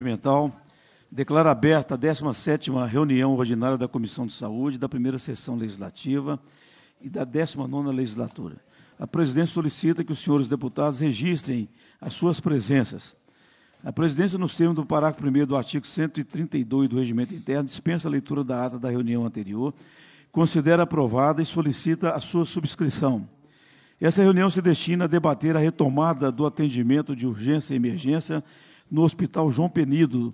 Mental, declara aberta a 17ª reunião ordinária da Comissão de Saúde da primeira sessão legislativa e da 19ª legislatura. A presidência solicita que os senhores deputados registrem as suas presenças. A presidência, nos termos do parágrafo 1 do artigo 132 do Regimento Interno, dispensa a leitura da ata da reunião anterior, considera aprovada e solicita a sua subscrição. Essa reunião se destina a debater a retomada do atendimento de urgência e emergência no Hospital João Penido,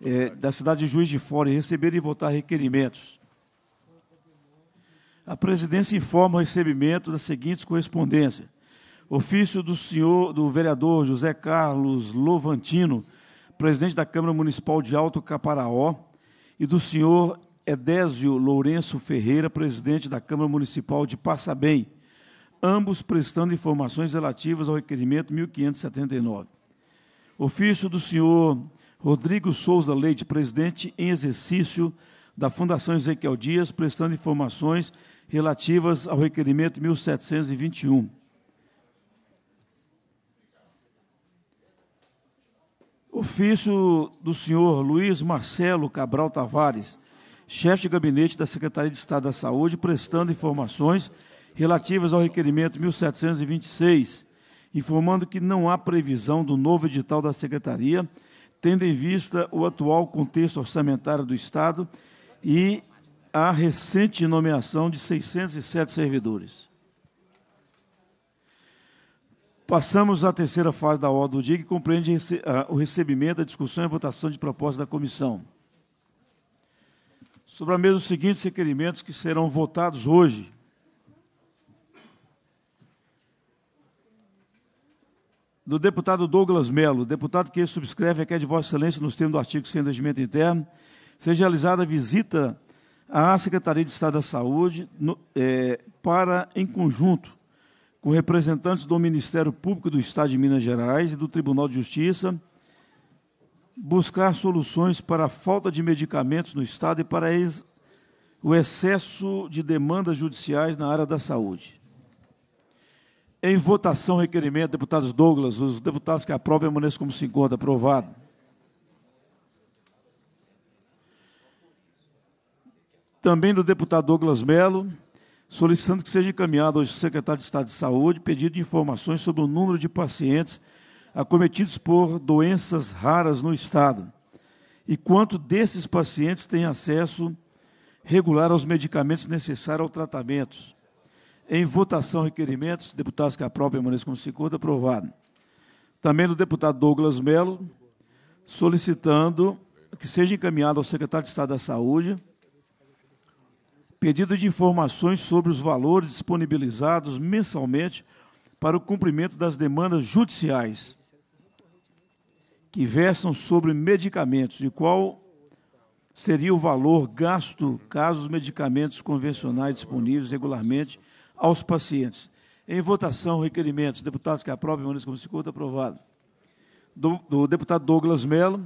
é, da cidade de Juiz de Fora, e receber e votar requerimentos. A presidência informa o recebimento das seguintes correspondências. Ofício do senhor, do vereador José Carlos Lovantino, presidente da Câmara Municipal de Alto Caparaó, e do senhor Edésio Lourenço Ferreira, presidente da Câmara Municipal de Passabem, ambos prestando informações relativas ao requerimento 1579. Ofício do senhor Rodrigo Souza Leite, presidente em exercício da Fundação Ezequiel Dias, prestando informações relativas ao requerimento 1721. Ofício do senhor Luiz Marcelo Cabral Tavares, chefe de gabinete da Secretaria de Estado da Saúde, prestando informações relativas ao requerimento 1726 informando que não há previsão do novo edital da Secretaria, tendo em vista o atual contexto orçamentário do Estado e a recente nomeação de 607 servidores. Passamos à terceira fase da ordem do dia, que compreende o recebimento, a discussão e a votação de propostas da comissão. Sobre a mesa, os seguintes requerimentos que serão votados hoje. Do deputado Douglas Melo, deputado que subscreve requer de Vossa Excelência, nos termos do artigo 100 do Regimento Interno, seja realizada a visita à Secretaria de Estado da Saúde no, é, para, em conjunto com representantes do Ministério Público do Estado de Minas Gerais e do Tribunal de Justiça, buscar soluções para a falta de medicamentos no Estado e para o excesso de demandas judiciais na área da saúde. Em votação, requerimento, deputados Douglas, os deputados que aprovam permaneçam como se encontra. Aprovado. Também do deputado Douglas Melo, solicitando que seja encaminhado ao secretário de Estado de Saúde pedido de informações sobre o número de pacientes acometidos por doenças raras no Estado e quanto desses pacientes têm acesso regular aos medicamentos necessários ao tratamento em votação, requerimentos. Deputados que aprovam permaneçam como se conta. Aprovado. Também do deputado Douglas Melo, solicitando que seja encaminhado ao secretário de Estado da Saúde pedido de informações sobre os valores disponibilizados mensalmente para o cumprimento das demandas judiciais que versam sobre medicamentos e qual seria o valor gasto caso os medicamentos convencionais disponíveis regularmente aos pacientes. Em votação, requerimentos. Deputados que aprovam, permaneçam como se conta, aprovado. Do, do, deputado Douglas Mello,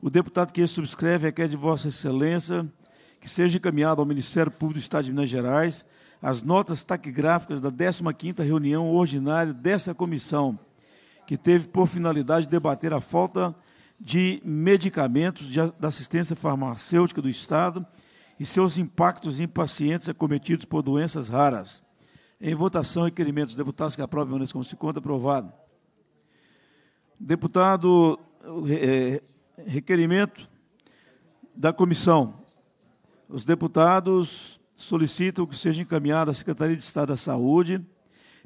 o deputado que subscreve requer de Vossa Excelência que seja encaminhado ao Ministério Público do Estado de Minas Gerais as notas taquigráficas da 15ª reunião ordinária dessa comissão, que teve por finalidade debater a falta de medicamentos de, da assistência farmacêutica do Estado e seus impactos em pacientes acometidos por doenças raras. Em votação, requerimentos. Deputados que aprovam, permaneçam como se conta. Aprovado. Deputado, é, requerimento da comissão. Os deputados solicitam que seja encaminhado à Secretaria de Estado da Saúde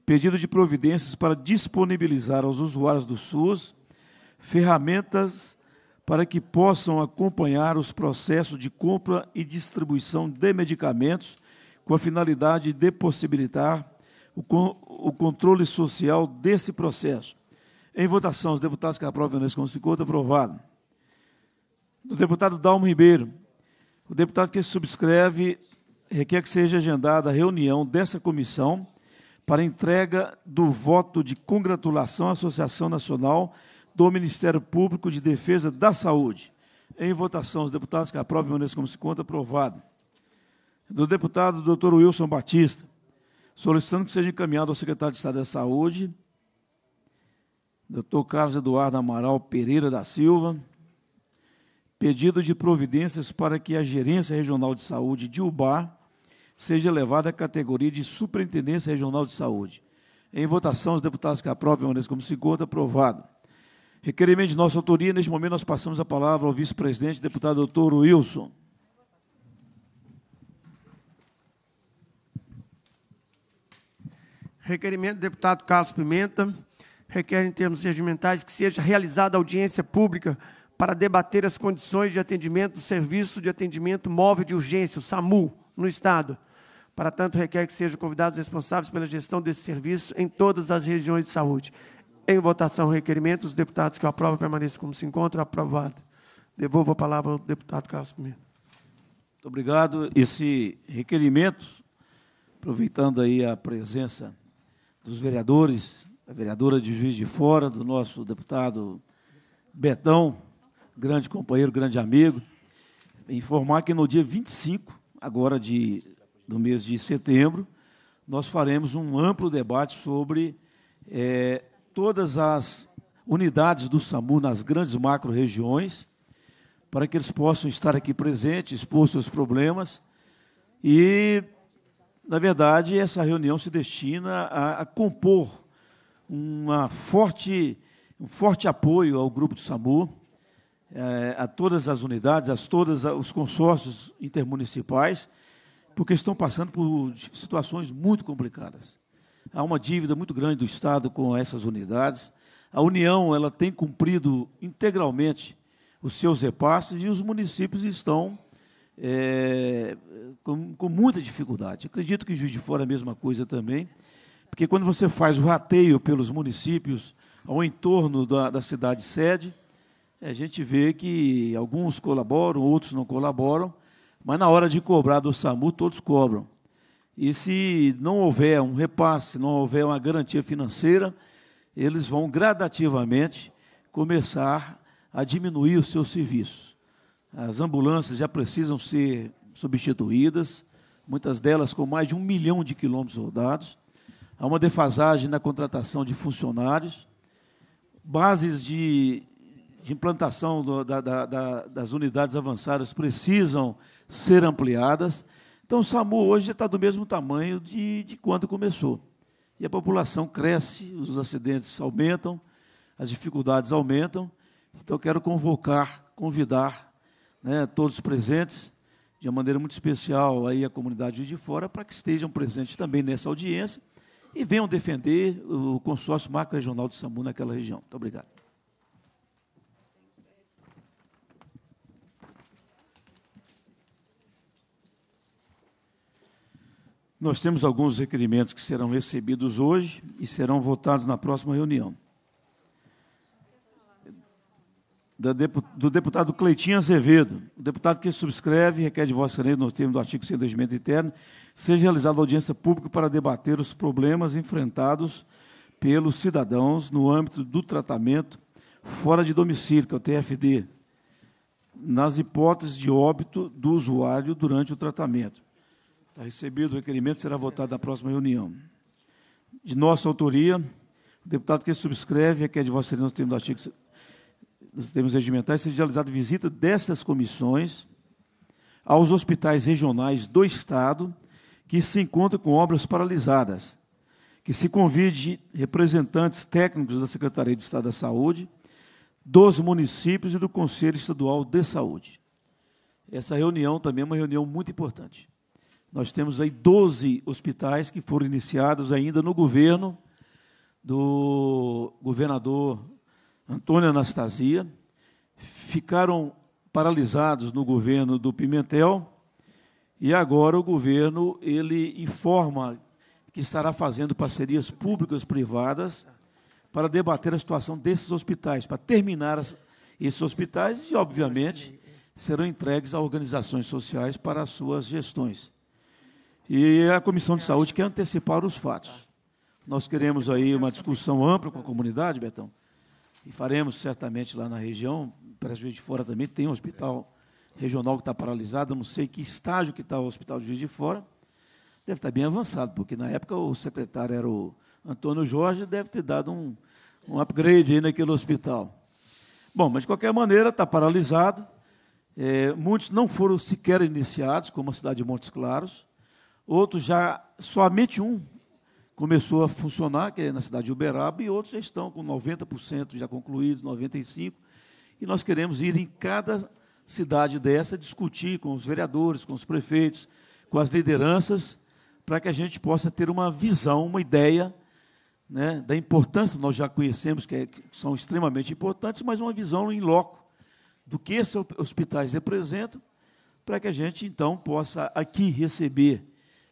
pedido de providências para disponibilizar aos usuários do SUS ferramentas para que possam acompanhar os processos de compra e distribuição de medicamentos com a finalidade de possibilitar o, o controle social desse processo. Em votação, os deputados que aprovam nesse conselho, aprovado. Do deputado Dalmo Ribeiro, o deputado que subscreve requer que seja agendada a reunião dessa comissão para entrega do voto de congratulação à Associação Nacional do Ministério Público de Defesa da Saúde. Em votação, os deputados que aprovam nesse como se conta, aprovado do deputado Dr. Wilson Batista, solicitando que seja encaminhado ao secretário de Estado da Saúde, Dr. Carlos Eduardo Amaral Pereira da Silva, pedido de providências para que a Gerência Regional de Saúde de Ubar seja elevada à categoria de Superintendência Regional de Saúde. Em votação, os deputados que aprovam permaneçam como se conta, aprovado. Requerimento de nossa autoria, neste momento nós passamos a palavra ao vice-presidente, deputado doutor Wilson. Requerimento do deputado Carlos Pimenta, requer em termos regimentais que seja realizada audiência pública para debater as condições de atendimento do Serviço de Atendimento Móvel de Urgência, o SAMU, no Estado. Para tanto, requer que sejam convidados responsáveis pela gestão desse serviço em todas as regiões de saúde. Em votação, requerimento, os deputados que aprovam permaneçam como se encontram. Aprovado. Devolvo a palavra ao deputado Carlos Pimenta. Muito obrigado. Esse requerimento, aproveitando aí a presença dos vereadores, a vereadora de Juiz de Fora, do nosso deputado Betão, grande companheiro, grande amigo, informar que no dia 25, agora de, do mês de setembro, nós faremos um amplo debate sobre é, todas as unidades do SAMU nas grandes macro-regiões, para que eles possam estar aqui presentes, expor seus problemas. E, na verdade, essa reunião se destina a, a compor uma forte, um forte apoio ao grupo do SAMU, é, a todas as unidades, a todos os consórcios intermunicipais, porque estão passando por situações muito complicadas. Há uma dívida muito grande do Estado com essas unidades. A União ela tem cumprido integralmente os seus repasses e os municípios estão é, com, com, muita dificuldade. Acredito que Juiz de Fora é a mesma coisa também, porque quando você faz o rateio pelos municípios ao entorno da, da cidade sede, a gente vê que alguns colaboram, outros não colaboram, mas na hora de cobrar do SAMU, todos cobram. E se não houver um repasse, não houver uma garantia financeira, eles vão gradativamente começar a diminuir os seus serviços. As ambulâncias já precisam ser substituídas, muitas delas com mais de um milhão de quilômetros rodados. Há uma defasagem na contratação de funcionários, bases de, de implantação do, da, da, da, das unidades avançadas precisam ser ampliadas. Então, o SAMU hoje está do mesmo tamanho de, de quando começou. E a população cresce, os acidentes aumentam, as dificuldades aumentam. Então, quero convocar, convidar né, todos os presentes, de uma maneira muito especial, aí a comunidade de fora, para que estejam presentes também nessa audiência e venham defender o consórcio macro-regional do SAMU naquela região. Muito obrigado. Nós temos alguns requerimentos que serão recebidos hoje e serão votados na próxima reunião. Do deputado Cleitinho Azevedo. O deputado que subscreve requer de Vossa Excelência, no termo do artigo 100 do regimento interno, seja realizada audiência pública para debater os problemas enfrentados pelos cidadãos no âmbito do tratamento fora de domicílio, que é o TFD, nas hipóteses de óbito do usuário durante o tratamento. Está recebido o requerimento, será votado na próxima reunião. De nossa autoria, o deputado que subscreve requer de Vossa Excelência, no termo do artigo dos termos regimentais, seja realizada visita destas comissões aos hospitais regionais do Estado que se encontram com obras paralisadas, que se convide representantes técnicos da Secretaria de Estado da Saúde, dos municípios e do Conselho Estadual de Saúde. Essa reunião também é uma reunião muito importante. Nós temos aí 12 hospitais que foram iniciados ainda no governo do governador Antônio Anastasia, ficaram paralisados no governo do Pimentel, e agora o governo ele informa que estará fazendo parcerias públicas privadas para debater a situação desses hospitais, para terminar esses hospitais e, obviamente, serão entregues a organizações sociais para as suas gestões. E a Comissão de Saúde quer antecipar os fatos. Nós queremos aí uma discussão ampla com a comunidade, Betão, e faremos certamente lá na região, para Juiz de Fora também, tem um hospital regional que está paralisado, não sei que estágio que está o hospital de Juiz de Fora, deve estar bem avançado, porque na época o secretário era o Antônio Jorge, deve ter dado um, um upgrade aí naquele hospital. Bom, mas de qualquer maneira está paralisado, É, muitos não foram sequer iniciados, como a cidade de Montes Claros. Outros já, somente um começou a funcionar, que é na cidade de Uberaba, e outros já estão com 90% já concluídos, 95%. E nós queremos ir em cada cidade dessa discutir com os vereadores, com os prefeitos, com as lideranças, para que a gente possa ter uma visão, uma ideia né, da importância, nós já conhecemos que, é, que, são extremamente importantes, mas uma visão em loco do que esses hospitais representam, para que a gente, então, possa aqui receber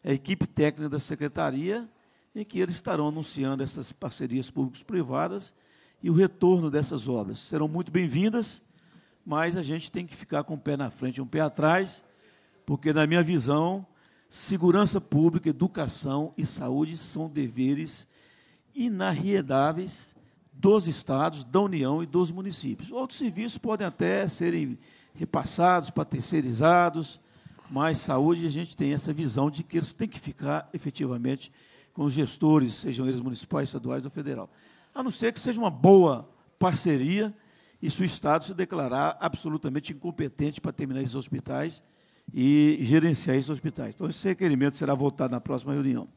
a equipe técnica da secretaria, em que eles estarão anunciando essas parcerias públicos-privadas e o retorno dessas obras. Serão muito bem-vindas, mas a gente tem que ficar com o um pé na frente e um pé atrás, porque, na minha visão, segurança pública, educação e saúde são deveres inarredáveis dos estados, da União e dos municípios. Outros serviços podem até serem repassados para terceirizados, mas saúde a gente tem essa visão de que eles têm que ficar efetivamente com os gestores, sejam eles municipais, estaduais ou federal. A não ser que seja uma boa parceria e se o Estado se declarar absolutamente incompetente para terminar esses hospitais e gerenciar esses hospitais. Então, esse requerimento será votado na próxima reunião.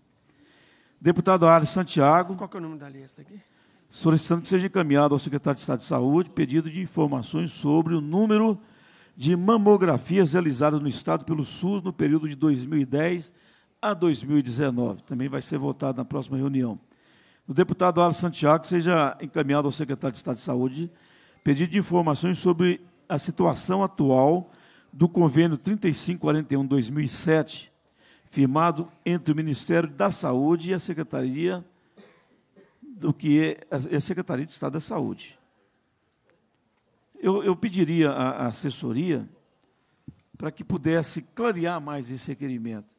Deputado Ares Santiago. Qual que é o nome da lista aqui? Solicitando que seja encaminhado ao secretário de Estado de Saúde pedido de informações sobre o número de mamografias realizadas no Estado pelo SUS no período de 2010 a 2019. Também vai ser votado na próxima reunião. O deputado Ares Santiago seja encaminhado ao secretário de Estado de Saúde pedido de informações sobre a situação atual do convênio 3541-2007 firmado entre o Ministério da Saúde e a Secretaria do que é a Secretaria de Estado da Saúde. Eu, eu pediria à assessoria para que pudesse clarear mais esse requerimento.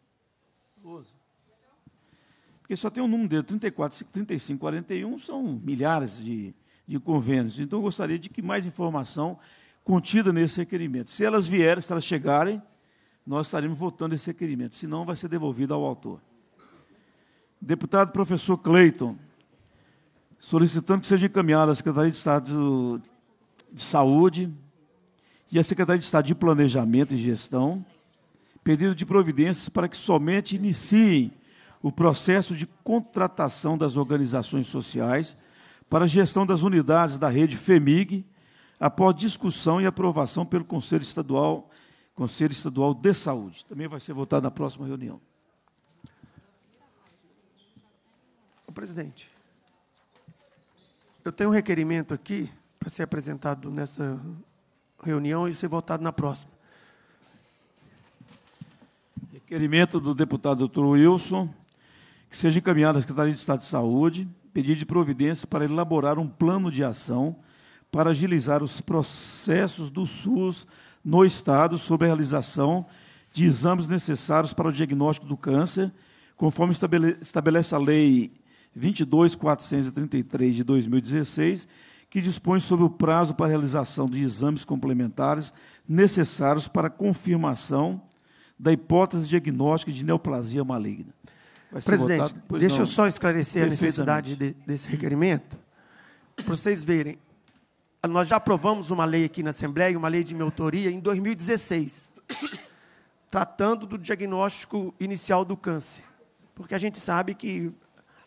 Porque só tem um número dele, 34, 35, 41, são milhares de, de convênios. Então, eu gostaria de que mais informação contida nesse requerimento. Se elas vierem, se elas chegarem, nós estaremos votando esse requerimento, senão vai ser devolvido ao autor. Deputado professor Cleiton, solicitando que seja encaminhado à Secretaria de Estado de Saúde e à Secretaria de Estado de Planejamento e Gestão, pedido de providências para que somente iniciem o processo de contratação das organizações sociais para a gestão das unidades da rede FEMIG, após discussão e aprovação pelo Conselho Estadual Conselho Estadual de Saúde. Também vai ser votado na próxima reunião. Presidente, eu tenho um requerimento aqui para ser apresentado nessa reunião e ser votado na próxima. Requerimento do deputado doutor Wilson, que seja encaminhado à Secretaria de Estado de Saúde, pedido de providência para elaborar um plano de ação para agilizar os processos do SUS no Estado sobre a realização de exames necessários para o diagnóstico do câncer, conforme estabelece a Lei 22.433 de 2016, que dispõe sobre o prazo para a realização de exames complementares necessários para confirmação da hipótese diagnóstica de neoplasia maligna. Presidente, votado, deixa não, eu só esclarecer a necessidade de, desse requerimento, para vocês verem nós já aprovamos uma lei aqui na Assembleia, uma lei de minha autoria, em 2016, tratando do diagnóstico inicial do câncer. Porque a gente sabe que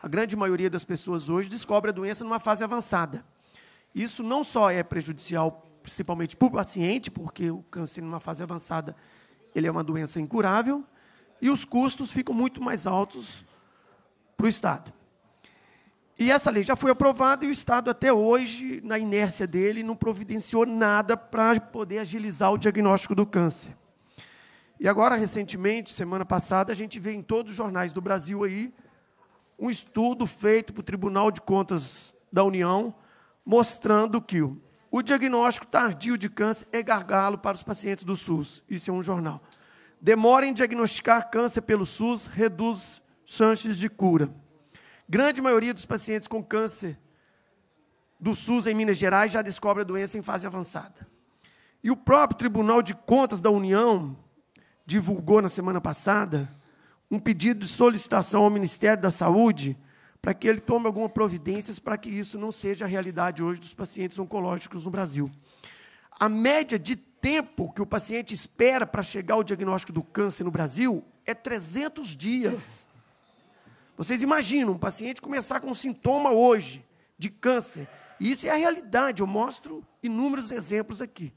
a grande maioria das pessoas hoje descobre a doença numa fase avançada. Isso não só é prejudicial, principalmente para o paciente, porque o câncer numa fase avançada ele é uma doença incurável, e os custos ficam muito mais altos para o Estado. E essa lei já foi aprovada e o Estado, até hoje, na inércia dele, não providenciou nada para poder agilizar o diagnóstico do câncer. E agora, recentemente, semana passada, a gente vê em todos os jornais do Brasil aí um estudo feito para o Tribunal de Contas da União, mostrando que o diagnóstico tardio de câncer é gargalo para os pacientes do SUS. Isso é um jornal. Demora em diagnosticar câncer pelo SUS, reduz chances de cura. Grande maioria dos pacientes com câncer do SUS em Minas Gerais já descobre a doença em fase avançada. E o próprio Tribunal de Contas da União divulgou na semana passada um pedido de solicitação ao Ministério da Saúde para que ele tome algumas providências para que isso não seja a realidade hoje dos pacientes oncológicos no Brasil. A média de tempo que o paciente espera para chegar ao diagnóstico do câncer no Brasil é 300 dias. Vocês imaginam um paciente começar com um sintoma hoje de câncer. Isso é a realidade, eu mostro inúmeros exemplos aqui.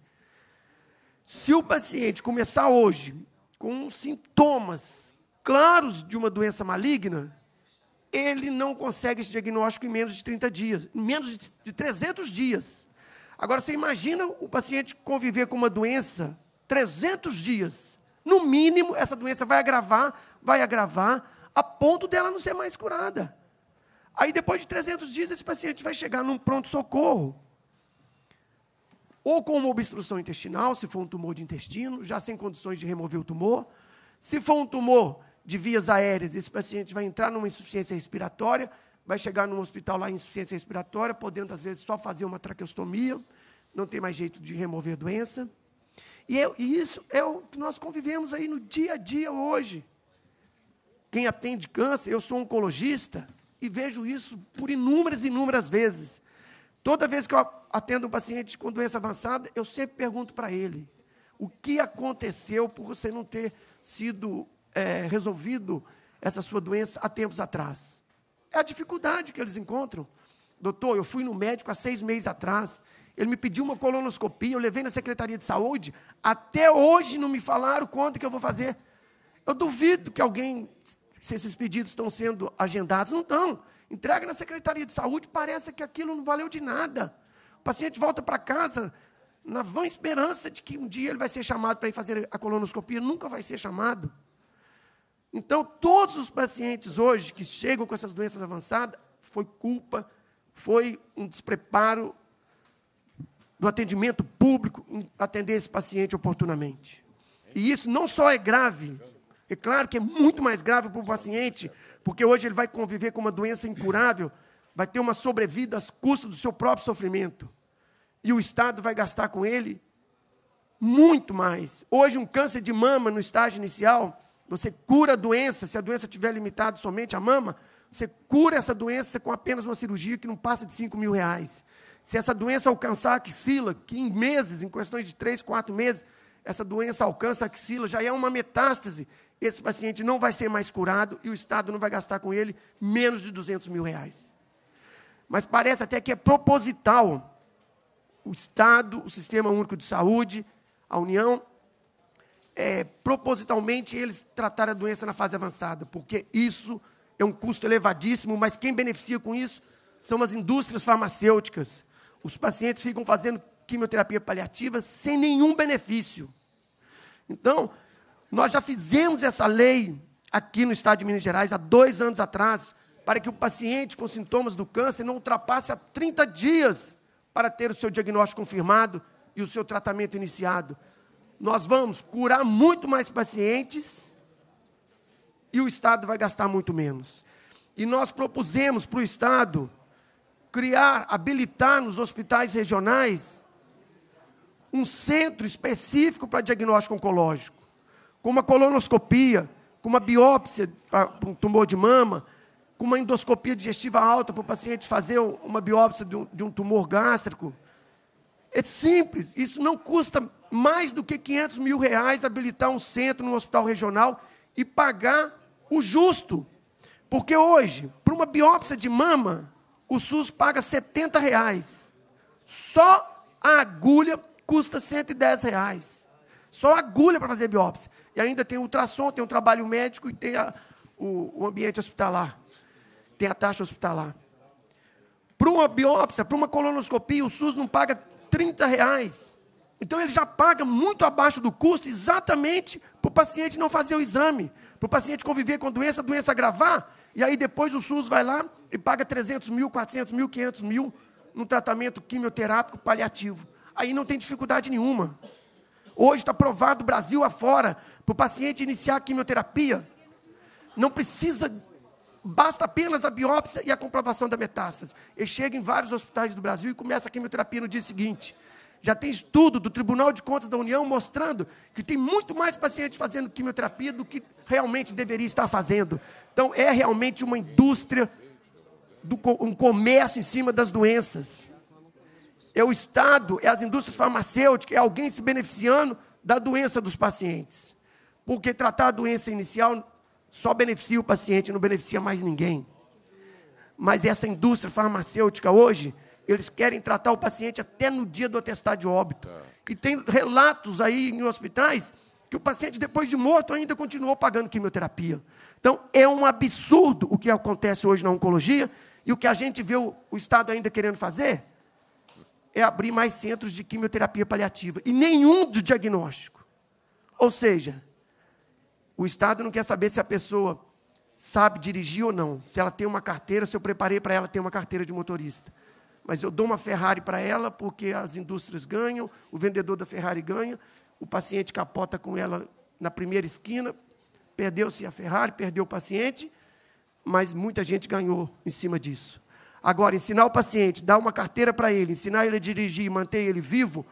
Se o paciente começar hoje com sintomas claros de uma doença maligna, ele não consegue esse diagnóstico em menos de 30 dias, em menos de 300 dias. Agora, você imagina o paciente conviver com uma doença 300 dias. No mínimo, essa doença vai agravar, vai agravar, a ponto dela não ser mais curada. Aí, depois de 300 dias, esse paciente vai chegar num pronto-socorro. Ou com uma obstrução intestinal, se for um tumor de intestino, já sem condições de remover o tumor. Se for um tumor de vias aéreas, esse paciente vai entrar numa insuficiência respiratória, vai chegar num hospital lá em insuficiência respiratória, podendo, às vezes, só fazer uma traqueostomia, não tem mais jeito de remover a doença. E, é, e isso é o que nós convivemos aí no dia a dia hoje. Quem atende câncer, eu sou oncologista e vejo isso por inúmeras e inúmeras vezes. Toda vez que eu atendo um paciente com doença avançada, eu sempre pergunto para ele: o que aconteceu por você não ter sido é, resolvido essa sua doença há tempos atrás? É a dificuldade que eles encontram. Doutor, eu fui no médico há seis meses atrás. Ele me pediu uma colonoscopia, eu levei na Secretaria de Saúde. Até hoje não me falaram quanto que eu vou fazer. Eu duvido que alguém, se esses pedidos estão sendo agendados. Não estão. Entrega na Secretaria de Saúde, parece que aquilo não valeu de nada. O paciente volta para casa na vã esperança de que um dia ele vai ser chamado para ir fazer a colonoscopia. Nunca vai ser chamado. Então, todos os pacientes hoje que chegam com essas doenças avançadas, foi culpa, foi um despreparo do atendimento público em atender esse paciente oportunamente. E isso não só é grave, é claro que é muito mais grave para o paciente, porque hoje ele vai conviver com uma doença incurável, vai ter uma sobrevida às custas do seu próprio sofrimento. E o Estado vai gastar com ele muito mais. Hoje, um câncer de mama no estágio inicial você cura a doença, se a doença estiver limitada somente à mama, você cura essa doença com apenas uma cirurgia que não passa de 5 mil reais. Se essa doença alcançar a axila, que em meses, em questões de 3, 4 meses, essa doença alcança a axila, já é uma metástase, esse paciente não vai ser mais curado e o Estado não vai gastar com ele menos de 200 mil reais. Mas parece até que é proposital o Estado, o Sistema Único de Saúde, a União, é, propositalmente eles trataram a doença na fase avançada, porque isso é um custo elevadíssimo, mas quem beneficia com isso são as indústrias farmacêuticas. Os pacientes ficam fazendo quimioterapia paliativa sem nenhum benefício. Então, nós já fizemos essa lei aqui no estado de Minas Gerais há dois anos atrás, para que o paciente com sintomas do câncer não ultrapasse a 30 dias para ter o seu diagnóstico confirmado e o seu tratamento iniciado nós vamos curar muito mais pacientes e o Estado vai gastar muito menos. E nós propusemos para o Estado criar, habilitar nos hospitais regionais um centro específico para diagnóstico oncológico, com uma colonoscopia, com uma biópsia para um tumor de mama, com uma endoscopia digestiva alta para o paciente fazer uma biópsia de um, de um tumor gástrico. É simples, isso não custa mais do que 500 mil reais habilitar um centro no hospital regional e pagar o justo. Porque hoje, para uma biópsia de mama, o SUS paga 70 reais. Só a agulha custa 110 reais. Só a agulha para fazer biópsia. E ainda tem ultrassom, tem um trabalho médico e tem a, o, o ambiente hospitalar. Tem a taxa hospitalar. Para uma biópsia, para uma colonoscopia, o SUS não paga 30 reais. Então ele já paga muito abaixo do custo exatamente para o paciente não fazer o exame, para o paciente conviver com a doença, a doença agravar, e aí depois o SUS vai lá e paga 300 mil, 400 mil, 500 mil no tratamento quimioterápico paliativo. Aí não tem dificuldade nenhuma. Hoje está provado Brasil afora para o paciente iniciar a quimioterapia. Não precisa, basta apenas a biópsia e a comprovação da metástase. Ele chega em vários hospitais do Brasil e começa a quimioterapia no dia seguinte. Já tem estudo do Tribunal de Contas da União mostrando que tem muito mais pacientes fazendo quimioterapia do que realmente deveria estar fazendo. Então, é realmente uma indústria, do, um comércio em cima das doenças. é o Estado, é as indústrias farmacêuticas, é alguém se beneficiando da doença dos pacientes. Porque tratar a doença inicial só beneficia o paciente, não beneficia mais ninguém. Mas essa indústria farmacêutica hoje, eles querem tratar o paciente até no dia do atestado de óbito. E tem relatos aí em hospitais que o paciente, depois de morto, ainda continuou pagando quimioterapia. Então, é um absurdo o que acontece hoje na oncologia, e o que a gente vê o, o Estado ainda querendo fazer é abrir mais centros de quimioterapia paliativa, e nenhum do diagnóstico. Ou seja, o Estado não quer saber se a pessoa sabe dirigir ou não, se ela tem uma carteira, se eu preparei para ela ter uma carteira de motorista. Mas eu dou uma Ferrari para ela porque as indústrias ganham, o vendedor da Ferrari ganha, o paciente capota com ela na primeira esquina, perdeu-se a Ferrari, perdeu o paciente, mas muita gente ganhou em cima disso. Agora, ensinar o paciente, dar uma carteira para ele, ensinar ele a dirigir e manter ele vivo,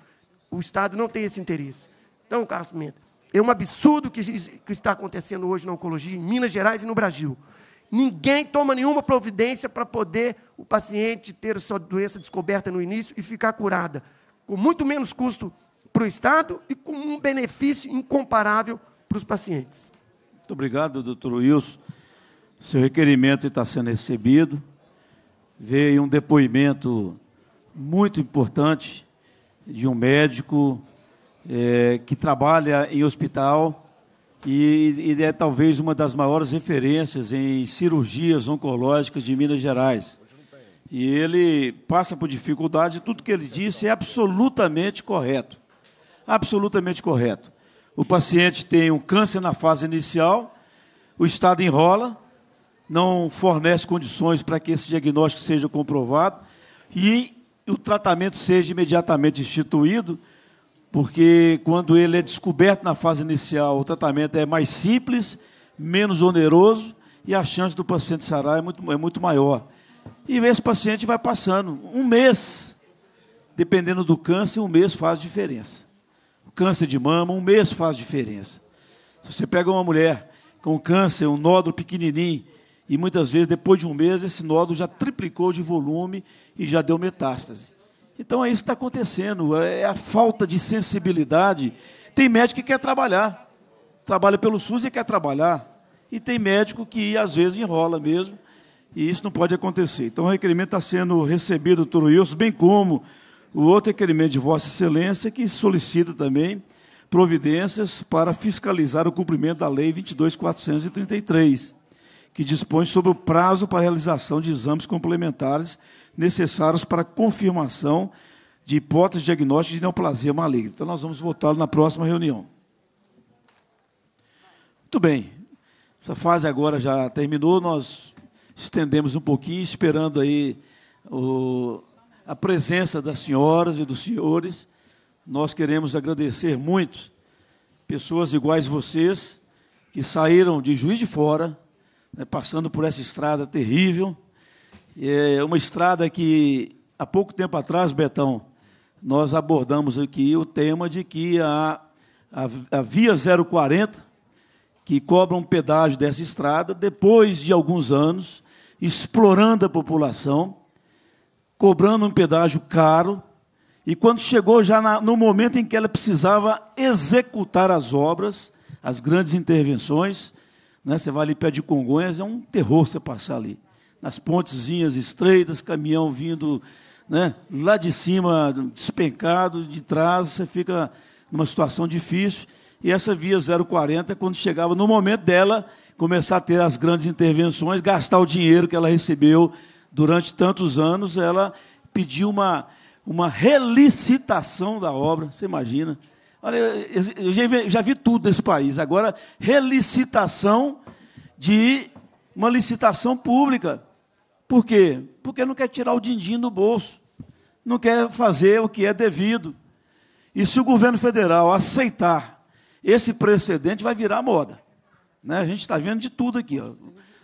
o Estado não tem esse interesse. Então, Carlos Pimenta, é um absurdo que, que está acontecendo hoje na oncologia, em Minas Gerais e no Brasil. Ninguém toma nenhuma providência para poder o paciente ter sua doença descoberta no início e ficar curada, com muito menos custo para o Estado e com um benefício incomparável para os pacientes. Muito obrigado, doutor Wilson. Seu requerimento está sendo recebido. Veio um depoimento muito importante de um médico é, que trabalha em hospital e, e é talvez uma das maiores referências em cirurgias oncológicas de Minas Gerais. E ele passa por dificuldade, tudo que ele disse é absolutamente correto absolutamente correto. O paciente tem um câncer na fase inicial, o Estado enrola, não fornece condições para que esse diagnóstico seja comprovado e o tratamento seja imediatamente instituído, porque quando ele é descoberto na fase inicial, o tratamento é mais simples, menos oneroso e a chance do paciente sarar é muito, é muito maior. E esse paciente vai passando um mês, dependendo do câncer, um mês faz diferença câncer de mama, um mês faz diferença. Se você pega uma mulher com câncer, um nódulo pequenininho, e muitas vezes, depois de um mês, esse nódulo já triplicou de volume e já deu metástase. Então é isso que está acontecendo, é a falta de sensibilidade. Tem médico que quer trabalhar, trabalha pelo SUS e quer trabalhar, e tem médico que às vezes enrola mesmo, e isso não pode acontecer. Então o requerimento está sendo recebido, doutor Wilson, bem como o outro requerimento de Vossa Excelência, que solicita também providências para fiscalizar o cumprimento da Lei 22.433, que dispõe sobre o prazo para realização de exames complementares necessários para confirmação de hipótese diagnóstica de neoplasia maligna. Então, nós vamos votá-lo na próxima reunião. Muito bem. Essa fase agora já terminou, nós estendemos um pouquinho, esperando aí o, a presença das senhoras e dos senhores. Nós queremos agradecer muito pessoas iguais vocês que saíram de Juiz de Fora, né, passando por essa estrada terrível. É uma estrada que há pouco tempo atrás, Betão, nós abordamos aqui o tema de que a, a, a Via 040, que cobra um pedágio dessa estrada, depois de alguns anos, explorando a população, cobrando um pedágio caro, e quando chegou já na, no momento em que ela precisava executar as obras, as grandes intervenções, né, você vai ali perto de Congonhas, é um terror você passar ali. Nas pontezinhas estreitas, caminhão vindo né, lá de cima, despencado, de trás, você fica numa situação difícil. E essa via 040, quando chegava no momento dela começar a ter as grandes intervenções, gastar o dinheiro que ela recebeu durante tantos anos, ela pediu uma, uma relicitação da obra. Você imagina? Olha, eu já vi, já vi tudo nesse país. Agora, relicitação de uma licitação pública. Por quê? Porque não quer tirar o din-din do bolso. Não quer fazer o que é devido. E se o governo federal aceitar esse precedente, vai virar moda. Né? A gente está vendo de tudo aqui. Ó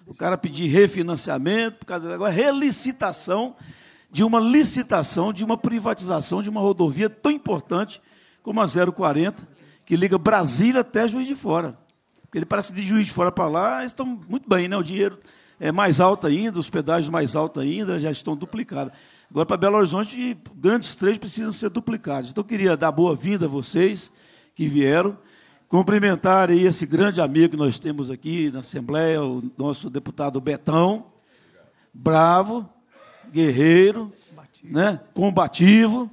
o cara pedir refinanciamento, por causa agora relicitação de uma licitação de uma privatização de uma rodovia tão importante como a 040, que liga Brasília até Juiz de Fora. Porque ele parece que de Juiz de Fora para lá, eles estão muito bem, né? O dinheiro é mais alto ainda, os pedágios mais altos ainda, já estão duplicados. Agora, para Belo Horizonte, grandes três precisam ser duplicados. Então, eu queria dar boa-vinda a vocês que vieram, cumprimentar aí esse grande amigo que nós temos aqui na Assembleia, o nosso deputado Betão, bravo, guerreiro, né, combativo,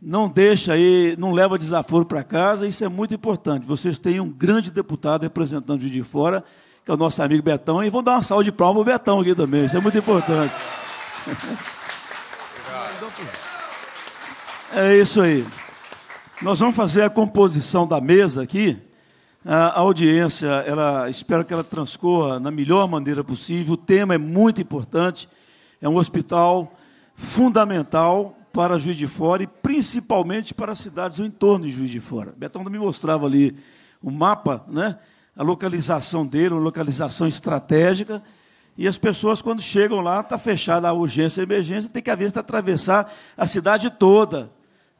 não deixa aí, não leva desaforo para casa, isso é muito importante. Vocês têm um grande deputado representando de fora, que é o nosso amigo Betão, e vão dar uma salva de palmas para o Betão aqui também, isso é muito importante. É isso aí. Nós vamos fazer a composição da mesa aqui. A audiência, ela, espero que ela transcorra na melhor maneira possível. O tema é muito importante. É um hospital fundamental para Juiz de Fora e principalmente para as cidades ao entorno de Juiz de Fora. Betão me mostrava ali o mapa, né? A localização dele, uma localização estratégica. E as pessoas, quando chegam lá, está fechada a urgência e emergência, tem que, às vezes, atravessar a cidade toda,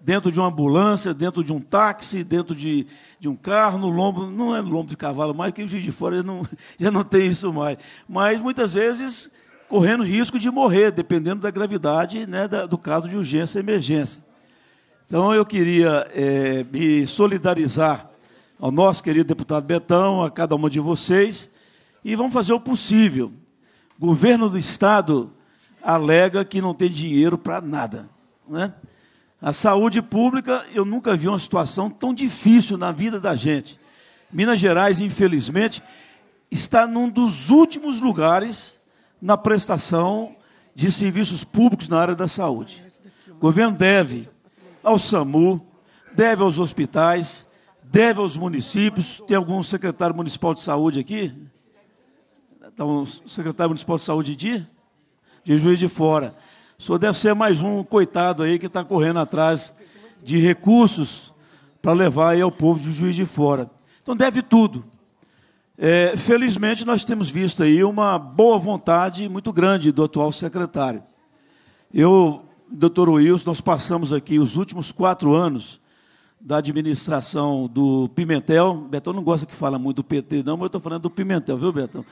dentro de uma ambulância, dentro de um táxi, dentro de, de um carro, no lombo, não é no lombo de cavalo mais, que o Juiz de Fora já não, já não tem isso mais. Mas, muitas vezes, correndo risco de morrer, dependendo da gravidade né, da, do caso de urgência e emergência. Então, eu queria é, me solidarizar ao nosso querido deputado Betão, a cada uma de vocês, e vamos fazer o possível. O governo do Estado alega que não tem dinheiro para nada. Né? A saúde pública, eu nunca vi uma situação tão difícil na vida da gente. Minas Gerais, infelizmente, está num dos últimos lugares na prestação de serviços públicos na área da saúde. O governo deve ao SAMU, deve aos hospitais, deve aos municípios. Tem algum secretário municipal de saúde aqui? Então, secretário municipal de saúde de? De Juiz de Fora. O senhor deve ser mais um coitado aí que está correndo atrás de recursos para levar aí ao povo de Juiz de Fora. Então, deve tudo. É, felizmente, nós temos visto aí uma boa vontade muito grande do atual secretário. Eu, doutor Wilson, nós passamos aqui os últimos quatro anos da administração do Pimentel. Betão não gosta que fala muito do PT, não, mas eu estou falando do Pimentel, viu, Betão?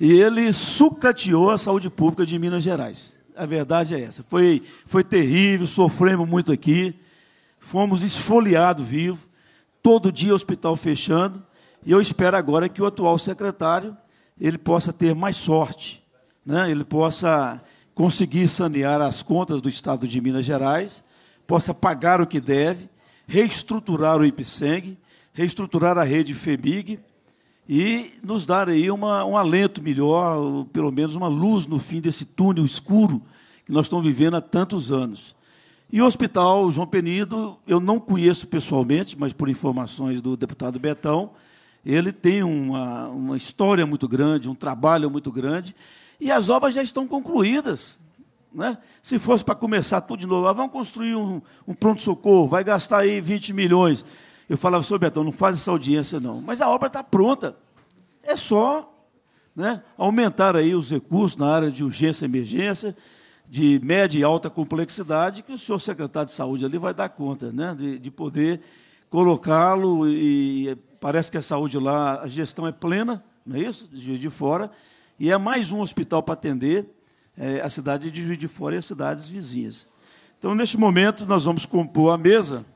E ele sucateou a saúde pública de Minas Gerais. A verdade é essa. Foi, foi terrível, sofremos muito aqui, fomos esfoliados vivos, todo dia hospital fechando. E eu espero agora que o atual secretário ele possa ter mais sorte, né? ele possa conseguir sanear as contas do Estado de Minas Gerais, possa pagar o que deve, reestruturar o IPSENG, reestruturar a rede FEBIG e nos dar aí uma, um alento melhor, pelo menos uma luz no fim desse túnel escuro que nós estamos vivendo há tantos anos. E o Hospital João Penido, eu não conheço pessoalmente, mas por informações do deputado Betão, ele tem uma, uma história muito grande, um trabalho muito grande, e as obras já estão concluídas. Né? Se fosse para começar tudo de novo, ah, vamos construir um, um pronto-socorro, vai gastar aí 20 milhões. Eu falava, senhor Betão, não faz essa audiência não. Mas a obra está pronta. É só né, aumentar aí os recursos na área de urgência e emergência, de média e alta complexidade, que o senhor secretário de saúde ali vai dar conta né, de, de poder colocá-lo e parece que a saúde lá, a gestão é plena, não é isso? De de Fora, e é mais um hospital para atender é, a cidade de Juiz de Fora e as cidades vizinhas. Então, neste momento, nós vamos compor a mesa.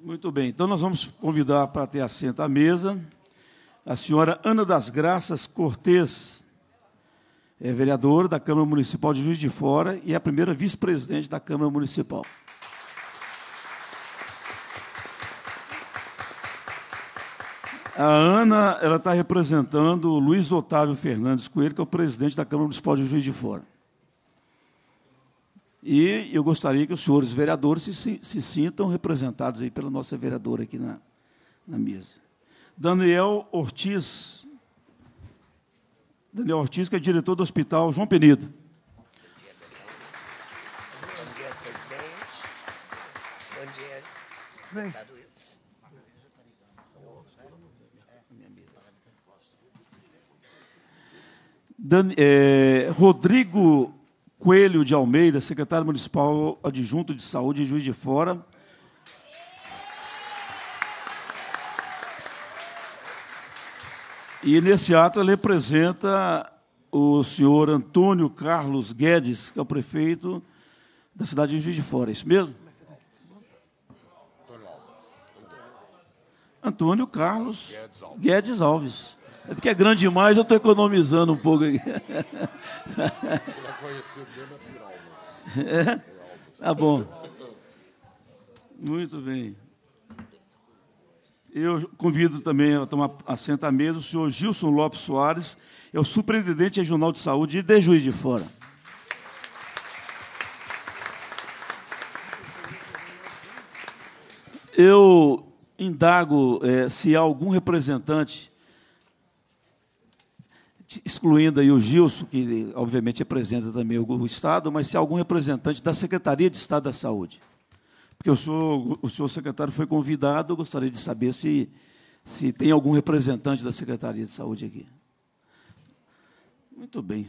Muito bem, então nós vamos convidar para ter assento à mesa a senhora Ana das Graças Cortês, é vereadora da Câmara Municipal de Juiz de Fora e é a primeira vice-presidente da Câmara Municipal. A Ana ela está representando o Luiz Otávio Fernandes Coelho, que é o presidente da Câmara Municipal de Juiz de Fora. E eu gostaria que os senhores vereadores se, se sintam representados aí pela nossa vereadora aqui na, na mesa. Daniel Ortiz. Daniel Ortiz, que é diretor do Hospital João Penido. Bom dia, presidente. Bom dia, deputado Wilson. Dan, é, Rodrigo Coelho de Almeida, secretário municipal adjunto de saúde em Juiz de Fora. E nesse ato ele representa o senhor Antônio Carlos Guedes, que é o prefeito da cidade de Juiz de Fora, é isso mesmo? Antônio Carlos Guedes Alves. É porque é grande demais, eu estou economizando um pouco aqui. É? Tá bom. Muito bem. Eu convido também a tomar assento à mesa o senhor Gilson Lopes Soares, é o superintendente regional de saúde de Juiz de Fora. Eu indago é, se há algum representante, excluindo aí o Gilson, que obviamente representa também o, Estado, mas se há algum representante da Secretaria de Estado da Saúde. Porque o senhor, o senhor secretário foi convidado, eu gostaria de saber se, se tem algum representante da Secretaria de Saúde aqui. Muito bem.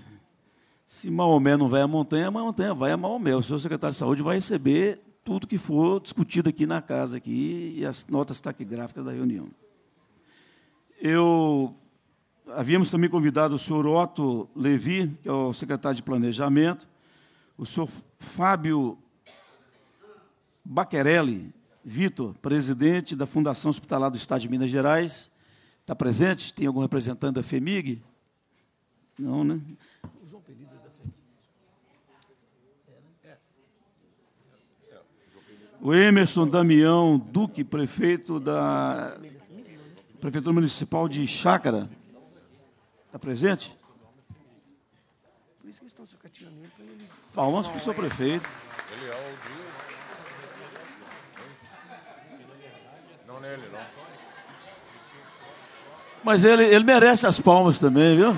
Se Maomé não vai à montanha, a montanha vai a Maomé. O senhor secretário de Saúde vai receber tudo que for discutido aqui na casa aqui e as notas taquigráficas da reunião. Eu havíamos também convidado o senhor Otto Levi, que é o secretário de Planejamento, o senhor Fábio Baquerelli Vitor, presidente da Fundação Hospitalar do Estado de Minas Gerais, está presente? Tem algum representante da FEMIG? Não, né? O João Pereira da FEMIG. O Emerson Damião Duque, prefeito da Prefeitura Municipal de Chácara, está presente? Palmas para o seu prefeito. Ele é o nele, não. Mas ele, ele merece as palmas também, viu?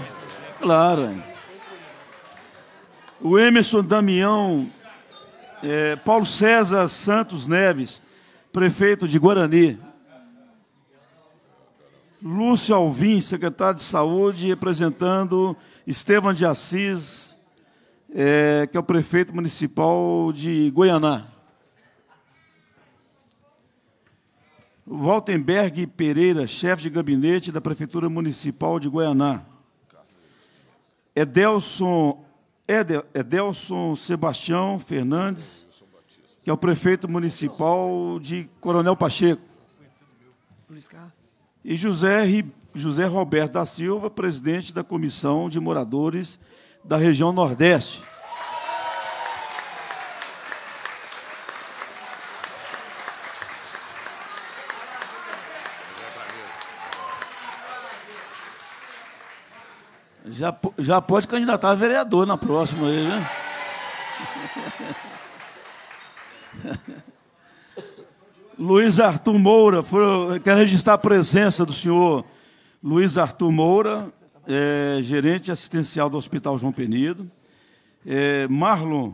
Claro. O Emerson Damião, é, Paulo César Santos Neves, prefeito de Guarani. Lúcio Alvim, secretário de Saúde, representando Estevam de Assis, é, que é o prefeito municipal de Goianá. Waltenberg Pereira, chefe de gabinete da Prefeitura Municipal de Goianá. Edelson, Edel, Edelson Sebastião Fernandes, que é o prefeito municipal de Coronel Pacheco. E José, José Roberto da Silva, presidente da Comissão de Moradores da região Nordeste. Já, já pode candidatar a vereador na próxima aí, né? Luiz Arthur Moura, foi, quero registrar a presença do senhor Luiz Arthur Moura, é, gerente assistencial do Hospital João Penido. É, Marlon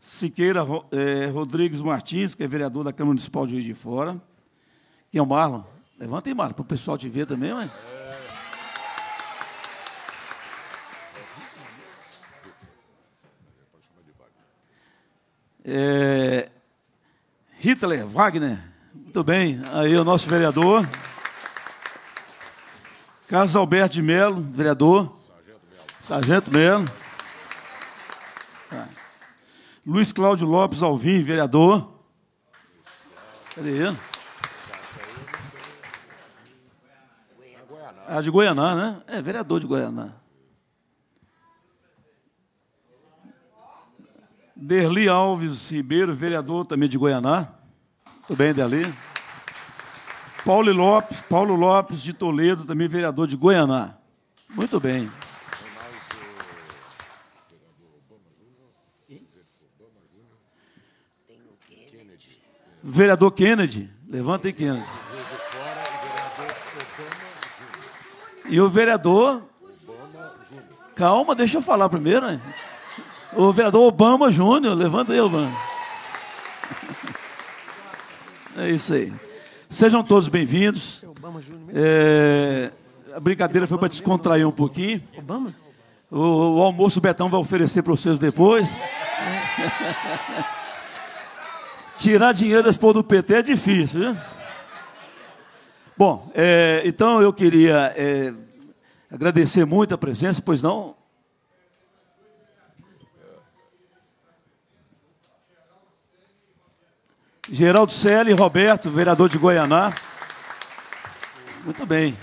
Siqueira é, Rodrigues Martins, que é vereador da Câmara Municipal de Juiz de Fora. Quem é o Marlon? Levanta aí, Marlon, para o pessoal te ver também, mãe. É, Hitler, Wagner, muito bem. Aí o nosso vereador. Carlos Alberto de Melo, vereador. Sargento Melo. Tá. Luiz Cláudio Lopes Alvim, vereador. Cadê ele? Ah, de Goianá, né? É, vereador de Goianá. Derli Alves Ribeiro, vereador também de Goianá. Tudo bem, Derli? Paulo Lopes, Paulo Lopes de Toledo, também vereador de Goianá. Muito bem. Vereador Kennedy, levanta aí, Kennedy. E o vereador. Calma, deixa eu falar primeiro, né? O vereador Obama Júnior, levanta aí, Obama. É isso aí. Sejam todos bem-vindos. É, a brincadeira foi para descontrair um pouquinho. Obama? O, o almoço o Betão vai oferecer para vocês depois. Tirar dinheiro desse povo do PT é difícil, viu? Bom, é, então eu queria é, agradecer muito a presença, pois não? Geraldo Selle, Roberto, vereador de Goianá. Muito bem.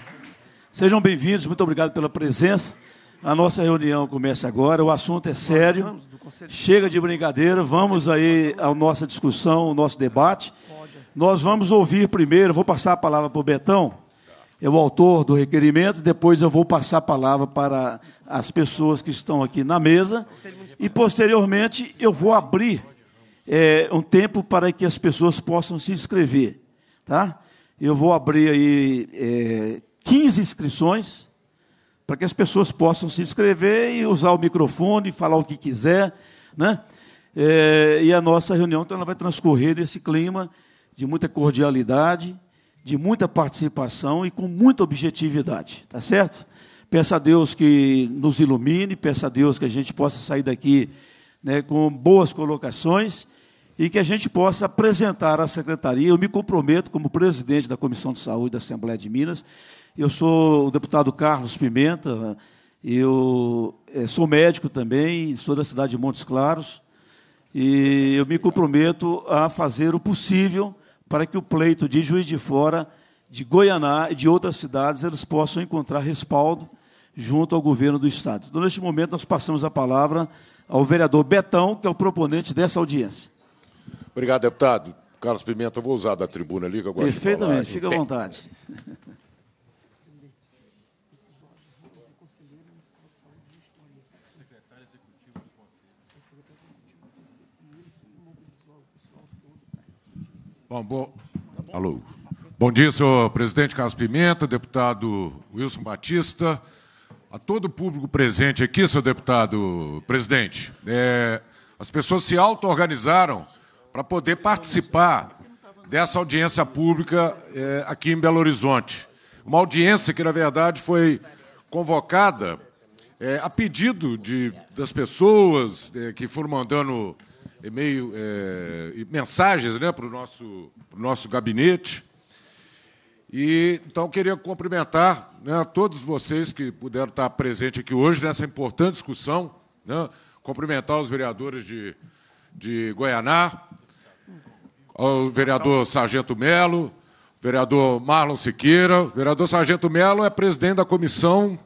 Sejam bem-vindos, muito obrigado pela presença. A nossa reunião começa agora, o assunto é sério. Chega de brincadeira, vamos aí à nossa discussão, ao nosso debate. Nós vamos ouvir primeiro, vou passar a palavra para o Betão, é o autor do requerimento, depois eu vou passar a palavra para as pessoas que estão aqui na mesa e, posteriormente, eu vou abrir é, um tempo para que as pessoas possam se inscrever. Tá? Eu vou abrir aí é, 15 inscrições para que as pessoas possam se inscrever e usar o microfone, falar o que quiser. Né? É, e a nossa reunião então, ela vai transcorrer nesse clima de muita cordialidade, de muita participação e com muita objetividade. Tá certo? Peço a Deus que nos ilumine, peço a Deus que a gente possa sair daqui né, com boas colocações e que a gente possa apresentar à secretaria. Eu me comprometo, como presidente da Comissão de Saúde da Assembleia de Minas. Eu sou o deputado Carlos Pimenta, eu eh, sou médico também, sou da cidade de Montes Claros, e eu me comprometo a fazer o possível para que o pleito de Juiz de Fora, de Goianá e de outras cidades, eles possam encontrar respaldo junto ao governo do Estado. Então, neste momento, nós passamos a palavra ao vereador Betão, que é o proponente dessa audiência. Obrigado, deputado. Carlos Pimenta, eu vou usar da tribuna ali, que eu gosto Perfeitamente, fica à vontade. Bom, bom, alô. Bom dia, senhor presidente Carlos Pimenta, deputado Wilson Batista, a todo o público presente aqui, senhor deputado presidente. É, as pessoas se auto-organizaram para poder participar dessa audiência pública é, aqui em Belo Horizonte. Uma audiência que, na verdade, foi convocada é, a pedido de, das pessoas é, que foram mandando e-mail, é, mensagens né, para o nosso, nosso gabinete. E, então, queria cumprimentar né, todos vocês que puderam estar presentes aqui hoje nessa importante discussão, né, cumprimentar os vereadores de, de Goianá, ao vereador Sargento Melo, vereador Marlon Siqueira. O vereador Sargento Melo é presidente da comissão,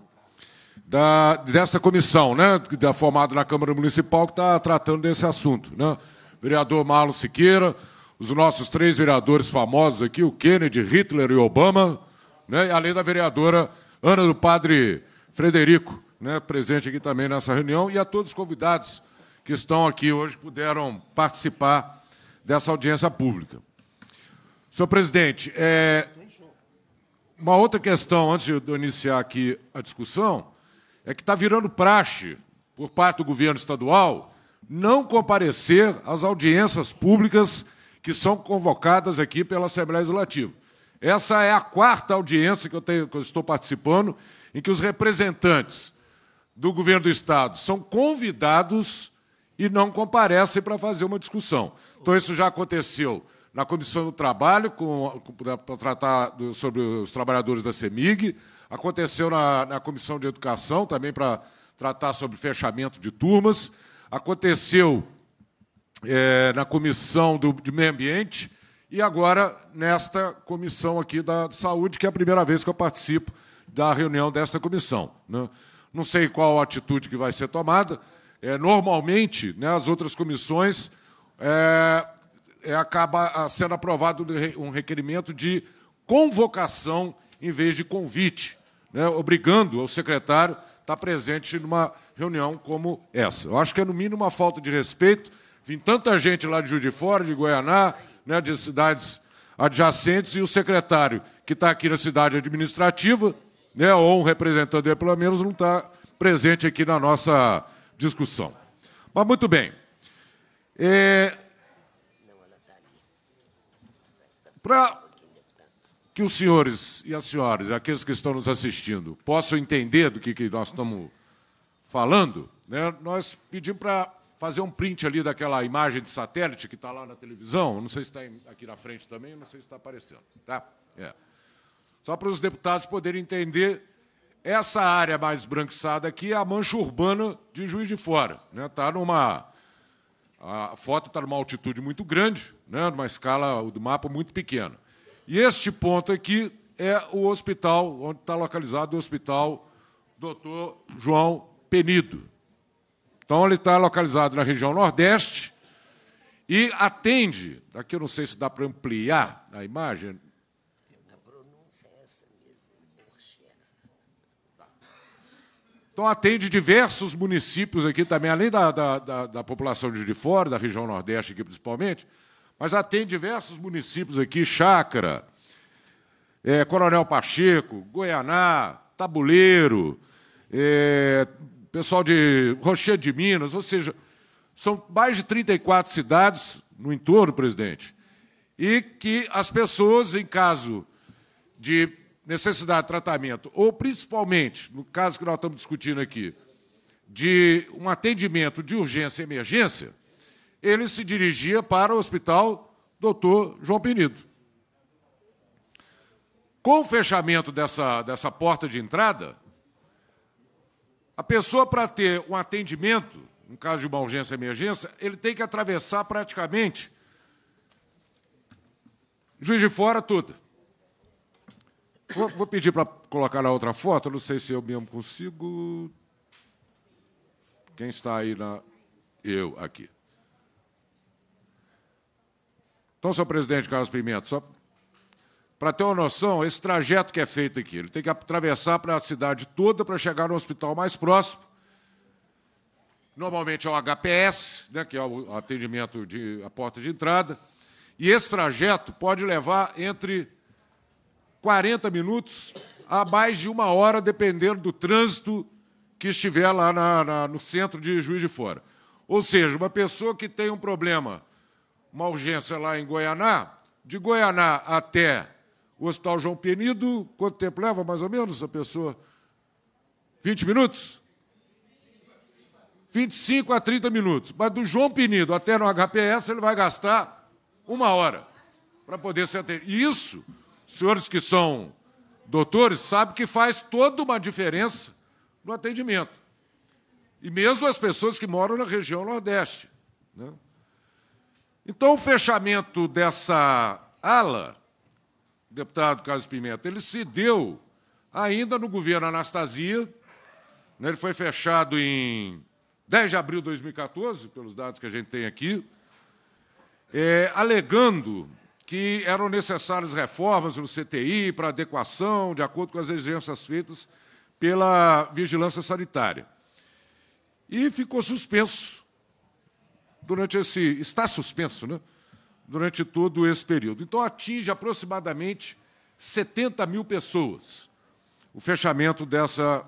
da, desta comissão, né, da, formada na Câmara Municipal, que está tratando desse assunto. Né? Vereador Marlon Siqueira, os nossos três vereadores famosos aqui, o Kennedy, Hitler e Obama, né, além da vereadora Ana do Padre Frederico, né, presente aqui também nessa reunião, e a todos os convidados que estão aqui hoje, puderam participar dessa audiência pública. Senhor presidente, é, uma outra questão, antes de eu iniciar aqui a discussão, é que está virando praxe, por parte do governo estadual, não comparecer às audiências públicas que são convocadas aqui pela Assembleia Legislativa. Essa é a quarta audiência que eu, tenho, que eu estou participando, em que os representantes do governo do Estado são convidados e não comparecem para fazer uma discussão. Então, isso já aconteceu na Comissão do Trabalho, para tratar do, sobre os trabalhadores da CEMIG, aconteceu na, na Comissão de Educação, também para tratar sobre fechamento de turmas, aconteceu é, na Comissão do, de Meio Ambiente e agora nesta comissão aqui da Saúde, que é a primeira vez que eu participo da reunião desta comissão. Né? Não sei qual a atitude que vai ser tomada. É, normalmente, né, as outras comissões é, é, acaba ah, sendo aprovado um requerimento de convocação em vez de convite, né, obrigando o secretário a estar presente numa reunião como essa. Eu acho que é, no mínimo, uma falta de respeito. Vim tanta gente lá de Juiz de Fora, de Goianá, né, de cidades adjacentes, e o secretário, que está aqui na cidade administrativa, né, ou um representante dele, pelo menos, não está presente aqui na nossa discussão. Mas, muito bem. É... Para que os senhores e as senhoras, aqueles que estão nos assistindo, possam entender do que, que nós estamos falando, né, nós pedimos para fazer um print ali daquela imagem de satélite que está lá na televisão. Não sei se está aqui na frente também, não sei se está aparecendo. Tá? É. Só para os deputados poderem entender, essa área mais branquiçada aqui é a mancha urbana de Juiz de Fora. Está né? Tá numa. A foto está numa altitude muito grande, né? numa escala do mapa muito pequena. E este ponto aqui é o hospital, onde está localizado o hospital Dr. João Penido. Então, ele está localizado na região Nordeste e atende, aqui eu não sei se dá para ampliar a imagem. A pronúncia é essa mesmo, Então, atende diversos municípios aqui também, além da, da, da, da população de fora, da região Nordeste aqui principalmente, mas atende diversos municípios aqui, Chácara, é, Coronel Pacheco, Goianá, Tabuleiro, é, pessoal de Rochedo de Minas, ou seja, são mais de 34 cidades no entorno, presidente, e que as pessoas, em caso de necessidade de tratamento, ou principalmente, no caso que nós estamos discutindo aqui, de um atendimento de urgência e emergência, ele se dirigia para o Hospital Doutor João Penido. Com o fechamento dessa, dessa porta de entrada, a pessoa, para ter um atendimento, no caso de uma urgência emergência, ele tem que atravessar praticamente Juiz de Fora toda. Vou, vou pedir para colocar na outra foto, não sei se eu mesmo consigo. Quem está aí na. Eu aqui. Então, senhor presidente Carlos Pimenta, só para ter uma noção, esse trajeto que é feito aqui, ele tem que atravessar para a cidade toda para chegar no hospital mais próximo. Normalmente é o HPS, né, que é o atendimento de a porta de entrada. E esse trajeto pode levar entre 40 minutos a mais de uma hora, dependendo do trânsito que estiver lá na, na, no centro de Juiz de Fora. Ou seja, uma pessoa que tem um problema, uma urgência lá em Goianá, de Goianá até o Hospital João Penido, quanto tempo leva, mais ou menos, a pessoa? 20 minutos? 25 a 30 minutos. Mas do João Penido até no HPS, ele vai gastar uma hora para poder ser atendido. Isso, senhores que são doutores, sabem que faz toda uma diferença no atendimento. E mesmo as pessoas que moram na região Nordeste. Né? Então, o fechamento dessa ala deputado Carlos Pimenta, ele se deu ainda no governo Anastasia, né, ele foi fechado em 10 de abril de 2014, pelos dados que a gente tem aqui, é, alegando que eram necessárias reformas no CTI para adequação, de acordo com as exigências feitas pela vigilância sanitária. E ficou suspenso durante esse. Está suspenso, né? durante todo esse período. Então, atinge aproximadamente 70 mil pessoas o fechamento dessa.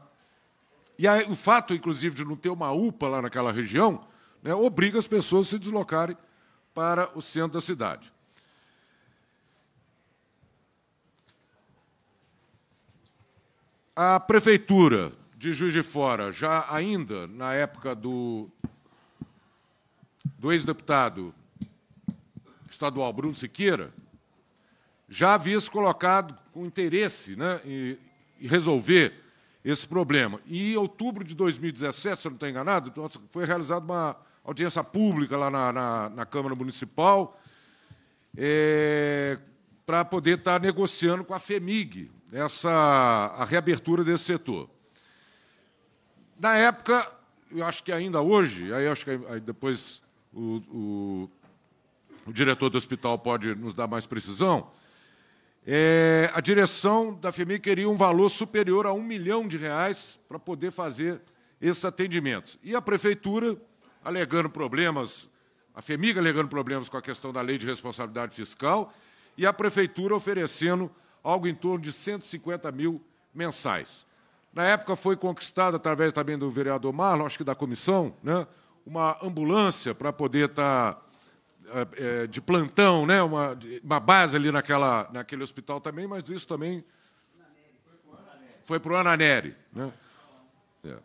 E aí, o fato, inclusive, de não ter uma UPA lá naquela região, né, obriga as pessoas a se deslocarem para o centro da cidade. A prefeitura de Juiz de Fora, já ainda na época do, do ex-deputado estadual Bruno Siqueira, já havia se colocado com interesse né, em, em resolver esse problema. E em outubro de 2017, se eu não estou enganado, foi realizada uma audiência pública lá na, na, na Câmara Municipal é, para poder estar negociando com a FEMIG essa, a reabertura desse setor. Na época, eu acho que ainda hoje, aí acho que aí depois o, o o diretor do hospital pode nos dar mais precisão, é, a direção da FEMI queria um valor superior a um milhão de reais para poder fazer esses atendimentos. E a prefeitura, alegando problemas, a FEMIG alegando problemas com a questão da lei de responsabilidade fiscal, e a prefeitura oferecendo algo em torno de 150 mil mensais. Na época foi conquistada, através também do vereador Marlon, acho que da comissão, né, uma ambulância para poder estar. Tá é, de plantão, né? uma, uma base ali naquela, naquele hospital também, mas isso também foi para o Ananeri. Né? É.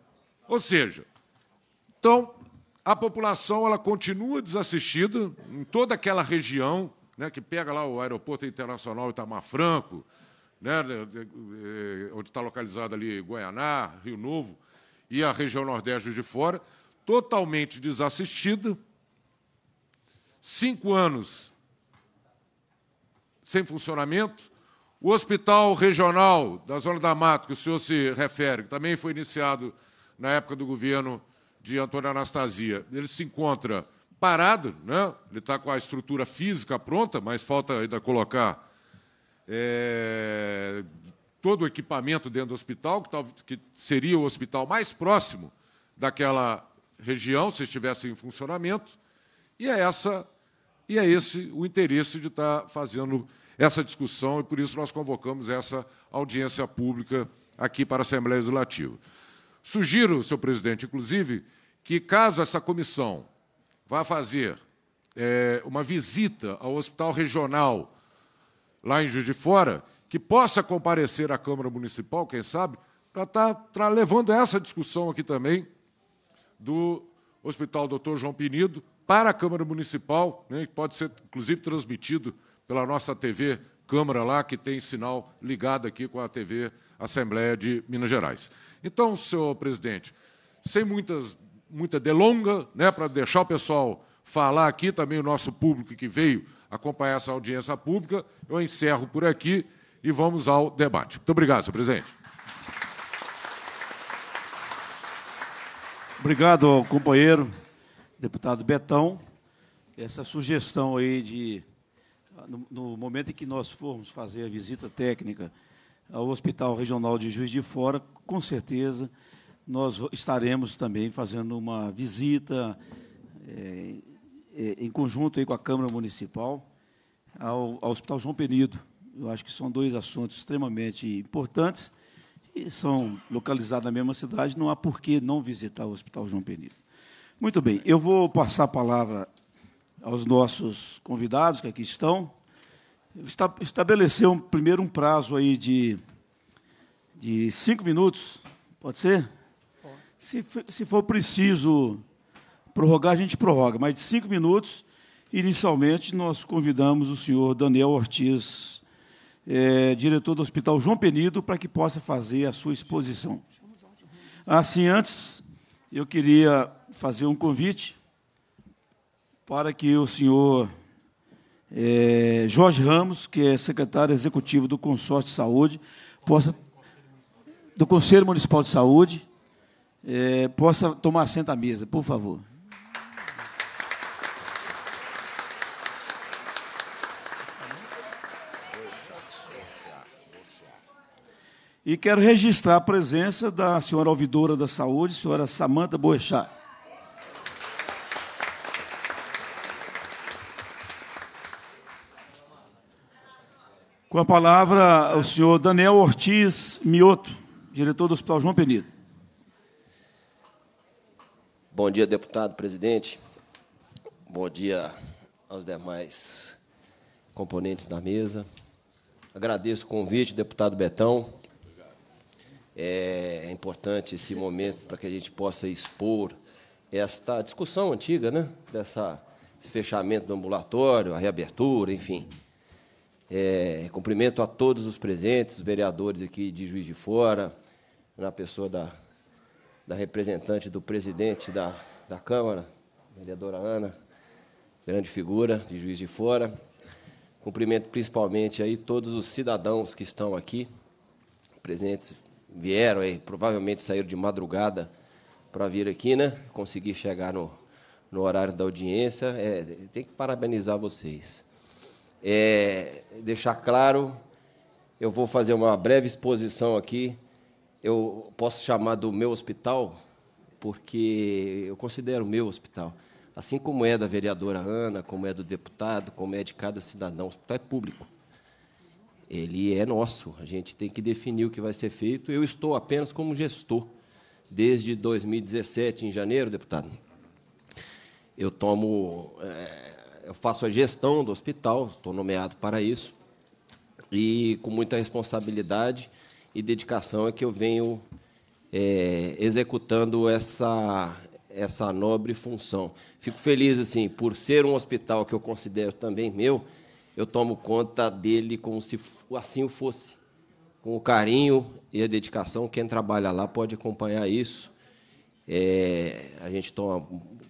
Ou seja, então, a população ela continua desassistida em toda aquela região, né, que pega lá o aeroporto internacional Itamar Franco, né, onde está localizado ali Guaianá, Rio Novo, e a região nordeste de fora, totalmente desassistida, cinco anos sem funcionamento, o hospital regional da Zona da Mata, que o senhor se refere, que também foi iniciado na época do governo de Antônio Anastasia, ele se encontra parado, né? ele está com a estrutura física pronta, mas falta ainda colocar é, todo o equipamento dentro do hospital, que, tal, que seria o hospital mais próximo daquela região, se estivesse em funcionamento, e é, essa, e é esse o interesse de estar tá fazendo essa discussão, e por isso nós convocamos essa audiência pública aqui para a Assembleia Legislativa. Sugiro, senhor presidente, inclusive, que caso essa comissão vá fazer é, uma visita ao hospital regional lá em Juiz de Fora, que possa comparecer à Câmara Municipal, quem sabe, para estar tá, levando essa discussão aqui também do Hospital Doutor João Pinido para a Câmara Municipal, né, que pode ser, inclusive, transmitido pela nossa TV Câmara lá, que tem sinal ligado aqui com a TV Assembleia de Minas Gerais. Então, senhor presidente, sem muitas, muita delonga, né, para deixar o pessoal falar aqui, também o nosso público que veio acompanhar essa audiência pública, eu encerro por aqui e vamos ao debate. Muito obrigado, senhor presidente. Obrigado companheiro deputado Betão. Essa sugestão aí de, no, no, momento em que nós formos fazer a visita técnica ao Hospital Regional de Juiz de Fora, com certeza nós estaremos também fazendo uma visita é, é, em conjunto aí com a Câmara Municipal ao, ao Hospital João Penido. Eu acho que são dois assuntos extremamente importantes e são localizados na mesma cidade, não há por que não visitar o Hospital João Penido. Muito bem, eu vou passar a palavra aos nossos convidados que aqui estão. Estabelecer primeiro um prazo aí de, de cinco minutos, pode ser? Se, se for preciso prorrogar, a gente prorroga, mas de cinco minutos. Inicialmente, nós convidamos o senhor Daniel Ortiz, é, diretor do Hospital João Penido, para que possa fazer a sua exposição. Assim, antes, eu queria fazer um convite para que o senhor é, Jorge Ramos, que é secretário executivo do Consórcio de Saúde, possa, do Conselho Municipal de Saúde, é, possa tomar assento à mesa, por favor. E quero registrar a presença da senhora ouvidora da saúde, senhora Samanta Boechat. Com a palavra, o senhor Daniel Ortiz Mioto, diretor do Hospital João Penido. Bom dia, deputado presidente. Bom dia aos demais componentes da mesa. Agradeço o convite, deputado Betão. É importante esse momento para que a gente possa expor esta discussão antiga, né? Dessa esse fechamento do ambulatório, a reabertura, enfim. É, cumprimento a todos os presentes, os vereadores aqui de Juiz de Fora, na pessoa da, da representante do presidente da, da Câmara, vereadora Ana, grande figura de Juiz de Fora. Cumprimento principalmente aí todos os cidadãos que estão aqui presentes, vieram aí, provavelmente saíram de madrugada para vir aqui, né? Conseguir chegar no, no horário da audiência. É, tem que parabenizar vocês é, deixar claro, eu vou fazer uma breve exposição aqui. Eu posso chamar do meu hospital, porque eu considero o meu hospital. Assim como é da vereadora Ana, como é do deputado, como é de cada cidadão. O hospital é público. Ele é nosso. A gente tem que definir o que vai ser feito. Eu estou apenas como gestor. Desde 2017, em janeiro, deputado, eu tomo é, eu faço a gestão do hospital, estou nomeado para isso, e com muita responsabilidade e dedicação é que eu venho é, executando essa, essa nobre função. Fico feliz assim por ser um hospital que eu considero também meu, eu tomo conta dele como se assim o fosse, com o carinho e a dedicação. Quem trabalha lá pode acompanhar isso. É, a gente toma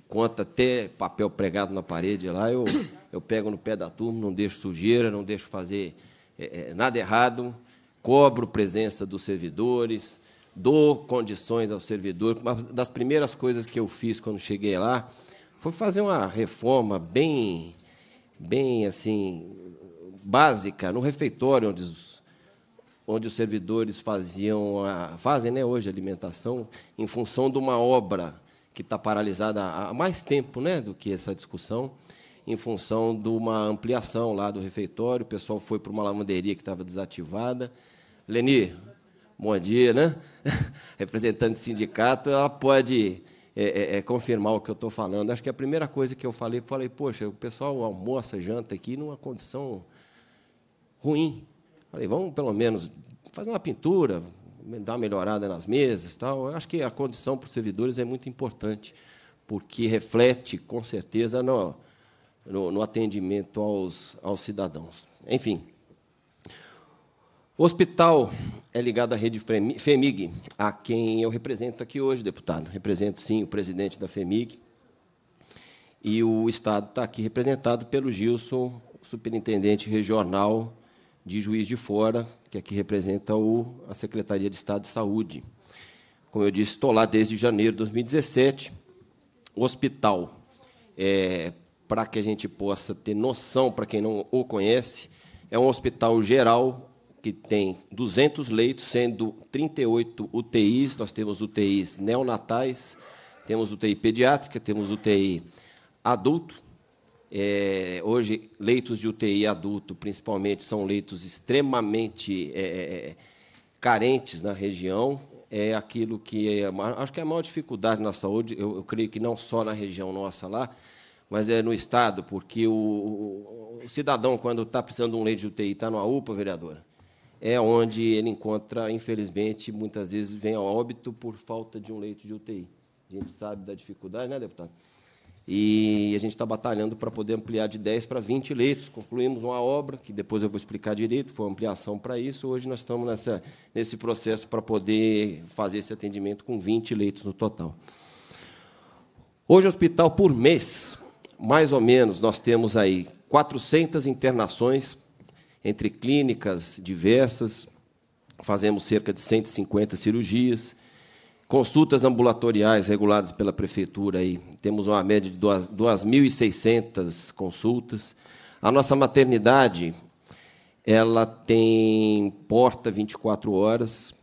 conta até papel pregado na parede lá. Eu, eu pego no pé da turma, não deixo sujeira, não deixo fazer é, é nada errado, cobro presença dos servidores, dou condições ao servidor. Uma das primeiras coisas que eu fiz quando cheguei lá foi fazer uma reforma bem, bem assim básica no refeitório onde os, onde os servidores faziam a, fazem né, hoje a alimentação em função de uma obra que está paralisada há mais tempo né, do que essa discussão, em função de uma ampliação lá do refeitório. O pessoal foi para uma lavanderia que estava desativada. Leni, bom dia, né? Representante do sindicato, ela pode é, é, é, confirmar o que eu estou falando. Acho que a primeira coisa que eu falei, falei, poxa, o pessoal almoça, janta aqui numa condição ruim. Falei, vamos pelo menos fazer uma pintura, dar uma melhorada nas mesas, tal. Eu acho que a condição para os servidores é muito importante, porque reflete, com certeza, no, no, no atendimento aos, aos cidadãos. Enfim, o hospital é ligado à rede FEMIG, a quem eu represento aqui hoje, deputado. Represento, sim, o presidente da FEMIG. E o Estado está aqui representado pelo Gilson, superintendente regional de Juiz de Fora, que aqui representa o, a Secretaria de Estado de Saúde. Como eu disse, estou lá desde janeiro de 2017. O hospital, é, para que a gente possa ter noção, para quem não o conhece, é um hospital geral que tem 200 leitos, sendo 38 UTIs, nós temos UTIs neonatais, temos UTI pediátrica, temos UTI adulto. É, hoje, leitos de UTI adulto, principalmente, são leitos extremamente é, é, carentes na região. É aquilo que é, acho que é a maior dificuldade na saúde, eu, eu creio que não só na região nossa lá, mas é no Estado, porque o, o, cidadão, quando está precisando de um leito de UTI, está numa UPA, vereadora, é onde ele encontra, infelizmente, muitas vezes vem a óbito por falta de um leito de UTI. A gente sabe da dificuldade, né, deputado? E a gente está batalhando para poder ampliar de 10 para 20 leitos. Concluímos uma obra, que depois eu vou explicar direito, foi ampliação para isso. Hoje nós estamos nessa, nesse processo para poder fazer esse atendimento com 20 leitos no total. Hoje, o hospital, por mês, mais ou menos, nós temos aí 400 internações entre clínicas diversas, fazemos cerca de 150 cirurgias, consultas ambulatoriais reguladas pela prefeitura, aí, temos uma média de 2.600 consultas. A nossa maternidade ela tem porta 24 horas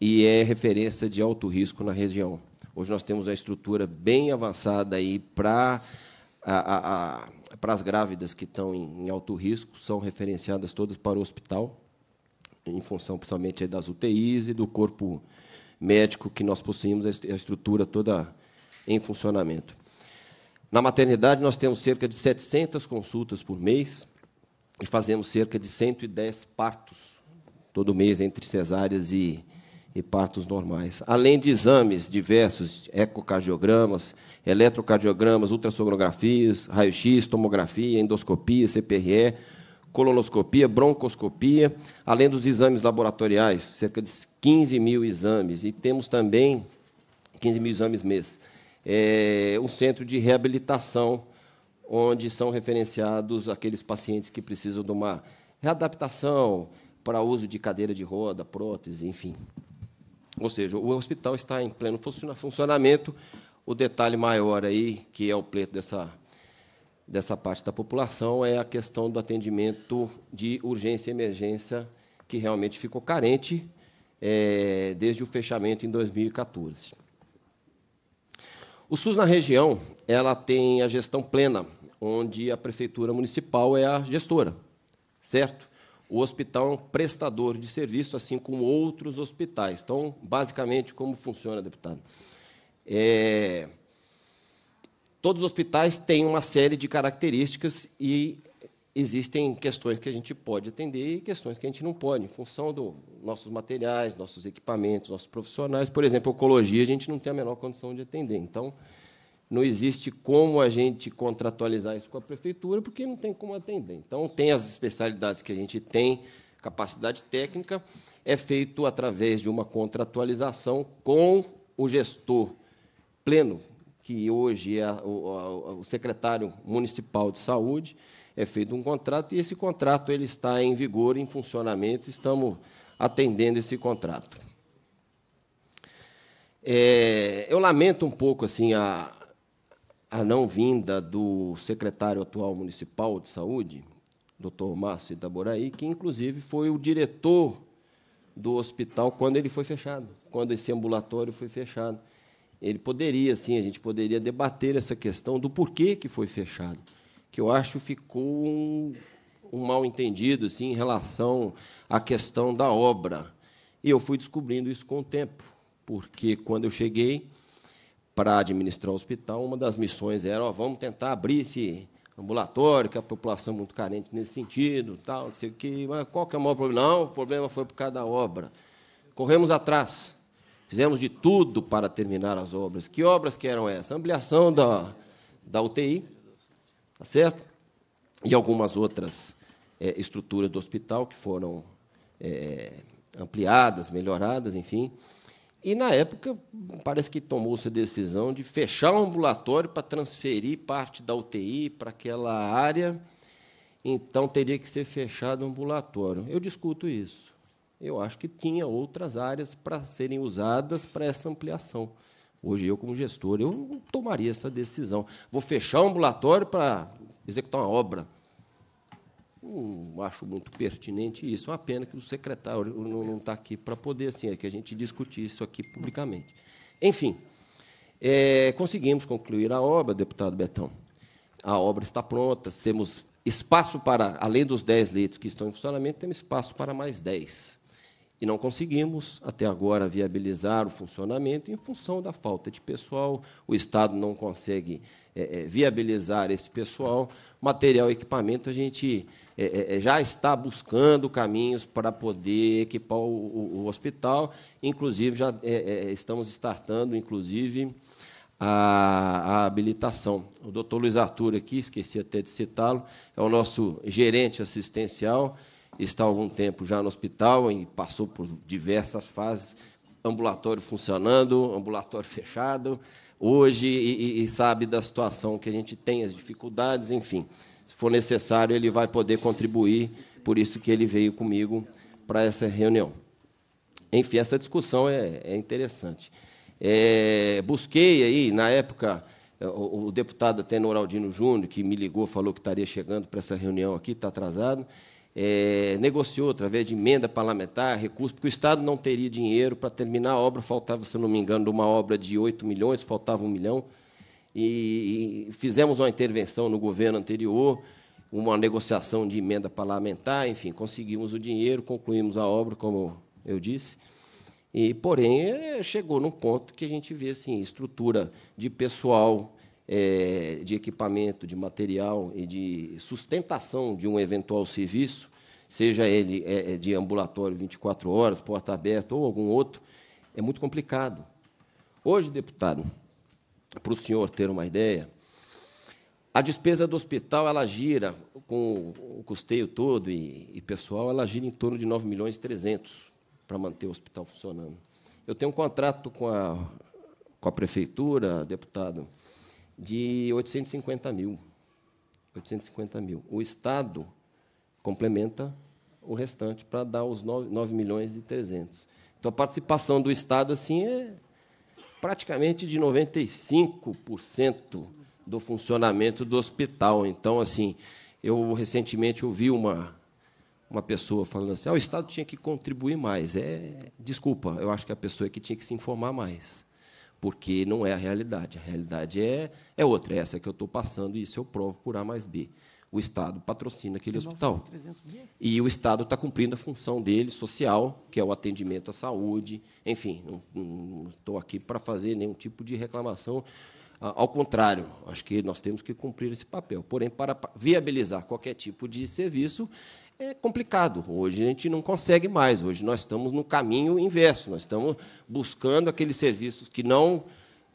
e é referência de alto risco na região. Hoje nós temos uma estrutura bem avançada aí para a, a, para as grávidas que estão em, em, alto risco, são referenciadas todas para o hospital, em função principalmente das UTIs e do corpo médico que nós possuímos, a estrutura toda em funcionamento. Na maternidade, nós temos cerca de 700 consultas por mês e fazemos cerca de 110 partos todo mês, entre cesáreas e, e partos normais. Além de exames diversos, ecocardiogramas, eletrocardiogramas, ultrassonografias, raio-x, tomografia, endoscopia, CPRE, colonoscopia, broncoscopia, além dos exames laboratoriais, cerca de 15 mil exames. E temos também 15 mil exames mês. É, um centro de reabilitação, onde são referenciados aqueles pacientes que precisam de uma readaptação para uso de cadeira de roda, prótese, enfim. Ou seja, o hospital está em pleno funcionamento, o detalhe maior aí, que é o pleito dessa, dessa parte da população, é a questão do atendimento de urgência e emergência, que realmente ficou carente é, desde o fechamento em 2014. O SUS na região ela tem a gestão plena, onde a prefeitura municipal é a gestora, certo? O hospital é um prestador de serviço, assim como outros hospitais. Então, basicamente, como funciona, deputado? É, todos os hospitais têm uma série de características e existem questões que a gente pode atender e questões que a gente não pode, em função dos nossos materiais, nossos equipamentos, nossos profissionais. Por exemplo, oncologia, a gente não tem a menor condição de atender. Então, não existe como a gente contratualizar isso com a prefeitura, porque não tem como atender. Então, tem as especialidades que a gente tem, capacidade técnica, é feito através de uma contratualização com o gestor pleno, que hoje é o, secretário municipal de saúde, é feito um contrato e esse contrato ele está em vigor, em funcionamento, estamos atendendo esse contrato. É, eu lamento um pouco assim a, a não vinda do secretário atual municipal de saúde, doutor Márcio Itaboraí, que inclusive foi o diretor do hospital quando ele foi fechado, quando esse ambulatório foi fechado. Ele poderia, sim, a gente poderia debater essa questão do porquê que foi fechado que eu acho ficou um, um mal entendido assim, em relação à questão da obra. E eu fui descobrindo isso com o tempo, porque quando eu cheguei para administrar o hospital, uma das missões era, vamos tentar abrir esse ambulatório, que a população é muito carente nesse sentido, tal, não sei o quê. Mas qual que é o maior problema? Não, o problema foi por causa da obra. Corremos atrás, fizemos de tudo para terminar as obras. Que obras que eram essas? ampliação da, da UTI, Tá certo? E algumas outras é, estruturas do hospital que foram é, ampliadas, melhoradas, enfim. E, na época, parece que tomou-se a decisão de fechar o ambulatório para transferir parte da UTI para aquela área. Então, teria que ser fechado o ambulatório. Eu discuto isso. Eu acho que tinha outras áreas para serem usadas para essa ampliação. Hoje, eu, como gestor, eu não tomaria essa decisão. Vou fechar o ambulatório para executar uma obra. Não acho muito pertinente isso. É uma pena que o secretário não está aqui para poder, assim, é que a gente discutir isso aqui publicamente. Enfim, é, conseguimos concluir a obra, deputado Betão. A obra está pronta, temos espaço para, além dos 10 leitos que estão em funcionamento, temos espaço para mais 10 e não conseguimos, até agora, viabilizar o funcionamento em função da falta de pessoal. O Estado não consegue é, é, viabilizar esse pessoal. Material e equipamento, a gente é, é, é já está buscando caminhos para poder equipar o, o, o hospital. Inclusive, já é, estamos startando, inclusive, a, a, habilitação. O doutor Luiz Arthur aqui, esqueci até de citá-lo, é o nosso gerente assistencial, está há algum tempo já no hospital e passou por diversas fases, ambulatório funcionando, ambulatório fechado, hoje, e, e, sabe da situação que a gente tem, as dificuldades, enfim. Se for necessário, ele vai poder contribuir, por isso que ele veio comigo para essa reunião. Enfim, essa discussão é, é interessante. É, busquei aí, na época, o, o deputado Tenor Aldino Júnior, que me ligou, falou que estaria chegando para essa reunião aqui, está atrasado, é, negociou através de emenda parlamentar, recurso, porque o Estado não teria dinheiro para terminar a obra, faltava, se não me engano, uma obra de 8 milhões, faltava um milhão, e, e fizemos uma intervenção no governo anterior, uma negociação de emenda parlamentar, enfim, conseguimos o dinheiro, concluímos a obra, como eu disse, e, porém, é, chegou num ponto que a gente vê assim, estrutura de pessoal, é, de equipamento, de material e de sustentação de um eventual serviço, seja ele é, é de ambulatório 24 horas, porta aberta ou algum outro, é muito complicado. Hoje, deputado, para o senhor ter uma ideia, a despesa do hospital ela gira, com o custeio todo e, e pessoal, ela gira em torno de 9 milhões e 300 para manter o hospital funcionando. Eu tenho um contrato com a, com a prefeitura, deputado, de 850 mil. 850 mil. O Estado complementa o restante para dar os 9, 9 milhões e 300. Então, a participação do Estado assim é praticamente de 95% do funcionamento do hospital. Então, assim, eu recentemente ouvi uma uma pessoa falando assim: ah, o Estado tinha que contribuir mais. É, desculpa, eu acho que a pessoa é que tinha que se informar mais porque não é a realidade. A realidade é, é outra, é essa que eu estou passando, e isso eu provo por A mais B. O Estado patrocina aquele hospital. E o Estado está cumprindo a função dele, social, que é o atendimento à saúde. Enfim, não estou aqui para fazer nenhum tipo de reclamação. Ao contrário, acho que nós temos que cumprir esse papel. Porém, para viabilizar qualquer tipo de serviço, é complicado. Hoje a gente não consegue mais. Hoje nós estamos no caminho inverso. Nós estamos buscando aqueles serviços que não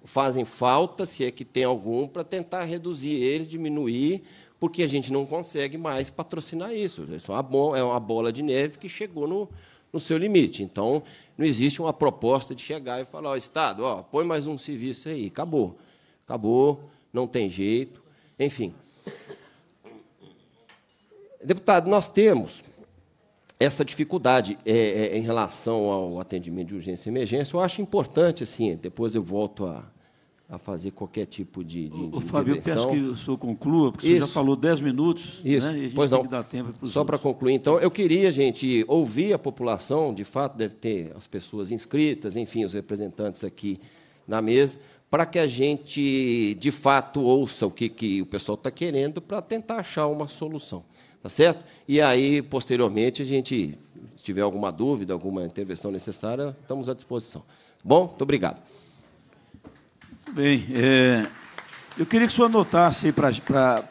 fazem falta, se é que tem algum, para tentar reduzir eles, diminuir, porque a gente não consegue mais patrocinar isso. Isso é uma bola de neve que chegou no, no seu limite. Então, não existe uma proposta de chegar e falar, ó, Estado, ó, põe mais um serviço aí, acabou. Acabou, não tem jeito, enfim. Deputado, nós temos essa dificuldade é, é, em relação ao atendimento de urgência e emergência. Eu acho importante, assim, depois eu volto a, a fazer qualquer tipo de, de, o, Fábio, eu peço que o senhor conclua, porque o senhor já falou 10 minutos, Isso. Né, e a gente pois tem não. que dar tempo para os Só para concluir, então, eu queria, gente, ouvir a população, de fato, deve ter as pessoas inscritas, enfim, os representantes aqui na mesa, para que a gente, de fato, ouça o que, que o pessoal está querendo para tentar achar uma solução. Tá certo? E aí, posteriormente, a gente, se tiver alguma dúvida, alguma intervenção necessária, estamos à disposição. Bom, muito obrigado. Bem, é, eu queria que o senhor anotasse para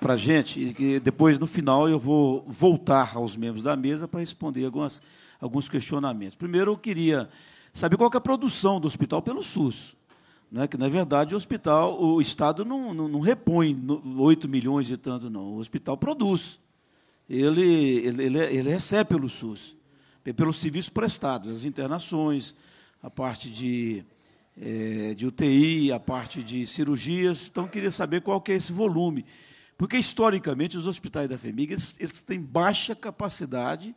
a gente, e que depois, no final, eu vou voltar aos membros da mesa para responder algumas, alguns questionamentos. Primeiro, eu queria saber qual é a produção do hospital pelo SUS. Né, que, na verdade, o hospital, o Estado não, não, não repõe 8 milhões e tanto, não. O hospital produz ele, ele, ele, ele recebe pelo SUS, pelo serviço prestado, as internações, a parte de, é, de UTI, a parte de cirurgias. Então, queria saber qual que é esse volume. Porque, historicamente, os hospitais da FEMIG eles, eles têm baixa capacidade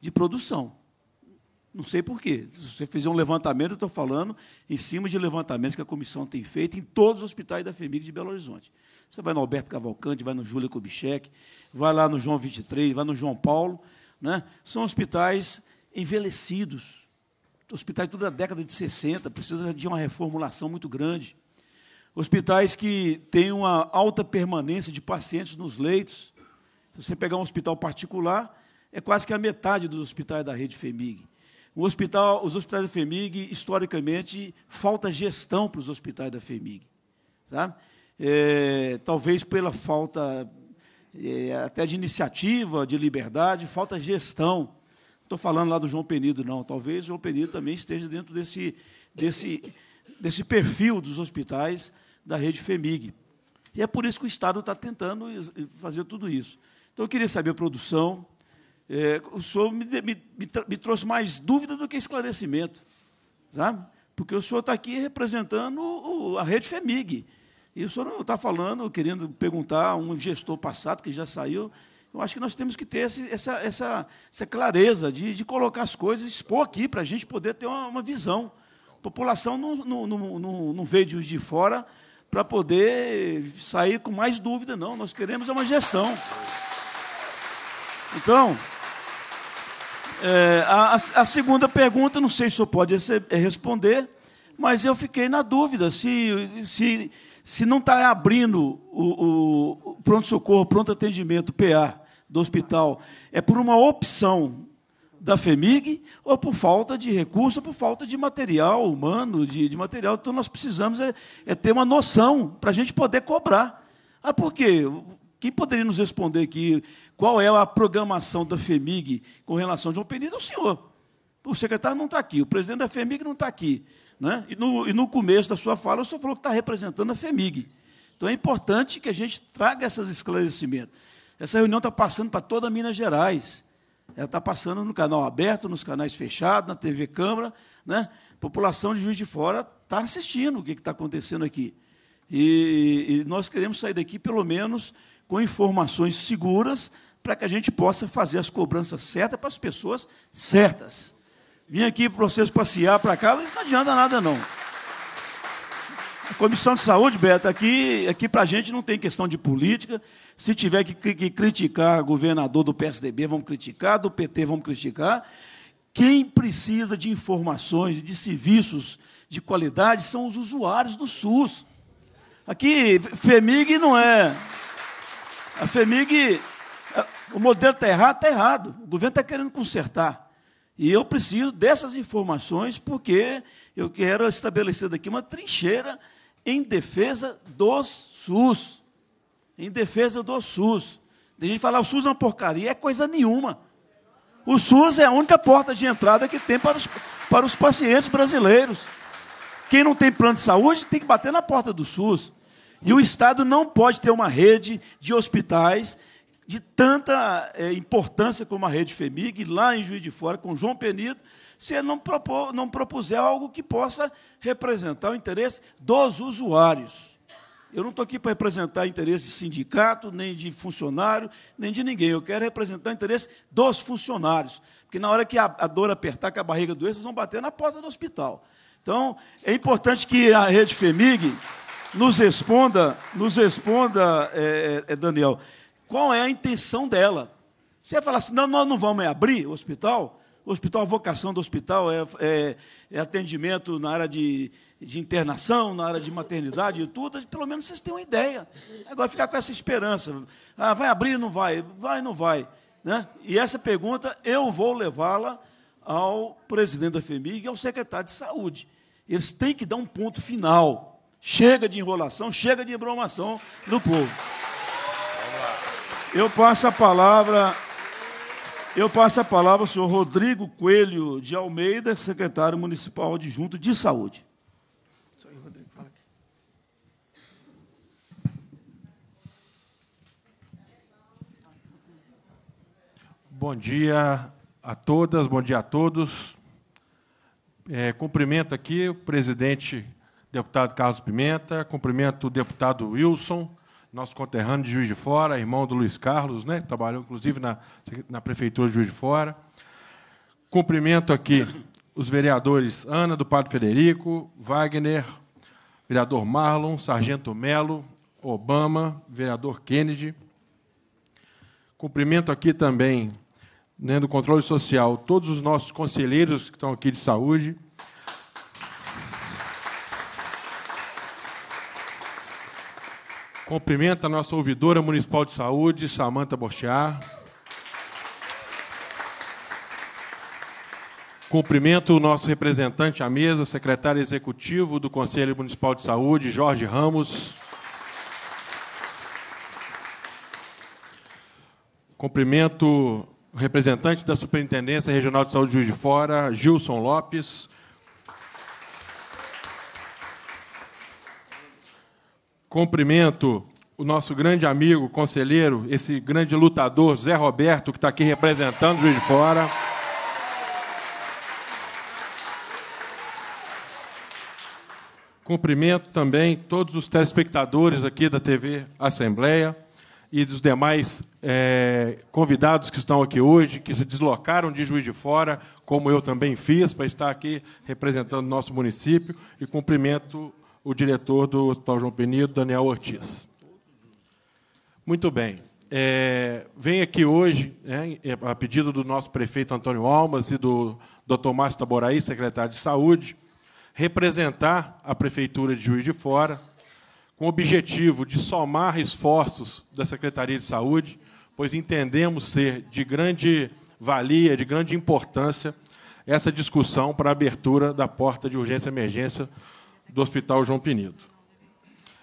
de produção. Não sei porquê. Se você fizer um levantamento, eu estou falando em cima de levantamentos que a comissão tem feito em todos os hospitais da FEMIG de Belo Horizonte. Você vai no Alberto Cavalcante, vai no Júlia Kubitschek, vai lá no João 23, vai no João Paulo. Né? São hospitais envelhecidos. Hospitais tudo da década de 60, precisa de uma reformulação muito grande. Hospitais que têm uma alta permanência de pacientes nos leitos. Se você pegar um hospital particular, é quase que a metade dos hospitais da rede FEMIG. Hospital, os hospitais da FEMIG, historicamente, falta gestão para os hospitais da FEMIG. Sabe? É, talvez pela falta é, até de iniciativa, de liberdade, falta gestão. Não estou falando lá do João Penido, não. Talvez o João Penido também esteja dentro desse, desse, desse perfil dos hospitais da rede FEMIG. E é por isso que o Estado está tentando fazer tudo isso. Então, eu queria saber a produção, é, o senhor me, me, me, trouxe mais dúvida do que esclarecimento, sabe? Porque o senhor está aqui representando o, a rede FEMIG. E o senhor não está falando, querendo perguntar a um gestor passado que já saiu. Eu acho que nós temos que ter esse, essa, essa, essa, clareza de, de, colocar as coisas, expor aqui, para a gente poder ter uma, uma visão. A população não, não, não, não veio de, fora para poder sair com mais dúvida, não. Nós queremos uma gestão. Então, é, a, a, segunda pergunta, não sei se senhor pode é, responder, mas eu fiquei na dúvida se, se, se não está abrindo o, o pronto-socorro, pronto-atendimento, PA, do hospital, é por uma opção da FEMIG ou por falta de recurso, ou por falta de material humano, de, de material. Então, nós precisamos é, é ter uma noção para a gente poder cobrar. Ah, por quê? Quem poderia nos responder aqui qual é a programação da FEMIG com relação a João Penido? É o senhor. O secretário não está aqui, o presidente da FEMIG não está aqui. Né? E, no, e no começo da sua fala, o senhor falou que está representando a FEMIG. Então é importante que a gente traga esses esclarecimentos. Essa reunião está passando para toda Minas Gerais. Ela está passando no canal aberto, nos canais fechados, na TV Câmara. Né? A população de Juiz de Fora está assistindo o que está acontecendo aqui. E, e nós queremos sair daqui, pelo menos, com informações seguras para que a gente possa fazer as cobranças certas para as pessoas certas. Vim aqui para vocês passear para cá, mas não adianta nada não. A Comissão de Saúde, Beto, aqui, aqui para a gente não tem questão de política. Se tiver que, que criticar governador do PSDB, vamos criticar, do PT, vamos criticar. Quem precisa de informações e de serviços de qualidade são os usuários do SUS. Aqui, FEMIG não é a FEMIG, o modelo está errado, está errado. O governo está querendo consertar. E eu preciso dessas informações porque eu quero estabelecer daqui uma trincheira em defesa do SUS. Em defesa do SUS. Tem gente que fala, o SUS é uma porcaria, é coisa nenhuma. O SUS é a única porta de entrada que tem para os, para os pacientes brasileiros. Quem não tem plano de saúde tem que bater na porta do SUS. E o Estado não pode ter uma rede de hospitais de tanta é, importância como a rede FEMIG, lá em Juiz de Fora, com João Penido, se ele não, propor, não propuser algo que possa representar o interesse dos usuários. Eu não estou aqui para representar interesse de sindicato, nem de funcionário, nem de ninguém. Eu quero representar o interesse dos funcionários. Porque na hora que a, a dor apertar, que a barriga doer, vocês vão bater na porta do hospital. Então, é importante que a rede FEMIG nos responda, nos responda, é, é, Daniel, qual é a intenção dela. Você vai falar assim, não, nós não vamos abrir o hospital? O hospital, a vocação do hospital é, é, é atendimento na área de, de, internação, na área de maternidade e tudo, pelo menos vocês têm uma ideia. Agora ficar com essa esperança. Ah, vai abrir, não vai? Vai, não vai. Né? E essa pergunta eu vou levá-la ao presidente da FEMIG e ao secretário de saúde. Eles têm que dar um ponto final. Chega de enrolação, chega de embromação no povo. Eu passo a palavra eu passo a palavra ao senhor Rodrigo Coelho de Almeida, secretário municipal adjunto de saúde. Bom dia a todas, bom dia a todos. É, cumprimento aqui o presidente, deputado Carlos Pimenta, cumprimento o deputado Wilson, nosso conterrâneo de Juiz de Fora, irmão do Luiz Carlos, né? trabalhou inclusive na, na Prefeitura de Juiz de Fora. Cumprimento aqui os vereadores Ana, do Padre Federico, Wagner, vereador Marlon, Sargento Melo, Obama, vereador Kennedy. Cumprimento aqui também, né, do controle social, todos os nossos conselheiros que estão aqui de saúde, Cumprimento a nossa ouvidora municipal de saúde, Samanta Borchar. Cumprimento o nosso representante à mesa, secretário executivo do Conselho Municipal de Saúde, Jorge Ramos. Cumprimento o representante da Superintendência Regional de Saúde de Juiz de Fora, Gilson Lopes. Cumprimento o nosso grande amigo, conselheiro, esse grande lutador, Zé Roberto, que está aqui representando o Juiz de Fora. Cumprimento também todos os telespectadores aqui da TV Assembleia e dos demais é, convidados que estão aqui hoje, que se deslocaram de Juiz de Fora, como eu também fiz, para estar aqui representando o nosso município. E cumprimento o diretor do Hospital João Penido, Daniel Ortiz. Muito bem. É, vem aqui hoje, né, a pedido do nosso prefeito Antônio Almas e do Dr. Márcio Taboraí, secretário de Saúde, representar a Prefeitura de Juiz de Fora, com o objetivo de somar esforços da Secretaria de Saúde, pois entendemos ser de grande valia, de grande importância, essa discussão para a abertura da porta de urgência e emergência do Hospital João Penido.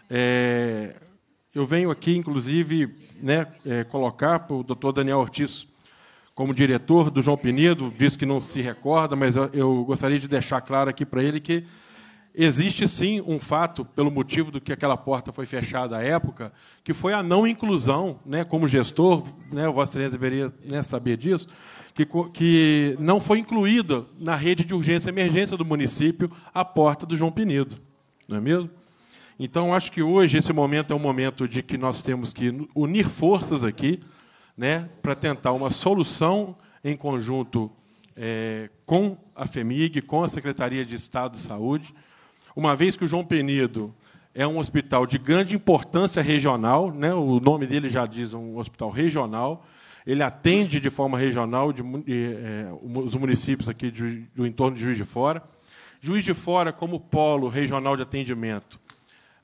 É, eu venho aqui, inclusive, né, é, colocar para o doutor Daniel Ortiz como diretor do João Penido, diz que não se recorda, mas eu, eu gostaria de deixar claro aqui para ele que existe sim um fato, pelo motivo do que aquela porta foi fechada à época, que foi a não inclusão, né, como gestor, né, Vossa Excelência deveria né, saber disso, que, que não foi incluída na rede de urgência e emergência do município a porta do João Penido. Não é mesmo? Então, acho que hoje esse momento é um momento de que nós temos que unir forças aqui né, para tentar uma solução em conjunto é, com a FEMIG, com a Secretaria de Estado de Saúde, uma vez que o João Penido é um hospital de grande importância regional, né, o nome dele já diz um hospital regional, ele atende de forma regional de, é, os municípios aqui de, do entorno de Juiz de Fora. Juiz de Fora, como polo regional de atendimento,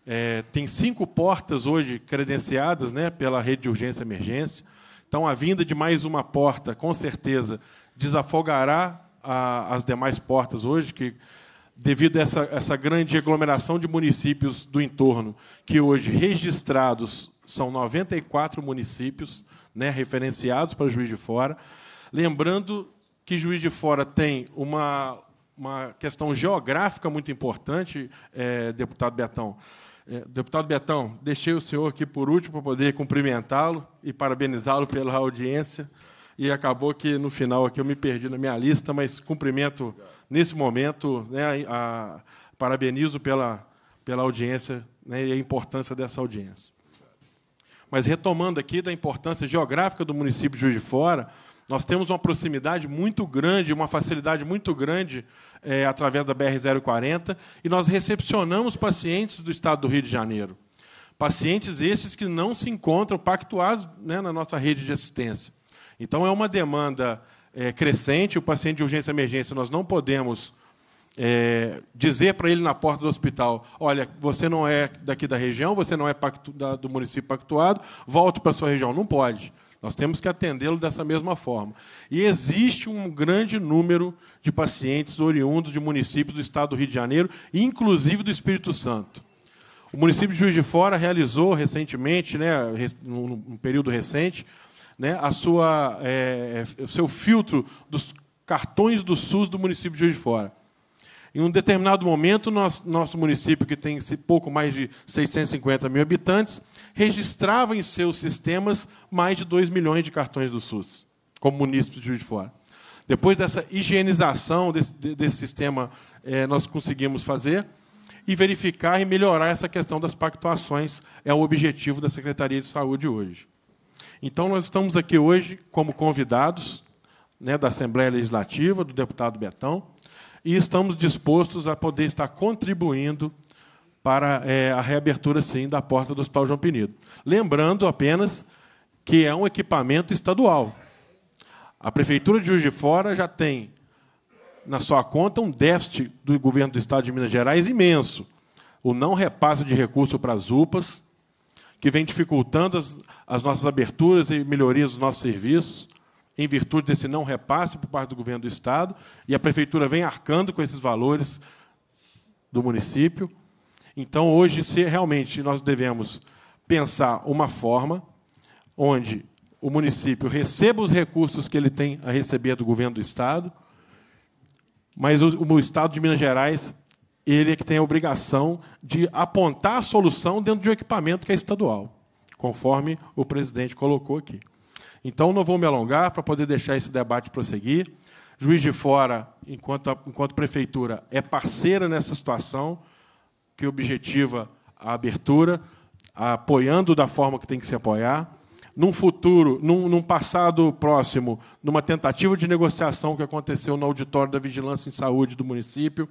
é, tem cinco portas hoje credenciadas né, pela rede de urgência e emergência. Então, a vinda de mais uma porta, com certeza, desafogará a, as demais portas hoje, que devido a essa, essa grande aglomeração de municípios do entorno, que hoje registrados são 94 municípios né, referenciados para Juiz de Fora. Lembrando que Juiz de Fora tem uma, uma questão geográfica muito importante, é, deputado Betão. É, deputado Betão, deixei o senhor aqui por último para poder cumprimentá-lo e parabenizá-lo pela audiência. E acabou que no final aqui eu me perdi na minha lista, mas cumprimento nesse momento, né, a, parabenizo pela, pela audiência né, e a importância dessa audiência. Mas retomando aqui da importância geográfica do município de Juiz de Fora, nós temos uma proximidade muito grande, uma facilidade muito grande é, através da BR-040 e nós recepcionamos pacientes do estado do Rio de Janeiro. Pacientes esses que não se encontram pactuados né, na nossa rede de assistência. Então, é uma demanda é, crescente. O paciente de urgência e emergência, nós não podemos é, dizer para ele na porta do hospital: olha, você não é daqui da região, você não é da, do município pactuado, volte para sua região. Não pode. Nós temos que atendê-lo dessa mesma forma. E existe um grande número de pacientes oriundos de municípios do estado do Rio de Janeiro, inclusive do Espírito Santo. O município de Juiz de Fora realizou recentemente, né, num período recente, né, a sua, é, o seu filtro dos cartões do SUS do município de Juiz de Fora. Em um determinado momento, nosso, nosso município, que tem pouco mais de 650 mil habitantes, registrava em seus sistemas mais de 2 milhões de cartões do SUS, como município de Juiz de Fora. Depois dessa higienização desse, desse sistema, é, nós conseguimos fazer e verificar e melhorar essa questão das pactuações, é o objetivo da Secretaria de Saúde hoje. Então, nós estamos aqui hoje como convidados né, da Assembleia Legislativa, do deputado Betão, e estamos dispostos a poder estar contribuindo para é, a reabertura, sim, da porta do Hospital João Penido. Lembrando apenas que é um equipamento estadual. A Prefeitura de Juiz de Fora já tem na sua conta um déficit do governo do Estado de Minas Gerais imenso. O não repasse de recursos para as UPAs, que vem dificultando as, as nossas aberturas e melhorias dos nossos serviços em virtude desse não repasse por parte do governo do Estado, e a Prefeitura vem arcando com esses valores do município. Então, hoje, se realmente nós devemos pensar uma forma onde o município receba os recursos que ele tem a receber do governo do Estado, mas o, o Estado de Minas Gerais ele é que tem a obrigação de apontar a solução dentro de um equipamento que é estadual, conforme o presidente colocou aqui. Então, não vou me alongar para poder deixar esse debate prosseguir. Juiz de Fora, enquanto, enquanto prefeitura, é parceira nessa situação, que objetiva a abertura, apoiando da forma que tem que se apoiar. Num futuro, num, num passado próximo, numa tentativa de negociação que aconteceu no auditório da Vigilância em Saúde do município,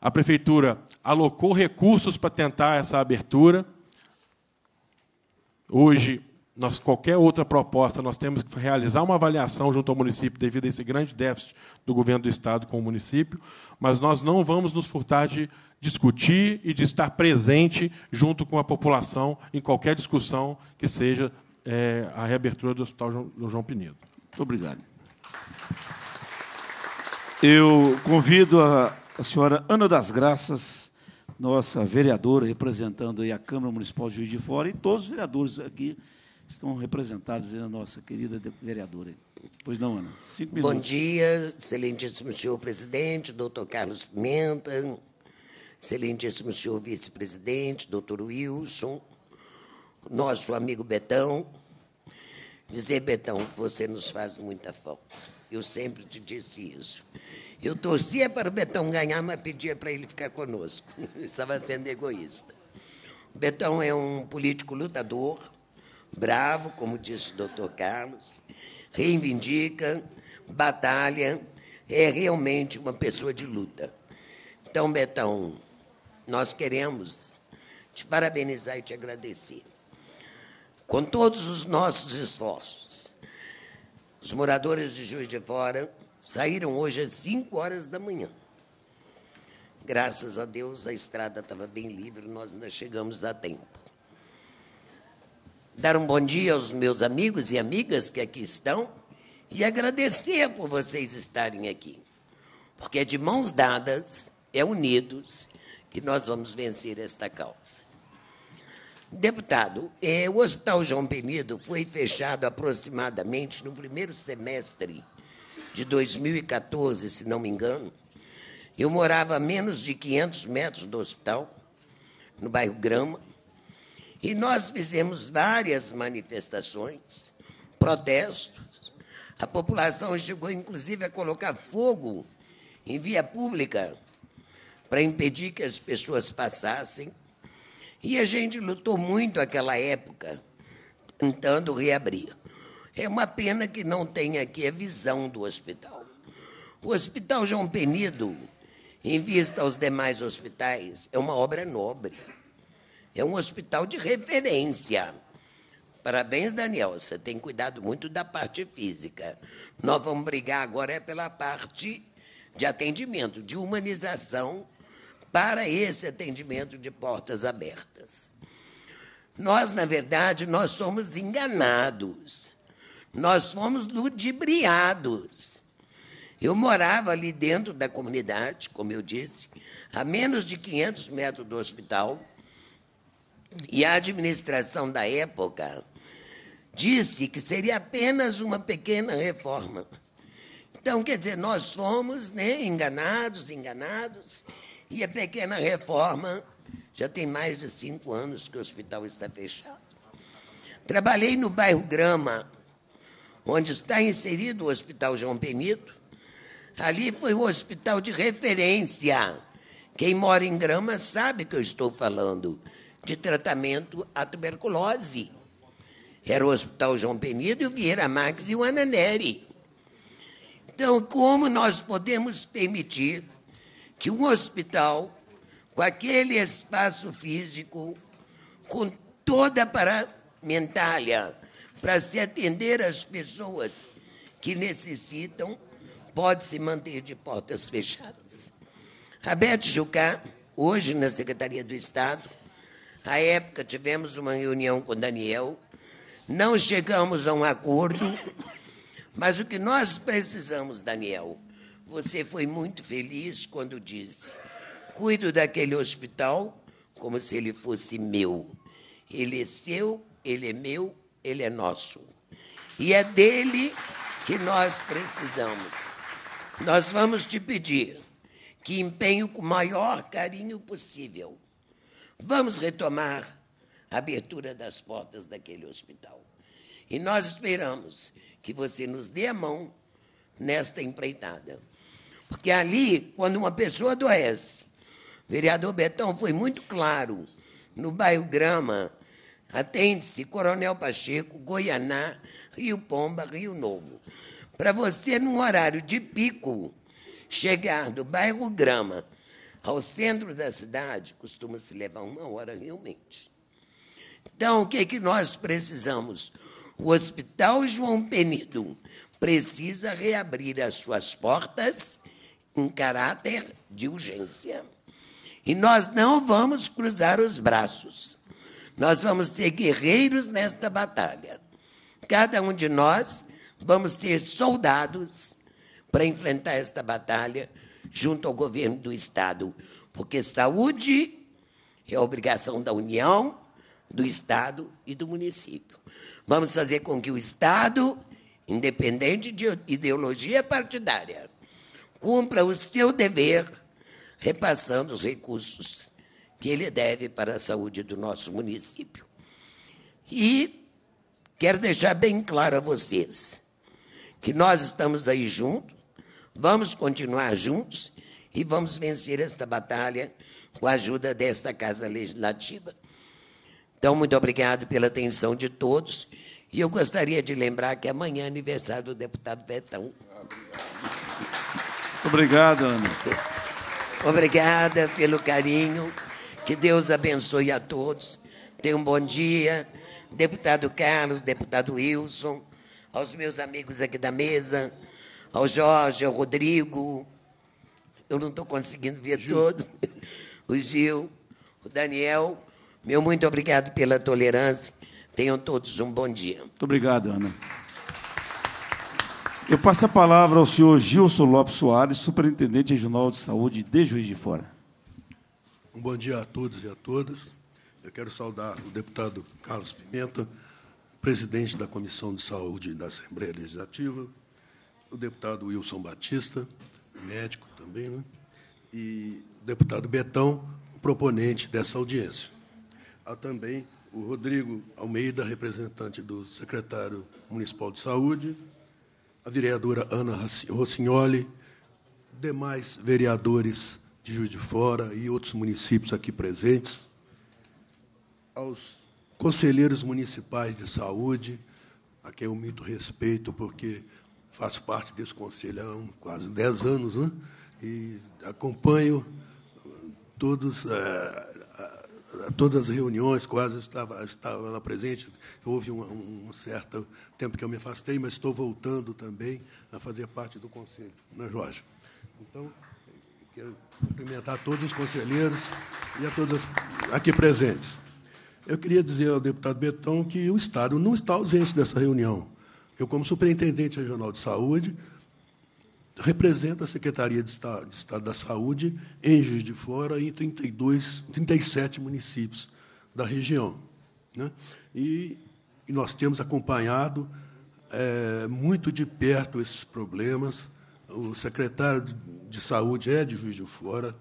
a prefeitura alocou recursos para tentar essa abertura. Hoje, nós, qualquer outra proposta, nós temos que realizar uma avaliação junto ao município devido a esse grande déficit do governo do Estado com o município, mas nós não vamos nos furtar de discutir e de estar presente junto com a população em qualquer discussão que seja é, a reabertura do Hospital João, do João Pinedo. Muito obrigado. Eu convido a, a senhora Ana das Graças, nossa vereadora, representando a Câmara Municipal de Juiz de Fora, e todos os vereadores aqui estão representados na nossa querida vereadora. Pois não, Ana? Cinco minutos. Bom dia, excelentíssimo senhor presidente, doutor Carlos Pimenta, excelentíssimo senhor vice-presidente, doutor Wilson, nosso amigo Betão. Dizer, Betão, que você nos faz muita falta. Eu sempre te disse isso. Eu torcia para o Betão ganhar, mas pedia para ele ficar conosco. Estava sendo egoísta. O Betão é um político lutador, bravo, como disse o doutor Carlos, reivindica, batalha, é realmente uma pessoa de luta. Então, Betão, nós queremos te parabenizar e te agradecer. Com todos os nossos esforços, os moradores de Juiz de Fora saíram hoje às 5 horas da manhã. Graças a Deus, a estrada estava bem livre, nós ainda chegamos a tempo dar um bom dia aos meus amigos e amigas que aqui estão e agradecer por vocês estarem aqui. Porque é de mãos dadas é unidos que nós vamos vencer esta causa. Deputado, eh, o Hospital João Penido foi fechado aproximadamente no primeiro semestre de 2014, se não me engano. Eu morava a menos de 500 metros do hospital, no bairro Grama, e nós fizemos várias manifestações, protestos. A população chegou, inclusive, a colocar fogo em via pública para impedir que as pessoas passassem. E a gente lutou muito naquela época, tentando reabrir. É uma pena que não tenha aqui a visão do hospital. O Hospital João Penido, em vista aos demais hospitais, é uma obra nobre. É um hospital de referência. Parabéns, Daniel. Você tem cuidado muito da parte física. Nós vamos brigar agora é pela parte de atendimento, de humanização para esse atendimento de portas abertas. Nós, na verdade, nós somos enganados. Nós fomos ludibriados. Eu morava ali dentro da comunidade, como eu disse, a menos de 500 metros do hospital, e a administração da época disse que seria apenas uma pequena reforma. Então, quer dizer, nós fomos né, enganados, enganados, e a pequena reforma já tem mais de cinco anos que o hospital está fechado. Trabalhei no bairro Grama, onde está inserido o Hospital João Benito. Ali foi o hospital de referência. Quem mora em Grama sabe que eu estou falando de tratamento à tuberculose. Era o Hospital João Benito e o Vieira Max e o Ananeri. Então, como nós podemos permitir que um hospital, com aquele espaço físico, com toda a paramentália para se atender às pessoas que necessitam, pode se manter de portas fechadas. A Beth Jucá, hoje na Secretaria do Estado, à época tivemos uma reunião com Daniel, não chegamos a um acordo, mas o que nós precisamos, Daniel, você foi muito feliz quando disse: cuido daquele hospital como se ele fosse meu. Ele é seu, ele é meu, ele é nosso. E é dele que nós precisamos. Nós vamos te pedir que empenhe com o maior carinho possível. Vamos retomar a abertura das portas daquele hospital. E nós esperamos que você nos dê a mão nesta empreitada. Porque ali, quando uma pessoa adoece, o vereador Betão foi muito claro, no bairro Grama, atende-se Coronel Pacheco, Goianá, Rio Pomba, Rio Novo. Para você, num horário de pico, chegar do bairro Grama ao centro da cidade, costuma se levar uma hora realmente. Então, o que, é que nós precisamos? O Hospital João Penido precisa reabrir as suas portas em caráter de urgência. E nós não vamos cruzar os braços. Nós vamos ser guerreiros nesta batalha. Cada um de nós vamos ser soldados para enfrentar esta batalha junto ao governo do Estado, porque saúde é obrigação da União, do Estado e do município. Vamos fazer com que o Estado, independente de ideologia partidária, cumpra o seu dever repassando os recursos que ele deve para a saúde do nosso município. E quero deixar bem claro a vocês que nós estamos aí juntos, vamos continuar juntos e vamos vencer esta batalha com a ajuda desta Casa Legislativa. Então, muito obrigado pela atenção de todos. E eu gostaria de lembrar que amanhã é aniversário do deputado Betão. Obrigado, Ana. Obrigada pelo carinho. Que Deus abençoe a todos. Tenha um bom dia. Deputado Carlos, deputado Wilson, aos meus amigos aqui da mesa, ao Jorge, ao Rodrigo. Eu não estou conseguindo ver Gil. todos. O Gil, o Daniel. Meu muito obrigado pela tolerância. Tenham todos um bom dia. Muito obrigado, Ana. Eu passo a palavra ao senhor Gilson Lopes Soares, superintendente regional de saúde de Juiz de Fora. Um bom dia a todos e a todas. Eu quero saudar o deputado Carlos Pimenta, presidente da Comissão de Saúde da Assembleia Legislativa, o deputado Wilson Batista, médico também, né? e o deputado Betão, proponente dessa audiência. Há também o Rodrigo Almeida, representante do secretário municipal de saúde, a vereadora Ana Rossignoli, demais vereadores de Juiz de Fora e outros municípios aqui presentes, aos conselheiros municipais de saúde, a quem eu muito respeito, porque faço parte desse conselho há quase 10 anos, né? e acompanho todos, é, todas as reuniões, quase estava, estava lá presente. Houve um, um, certo tempo que eu me afastei, mas estou voltando também a fazer parte do conselho, né, Jorge? Então, quero cumprimentar todos os conselheiros e a todos aqui presentes. Eu queria dizer ao deputado Betão que o Estado não está ausente dessa reunião. Eu, como superintendente regional de saúde, represento a Secretaria de Estado, de Estado da Saúde em Juiz de Fora em 32, 37 municípios da região. Né? E, e, nós temos acompanhado é, muito de perto esses problemas. O secretário de Saúde é de Juiz de Fora,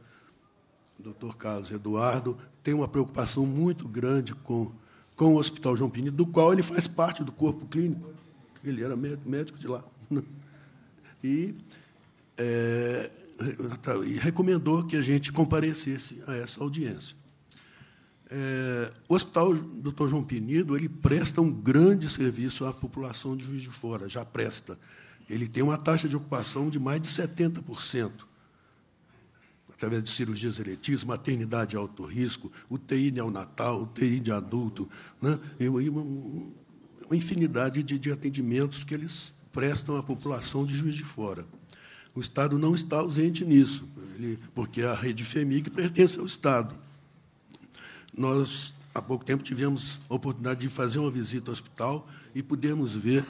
doutor Carlos Eduardo, tem uma preocupação muito grande com, com o Hospital João Pini, do qual ele faz parte do corpo clínico. Ele era médico de lá. E, é, e recomendou que a gente comparecesse a essa audiência. É, o Hospital Dr. João Pinido ele presta um grande serviço à população de Juiz de Fora, já presta. Ele tem uma taxa de ocupação de mais de 70% através de cirurgias eletivas, maternidade de alto risco, UTI neonatal, UTI de adulto, né? e uma, uma infinidade de, de atendimentos que eles prestam à população de Juiz de Fora. O Estado não está ausente nisso, ele, porque a rede FEMIG pertence ao Estado. Nós, há pouco tempo, tivemos a oportunidade de fazer uma visita ao hospital e pudemos ver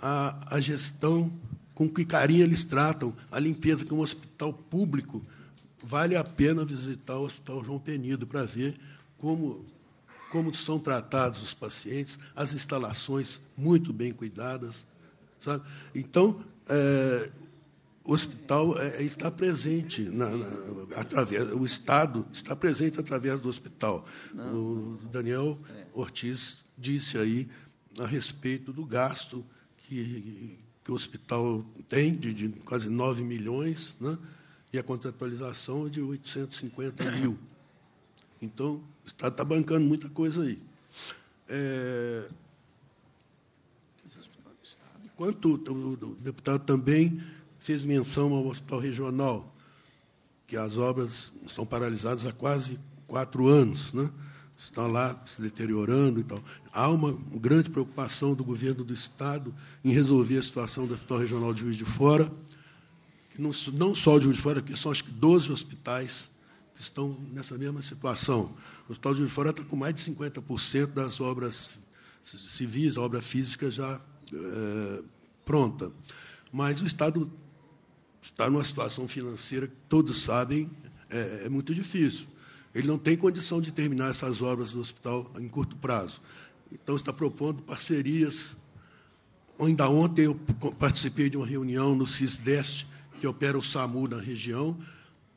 a, a gestão com que carinho eles tratam, a limpeza que um hospital público vale a pena visitar o Hospital João Penido para ver como, como são tratados os pacientes, as instalações muito bem cuidadas. Sabe? Então, é, o hospital é, está presente, na, na, através, o Estado está presente através do hospital. Não. O Daniel Ortiz disse aí a respeito do gasto que, que o hospital tem, de, de quase 9 milhões, né? e a contratualização é de 850 mil. Então, o Estado está bancando muita coisa aí. É... Enquanto o deputado também fez menção ao hospital regional, que as obras estão paralisadas há quase quatro anos, né? está lá se deteriorando e tal. Há uma grande preocupação do governo do Estado em resolver a situação do Hospital Regional de Juiz de Fora não, não só o Juiz de Fora, que são acho que 12 hospitais estão nessa mesma situação. O Hospital de Fora está com mais de 50% das obras civis, a obra física já é, pronta. Mas o Estado está numa situação financeira que todos sabem é, é muito difícil. Ele não tem condição de terminar essas obras do hospital em curto prazo. Então, está propondo parcerias. Ainda ontem eu participei de uma reunião no CISDEST, que opera o SAMU na região,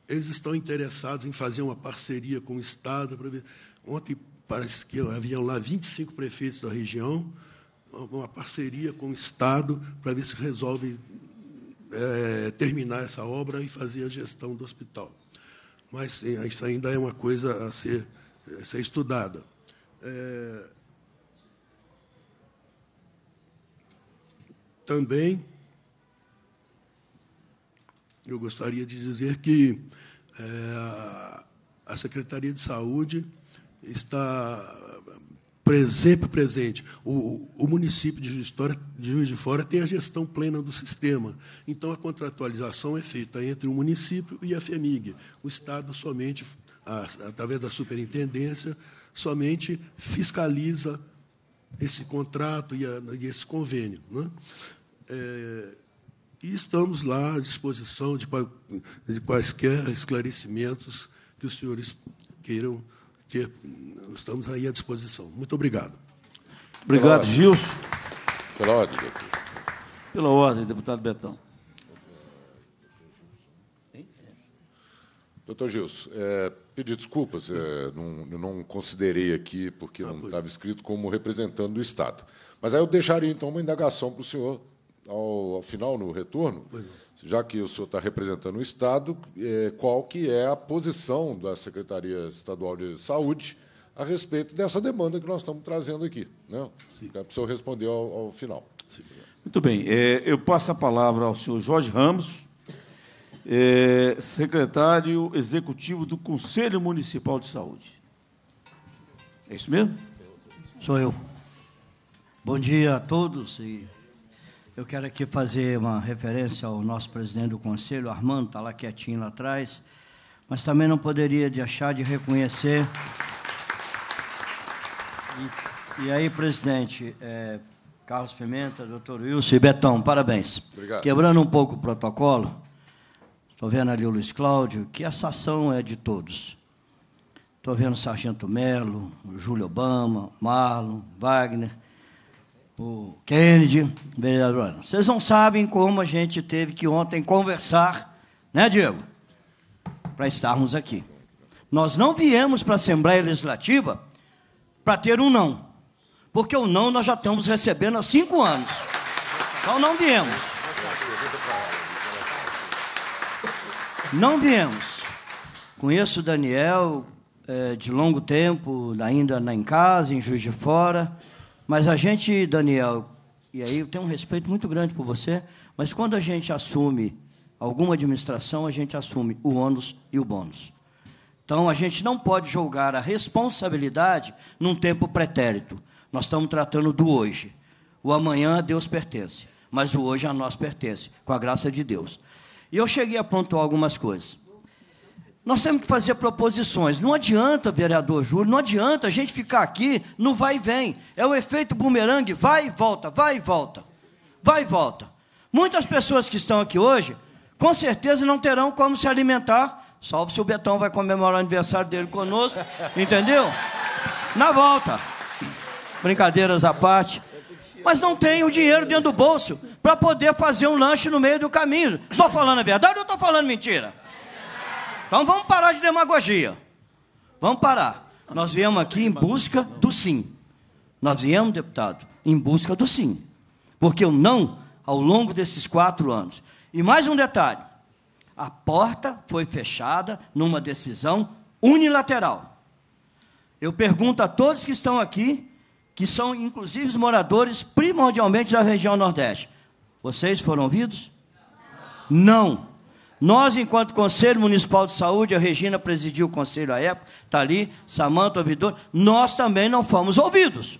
eles estão interessados em fazer uma parceria com o Estado. Para ver. Ontem parece que haviam lá 25 prefeitos da região, uma parceria com o Estado para ver se resolve é, terminar essa obra e fazer a gestão do hospital. Mas isso ainda é uma coisa a ser, a ser estudada. É, também eu gostaria de dizer que é, a Secretaria de Saúde está sempre presente. O, o município de Juiz, de Juiz de Fora tem a gestão plena do sistema. Então, a contratualização é feita entre o município e a FEMIG. O Estado somente, através da superintendência, somente fiscaliza esse contrato e, a, e esse convênio. Né? É, E estamos lá à disposição de, de quaisquer esclarecimentos que os senhores queiram ter. Estamos aí à disposição. Muito obrigado. Obrigado, Gilson. Pela ordem, doutor. Pela ordem, deputado Betão. Doutor Gilson, é, pedir desculpas, é, não, eu não considerei aqui, porque Ah, não estava escrito como representante do Estado. Mas aí eu deixaria, então, uma indagação para o senhor, ao, ao final, no retorno, já que o senhor está representando o Estado, é, qual que é a posição da Secretaria Estadual de Saúde a respeito dessa demanda que nós estamos trazendo aqui. Né? Para o senhor responder ao, ao final. Muito bem. É, eu passo a palavra ao senhor Jorge Ramos, é, secretário executivo do Conselho Municipal de Saúde. É isso mesmo? Sou eu. Bom dia a todos e eu quero aqui fazer uma referência ao nosso presidente do conselho, Armando, está lá quietinho lá atrás, mas também não poderia deixar de reconhecer. E, e aí, presidente, é, Carlos Pimenta, doutor Wilson e Betão, parabéns. Obrigado. Quebrando um pouco o protocolo, estou vendo ali o Luiz Cláudio, que essa ação é de todos. Estou vendo o Sargento Melo, o Júlio Obama, Marlon, Wagner, o Kennedy, vereador Ana. Vocês não sabem como a gente teve que ontem conversar, né, Diego? Para estarmos aqui. Nós não viemos para a Assembleia Legislativa para ter um não. Porque o não nós já estamos recebendo há cinco anos. Então não viemos. Não viemos. Conheço o Daniel é, de longo tempo, ainda em casa, em Juiz de Fora. Mas a gente, Daniel, e aí eu tenho um respeito muito grande por você, mas quando a gente assume alguma administração, a gente assume o ônus e o bônus. Então, a gente não pode julgar a responsabilidade num tempo pretérito. Nós estamos tratando do hoje. O amanhã a Deus pertence, mas o hoje a nós pertence, com a graça de Deus. E eu cheguei a pontuar algumas coisas. Nós temos que fazer proposições. Não adianta, vereador Júlio, não adianta a gente ficar aqui no vai e vem. É o efeito bumerangue, vai e volta, vai e volta. Vai e volta. Muitas pessoas que estão aqui hoje, com certeza não terão como se alimentar, salvo se o Betão vai comemorar o aniversário dele conosco, entendeu? Na volta. Brincadeiras à parte. Mas não tem o dinheiro dentro do bolso para poder fazer um lanche no meio do caminho. Estou falando a verdade ou estou falando mentira? Então vamos parar de demagogia. Vamos parar. Nós viemos aqui em busca do sim. Nós viemos, deputado, em busca do sim. Porque o não, ao longo desses quatro anos. E mais um detalhe: a porta foi fechada numa decisão unilateral. Eu pergunto a todos que estão aqui, que são inclusive os moradores primordialmente da região Nordeste: vocês foram ouvidos? Não. Nós, enquanto Conselho Municipal de Saúde, a Regina presidiu o conselho à época, está ali, Samanta, ouvidor, nós também não fomos ouvidos.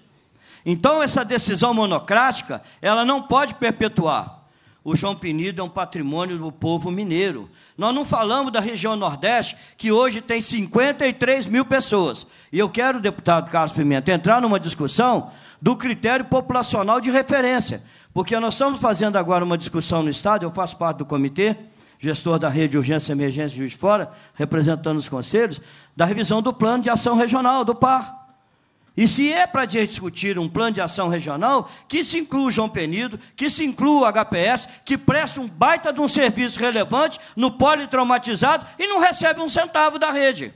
Então, essa decisão monocrática, ela não pode perpetuar. O João Penido é um patrimônio do povo mineiro. Nós não falamos da região Nordeste, que hoje tem 53 mil pessoas. E eu quero, deputado Carlos Pimenta, entrar numa discussão do critério populacional de referência. Porque nós estamos fazendo agora uma discussão no Estado, eu faço parte do comitê, gestor da rede de urgência e emergência Juiz de Fora, representando os conselhos, da revisão do plano de ação regional, do PAR. E se é para discutir um plano de ação regional, que se inclua o João Penido, que se inclua o HPS, que presta um baita de um serviço relevante no politraumatizado e não recebe um centavo da rede.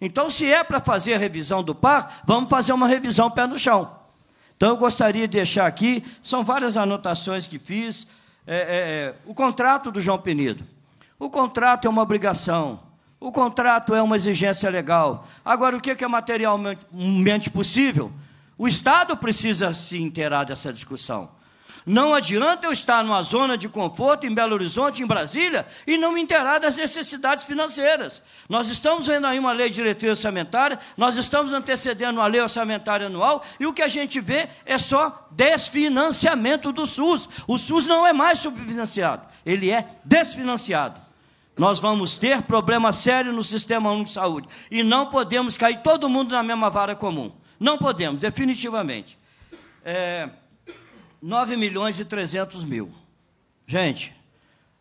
Então, se é para fazer a revisão do PAR, vamos fazer uma revisão pé no chão. Então, eu gostaria de deixar aqui, são várias anotações que fiz, é, é, o contrato do João Penido. O contrato é uma obrigação, o contrato é uma exigência legal. Agora, o que é materialmente possível? O Estado precisa se inteirar dessa discussão. Não adianta eu estar numa zona de conforto em Belo Horizonte, em Brasília, e não me inteirar das necessidades financeiras. Nós estamos vendo aí uma lei de diretriz orçamentária, nós estamos antecedendo uma lei orçamentária anual, e o que a gente vê é só desfinanciamento do SUS. O SUS não é mais subfinanciado, ele é desfinanciado. Nós vamos ter problema sério no sistema único de saúde. E não podemos cair todo mundo na mesma vara comum. Não podemos, definitivamente. É, 9 milhões e 300 mil. Gente,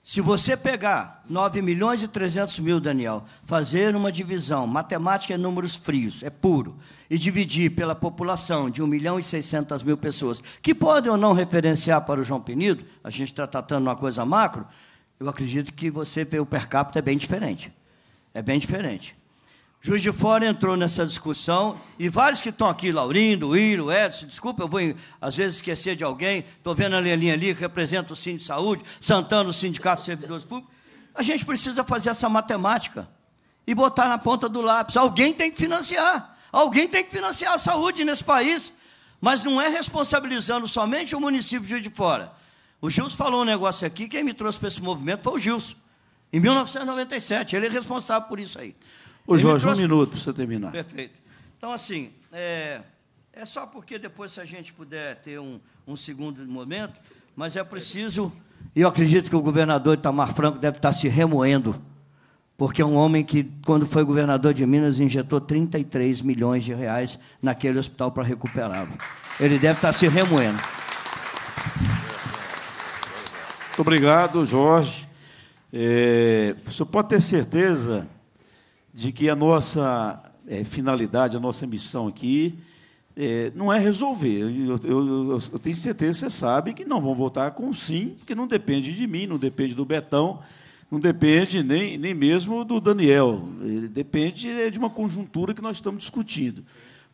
Se você pegar 9 milhões e 300 mil, Daniel, fazer uma divisão, matemática é números frios, é puro, e dividir pela população de 1 milhão e 600 mil pessoas, que podem ou não referenciar para o João Penido, a gente está tratando uma coisa macro, eu acredito que você vê o per capita é bem diferente. É bem diferente. Juiz de Fora entrou nessa discussão e vários que estão aqui, Laurindo, Willo, Edson, desculpa, eu vou às vezes esquecer de alguém, estou vendo a Lelinha ali que representa o de Saúde, Santana, o Sindicato de Servidores Públicos. A gente precisa fazer essa matemática e botar na ponta do lápis. Alguém tem que financiar, alguém tem que financiar a saúde nesse país, mas não é responsabilizando somente o município de Juiz de Fora. O Gilson falou um negócio aqui, quem me trouxe para esse movimento foi o Gilson, em 1997, ele é responsável por isso aí. Ô, Jorge, trouxe... um minuto para você terminar. Perfeito. Então, assim, é, é só porque depois, se a gente puder ter um, um segundo momento, mas é preciso, e eu acredito que o governador Itamar Franco deve estar se remoendo, porque é um homem que, quando foi governador de Minas, injetou 33 milhões de reais naquele hospital para recuperá-lo. Ele deve estar se remoendo. Muito obrigado, Jorge. É, senhor pode ter certeza de que a nossa é, finalidade, a nossa missão aqui é, não é resolver. Eu, eu, eu, tenho certeza, você sabe, que não vão votar com sim, porque não depende de mim, não depende do Betão, não depende nem, nem mesmo do Daniel. Depende é, de uma conjuntura que nós estamos discutindo.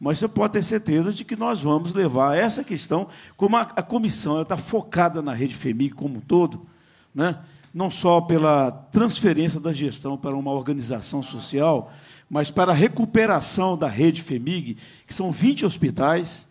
Mas você pode ter certeza de que nós vamos levar essa questão, como a, a comissão está focada na rede FEMIG como um todo, né? não só pela transferência da gestão para uma organização social, mas para a recuperação da rede FEMIG, que são 20 hospitais,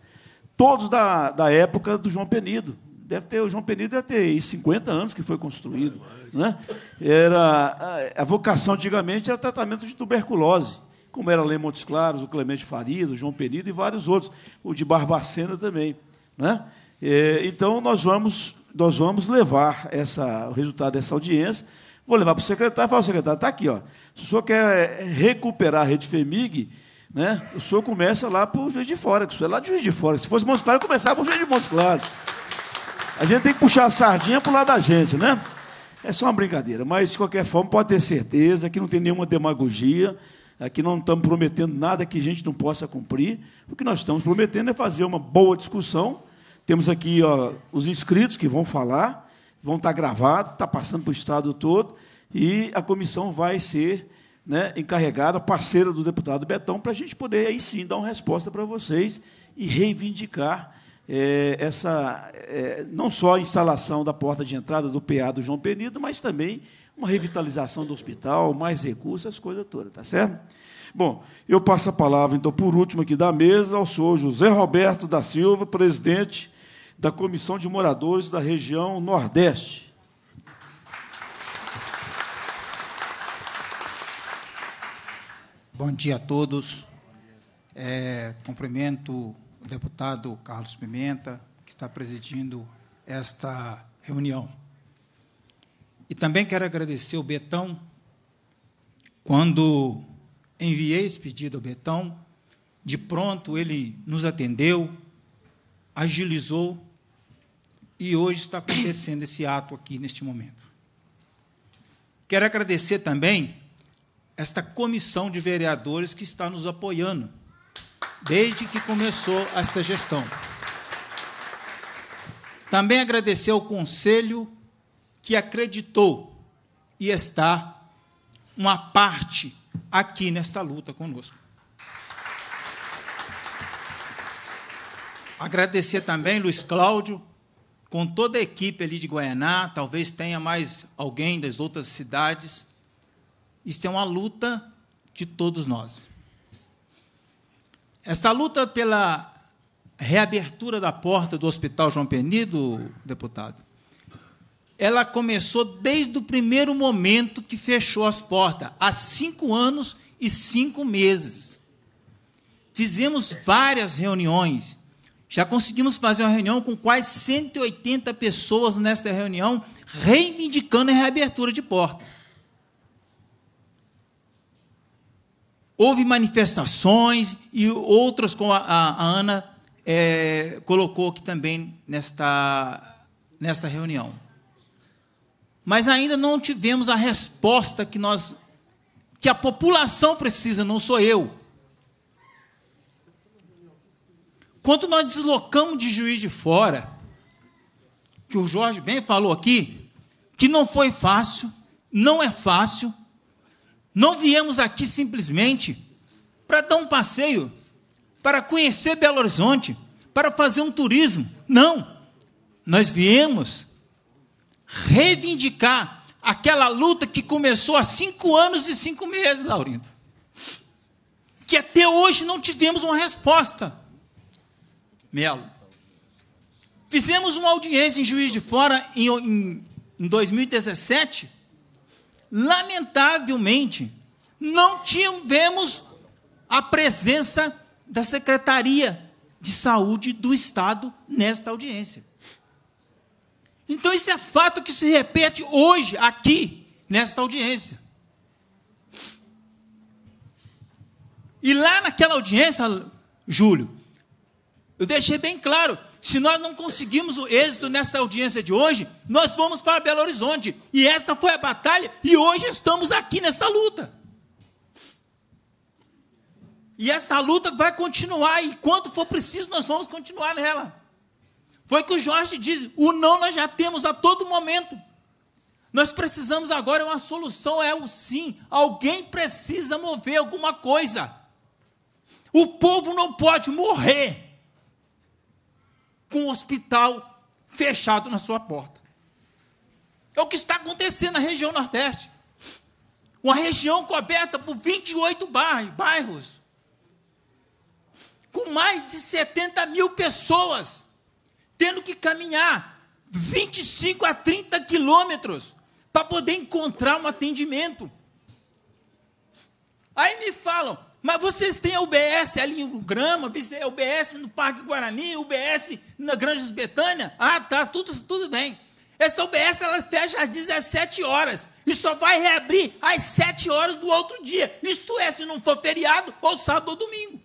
todos da, da época do João Penido. Deve ter, o João Penido deve ter 50 anos que foi construído. Né? Era, a, a vocação antigamente era tratamento de tuberculose, como era Lê Montes Claros, o Clemente Farias, o João Penido e vários outros, o de Barbacena também. Né? É, então, nós vamos nós vamos levar essa, o resultado dessa audiência, vou levar para o secretário e falar, secretário, está aqui, ó. Se o senhor quer é, recuperar a rede FEMIG, né, o senhor começa lá para o Juiz de Fora, que o senhor é lá de Juiz de Fora. Se fosse Montes Claros, começava para o Juiz de Montes Claros. A gente tem que puxar a sardinha para o lado da gente, né? É só uma brincadeira, mas de qualquer forma pode ter certeza que não tem nenhuma demagogia, aqui não estamos prometendo nada que a gente não possa cumprir. O que nós estamos prometendo é fazer uma boa discussão, temos aqui ó, os inscritos que vão falar, vão estar gravados, está passando para o Estado todo, e a comissão vai ser né, encarregada, parceira do deputado Betão, para a gente poder, aí sim, dar uma resposta para vocês e reivindicar é, essa, é, não só a instalação da porta de entrada do PA do João Penido, mas também uma revitalização do hospital, mais recursos, as coisas todas, tá certo? Bom, eu passo a palavra, então, por último aqui da mesa, ao senhor José Roberto da Silva, presidente da Comissão de Moradores da região Nordeste. Bom dia a todos. É, cumprimento o deputado Carlos Pimenta, que está presidindo esta reunião. E também quero agradecer o Betão, quando enviei esse pedido ao Betão, de pronto ele nos atendeu, agilizou e hoje está acontecendo esse ato aqui neste momento. Quero agradecer também esta comissão de vereadores que está nos apoiando desde que começou esta gestão. Também agradecer ao conselho que acreditou e está uma parte aqui nesta luta conosco. Agradecer também Luiz Cláudio, com toda a equipe ali de Guaianá, talvez tenha mais alguém das outras cidades. Isso é uma luta de todos nós. Esta luta pela reabertura da porta do Hospital João Penido, deputado, ela começou desde o primeiro momento que fechou as portas, há cinco anos e cinco meses. Fizemos várias reuniões, já conseguimos fazer uma reunião com quase 180 pessoas nesta reunião, reivindicando a reabertura de porta. Houve manifestações e outras, como a, a Ana é, colocou aqui também nesta, nesta reunião. Mas ainda não tivemos a resposta que nós que a população precisa, não sou eu. Quando nós deslocamos de juiz de fora, que o Jorge bem falou aqui, que não foi fácil, não é fácil. Não viemos aqui simplesmente para dar um passeio, para conhecer Belo Horizonte, para fazer um turismo. Não. Nós viemos reivindicar aquela luta que começou há cinco anos e cinco meses, Laurindo. Que até hoje não tivemos uma resposta. Melo. Fizemos uma audiência em Juiz de Fora em, em, em 2017. Lamentavelmente, não tivemos a presença da Secretaria de Saúde do Estado nesta audiência. Então, isso é fato que se repete hoje, aqui, nesta audiência. E lá naquela audiência, Júlio, eu deixei bem claro: se nós não conseguimos o êxito nessa audiência de hoje, nós vamos para Belo Horizonte. E esta foi a batalha, e hoje estamos aqui nesta luta. E esta luta vai continuar, e quando for preciso, nós vamos continuar nela. Foi que o Jorge diz: o não nós já temos a todo momento. Nós precisamos agora, uma solução é o sim. Alguém precisa mover alguma coisa. O povo não pode morrer com o hospital fechado na sua porta. É o que está acontecendo na região Nordeste. Uma região coberta por 28 bairros, com mais de 70 mil pessoas, tendo que caminhar 25 a 30 quilômetros para poder encontrar um atendimento. Aí me falam, mas vocês têm a UBS ali no Grama, UBS no Parque Guarani, UBS na Grandes Betânia? Ah, tá, tudo, tudo bem. Essa UBS ela fecha às 17 horas e só vai reabrir às 7 horas do outro dia. Isto é, se não for feriado ou sábado ou domingo.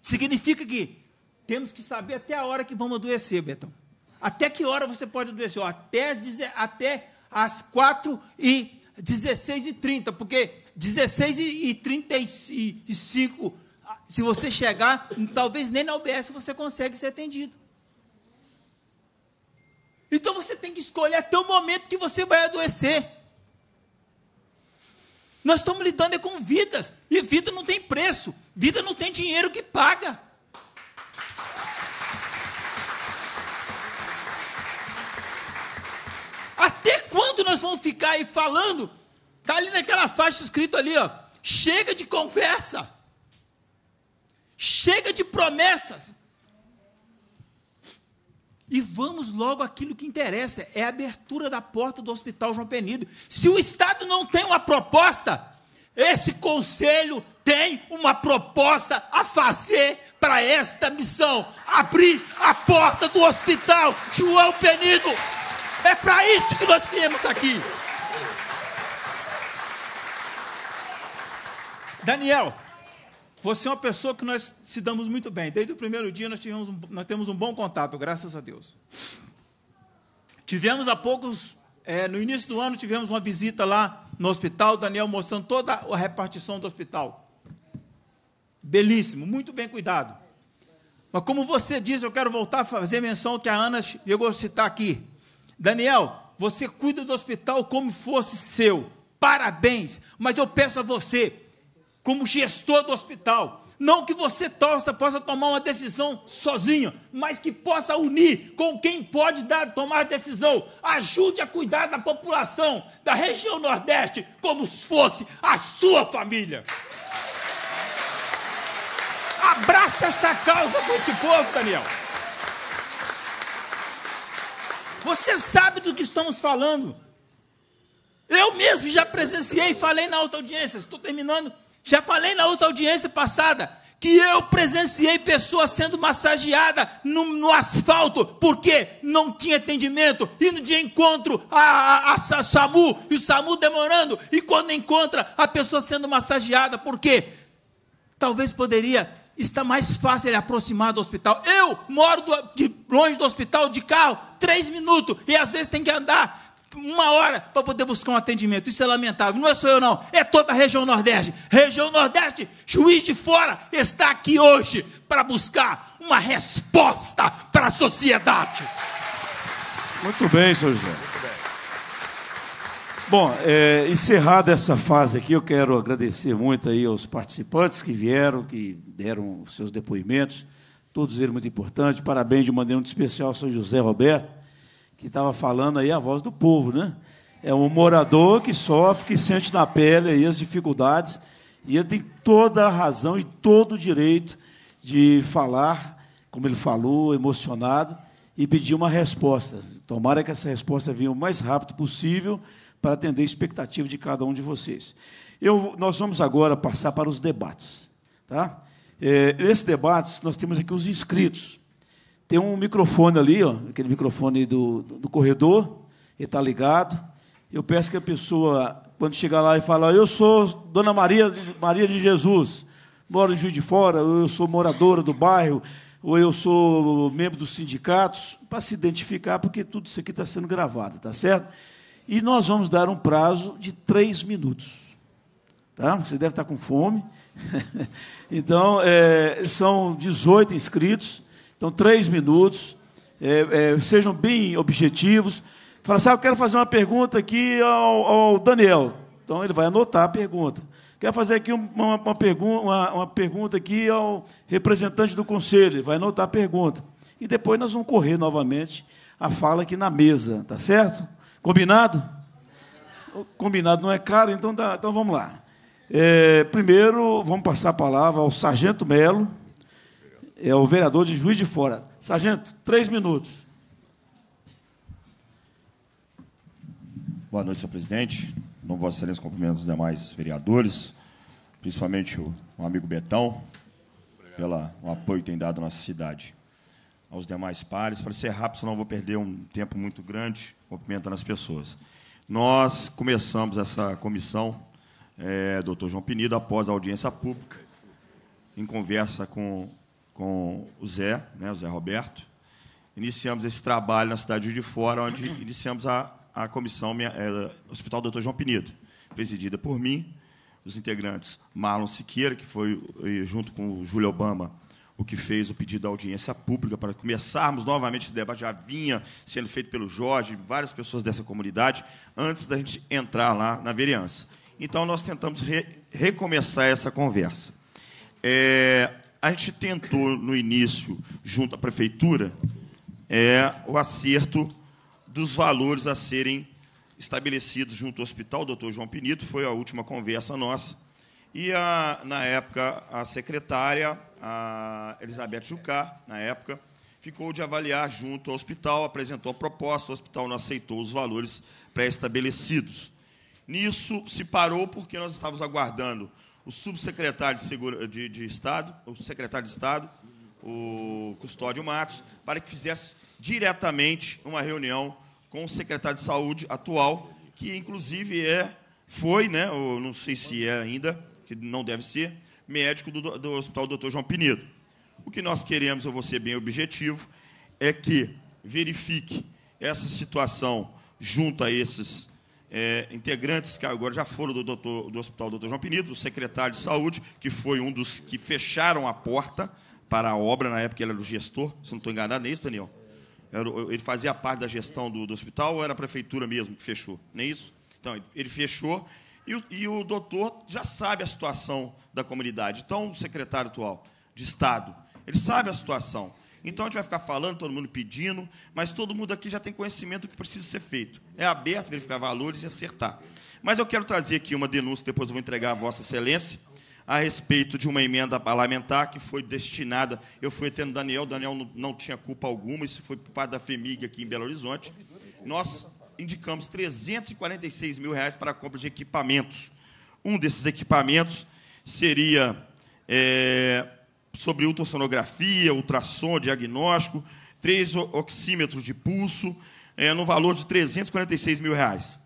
Significa que temos que saber até a hora que vamos adoecer, Betão. Até que hora você pode adoecer? Até, até às 4 e 16 e 30, porque 16 e 35, se você chegar, talvez nem na UBS você consegue ser atendido. Então você tem que escolher até o momento que você vai adoecer. Nós estamos lidando com vidas, e vida não tem preço, vida não tem dinheiro que paga. Até quando nós vamos ficar aí falando Está ali naquela faixa escrito ali, ó. Chega de conversa. Chega de promessas. E vamos logo àquilo que interessa, é a abertura da porta do Hospital João Penido. Se o Estado não tem uma proposta, esse conselho tem uma proposta a fazer para esta missão: abrir a porta do Hospital João Penido. É para isso que nós viemos aqui. Daniel, você é uma pessoa que nós se damos muito bem. Desde o primeiro dia nós, tivemos um, nós temos um bom contato, graças a Deus. Tivemos há poucos, é, no início do ano, tivemos uma visita lá no hospital, Daniel mostrando toda a repartição do hospital. Belíssimo, muito bem cuidado. Mas como você disse, eu quero voltar a fazer menção que a Ana chegou a citar aqui. Daniel, você cuida do hospital como fosse seu. Parabéns. Mas eu peço a você, como gestor do hospital. Não que você torça, possa tomar uma decisão sozinho, mas que possa unir com quem pode dar, tomar decisão. Ajude a cuidar da população da região Nordeste como se fosse a sua família. Abraça essa causa com esse povo, Daniel. Você sabe do que estamos falando. Eu mesmo já presenciei, falei na alta audiência, estou terminando. Já falei na outra audiência passada que eu presenciei pessoas sendo massageadas no, no, asfalto, porque não tinha atendimento, indo de encontro a, a, a, SAMU, e o SAMU demorando, e quando encontra a pessoa sendo massageada, por quê? Talvez poderia está mais fácil ele aproximar do hospital. Eu moro do, de, longe do hospital de carro, três minutos, e às vezes tem que andar uma hora para poder buscar um atendimento. Isso é lamentável. Não é só eu, não. É toda a região Nordeste. Região Nordeste, juiz de fora, está aqui hoje para buscar uma resposta para a sociedade. Muito bem, senhor José. Bom, é, encerrada essa fase aqui, eu quero agradecer muito aí aos participantes que vieram, que deram os seus depoimentos, todos eles muito importantes. Parabéns de maneira muito especial ao senhor José Roberto, que estava falando aí a voz do povo, né? É um morador que sofre, que sente na pele aí as dificuldades, e ele tem toda a razão e todo o direito de falar, como ele falou, emocionado, e pedir uma resposta. Tomara que essa resposta venha o mais rápido possível para atender a expectativa de cada um de vocês. Eu, nós vamos agora passar para os debates. Tá? É, nesses debates, nós temos aqui os inscritos. Tem um microfone ali, ó, aquele microfone do, do corredor, ele está ligado. Eu peço que a pessoa, quando chegar lá e falar, eu sou Dona Maria, Maria de Jesus, moro em Juiz de Fora, ou eu sou moradora do bairro, ou eu sou membro dos sindicatos, para se identificar, porque tudo isso aqui está sendo gravado, tá certo? E nós vamos dar um prazo de três minutos. Tá? Você deve estar com fome. então, é, são 18 inscritos, então, três minutos. É, é, sejam bem objetivos. Fala assim, ah, eu quero fazer uma pergunta aqui ao, ao, Daniel. Então, ele vai anotar a pergunta. Quero fazer aqui uma, uma, uma, uma pergunta aqui ao representante do conselho. Ele vai anotar a pergunta. E depois nós vamos correr novamente a fala aqui na mesa, tá certo? Combinado? Combinado não é caro, então, tá, então vamos lá. É, primeiro, vamos passar a palavra ao Sargento Melo, é o vereador de Juiz de Fora. Sargento, três minutos. Boa noite, senhor presidente. Não Vossa Excelência, cumprimento os demais vereadores, principalmente o, o amigo Betão, pelo apoio que tem dado à nossa cidade aos demais pares. Para ser rápido, senão vou perder um tempo muito grande cumprimentando as pessoas. Nós começamos essa comissão, é, doutor João Penido, após a audiência pública, em conversa com, com o Zé, né, o Zé Roberto. Iniciamos esse trabalho na cidade de Fora, onde iniciamos a, a comissão é, Hospital Doutor João Penido, presidida por mim, os integrantes Marlon Siqueira, que foi junto com o Júlio Obama, o que fez o pedido da audiência pública para começarmos novamente esse debate. Já vinha sendo feito pelo Jorge, várias pessoas dessa comunidade, antes da gente entrar lá na vereança. Então, nós tentamos re recomeçar essa conversa. É, a gente tentou, no início, junto à prefeitura, é, o acerto dos valores a serem estabelecidos junto ao hospital, doutor João Pinito, foi a última conversa nossa. E, a, na época, a secretária a Elizabeth Jucá, na época, ficou de avaliar junto ao hospital, apresentou a proposta, o hospital não aceitou os valores pré-estabelecidos. Nisso se parou porque nós estávamos aguardando o subsecretário de, Segura, de, de Estado, o secretário de Estado, o Custódio Matos, para que fizesse diretamente uma reunião com o secretário de Saúde atual, que inclusive é, foi, né, ou não sei se é ainda, que não deve ser, médico do, do Hospital Dr. João Pinedo. O que nós queremos, eu vou ser bem objetivo, é que verifique essa situação junto a esses é, integrantes que agora já foram do, doutor, do Hospital Dr. João Pinedo, o secretário de Saúde, que foi um dos que fecharam a porta para a obra, na época ele era o gestor, se não estou enganado, não é isso, Daniel? Era, ele fazia parte da gestão do, do, hospital ou era a prefeitura mesmo que fechou? Não é isso? Então, ele fechou e o, e o doutor já sabe a situação da comunidade. Então, o secretário atual de Estado, ele sabe a situação. Então, a gente vai ficar falando, todo mundo pedindo, mas todo mundo aqui já tem conhecimento do que precisa ser feito. É aberto, verificar valores e acertar. Mas eu quero trazer aqui uma denúncia, depois eu vou entregar a Vossa Excelência, a respeito de uma emenda parlamentar que foi destinada. Eu fui tendo Daniel, Daniel não, não tinha culpa alguma, isso foi por parte da FEMIG aqui em Belo Horizonte. Nós indicamos 346 mil reais para a compra de equipamentos. Um desses equipamentos seria é, sobre ultrassonografia, ultrassom, diagnóstico, três oxímetros de pulso, é, no valor de 346 mil reais.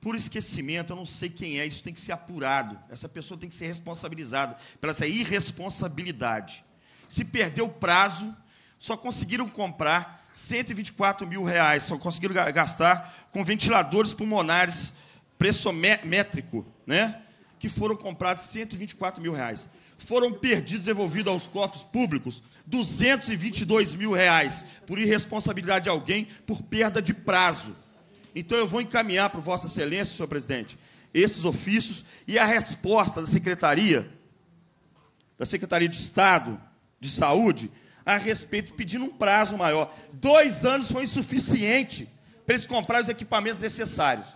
por esquecimento, eu não sei quem é, isso tem que ser apurado. Essa pessoa tem que ser responsabilizada pela essa irresponsabilidade. Se perdeu o prazo, só conseguiram comprar 124 mil reais, só conseguiram gastar com ventiladores pulmonares pressométrico, né? que foram comprados 124 mil reais. Foram perdidos, devolvidos aos cofres públicos 222 mil reais por irresponsabilidade de alguém, por perda de prazo. Então eu vou encaminhar para Vossa Excelência, senhor presidente, esses ofícios e a resposta da Secretaria, da Secretaria de Estado de Saúde, a respeito, pedindo um prazo maior. Dois anos foi insuficiente para eles comprarem os equipamentos necessários.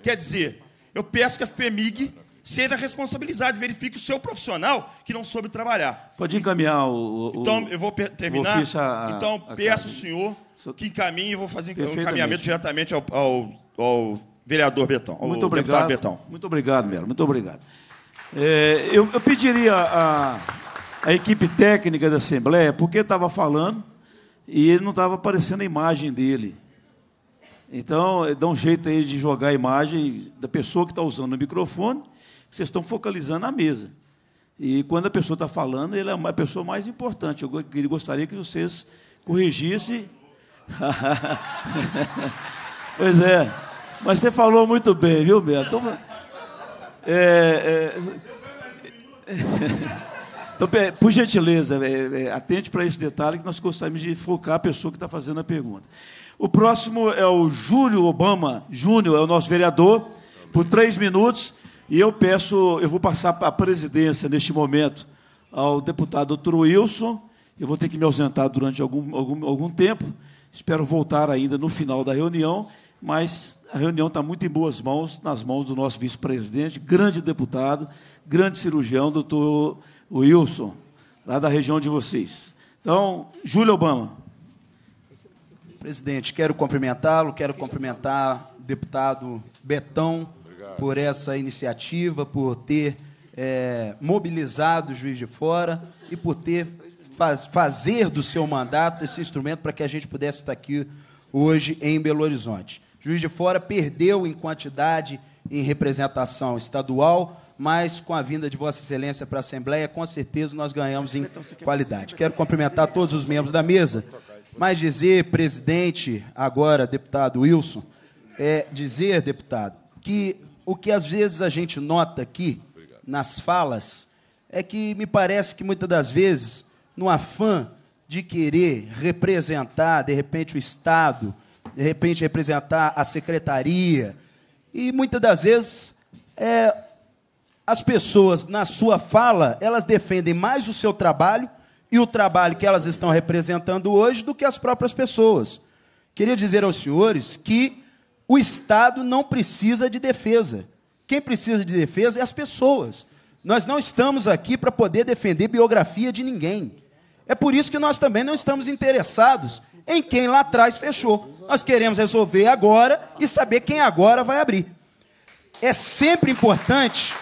Quer dizer, eu peço que a FEMIG seja responsabilizado, verifique o seu profissional que não soube trabalhar. Pode encaminhar o. o então, eu vou terminar. A, então, a, peço ao senhor que encaminhe e vou fazer um encaminhamento diretamente ao, ao, ao vereador Betão. Muito obrigado. Betão. Muito obrigado, Melo. Muito obrigado. É, eu, eu, pediria a, a equipe técnica da Assembleia, porque estava falando e ele não estava aparecendo a imagem dele. Então, dá um jeito aí de jogar a imagem da pessoa que está usando o microfone vocês estão focalizando a mesa. E quando a pessoa está falando, ele é a pessoa mais importante. Eu gostaria que vocês corrigissem. pois é. Mas você falou muito bem, viu, Beto? É, é, então, por gentileza, é, é, atente para esse detalhe que nós gostaríamos de focar a pessoa que está fazendo a pergunta. O próximo é o Júlio Obama Júnior, é o nosso vereador, por três minutos. E eu peço, eu vou passar a presidência neste momento ao deputado doutor Wilson. Eu vou ter que me ausentar durante algum, algum, algum tempo. Espero voltar ainda no final da reunião, mas a reunião está muito em boas mãos, nas mãos do nosso vice-presidente, grande deputado, grande cirurgião, doutor Wilson, lá da região de vocês. Então, Júlio Obama. Presidente, quero cumprimentá-lo, quero cumprimentar o deputado Betão, por essa iniciativa, por ter é, mobilizado o juiz de fora e por ter faz, fazer do seu mandato esse instrumento para que a gente pudesse estar aqui hoje em Belo Horizonte. O juiz de fora perdeu em quantidade em representação estadual, mas com a vinda de Vossa Excelência para a Assembleia, com certeza nós ganhamos em qualidade. Quero cumprimentar todos os membros da mesa, mas dizer, presidente, agora, deputado Wilson, é dizer, deputado, que o que às vezes a gente nota aqui nas falas é que me parece que muitas das vezes, no afã de querer representar, de repente, o Estado, de repente, representar a secretaria, e muitas das vezes é, as pessoas, na sua fala, elas defendem mais o seu trabalho e o trabalho que elas estão representando hoje do que as próprias pessoas. Queria dizer aos senhores que o Estado não precisa de defesa. Quem precisa de defesa é as pessoas. Nós não estamos aqui para poder defender biografia de ninguém. É por isso que nós também não estamos interessados em quem lá atrás fechou. Nós queremos resolver agora e saber quem agora vai abrir. É sempre importante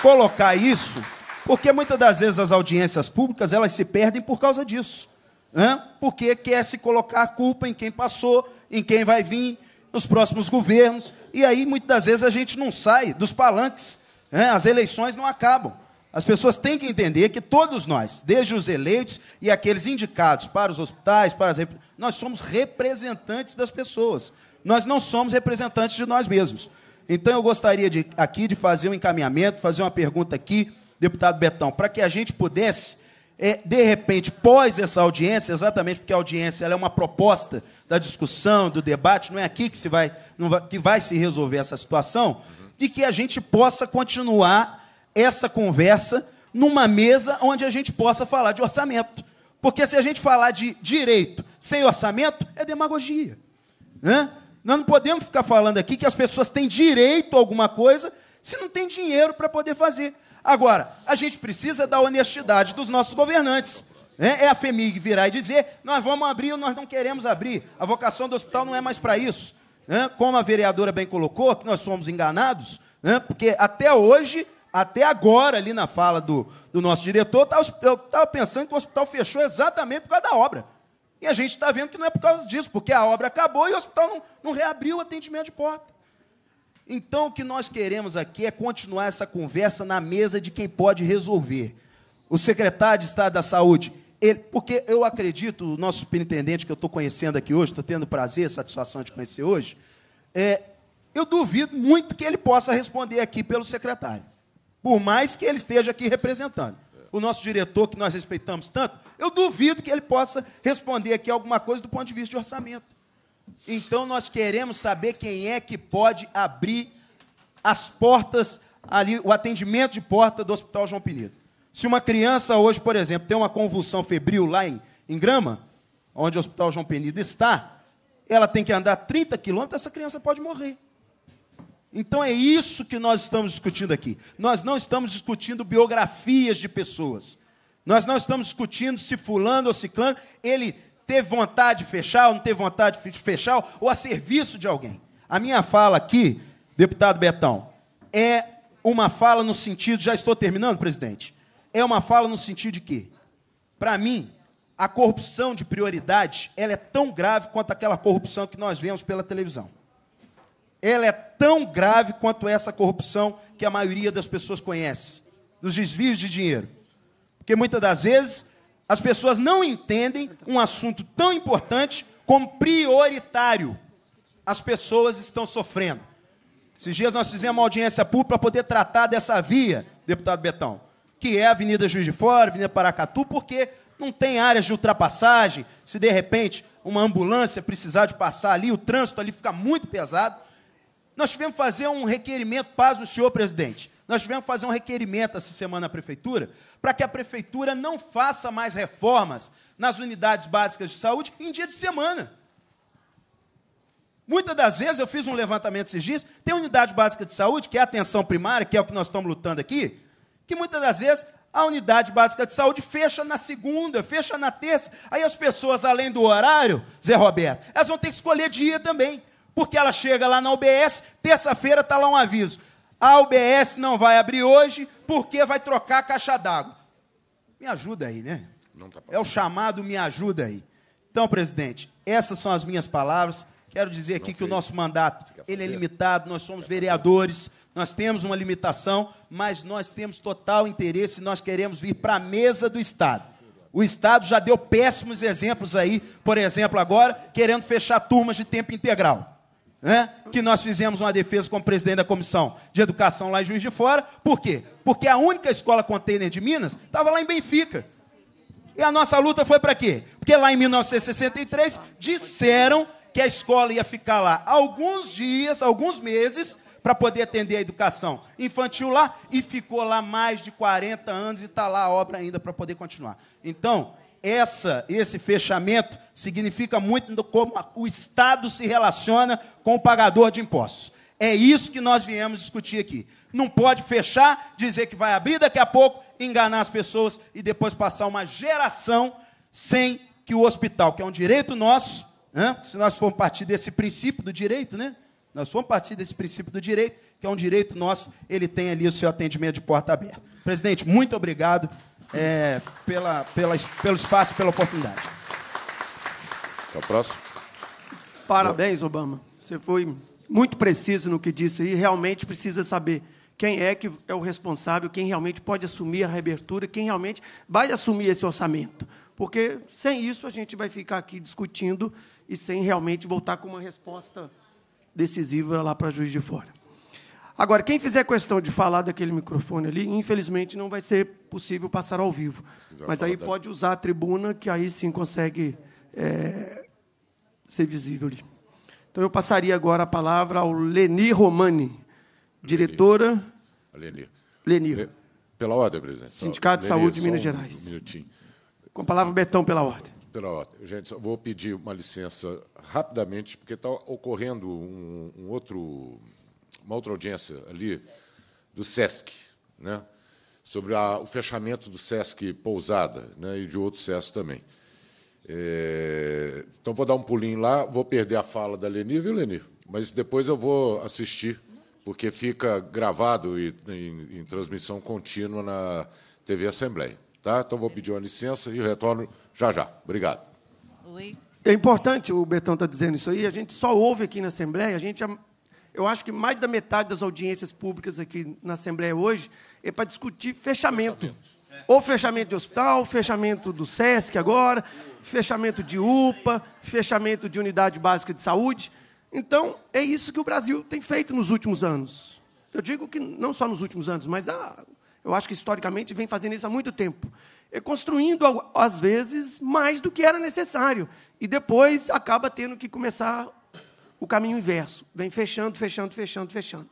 colocar isso, porque muitas das vezes as audiências públicas elas se perdem por causa disso. Né? Porque quer se colocar a culpa em quem passou, em quem vai vir, nos próximos governos, e aí muitas das vezes a gente não sai dos palanques, né? as eleições não acabam. As pessoas têm que entender que todos nós, desde os eleitos e aqueles indicados para os hospitais, para as nós somos representantes das pessoas. Nós não somos representantes de nós mesmos. Então eu gostaria de aqui de fazer um encaminhamento, fazer uma pergunta aqui, deputado Betão, para que a gente pudesse é, de repente, pós essa audiência, exatamente porque a audiência é uma proposta da discussão, do debate, não é aqui que, se vai, vai, que vai se resolver essa situação, de que a gente possa continuar essa conversa numa mesa onde a gente possa falar de orçamento. Porque se a gente falar de direito sem orçamento, é demagogia. Né? Nós não podemos ficar falando aqui que as pessoas têm direito a alguma coisa se não tem dinheiro para poder fazer. Agora, a gente precisa da honestidade dos nossos governantes. É a FEMIG virar e dizer: nós vamos abrir ou nós não queremos abrir. A vocação do hospital não é mais para isso. Como a vereadora bem colocou, que nós somos enganados, porque até hoje, até agora, ali na fala do, do nosso diretor, eu estava pensando que o hospital fechou exatamente por causa da obra. E a gente está vendo que não é por causa disso, porque a obra acabou e o hospital não, não reabriu o atendimento de porta. Então, o que nós queremos aqui é continuar essa conversa na mesa de quem pode resolver. O secretário de Estado da Saúde, ele, porque eu acredito, o nosso superintendente que eu estou conhecendo aqui hoje, estou tendo prazer, satisfação de conhecer hoje, é, eu duvido muito que ele possa responder aqui pelo secretário, por mais que ele esteja aqui representando. O nosso diretor, que nós respeitamos tanto, eu duvido que ele possa responder aqui alguma coisa do ponto de vista de orçamento. Então, nós queremos saber quem é que pode abrir as portas ali, o atendimento de porta do Hospital João Pinedo. Se uma criança hoje, por exemplo, tem uma convulsão febril lá em, em Grama, onde o Hospital João Penido está, ela tem que andar 30 quilômetros, essa criança pode morrer. Então é isso que nós estamos discutindo aqui. Nós não estamos discutindo biografias de pessoas. Nós não estamos discutindo se fulano ou ciclano, ele teve vontade de fechar ou não teve vontade de fechar, ou a serviço de alguém. A minha fala aqui, deputado Betão, é uma fala no sentido, já estou terminando, presidente, é uma fala no sentido de que, para mim, a corrupção de prioridade ela é tão grave quanto aquela corrupção que nós vemos pela televisão. Ela é tão grave quanto essa corrupção que a maioria das pessoas conhece, dos desvios de dinheiro. Porque muitas das vezes as pessoas não entendem um assunto tão importante como prioritário. As pessoas estão sofrendo. Esses dias nós fizemos uma audiência pública para poder tratar dessa via, deputado Betão que é a Avenida Juiz de Fora, Avenida Paracatu, porque não tem áreas de ultrapassagem. Se de repente uma ambulância precisar de passar ali, o trânsito ali fica muito pesado. Nós tivemos que fazer um requerimento, paz o senhor presidente. Nós tivemos que fazer um requerimento essa semana na prefeitura para que a prefeitura não faça mais reformas nas unidades básicas de saúde em dia de semana. Muitas das vezes eu fiz um levantamento esses dias, tem unidade básica de saúde, que é a atenção primária, que é o que nós estamos lutando aqui, que muitas das vezes a unidade básica de saúde fecha na segunda, fecha na terça. Aí as pessoas, além do horário, Zé Roberto, elas vão ter que escolher dia também. Porque ela chega lá na UBS, terça-feira está lá um aviso. A UBS não vai abrir hoje porque vai trocar a caixa d'água. Me ajuda aí, né? Tá é o chamado me ajuda aí. Então, presidente, essas são as minhas palavras. Quero dizer aqui que o nosso mandato ele é limitado, nós somos vereadores nós temos uma limitação, mas nós temos total interesse, nós queremos vir para a mesa do Estado. O Estado já deu péssimos exemplos aí, por exemplo, agora, querendo fechar turmas de tempo integral. Né? Que nós fizemos uma defesa como presidente da comissão de educação lá em Juiz de Fora. Por quê? Porque a única escola container de Minas estava lá em Benfica. E a nossa luta foi para quê? Porque lá em 1963 disseram que a escola ia ficar lá alguns dias, alguns meses, para poder atender a educação infantil lá e ficou lá mais de 40 anos e está lá a obra ainda para poder continuar. Então, essa, esse fechamento significa muito como o Estado se relaciona com o pagador de impostos. É isso que nós viemos discutir aqui. Não pode fechar, dizer que vai abrir daqui a pouco, enganar as pessoas e depois passar uma geração sem que o hospital, que é um direito nosso, né? se nós formos partir desse princípio do direito, né? Nós vamos partir desse princípio do direito, que é um direito nosso, ele tem ali o seu atendimento de porta aberta. Presidente, muito obrigado é, pela, pela, pelo espaço, pela oportunidade. Até o próximo. Parabéns, Obama. Você foi muito preciso no que disse aí. Realmente precisa saber quem é que é o responsável, quem realmente pode assumir a reabertura, quem realmente vai assumir esse orçamento. Porque sem isso a gente vai ficar aqui discutindo e sem realmente voltar com uma resposta decisiva lá para Juiz de Fora. Agora, quem fizer questão de falar daquele microfone ali, infelizmente não vai ser possível passar ao vivo. Mas aí pode usar a tribuna, que aí sim consegue é, ser visível ali. Então eu passaria agora a palavra ao Leni Romani, diretora. Leni. Leni. Pela ordem, presidente. Sindicato de Saúde de Minas Gerais. Um minutinho. Com a palavra Betão pela ordem pela ordem. Gente, só vou pedir uma licença rapidamente, porque está ocorrendo um, um, outro, uma outra audiência ali do SESC, né, sobre a, o fechamento do SESC Pousada né, e de outros SESC também. É, então, vou dar um pulinho lá, vou perder a fala da Leni, viu, Leni? Mas depois eu vou assistir, porque fica gravado e, em, em transmissão contínua na TV Assembleia. Tá? Então, vou pedir uma licença e retorno já já. Obrigado. Oi. É importante, o Betão está dizendo isso aí, a gente só ouve aqui na Assembleia, a gente Eu acho que mais da metade das audiências públicas aqui na Assembleia hoje é para discutir fechamento. Ou fechamento de hospital, fechamento do SESC agora, fechamento de UPA, fechamento de unidade básica de saúde. Então, é isso que o Brasil tem feito nos últimos anos. Eu digo que não só nos últimos anos, mas ah, eu acho que historicamente vem fazendo isso há muito tempo. É construindo, às vezes, mais do que era necessário. E depois acaba tendo que começar o caminho inverso. Vem fechando, fechando, fechando, fechando.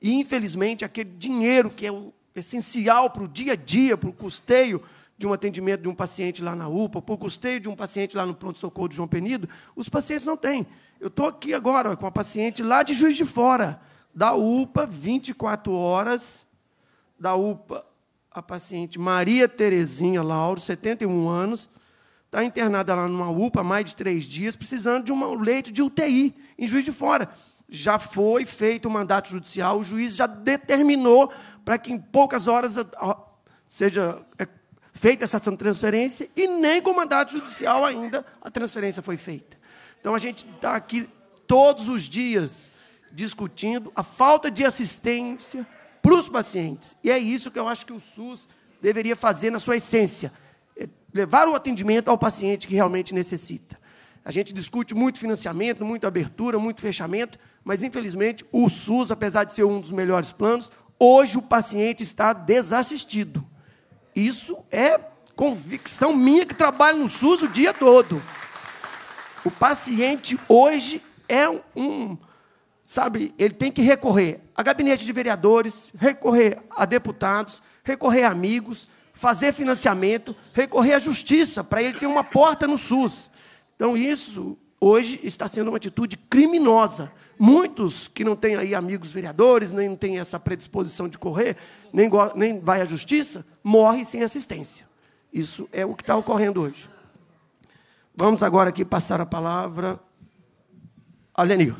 E, infelizmente, aquele dinheiro que é o essencial para o dia a dia, para o custeio de um atendimento de um paciente lá na UPA, para o custeio de um paciente lá no pronto-socorro de João Penido, os pacientes não têm. Eu estou aqui agora com uma paciente lá de Juiz de Fora, da UPA, 24 horas, da UPA, a paciente Maria Terezinha Lauro, 71 anos, está internada lá numa UPA há mais de três dias, precisando de um leito de UTI em Juiz de Fora. Já foi feito o mandato judicial, o juiz já determinou para que em poucas horas seja é, feita essa transferência e nem com mandato judicial ainda a transferência foi feita. Então a gente está aqui todos os dias discutindo a falta de assistência para os pacientes. E é isso que eu acho que o SUS deveria fazer na sua essência: levar o atendimento ao paciente que realmente necessita. A gente discute muito financiamento, muita abertura, muito fechamento, mas infelizmente o SUS, apesar de ser um dos melhores planos, hoje o paciente está desassistido. Isso é convicção minha que trabalho no SUS o dia todo. O paciente hoje é um, sabe, ele tem que recorrer a gabinete de vereadores, recorrer a deputados, recorrer a amigos, fazer financiamento, recorrer à justiça para ele ter uma porta no SUS. Então, isso hoje está sendo uma atitude criminosa. Muitos que não têm aí amigos vereadores, nem têm essa predisposição de correr, nem, nem vai à justiça, morrem sem assistência. Isso é o que está ocorrendo hoje. Vamos agora aqui passar a palavra a.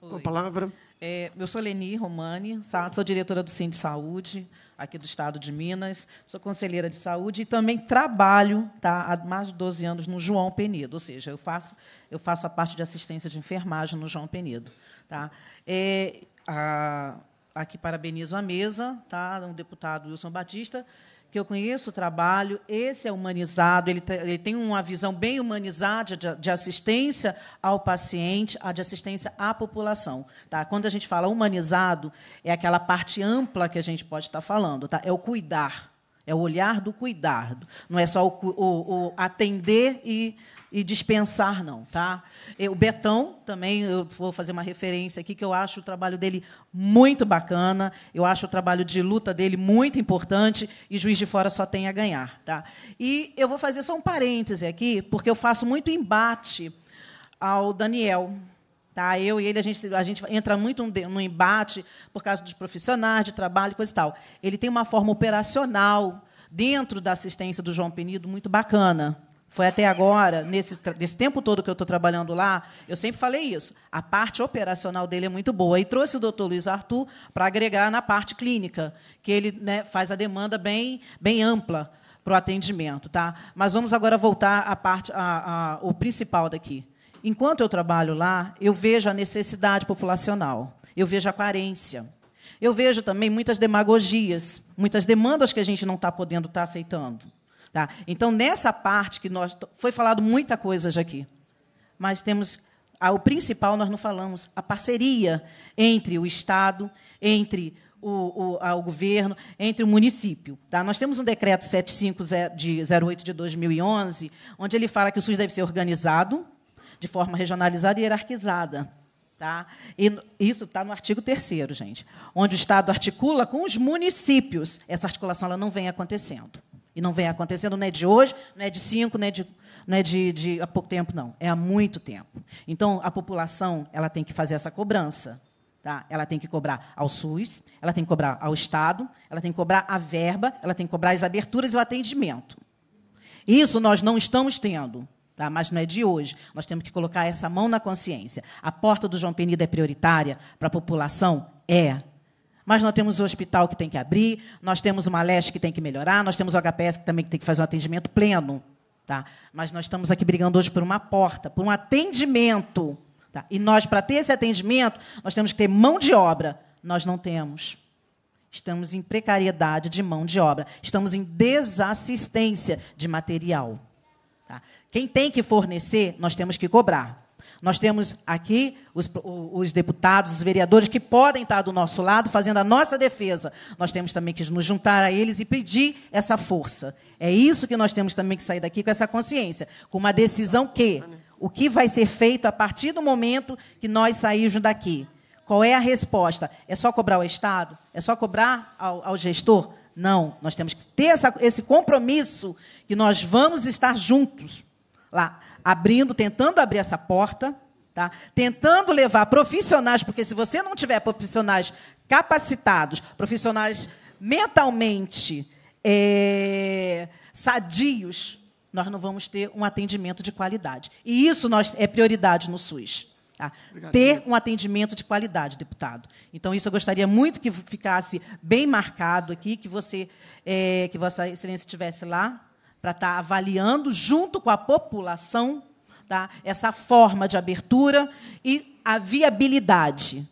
Com a palavra. É, eu sou Leni Romani, sou diretora do Sim de Saúde, aqui do Estado de Minas, sou conselheira de saúde e também trabalho tá, há mais de 12 anos no João Penido, ou seja, eu faço, eu faço a parte de assistência de enfermagem no João Penido. Tá? É, a, aqui parabenizo a mesa, tá, o deputado Wilson Batista, que eu conheço o trabalho, esse é humanizado, ele, ele tem uma visão bem humanizada de, de, assistência ao paciente, a de assistência à população. Tá? Quando a gente fala humanizado, é aquela parte ampla que a gente pode estar falando, tá? é o cuidar, é o olhar do cuidado, não é só o, o, o atender e e dispensar, não. Tá? O Betão, também, eu vou fazer uma referência aqui, que eu acho o trabalho dele muito bacana, eu acho o trabalho de luta dele muito importante, e Juiz de Fora só tem a ganhar. Tá? E eu vou fazer só um parêntese aqui, porque eu faço muito embate ao Daniel. Tá? Eu e ele, a gente, a gente entra muito no embate por causa dos profissionais, de trabalho, coisa e tal. Ele tem uma forma operacional dentro da assistência do João Penido muito bacana. Foi até agora, nesse, nesse tempo todo que eu estou trabalhando lá, eu sempre falei isso. A parte operacional dele é muito boa. E trouxe o doutor Luiz Arthur para agregar na parte clínica, que ele né, faz a demanda bem, bem ampla para o atendimento. Tá? Mas vamos agora voltar à parte, a, principal daqui. Enquanto eu trabalho lá, eu vejo a necessidade populacional, eu vejo a carência. Eu vejo também muitas demagogias, muitas demandas que a gente não está podendo estar tá aceitando. Tá? Então, nessa parte que nós. Foi falado muita coisa já aqui. Mas temos. o principal nós não falamos, a parceria entre o Estado, entre o, o, governo, entre o município. Tá? Nós temos um decreto 75 de 08 de 2011, onde ele fala que o SUS deve ser organizado de forma regionalizada e hierarquizada. Tá? E isso está no artigo 3 gente, onde o Estado articula com os municípios. Essa articulação ela não vem acontecendo. E não vem acontecendo, não é de hoje, não é de cinco, não é de, não é de, de há pouco tempo, não. É há muito tempo. Então, a população ela tem que fazer essa cobrança. Tá? Ela tem que cobrar ao SUS, ela tem que cobrar ao Estado, ela tem que cobrar a verba, ela tem que cobrar as aberturas e o atendimento. Isso nós não estamos tendo, tá? mas não é de hoje. Nós temos que colocar essa mão na consciência. A porta do João Penido é prioritária para a população? É. Mas nós temos o hospital que tem que abrir, nós temos uma leste que tem que melhorar, nós temos o HPS que também tem que fazer um atendimento pleno. Tá? Mas nós estamos aqui brigando hoje por uma porta, por um atendimento. Tá? E nós, para ter esse atendimento, nós temos que ter mão de obra. Nós não temos. Estamos em precariedade de mão de obra. Estamos em desassistência de material. Tá? Quem tem que fornecer, nós temos que cobrar. Nós temos aqui os, os, deputados, os vereadores que podem estar do nosso lado fazendo a nossa defesa. Nós temos também que nos juntar a eles e pedir essa força. É isso que nós temos também que sair daqui com essa consciência, com uma decisão que o que vai ser feito a partir do momento que nós sairmos daqui. Qual é a resposta? É só cobrar o Estado? É só cobrar ao, ao gestor? Não, nós temos que ter essa, esse compromisso que nós vamos estar juntos lá abrindo, tentando abrir essa porta, tá? tentando levar profissionais, porque se você não tiver profissionais capacitados, profissionais mentalmente é, sadios, nós não vamos ter um atendimento de qualidade. E isso nós, é prioridade no SUS. Tá? Ter um atendimento de qualidade, deputado. Então, isso eu gostaria muito que ficasse bem marcado aqui, que você, é, que Vossa Excelência estivesse lá para estar tá avaliando, junto com a população, tá? essa forma de abertura e a viabilidade.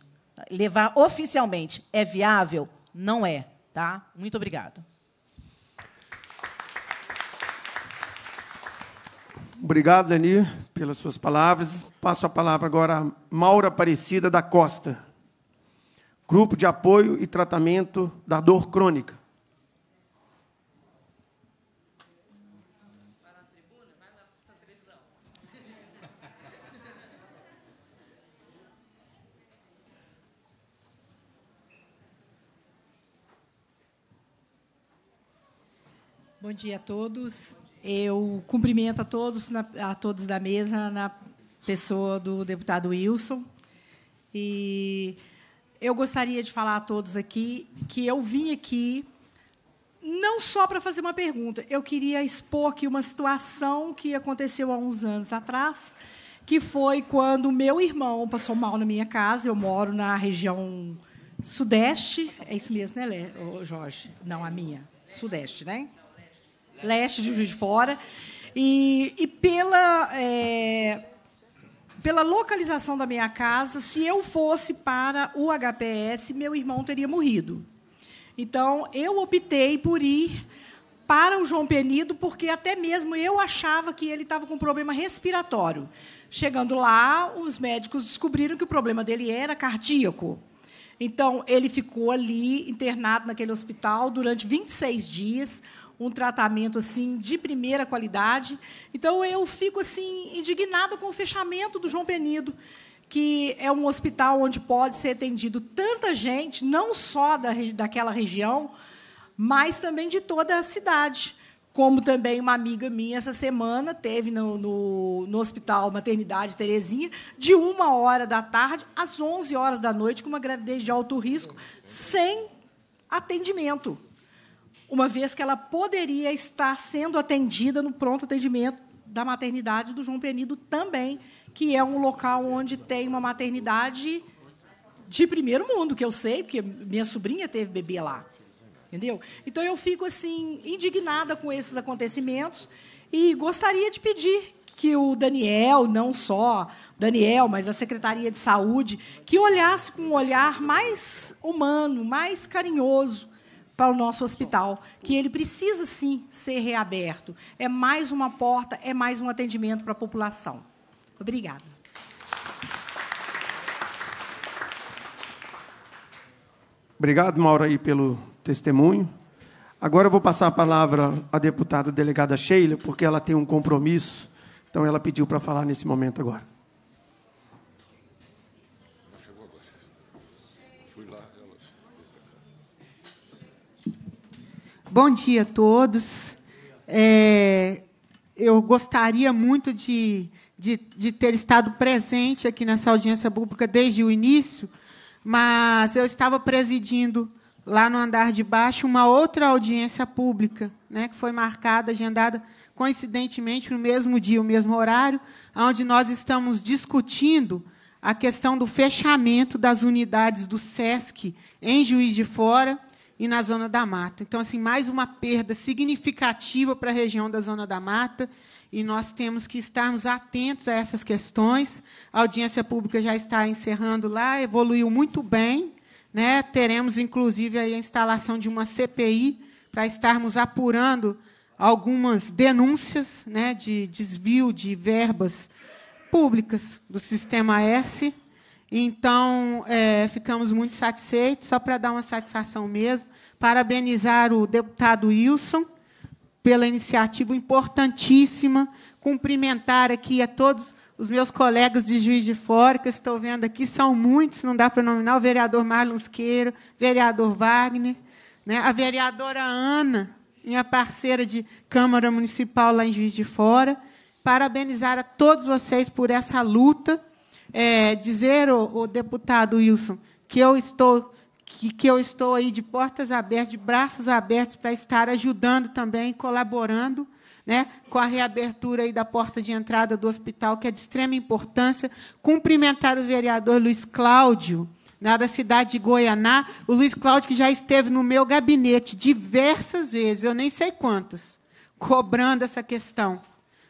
Levar oficialmente é viável? Não é. Tá? Muito obrigada. Obrigado, Dani, pelas suas palavras. Passo a palavra agora a Maura Aparecida da Costa, Grupo de Apoio e Tratamento da Dor Crônica. Bom dia a todos. Eu cumprimento a todos, a todos da mesa, na pessoa do deputado Wilson. E eu gostaria de falar a todos aqui que eu vim aqui não só para fazer uma pergunta, eu queria expor aqui uma situação que aconteceu há uns anos atrás, que foi quando meu irmão passou mal na minha casa. Eu moro na região sudeste, é isso mesmo, né, Jorge? Não, a minha, sudeste, né? Leste de Juiz de Fora. E, e pela, é, pela localização da minha casa, se eu fosse para o HPS, meu irmão teria morrido. Então, eu optei por ir para o João Penido, porque até mesmo eu achava que ele estava com problema respiratório. Chegando lá, os médicos descobriram que o problema dele era cardíaco. Então, ele ficou ali internado naquele hospital durante 26 dias um tratamento assim de primeira qualidade. Então eu fico assim indignada com o fechamento do João Penido, que é um hospital onde pode ser atendido tanta gente, não só da, daquela região, mas também de toda a cidade. Como também uma amiga minha essa semana teve no, no, no Hospital Maternidade Terezinha, de uma hora da tarde às 11 horas da noite, com uma gravidez de alto risco, sem atendimento uma vez que ela poderia estar sendo atendida no pronto atendimento da maternidade do João Penido também, que é um local onde tem uma maternidade de primeiro mundo, que eu sei, porque minha sobrinha teve bebê lá. Entendeu? Então eu fico assim indignada com esses acontecimentos e gostaria de pedir que o Daniel, não só Daniel, mas a Secretaria de Saúde, que olhasse com um olhar mais humano, mais carinhoso para o nosso hospital, que ele precisa sim ser reaberto. É mais uma porta, é mais um atendimento para a população. Obrigada. Obrigado, Maura, aí, pelo testemunho. Agora eu vou passar a palavra à deputada delegada Sheila, porque ela tem um compromisso, então ela pediu para falar nesse momento agora. Bom dia a todos. É, eu gostaria muito de, de, de, ter estado presente aqui nessa audiência pública desde o início, mas eu estava presidindo lá no andar de baixo uma outra audiência pública, né, que foi marcada, agendada coincidentemente no mesmo dia, o mesmo horário, onde nós estamos discutindo a questão do fechamento das unidades do SESC em Juiz de Fora e na Zona da Mata. Então, assim, mais uma perda significativa para a região da Zona da Mata. e nós temos que estarmos atentos a essas questões. A audiência pública já está encerrando lá, evoluiu muito bem. Né? Teremos, inclusive, a instalação de uma CPI para estarmos apurando algumas denúncias né, de desvio de verbas públicas do Sistema S. Então, é, ficamos muito satisfeitos, só para dar uma satisfação mesmo, parabenizar o deputado Wilson pela iniciativa importantíssima, cumprimentar aqui a todos os meus colegas de Juiz de Fora, que estou vendo aqui, são muitos, não dá para nominar, o vereador Marlon Esqueiro, vereador Wagner, né, a vereadora Ana, minha parceira de Câmara Municipal lá em Juiz de Fora, parabenizar a todos vocês por essa luta, é, dizer o, deputado Wilson que eu estou que, que eu estou aí de portas abertas, de braços abertos para estar ajudando também, colaborando, né, com a reabertura aí da porta de entrada do hospital, que é de extrema importância. Cumprimentar o vereador Luiz Cláudio, né, da cidade de Goianá, o Luiz Cláudio que já esteve no meu gabinete diversas vezes, eu nem sei quantas, cobrando essa questão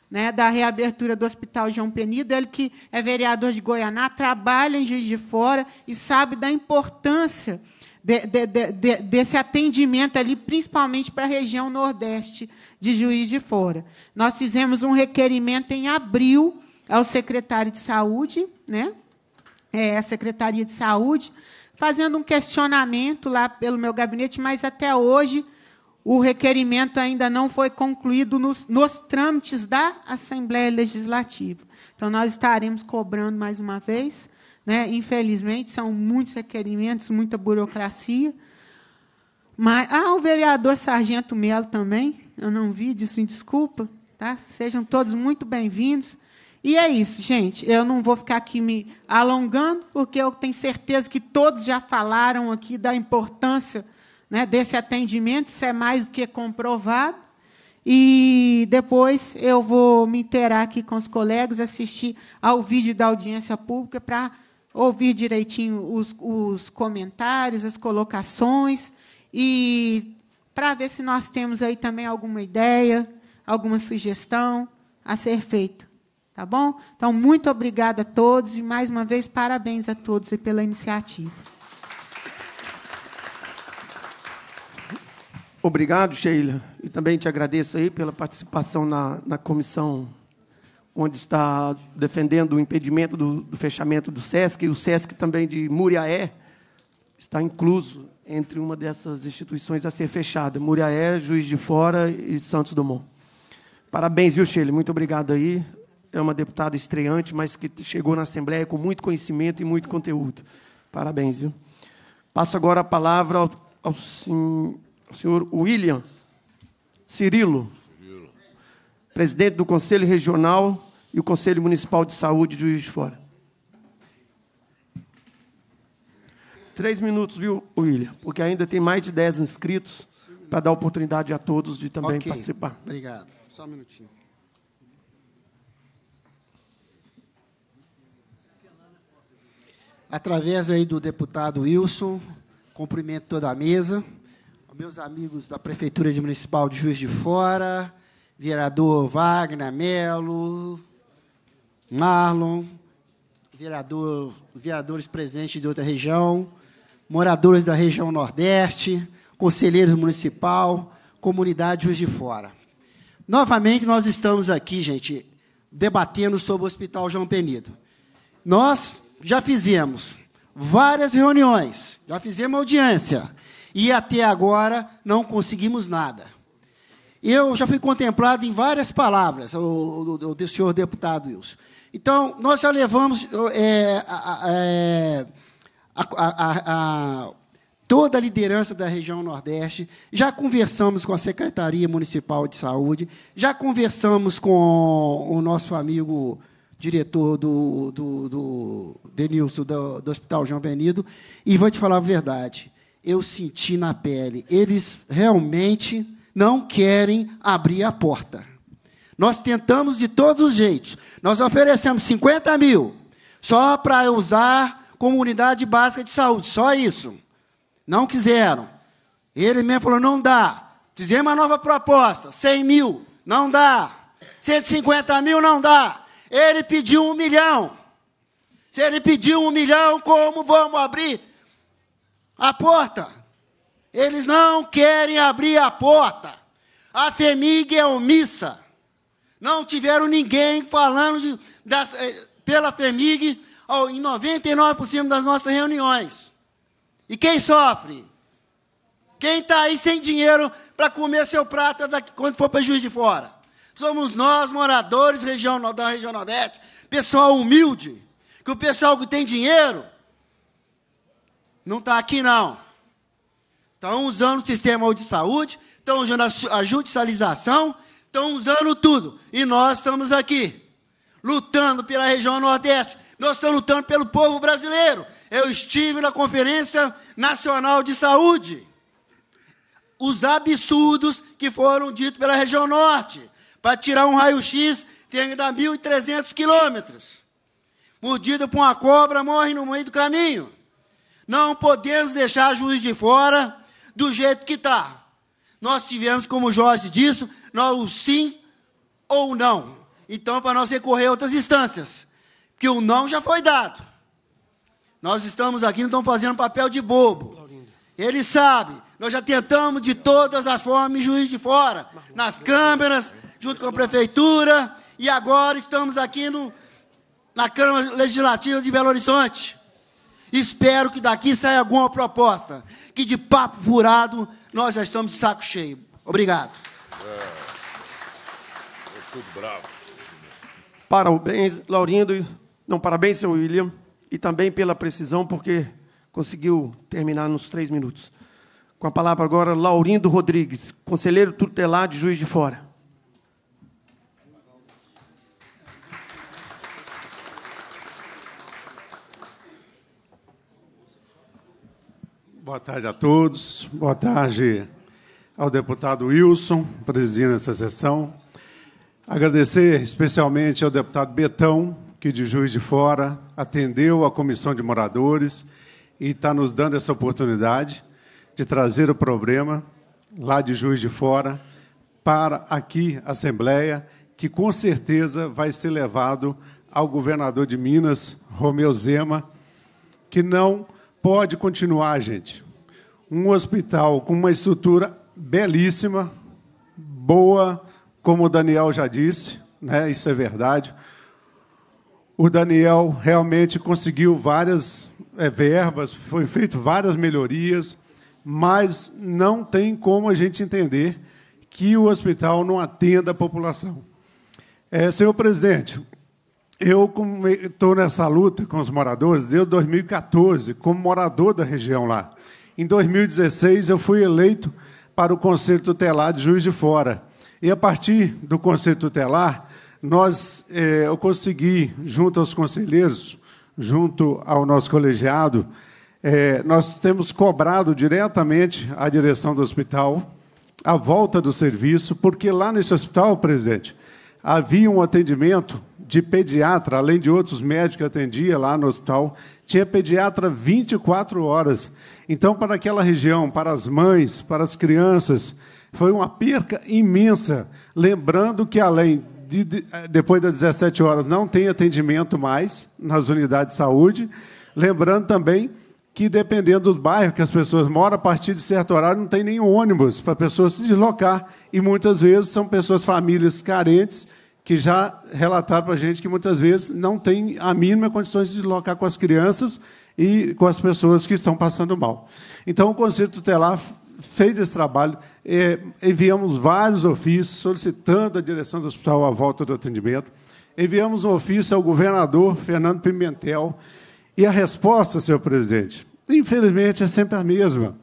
né, da reabertura do Hospital João Penido, ele que é vereador de Goianá, trabalha em Juiz de Fora e sabe da importância de, de, de, desse atendimento ali, principalmente para a região nordeste de Juiz de Fora. Nós fizemos um requerimento em abril ao secretário de Saúde, né, é, a Secretaria de Saúde, fazendo um questionamento lá pelo meu gabinete, mas até hoje o requerimento ainda não foi concluído nos, nos trâmites da Assembleia Legislativa. Então, nós estaremos cobrando mais uma vez. Né? Infelizmente, são muitos requerimentos, muita burocracia. Mas, ah, o vereador Sargento Melo também, eu não vi disso, me desculpa. Tá? Sejam todos muito bem-vindos. E é isso, gente. Eu não vou ficar aqui me alongando, porque eu tenho certeza que todos já falaram aqui da importância né, desse atendimento, isso é mais do que comprovado. E depois eu vou me interar aqui com os colegas, assistir ao vídeo da audiência pública para ouvir direitinho os, os comentários, as colocações e para ver se nós temos aí também alguma ideia, alguma sugestão a ser feita. Tá bom? Então, muito obrigada a todos e, mais uma vez, parabéns a todos pela iniciativa. Obrigado, Sheila. E também te agradeço aí pela participação na, na comissão onde está defendendo o impedimento do, do, fechamento do SESC, e o SESC também de Muriaé está incluso entre uma dessas instituições a ser fechada. Muriaé, Juiz de Fora e Santos Dumont. Parabéns, viu, Sheila? Muito obrigado aí. É uma deputada estreante, mas que chegou na Assembleia com muito conhecimento e muito conteúdo. Parabéns, viu? Passo agora a palavra ao, ao senhor o senhor William Cirilo, presidente do Conselho Regional e o Conselho Municipal de Saúde de Juiz de Fora. Três minutos, viu, William? Porque ainda tem mais de dez inscritos para dar oportunidade a todos de também okay. participar. Obrigado. Só um minutinho. Através aí do deputado Wilson, cumprimento toda a mesa meus amigos da Prefeitura de Municipal de Juiz de Fora, vereador Wagner Melo, Marlon, vereador, vereadores presentes de outra região, moradores da região Nordeste, conselheiros municipal, comunidade Juiz de Fora. Novamente, nós estamos aqui, gente, debatendo sobre o Hospital João Penido. Nós já fizemos várias reuniões, já fizemos audiência, e até agora não conseguimos nada. Eu já fui contemplado em várias palavras, o, o, o senhor deputado Wilson. Então, nós já levamos é, é, a, a, a, toda a liderança da região Nordeste, já conversamos com a Secretaria Municipal de Saúde, já conversamos com o nosso amigo diretor do, do, do Denilson, do, do Hospital João Benido, e vou te falar a verdade eu senti na pele. Eles realmente não querem abrir a porta. Nós tentamos de todos os jeitos. Nós oferecemos 50 mil só para usar comunidade básica de saúde, só isso. Não quiseram. Ele mesmo falou: não dá. Fizemos uma nova proposta, 100 mil, não dá. 150 mil não dá. Ele pediu um milhão. Se ele pediu um milhão, como vamos abrir a porta? Eles não querem abrir a porta. A FEMIG é omissa. Não tiveram ninguém falando de, das, eh, pela FEMIG em 99% das nossas reuniões. E quem sofre? Quem está aí sem dinheiro para comer seu prato daqui, quando for para Juiz de Fora? Somos nós, moradores região, da região Nordeste, pessoal humilde, que o pessoal que tem dinheiro não está aqui, não. Estão usando o sistema de saúde, estão usando a judicialização, estão usando tudo. E nós estamos aqui, lutando pela região Nordeste. Nós estamos lutando pelo povo brasileiro. Eu estive na Conferência Nacional de Saúde. Os absurdos que foram ditos pela região Norte. Para tirar um raio-x, tem que dar 1.300 quilômetros. Mordida por uma cobra, morre no meio do caminho. Não podemos deixar juiz de fora do jeito que está. Nós tivemos, como Jorge disse, nós, o sim ou não. Então, para nós recorrer a outras instâncias. Que o não já foi dado. Nós estamos aqui, não estamos fazendo papel de bobo. Ele sabe. Nós já tentamos de todas as formas, juiz de fora. Nas câmeras, junto com a prefeitura, e agora estamos aqui no, na Câmara Legislativa de Belo Horizonte. Espero que daqui saia alguma proposta, que de papo furado nós já estamos de saco cheio. Obrigado. É, tudo bravo. Parabéns, Laurindo. Não, parabéns, senhor William. E também pela precisão, porque conseguiu terminar nos três minutos. Com a palavra agora, Laurindo Rodrigues, conselheiro tutelar de Juiz de Fora. Boa tarde a todos. Boa tarde ao deputado Wilson, presidindo essa sessão. Agradecer especialmente ao deputado Betão, que de Juiz de Fora atendeu a comissão de moradores e está nos dando essa oportunidade de trazer o problema lá de Juiz de Fora para aqui, Assembleia, que com certeza vai ser levado ao governador de Minas, Romeu Zema, que não pode continuar, gente. Um hospital com uma estrutura belíssima, boa, como o Daniel já disse, né? isso é verdade. O Daniel realmente conseguiu várias é, verbas, foi feito várias melhorias, mas não tem como a gente entender que o hospital não atenda a população. É, senhor presidente, eu estou nessa luta com os moradores desde 2014, como morador da região lá. Em 2016, eu fui eleito para o Conselho Tutelar de Juiz de Fora. E, a partir do Conselho Tutelar, nós, eh, eu consegui, junto aos conselheiros, junto ao nosso colegiado, eh, nós temos cobrado diretamente a direção do hospital a volta do serviço, porque lá nesse hospital, presidente, havia um atendimento de pediatra, além de outros médicos que atendia lá no hospital, tinha pediatra 24 horas. Então, para aquela região, para as mães, para as crianças, foi uma perca imensa. Lembrando que, além de, de depois das 17 horas, não tem atendimento mais nas unidades de saúde. Lembrando também que, dependendo do bairro que as pessoas moram, a partir de certo horário não tem nenhum ônibus para a pessoa se deslocar. E muitas vezes são pessoas, famílias carentes que já relataram para a gente que muitas vezes não tem a mínima condições de deslocar com as crianças e com as pessoas que estão passando mal. Então, o Conselho Tutelar fez esse trabalho, é, enviamos vários ofícios solicitando a direção do hospital a volta do atendimento, enviamos um ofício ao governador Fernando Pimentel, e a resposta, senhor presidente, infelizmente é sempre a mesma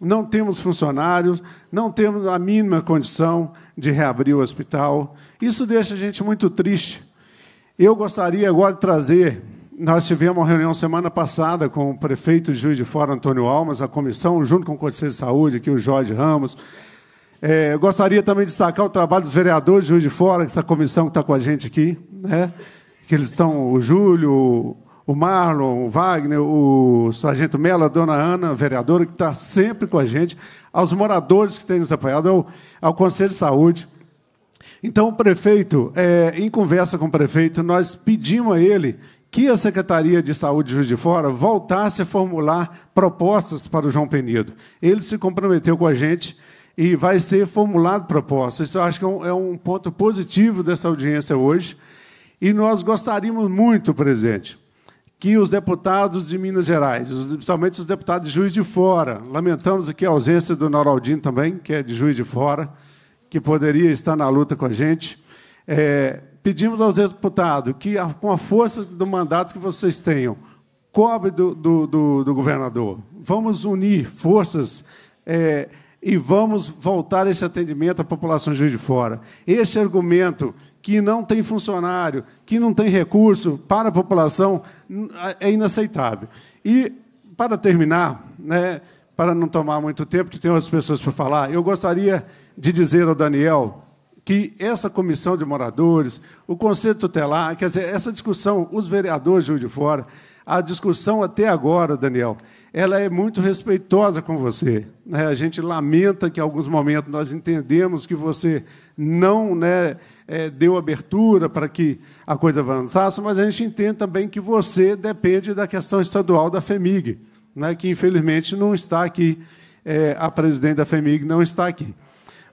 não temos funcionários, não temos a mínima condição de reabrir o hospital. Isso deixa a gente muito triste. Eu gostaria agora de trazer. Nós tivemos uma reunião semana passada com o prefeito de Juiz de Fora, Antônio Almas, a comissão, junto com o Conselho de Saúde, aqui o Jorge Ramos. É, gostaria também de destacar o trabalho dos vereadores de Juiz de Fora, essa comissão que está com a gente aqui, né? que eles estão, o Júlio, o Marlon, o Wagner, o Sargento Mello, a dona Ana, vereadora, que está sempre com a gente, aos moradores que têm nos apoiado, ao, ao Conselho de Saúde. Então, o prefeito, é, em conversa com o prefeito, nós pedimos a ele que a Secretaria de Saúde de Juiz de Fora voltasse a formular propostas para o João Penido. Ele se comprometeu com a gente e vai ser formulado propostas. Isso eu acho que é um, é um ponto positivo dessa audiência hoje. E nós gostaríamos muito, presidente, que os deputados de Minas Gerais, principalmente os deputados de Juiz de Fora, lamentamos aqui a ausência do Noraldinho também, que é de Juiz de Fora, que poderia estar na luta com a gente. É, pedimos aos deputados que, com a força do mandato que vocês tenham, cobre do, do, do, do governador. Vamos unir forças é, e vamos voltar esse atendimento à população de Juiz de Fora. Esse argumento que não tem funcionário, que não tem recurso para a população, é inaceitável. E, para terminar, né, para não tomar muito tempo, que tem outras pessoas para falar, eu gostaria de dizer ao Daniel que essa comissão de moradores, o Conselho Tutelar, quer dizer, essa discussão, os vereadores de Fora, a discussão até agora, Daniel, ela é muito respeitosa com você. Né? A gente lamenta que, em alguns momentos, nós entendemos que você não né, é, deu abertura para que a coisa avançasse, mas a gente entende também que você depende da questão estadual da FEMIG, né, que, infelizmente, não está aqui, é, a presidente da FEMIG não está aqui.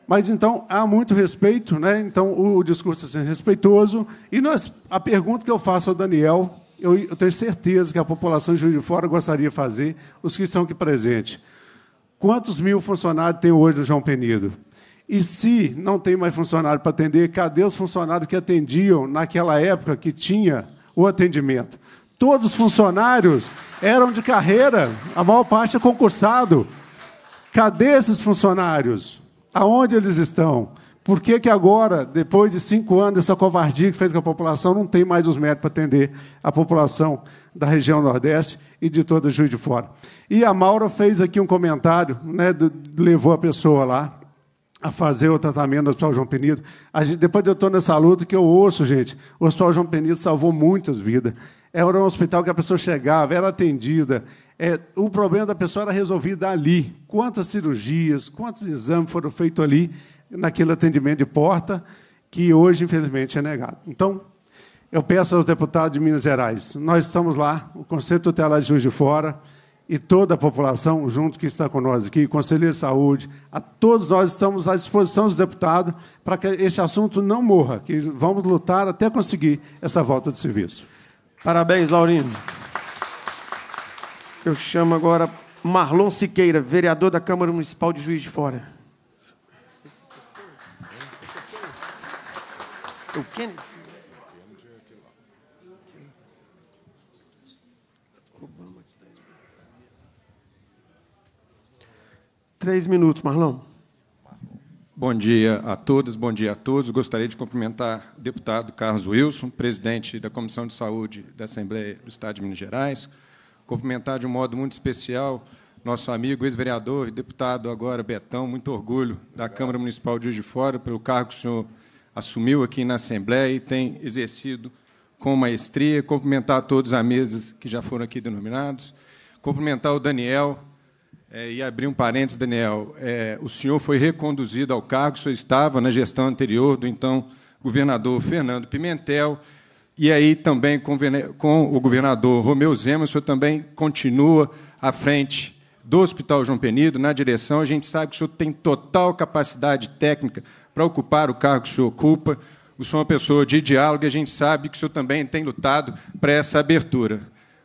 Mas, então, há muito respeito, né? então o discurso é respeitoso, e nós, a pergunta que eu faço ao Daniel eu, eu tenho certeza que a população de Juiz de Fora gostaria de fazer, os que estão aqui presentes. Quantos mil funcionários tem hoje no João Penido? E se não tem mais funcionário para atender, cadê os funcionários que atendiam naquela época que tinha o atendimento? Todos os funcionários eram de carreira, a maior parte é concursado. Cadê esses funcionários? Aonde eles estão? Por que, que agora, depois de cinco anos dessa covardia que fez com a população, não tem mais os médicos para atender a população da região Nordeste e de toda Juiz de Fora? E a Maura fez aqui um comentário, né, do, levou a pessoa lá a fazer o tratamento no Hospital João Penido. Gente, depois de eu estou nessa luta, que eu ouço, gente, o Hospital João Penido salvou muitas vidas. Era um hospital que a pessoa chegava, era atendida. É, o problema da pessoa era resolvido ali. Quantas cirurgias, quantos exames foram feitos ali naquele atendimento de porta que hoje, infelizmente, é negado. Então, eu peço aos deputados de Minas Gerais, nós estamos lá, o Conselho Tutelar de Juiz de Fora e toda a população junto que está nós aqui, Conselheiro de Saúde, a todos nós estamos à disposição dos deputados para que esse assunto não morra, que vamos lutar até conseguir essa volta de serviço. Parabéns, Laurino. Eu chamo agora Marlon Siqueira, vereador da Câmara Municipal de Juiz de Fora. O Ken... Três minutos, Marlon. Bom dia a todas, bom dia a todos. Gostaria de cumprimentar o deputado Carlos Wilson, presidente da Comissão de Saúde da Assembleia do Estado de Minas Gerais. Cumprimentar de um modo muito especial nosso amigo ex-vereador e deputado agora Betão, muito orgulho da Câmara Municipal de Juiz de Fora pelo cargo que o senhor assumiu aqui na Assembleia e tem exercido com maestria. Cumprimentar todos a mesa que já foram aqui denominados. Cumprimentar o Daniel. É, e abrir um parênteses, Daniel. É, o senhor foi reconduzido ao cargo, o senhor estava na gestão anterior do então governador Fernando Pimentel. E aí também com, com o governador Romeu Zema, o senhor também continua à frente do Hospital João Penido, na direção. A gente sabe que o senhor tem total capacidade técnica para ocupar o cargo que o senhor ocupa. O senhor é uma pessoa de diálogo e a gente sabe que o senhor também tem lutado para essa abertura.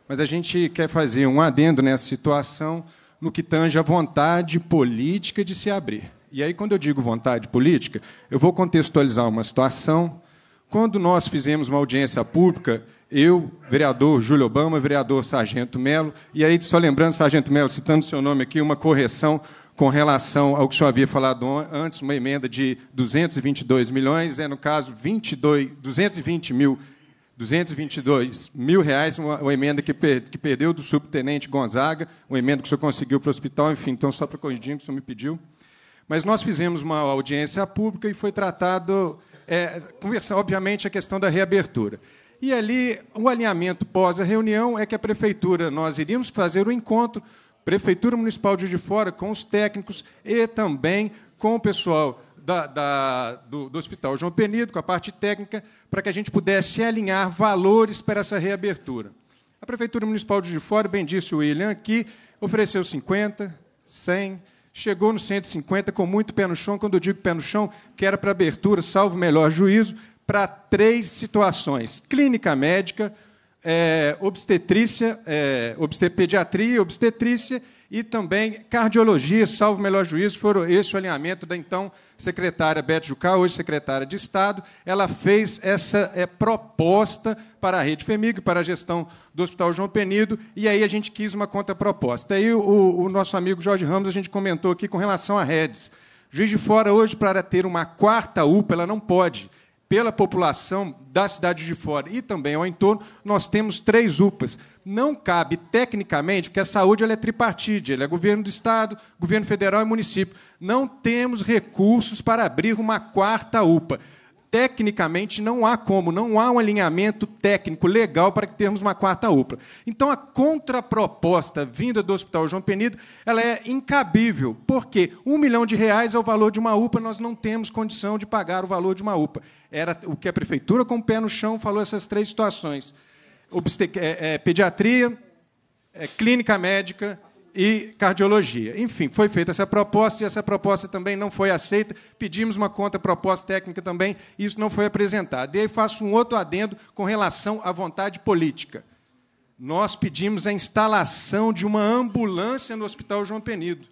Mas a gente quer fazer um adendo nessa situação no que tange a vontade política de se abrir. E aí, quando eu digo vontade política, eu vou contextualizar uma situação. Quando nós fizemos uma audiência pública, eu, vereador Júlio Obama, vereador Sargento Melo, e aí, só lembrando, Sargento Melo, citando seu nome aqui, uma correção com relação ao que o senhor havia falado antes, uma emenda de 222 milhões, é, no caso, 22, 220 mil 222 mil reais, uma, uma emenda que, per, que, perdeu do subtenente Gonzaga, uma emenda que o senhor conseguiu para o hospital, enfim, então, só para corrigir o que o senhor me pediu. Mas nós fizemos uma audiência pública e foi tratado, é, conversar, obviamente, a questão da reabertura. E ali, o alinhamento pós a reunião é que a prefeitura, nós iríamos fazer o um encontro Prefeitura Municipal de Fora, com os técnicos e também com o pessoal da, da, do, do Hospital João Penido, com a parte técnica, para que a gente pudesse alinhar valores para essa reabertura. A Prefeitura Municipal de Fora, bem disse o William aqui, ofereceu 50, 100, chegou no 150 com muito pé no chão. Quando eu digo pé no chão, que era para abertura, salvo melhor juízo, para três situações: clínica médica, é, obstetrícia, é, obstetrícia e também cardiologia, salvo melhor juízo, foram esse o alinhamento da então secretária Beth Jucá, hoje secretária de Estado. Ela fez essa é, proposta para a Rede FEMIG, para a gestão do Hospital João Penido, e aí a gente quis uma contraproposta. Aí o, o nosso amigo Jorge Ramos, a gente comentou aqui com relação à redes. Juiz de Fora, hoje, para ter uma quarta UPA, ela não pode pela população da cidade de fora e também ao entorno, nós temos três UPAs. Não cabe, tecnicamente, porque a saúde é tripartite, é governo do Estado, governo federal e município. Não temos recursos para abrir uma quarta UPA tecnicamente não há como, não há um alinhamento técnico legal para que termos uma quarta UPA. Então, a contraproposta vinda do Hospital João Penido ela é incabível, porque um milhão de reais é o valor de uma UPA, nós não temos condição de pagar o valor de uma UPA. Era o que a Prefeitura, com o pé no chão, falou essas três situações. É, é, pediatria, é, clínica médica e cardiologia. Enfim, foi feita essa proposta e essa proposta também não foi aceita. Pedimos uma contraproposta técnica também e isso não foi apresentado. E aí faço um outro adendo com relação à vontade política. Nós pedimos a instalação de uma ambulância no Hospital João Penido.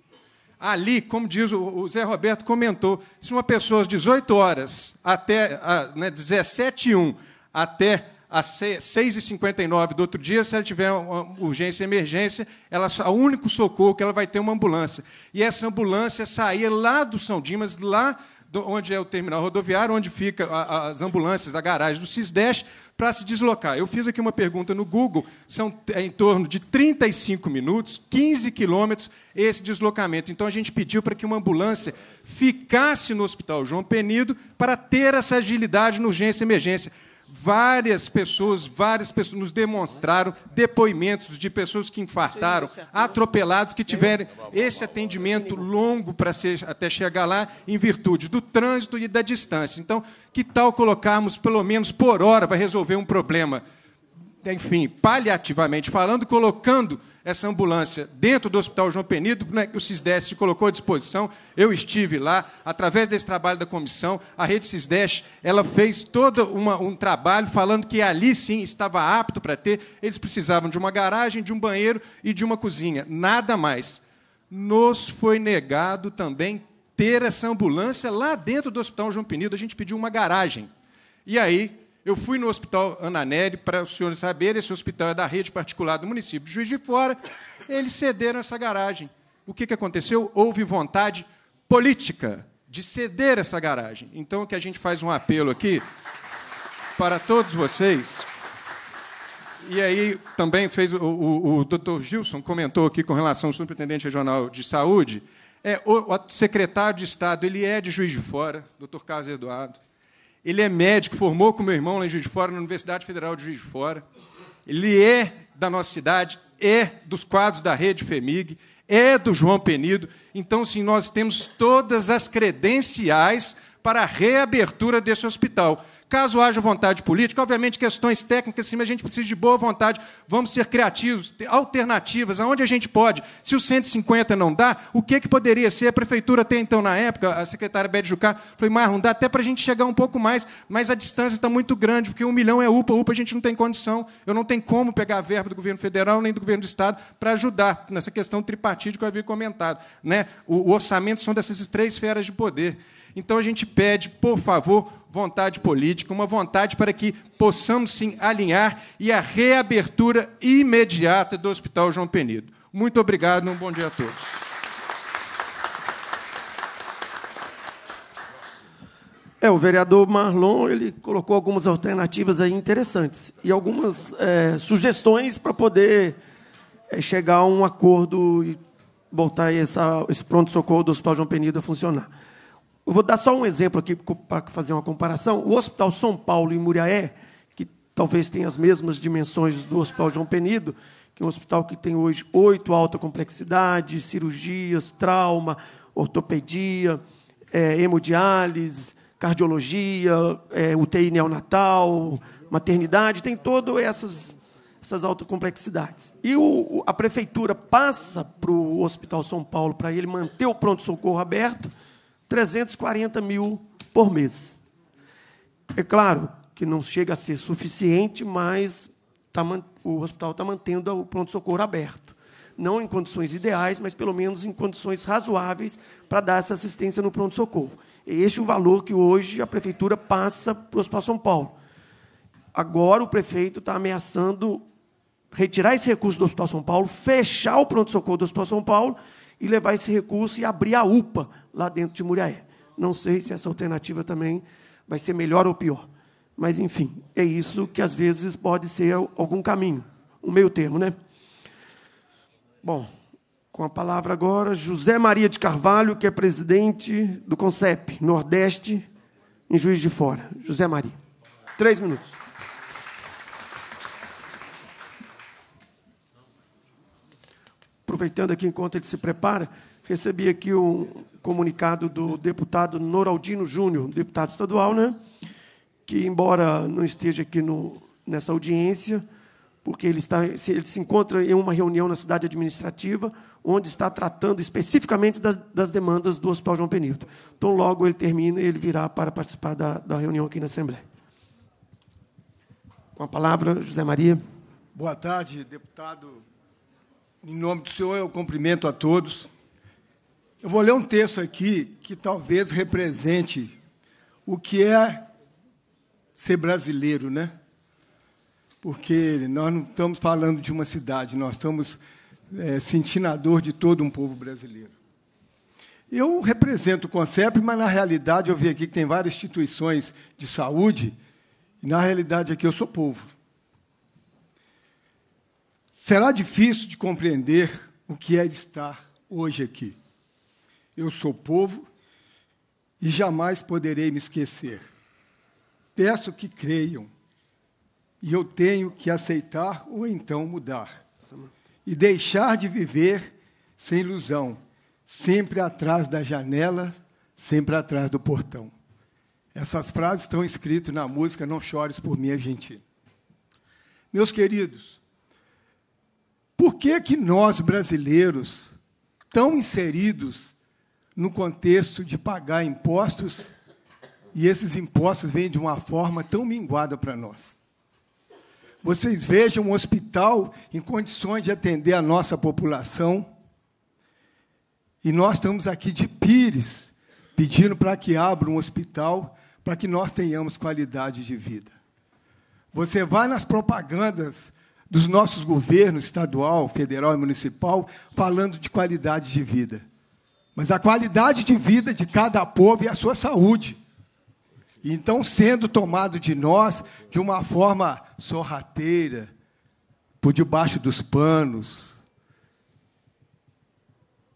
Ali, como diz o Zé Roberto comentou, se uma pessoa às 18 horas até né, 17 e 1 até às 6h59 do outro dia, se ela tiver urgência emergência, ela, o único socorro que ela vai ter é uma ambulância. E essa ambulância saía lá do São Dimas, lá onde é o terminal rodoviário, onde ficam as ambulâncias da garagem do Cisdeste, para se deslocar. Eu fiz aqui uma pergunta no Google, são é em torno de 35 minutos, 15 quilômetros esse deslocamento. Então a gente pediu para que uma ambulância ficasse no Hospital João Penido para ter essa agilidade no urgência e emergência. Várias pessoas, várias pessoas nos demonstraram depoimentos de pessoas que infartaram, atropelados, que tiveram esse atendimento longo para até chegar lá, em virtude do trânsito e da distância. Então, que tal colocarmos, pelo menos por hora, para resolver um problema enfim, paliativamente falando, colocando essa ambulância dentro do Hospital João Penido, né, o CISDES colocou à disposição. Eu estive lá, através desse trabalho da comissão, a rede CISDES ela fez todo uma, um trabalho falando que ali sim estava apto para ter. Eles precisavam de uma garagem, de um banheiro e de uma cozinha, nada mais. Nos foi negado também ter essa ambulância lá dentro do Hospital João Penido. A gente pediu uma garagem. E aí eu fui no Hospital Ananelli, para os senhores saberem, esse hospital é da rede particular do município de Juiz de Fora, eles cederam essa garagem. O que, que aconteceu? Houve vontade política de ceder essa garagem. Então, o que a gente faz um apelo aqui para todos vocês. E aí também fez o, o, o doutor Gilson comentou aqui com relação ao superintendente regional de saúde. É, o, o secretário de Estado ele é de Juiz de Fora, doutor Carlos Eduardo. Ele é médico, formou com meu irmão lá em Juiz de Fora, na Universidade Federal de Juiz de Fora. Ele é da nossa cidade, é dos quadros da rede FEMIG, é do João Penido. Então, sim, nós temos todas as credenciais para a reabertura desse hospital. Caso haja vontade política, obviamente questões técnicas, sim, mas a gente precisa de boa vontade. Vamos ser criativos, ter alternativas, aonde a gente pode. Se o 150 não dá, o que, que poderia ser? A prefeitura até então, na época, a secretária Bede Jucá falou, não dá até para a gente chegar um pouco mais, mas a distância está muito grande, porque um milhão é UPA, UPA a gente não tem condição. Eu não tenho como pegar a verba do governo federal nem do governo do Estado para ajudar nessa questão tripartite que eu havia comentado. Né? O, o orçamento são dessas três esferas de poder. Então a gente pede, por favor, vontade política, uma vontade para que possamos sim alinhar e a reabertura imediata do Hospital João Penido. Muito obrigado, um bom dia a todos. É, o vereador Marlon ele colocou algumas alternativas aí interessantes e algumas é, sugestões para poder é, chegar a um acordo e botar essa, esse pronto-socorro do Hospital João Penido a funcionar. Eu vou dar só um exemplo aqui para fazer uma comparação. O Hospital São Paulo, em Muriaé, que talvez tenha as mesmas dimensões do Hospital João Penido, que é um hospital que tem hoje oito alta complexidade, cirurgias, trauma, ortopedia, é, hemodiálise, cardiologia, é, UTI neonatal, maternidade, tem todas essas, essas altas complexidades. E o, a prefeitura passa para o Hospital São Paulo, para ele manter o pronto-socorro aberto, 340 mil por mês. É claro que não chega a ser suficiente, mas tá, o hospital está mantendo o pronto-socorro aberto. Não em condições ideais, mas pelo menos em condições razoáveis para dar essa assistência no pronto-socorro. Este é o valor que hoje a prefeitura passa para o Hospital São Paulo. Agora o prefeito está ameaçando retirar esse recurso do Hospital São Paulo, fechar o pronto-socorro do Hospital São Paulo e levar esse recurso e abrir a UPA lá dentro de Muriaé. Não sei se essa alternativa também vai ser melhor ou pior. Mas, enfim, é isso que às vezes pode ser algum caminho, um meio termo, né? Bom, com a palavra agora, José Maria de Carvalho, que é presidente do CONCEP Nordeste, em Juiz de Fora. José Maria. Três minutos. Aproveitando aqui enquanto ele se prepara, recebi aqui um comunicado do deputado Noraldino Júnior, deputado estadual, né? que, embora não esteja aqui no, nessa audiência, porque ele, está, ele se encontra em uma reunião na cidade administrativa, onde está tratando especificamente das, das demandas do Hospital João Penilto. Então, logo ele termina e ele virá para participar da, da reunião aqui na Assembleia. Com a palavra, José Maria. Boa tarde, deputado. Em nome do senhor, eu cumprimento a todos. Eu vou ler um texto aqui que talvez represente o que é ser brasileiro, né? Porque nós não estamos falando de uma cidade, nós estamos é, sentindo a dor de todo um povo brasileiro. Eu represento o CONCEP, mas na realidade eu vi aqui que tem várias instituições de saúde, e na realidade aqui eu sou povo. Será difícil de compreender o que é estar hoje aqui. Eu sou povo e jamais poderei me esquecer. Peço que creiam, e eu tenho que aceitar ou então mudar. E deixar de viver sem ilusão, sempre atrás da janela, sempre atrás do portão. Essas frases estão escritas na música Não Chores por Mim, Argentina. Meus queridos, por que, que nós, brasileiros, tão inseridos no contexto de pagar impostos, e esses impostos vêm de uma forma tão minguada para nós? Vocês vejam um hospital em condições de atender a nossa população, e nós estamos aqui de pires, pedindo para que abra um hospital para que nós tenhamos qualidade de vida. Você vai nas propagandas dos nossos governos estadual, federal e municipal falando de qualidade de vida. Mas a qualidade de vida de cada povo é a sua saúde. Então, sendo tomado de nós de uma forma sorrateira, por debaixo dos panos.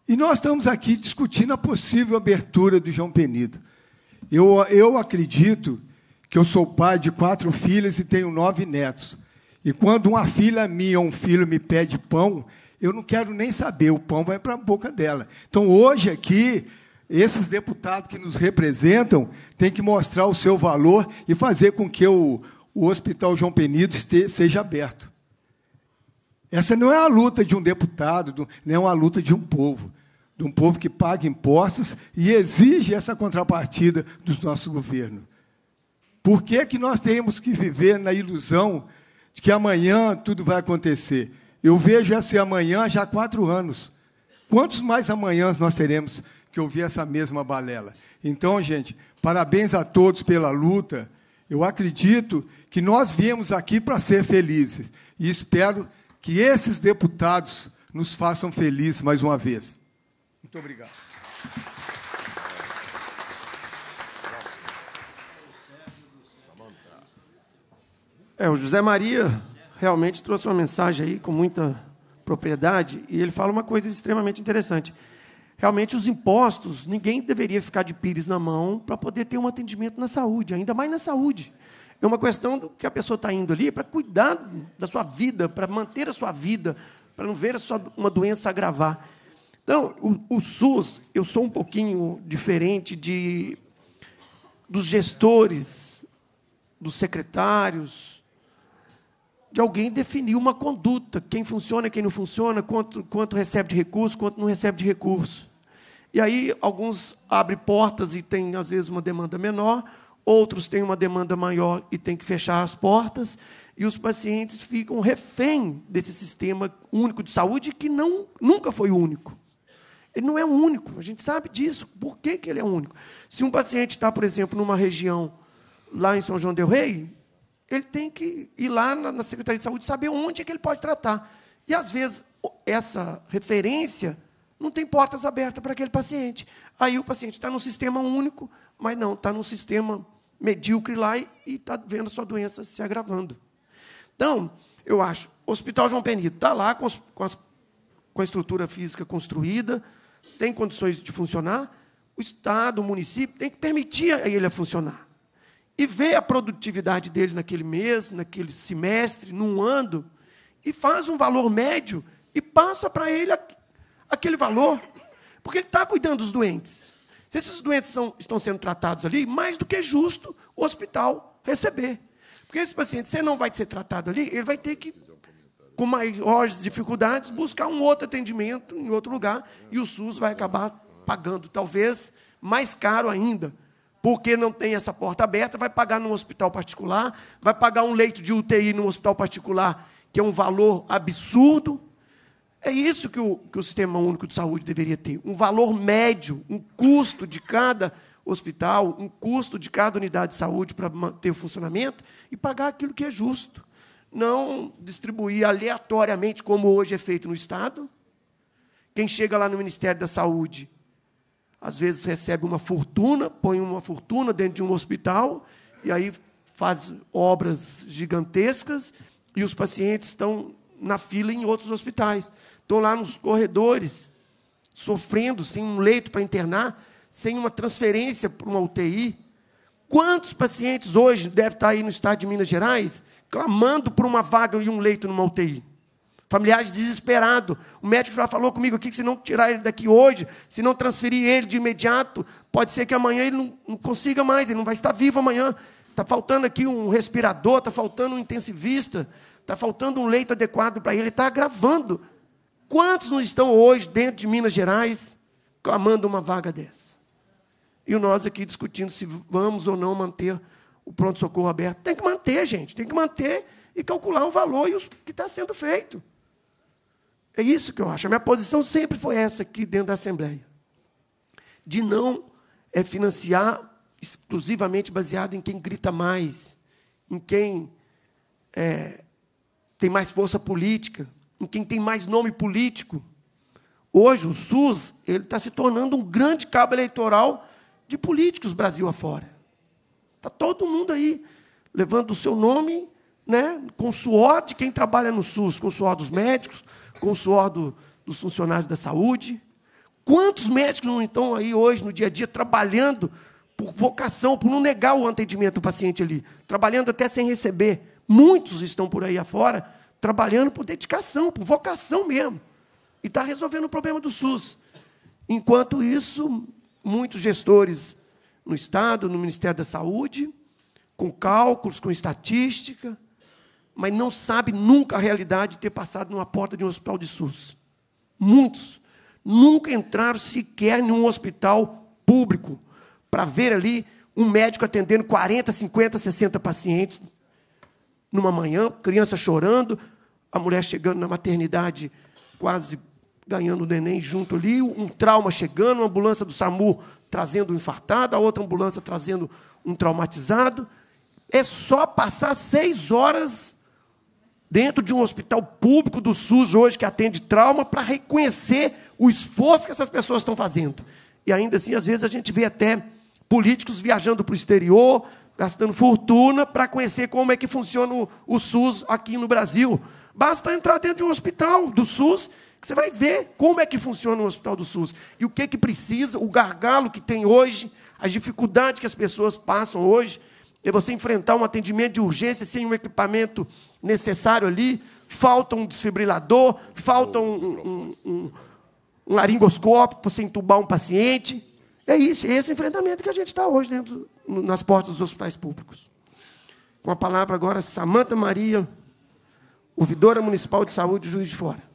E nós estamos aqui discutindo a possível abertura do João Penido. Eu, eu acredito que eu sou pai de quatro filhas e tenho nove netos. E quando uma filha minha ou um filho me pede pão, eu não quero nem saber, o pão vai para a boca dela. Então, hoje aqui, esses deputados que nos representam têm que mostrar o seu valor e fazer com que o, o Hospital João Penido esteja, seja aberto. Essa não é a luta de um deputado, não é uma luta de um povo de um povo que paga impostos e exige essa contrapartida dos nossos governos. Por que, que nós temos que viver na ilusão de que amanhã tudo vai acontecer? Eu vejo esse amanhã já há quatro anos. Quantos mais amanhãs nós teremos que ouvir essa mesma balela? Então, gente, parabéns a todos pela luta. Eu acredito que nós viemos aqui para ser felizes. E espero que esses deputados nos façam felizes mais uma vez. Muito obrigado. É, o José Maria realmente trouxe uma mensagem aí com muita propriedade e ele fala uma coisa extremamente interessante. Realmente, os impostos, ninguém deveria ficar de pires na mão para poder ter um atendimento na saúde, ainda mais na saúde. É uma questão que a pessoa está indo ali para cuidar da sua vida, para manter a sua vida, para não ver sua, uma doença agravar. Então, o, o SUS, eu sou um pouquinho diferente de dos gestores, dos secretários, de alguém definir uma conduta, quem funciona, quem não funciona, quanto, quanto recebe de recurso, quanto não recebe de recurso. E aí, alguns abrem portas e têm, às vezes, uma demanda menor, outros têm uma demanda maior e têm que fechar as portas, e os pacientes ficam refém desse sistema único de saúde que não, nunca foi único. Ele não é único, a gente sabe disso. Por que, que ele é único? Se um paciente está, por exemplo, numa região lá em São João del Rei, ele tem que ir lá na Secretaria de Saúde saber onde é que ele pode tratar. E, às vezes, essa referência não tem portas abertas para aquele paciente. Aí o paciente está num sistema único, mas não, está num sistema medíocre lá e está vendo a sua doença se agravando. Então, eu acho, o Hospital João Penido está lá com, as, com, as, com a estrutura física construída, tem condições de funcionar, o Estado, o município, tem que permitir a ele a funcionar. E ver a produtividade dele naquele mês, naquele semestre, num ano, e faz um valor médio e passa para ele aquele valor, porque ele está cuidando dos doentes. Se esses doentes são, estão sendo tratados ali, mais do que justo o hospital receber. Porque esse paciente, se não vai ser tratado ali, ele vai ter que com maiores dificuldades, buscar um outro atendimento em outro lugar, e o SUS vai acabar pagando, talvez mais caro ainda, porque não tem essa porta aberta, vai pagar num hospital particular, vai pagar um leito de UTI num hospital particular, que é um valor absurdo. É isso que o, que o Sistema Único de Saúde deveria ter: um valor médio, um custo de cada hospital, um custo de cada unidade de saúde para manter o funcionamento e pagar aquilo que é justo não distribuir aleatoriamente, como hoje é feito no Estado. Quem chega lá no Ministério da Saúde, às vezes recebe uma fortuna, põe uma fortuna dentro de um hospital, e aí faz obras gigantescas, e os pacientes estão na fila em outros hospitais. Estão lá nos corredores, sofrendo, sem um leito para internar, sem uma transferência para uma UTI. Quantos pacientes hoje devem estar aí no estado de Minas Gerais clamando por uma vaga e um leito numa UTI. Familiares desesperados. O médico já falou comigo aqui que se não tirar ele daqui hoje, se não transferir ele de imediato, pode ser que amanhã ele não, não consiga mais, ele não vai estar vivo amanhã. Está faltando aqui um respirador, está faltando um intensivista, está faltando um leito adequado para ele, está agravando. Quantos não estão hoje dentro de Minas Gerais clamando uma vaga dessa? E nós aqui discutindo se vamos ou não manter o pronto-socorro aberto. Tem que manter, gente, tem que manter e calcular o valor e o que está sendo feito. É isso que eu acho. A minha posição sempre foi essa aqui dentro da Assembleia. De não é, financiar exclusivamente baseado em quem grita mais, em quem é, tem mais força política, em quem tem mais nome político. Hoje, o SUS ele está se tornando um grande cabo eleitoral de políticos Brasil afora. Está todo mundo aí levando o seu nome, né, com o suor de quem trabalha no SUS, com o suor dos médicos, com o suor do, dos funcionários da saúde. Quantos médicos não estão aí hoje, no dia a dia, trabalhando por vocação, por não negar o atendimento do paciente ali, trabalhando até sem receber? Muitos estão por aí afora, trabalhando por dedicação, por vocação mesmo. E está resolvendo o problema do SUS. Enquanto isso, muitos gestores no Estado, no Ministério da Saúde, com cálculos, com estatística, mas não sabe nunca a realidade de ter passado numa porta de um hospital de SUS. Muitos nunca entraram sequer em um hospital público para ver ali um médico atendendo 40, 50, 60 pacientes numa manhã, criança chorando, a mulher chegando na maternidade quase ganhando o neném junto ali, um trauma chegando, uma ambulância do SAMU trazendo um infartado, a outra ambulância trazendo um traumatizado. É só passar seis horas dentro de um hospital público do SUS hoje que atende trauma para reconhecer o esforço que essas pessoas estão fazendo. E ainda assim, às vezes, a gente vê até políticos viajando para o exterior, gastando fortuna para conhecer como é que funciona o, SUS aqui no Brasil. Basta entrar dentro de um hospital do SUS você vai ver como é que funciona o Hospital do SUS e o que, que precisa, o gargalo que tem hoje, as dificuldades que as pessoas passam hoje. É você enfrentar um atendimento de urgência sem um equipamento necessário ali, falta um desfibrilador, falta um, um, um, um laringoscópio para você entubar um paciente. É isso, é esse enfrentamento que a gente está hoje dentro, nas portas dos hospitais públicos. Com a palavra agora, Samanta Maria, ouvidora municipal de saúde, Juiz de Fora.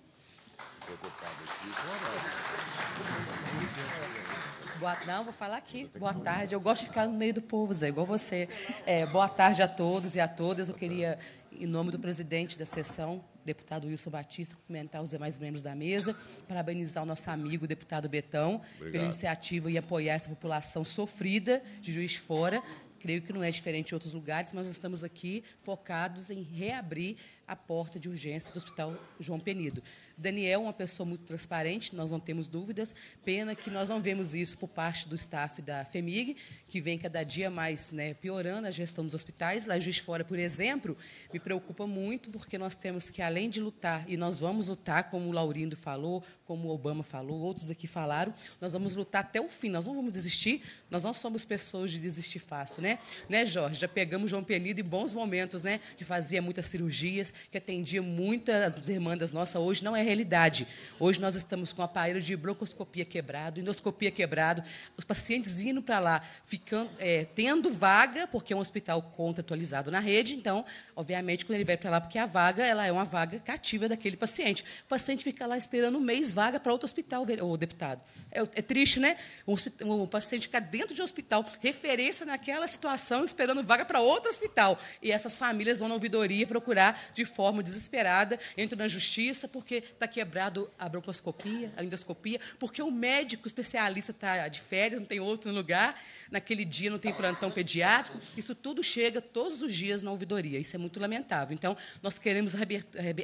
Boa, não, vou falar aqui. Boa tarde. Eu gosto de ficar no meio do povo, Zé, igual você. É, boa tarde a todos e a todas. Eu queria, em nome do presidente da sessão, deputado Wilson Batista, cumprimentar os demais membros da mesa, parabenizar o nosso amigo, deputado Betão, Obrigado. pela iniciativa e apoiar essa população sofrida de Juiz de Fora. Creio que não é diferente em outros lugares, mas nós estamos aqui focados em reabrir a porta de urgência do Hospital João Penido. Daniel é uma pessoa muito transparente, nós não temos dúvidas. Pena que nós não vemos isso por parte do staff da FEMIG, que vem cada dia mais né, piorando a gestão dos hospitais. Lá Juiz Fora, por exemplo, me preocupa muito, porque nós temos que, além de lutar, e nós vamos lutar, como o Laurindo falou, como o Obama falou, outros aqui falaram, nós vamos lutar até o fim, nós não vamos desistir, nós não somos pessoas de desistir fácil, né? Né, Jorge? Já pegamos João Penido em bons momentos, né? Que fazia muitas cirurgias, que atendia muitas demandas nossas. Hoje não é realidade. Hoje nós estamos com aparelho de broncoscopia quebrado, endoscopia quebrado, os pacientes indo para lá, ficando, é, tendo vaga, porque é um hospital contratualizado na rede, então, obviamente, quando ele vai para lá, porque a vaga ela é uma vaga cativa daquele paciente. O paciente fica lá esperando um mês vaga para outro hospital, o deputado. É, é triste, né? Um, um, paciente ficar dentro de um hospital, referência naquela situação, esperando vaga para outro hospital. E essas famílias vão na ouvidoria procurar de forma desesperada, entram na justiça, porque está quebrado a broncoscopia, a endoscopia, porque o médico especialista está de férias, não tem outro lugar, naquele dia não tem plantão pediátrico. Isso tudo chega todos os dias na ouvidoria. Isso é muito lamentável. Então, nós queremos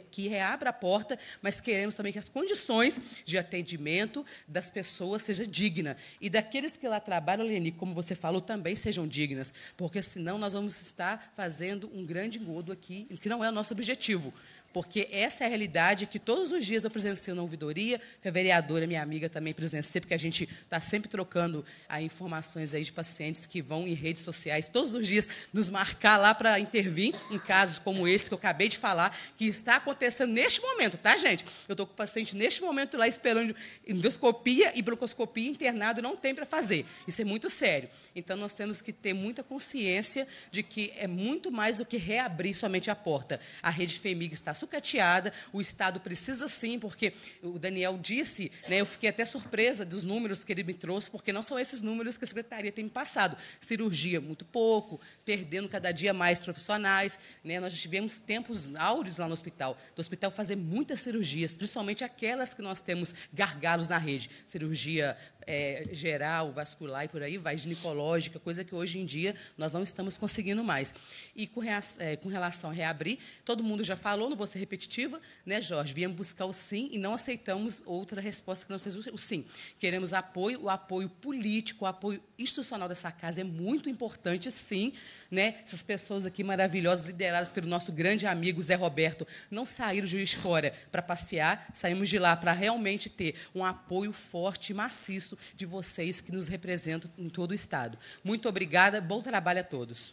que reabra a porta, mas queremos também que as condições de atendimento das pessoas sejam dignas. E daqueles que lá trabalham, Leni, como você falou, também sejam dignas, porque senão nós vamos estar fazendo um grande engodo aqui, que não é o nosso objetivo porque essa é a realidade que todos os dias eu presencio na ouvidoria, que a vereadora, minha amiga, também presencia, porque a gente está sempre trocando aí, informações aí de pacientes que vão em redes sociais, todos os dias, nos marcar lá para intervir em casos como esse que eu acabei de falar, que está acontecendo neste momento, tá, gente? Eu estou com o paciente neste momento lá esperando endoscopia e broncoscopia internado, não tem para fazer. Isso é muito sério. Então, nós temos que ter muita consciência de que é muito mais do que reabrir somente a porta. A rede FEMIG está sucateada, o Estado precisa sim, porque o Daniel disse, né, eu fiquei até surpresa dos números que ele me trouxe, porque não são esses números que a Secretaria tem passado. Cirurgia, muito pouco, perdendo cada dia mais profissionais. Né, nós tivemos tempos áureos lá no hospital, do hospital fazer muitas cirurgias, principalmente aquelas que nós temos gargalos na rede. Cirurgia é, geral, vascular e por aí vai, ginecológica, coisa que hoje em dia nós não estamos conseguindo mais. E com, é, com relação a reabrir, todo mundo já falou, não vou ser repetitiva, né, Jorge? Viemos buscar o sim e não aceitamos outra resposta que não seja o sim. Queremos apoio, o apoio político, o apoio institucional dessa casa é muito importante, sim. Né? Essas pessoas aqui maravilhosas, lideradas pelo nosso grande amigo Zé Roberto, não saíram Juiz Fora para passear, saímos de lá para realmente ter um apoio forte e maciço de vocês que nos representam em todo o Estado. Muito obrigada, bom trabalho a todos.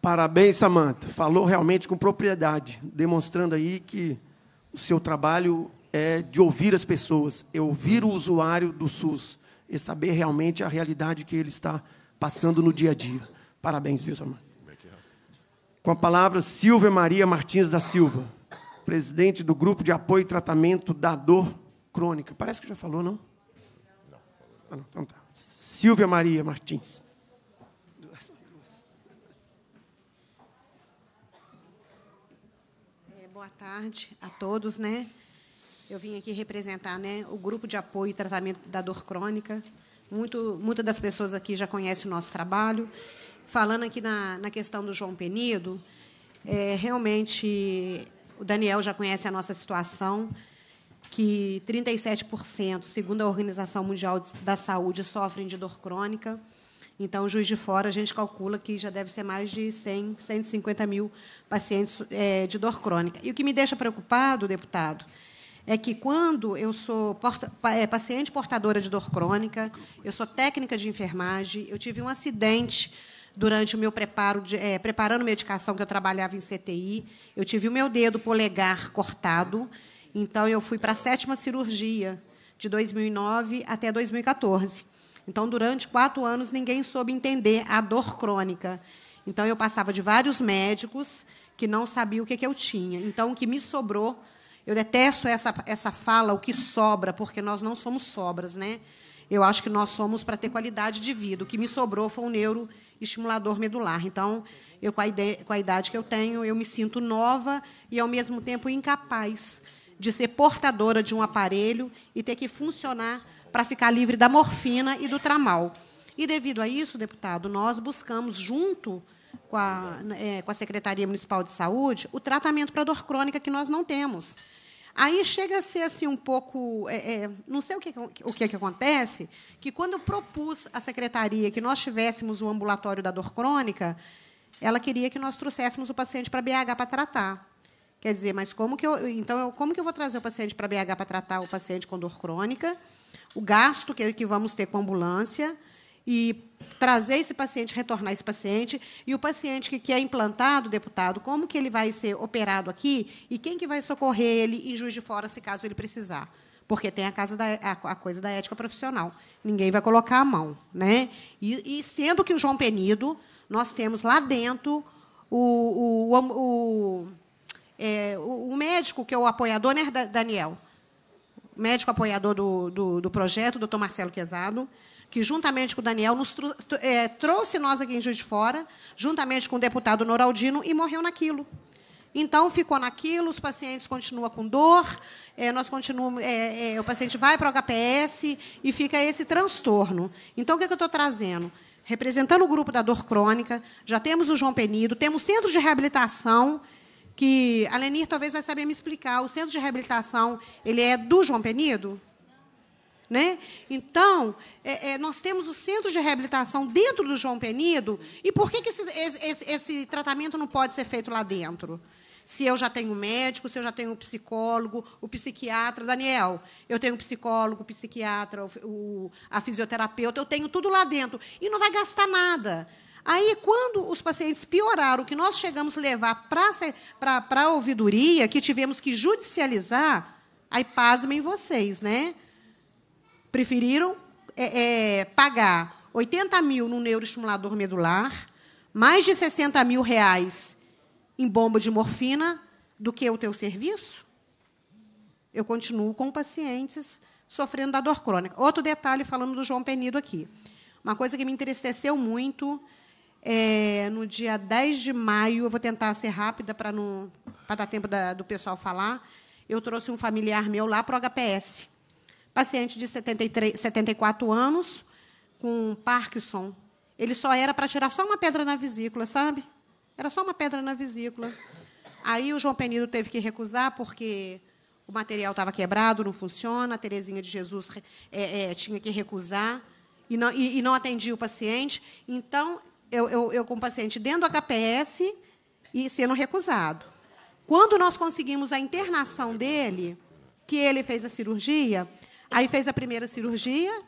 Parabéns, Samanta. Falou realmente com propriedade, demonstrando aí que o seu trabalho é de ouvir as pessoas, é ouvir o usuário do SUS e saber realmente a realidade que ele está passando no dia a dia. Parabéns, viu, Samanta? Com a palavra, Silvia Maria Martins da Silva, presidente do Grupo de Apoio e Tratamento da Dor Crônica. Parece que já falou, não? Não. Ah, não. Então tá. Silvia Maria Martins. Boa tarde a todos, né? Eu vim aqui representar, né, o grupo de apoio e tratamento da dor crônica. Muito, muitas das pessoas aqui já conhecem o nosso trabalho. Falando aqui na, na questão do João Penido, é, realmente o Daniel já conhece a nossa situação, que 37%, segundo a Organização Mundial da Saúde, sofrem de dor crônica. Então, Juiz de Fora, a gente calcula que já deve ser mais de 100, 150 mil pacientes é, de dor crônica. E o que me deixa preocupado, deputado, é que quando eu sou porta, é, paciente portadora de dor crônica, eu sou técnica de enfermagem, eu tive um acidente durante o meu preparo, de, é, preparando medicação, que eu trabalhava em CTI. Eu tive o meu dedo polegar cortado, então eu fui para a sétima cirurgia, de 2009 até 2014. Então, durante quatro anos, ninguém soube entender a dor crônica. Então, eu passava de vários médicos que não sabiam o que, que eu tinha. Então, o que me sobrou, eu detesto essa, essa fala, o que sobra, porque nós não somos sobras. Né? Eu acho que nós somos para ter qualidade de vida. O que me sobrou foi um neuroestimulador medular. Então, eu, com a, ideia, com a idade que eu tenho, eu me sinto nova e, ao mesmo tempo, incapaz de ser portadora de um aparelho e ter que funcionar para ficar livre da morfina e do tramal. E, devido a isso, deputado, nós buscamos, junto com a, é, com a Secretaria Municipal de Saúde, o tratamento para dor crônica que nós não temos. Aí chega a ser assim um pouco, é, é, não sei o que o que, que acontece, que quando eu propus à secretaria que nós tivéssemos o ambulatório da dor crônica, ela queria que nós trouxéssemos o paciente para BH para tratar. Quer dizer, mas como que eu, então eu, como que eu vou trazer o paciente para BH para tratar o paciente com dor crônica? O gasto que, que vamos ter com a ambulância e trazer esse paciente, retornar esse paciente e o paciente que, que é implantado, deputado, como que ele vai ser operado aqui e quem que vai socorrer ele em Juiz de Fora se caso ele precisar? Porque tem a, casa da, a, a coisa da ética profissional. Ninguém vai colocar a mão. Né? E, e sendo que o João Penido, nós temos lá dentro o, o, o é, o, médico, que é o apoiador, né, Daniel? Médico apoiador do, do, do projeto, o doutor Marcelo Quezado, que, juntamente com o Daniel, nos é, trouxe nós aqui em Juiz de Fora, juntamente com o deputado Noraldino, e morreu naquilo. Então, ficou naquilo, os pacientes continuam com dor, é, nós continuamos, é, é, o paciente vai para o HPS e fica esse transtorno. Então, o que, é que eu estou trazendo? Representando o grupo da dor crônica, já temos o João Penido, temos centro de reabilitação que a Lenir talvez vai saber me explicar. O centro de reabilitação ele é do João Penido? Né? Então, é, é, nós temos o centro de reabilitação dentro do João Penido, e por que, que esse, esse, esse, tratamento não pode ser feito lá dentro? Se eu já tenho médico, se eu já tenho psicólogo, o psiquiatra, Daniel, eu tenho psicólogo, psiquiatra, o, a fisioterapeuta, eu tenho tudo lá dentro. E não vai gastar nada. Aí, quando os pacientes pioraram, que nós chegamos a levar para a ouvidoria, que tivemos que judicializar, aí pasmem vocês, né? Preferiram é, é, pagar 80 mil no neuroestimulador medular, mais de 60 mil reais em bomba de morfina, do que o teu serviço? Eu continuo com pacientes sofrendo da dor crônica. Outro detalhe, falando do João Penido aqui. Uma coisa que me entristeceu muito é, no dia 10 de maio, eu vou tentar ser rápida para não para dar tempo da, do pessoal falar. Eu trouxe um familiar meu lá para o HPS. Paciente de 73, 74 anos, com Parkinson. Ele só era para tirar só uma pedra na vesícula, sabe? Era só uma pedra na vesícula. Aí o João Penido teve que recusar, porque o material estava quebrado, não funciona. A Terezinha de Jesus é, é, tinha que recusar e não, e, e não atendia o paciente. Então, eu, eu, eu com o paciente dentro do HPS e sendo recusado. Quando nós conseguimos a internação dele, que ele fez a cirurgia, aí fez a primeira cirurgia,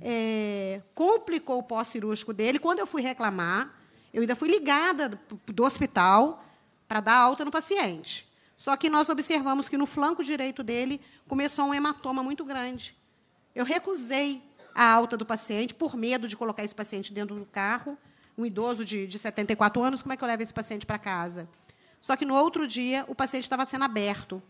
é, complicou o pós-cirúrgico dele. Quando eu fui reclamar, eu ainda fui ligada do hospital para dar alta no paciente. Só que nós observamos que no flanco direito dele começou um hematoma muito grande. Eu recusei a alta do paciente por medo de colocar esse paciente dentro do carro um idoso de, de 74 anos, como é que eu levo esse paciente para casa? Só que no outro dia o paciente estava sendo aberto,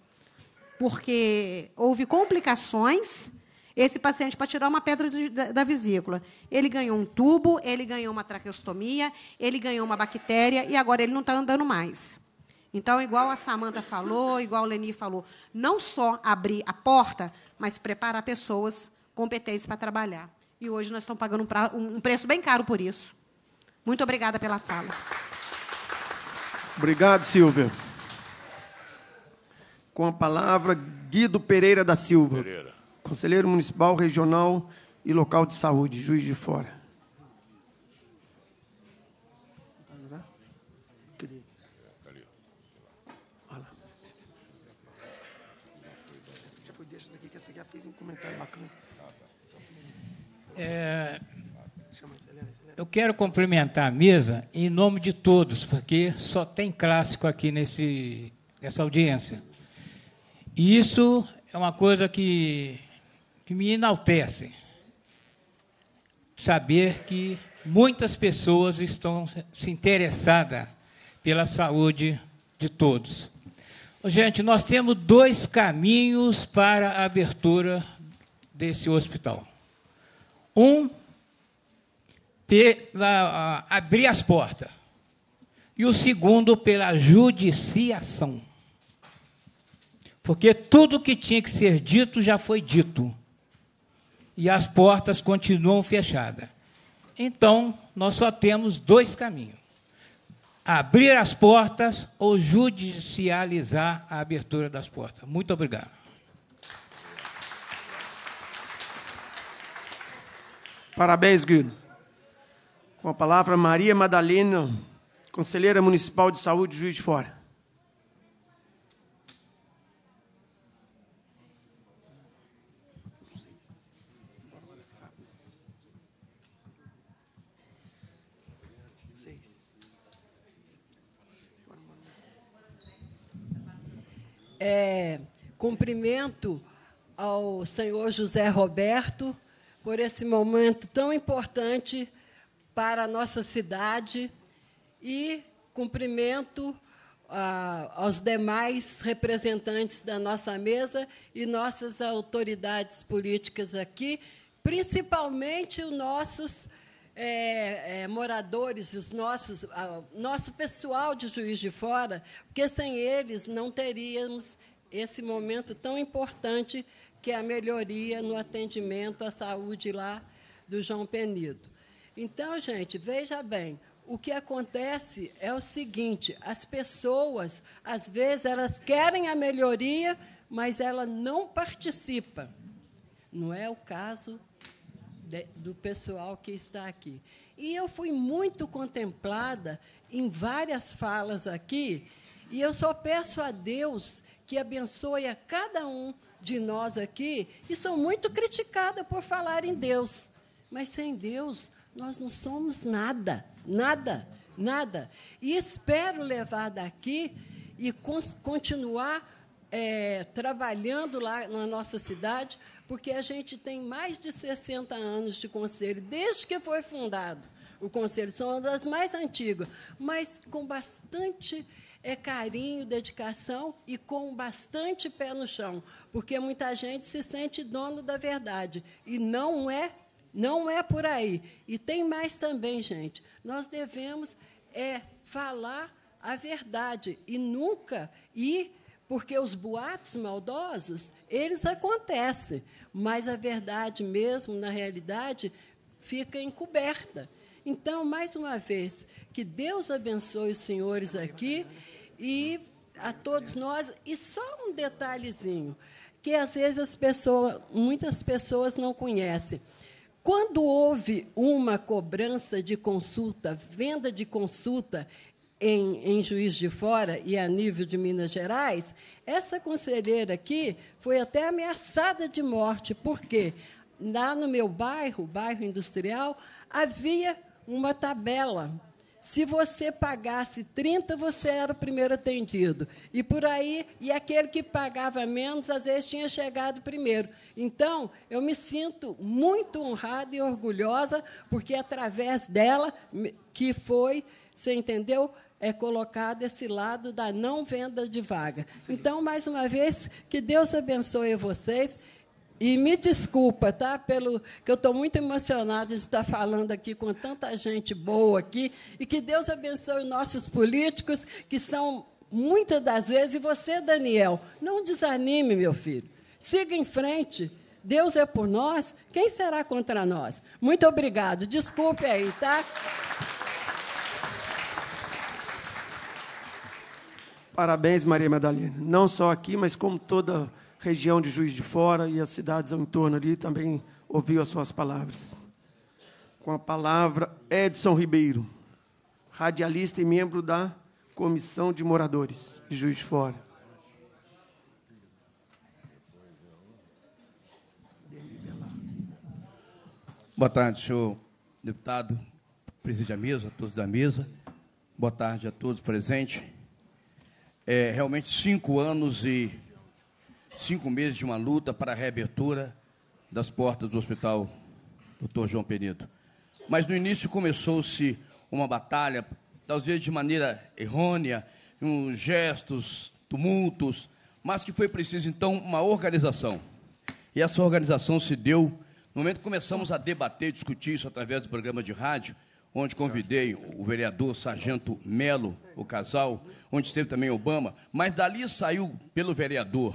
porque houve complicações. Esse paciente, para tirar uma pedra de, da, da, vesícula, ele ganhou um tubo, ele ganhou uma traqueostomia, ele ganhou uma bactéria e agora ele não está andando mais. Então, igual a Samanta falou, igual o Leni falou, não só abrir a porta, mas preparar pessoas competentes para trabalhar. E hoje nós estamos pagando um, um preço bem caro por isso. Muito obrigada pela fala. Obrigado, Silvia. Com a palavra, Guido Pereira da Silva. Pereira. Conselheiro Municipal, Regional e Local de Saúde, Juiz de Fora. É, eu quero cumprimentar a mesa em nome de todos, porque só tem clássico aqui nesse, nessa audiência. E isso é uma coisa que, que me enaltece. Saber que muitas pessoas estão se interessadas pela saúde de todos. Gente, nós temos dois caminhos para a abertura desse hospital. Um, pela, abrir as portas. E o segundo, pela judiciação. Porque tudo que tinha que ser dito já foi dito. E as portas continuam fechadas. Então, nós só temos dois caminhos: abrir as portas ou judicializar a abertura das portas. Muito obrigado. Parabéns, Guido. Com a palavra, Maria Madalena, conselheira municipal de saúde, Juiz de Fora. É, cumprimento ao senhor José Roberto por esse momento tão importante para a nossa cidade e cumprimento ah, aos demais representantes da nossa mesa e nossas autoridades políticas aqui, principalmente os nossos é, é, moradores, os nossos, ah, nosso pessoal de Juiz de Fora, porque sem eles não teríamos esse momento tão importante que é a melhoria no atendimento à saúde lá do João Penido. Então, gente, veja bem, o que acontece é o seguinte: as pessoas, às vezes, elas querem a melhoria, mas ela não participa. Não é o caso de, do pessoal que está aqui. E eu fui muito contemplada em várias falas aqui, e eu só peço a Deus que abençoe a cada um de nós aqui, e sou muito criticada por falar em Deus. Mas sem Deus, nós não somos nada, nada, nada. E espero levar daqui e continuar é, trabalhando lá na nossa cidade, porque a gente tem mais de 60 anos de conselho, desde que foi fundado o conselho, são uma das mais antigas, mas com bastante é, carinho, dedicação e com bastante pé no chão, porque muita gente se sente dono da verdade e não é não é por aí. E tem mais também, gente. Nós devemos é falar a verdade e nunca ir porque os boatos maldosos, eles acontecem, mas a verdade mesmo, na realidade, fica encoberta. Então, mais uma vez, que Deus abençoe os senhores aqui e a todos nós. E só um detalhezinho, que às vezes as pessoas, muitas pessoas não conhecem. Quando houve uma cobrança de consulta, venda de consulta em, em, Juiz de Fora e a nível de Minas Gerais, essa conselheira aqui foi até ameaçada de morte, porque lá no meu bairro, bairro industrial, havia uma tabela se você pagasse 30, você era o primeiro atendido. E por aí, e aquele que pagava menos, às vezes tinha chegado primeiro. Então, eu me sinto muito honrada e orgulhosa, porque através dela que foi, você entendeu? É colocado esse lado da não venda de vaga. Então, mais uma vez, que Deus abençoe vocês e me desculpa, tá? Pelo que eu estou muito emocionada de estar falando aqui com tanta gente boa aqui e que Deus abençoe nossos políticos que são muitas das vezes e você, Daniel, não desanime, meu filho. Siga em frente. Deus é por nós, quem será contra nós? Muito obrigado. Desculpe aí, tá? Parabéns, Maria Madalena. Não só aqui, mas como toda região de Juiz de Fora e as cidades ao entorno ali também ouviu as suas palavras. Com a palavra, Edson Ribeiro, radialista e membro da Comissão de Moradores de Juiz de Fora. Boa tarde, senhor deputado preside a mesa, a todos da mesa. Boa tarde a todos presentes. É realmente cinco anos e cinco meses de uma luta para a reabertura das portas do Hospital Dr. João Penedo. Mas no início começou-se uma batalha, talvez de maneira errônea, uns gestos, tumultos, mas que foi preciso então uma organização. E essa organização se deu no momento que começamos a debater, discutir isso através do programa de rádio, onde convidei o vereador Sargento Melo, o casal, onde esteve também Obama, mas dali saiu pelo vereador,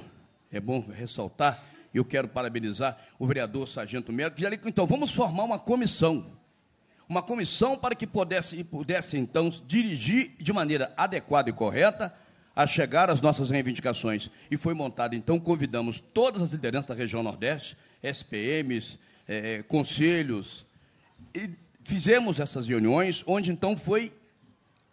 é bom ressaltar, eu quero parabenizar o vereador Sargento Melo, que disse, então, vamos formar uma comissão, uma comissão para que pudesse, pudesse, então, dirigir de maneira adequada e correta a chegar às nossas reivindicações. E foi montado, então, convidamos todas as lideranças da região Nordeste, SPMs, é, conselhos, e fizemos essas reuniões, onde então foi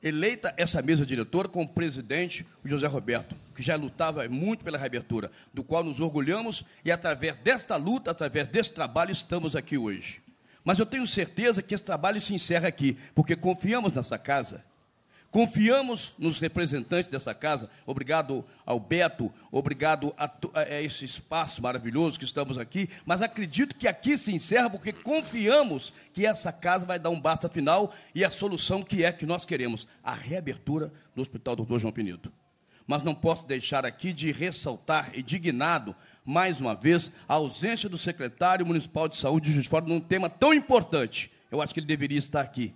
eleita essa mesa diretora com o presidente José Roberto, que já lutava muito pela reabertura, do qual nos orgulhamos e através desta luta, através desse trabalho, estamos aqui hoje. Mas eu tenho certeza que esse trabalho se encerra aqui, porque confiamos nessa casa Confiamos nos representantes dessa casa. Obrigado ao Beto, obrigado a, a, esse espaço maravilhoso que estamos aqui. Mas acredito que aqui se encerra porque confiamos que essa casa vai dar um basta final e a solução que é que nós queremos: a reabertura do Hospital Dr. João Penido. Mas não posso deixar aqui de ressaltar, indignado, mais uma vez, a ausência do secretário municipal de saúde de Juiz de Fora num tema tão importante. Eu acho que ele deveria estar aqui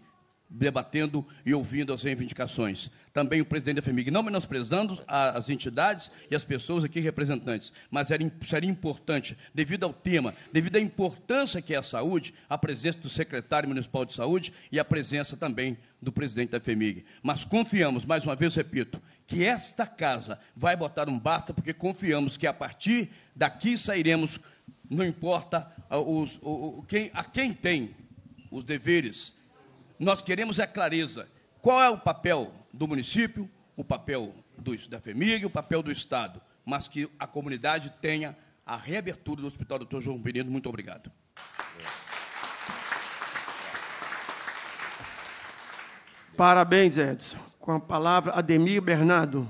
debatendo e ouvindo as reivindicações. Também o presidente da FEMIG, não menosprezando as entidades e as pessoas aqui representantes, mas seria importante, devido ao tema, devido à importância que é a saúde, a presença do secretário municipal de saúde e a presença também do presidente da FEMIG. Mas confiamos, mais uma vez repito, que esta casa vai botar um basta, porque confiamos que a partir daqui sairemos, não importa os, quem, a quem tem os deveres nós queremos é clareza. Qual é o papel do município, o papel da FEMIG, o papel do Estado, mas que a comunidade tenha a reabertura do Hospital Dr. João Penedo. Muito obrigado. Parabéns, Edson. Com a palavra, Ademir Bernardo,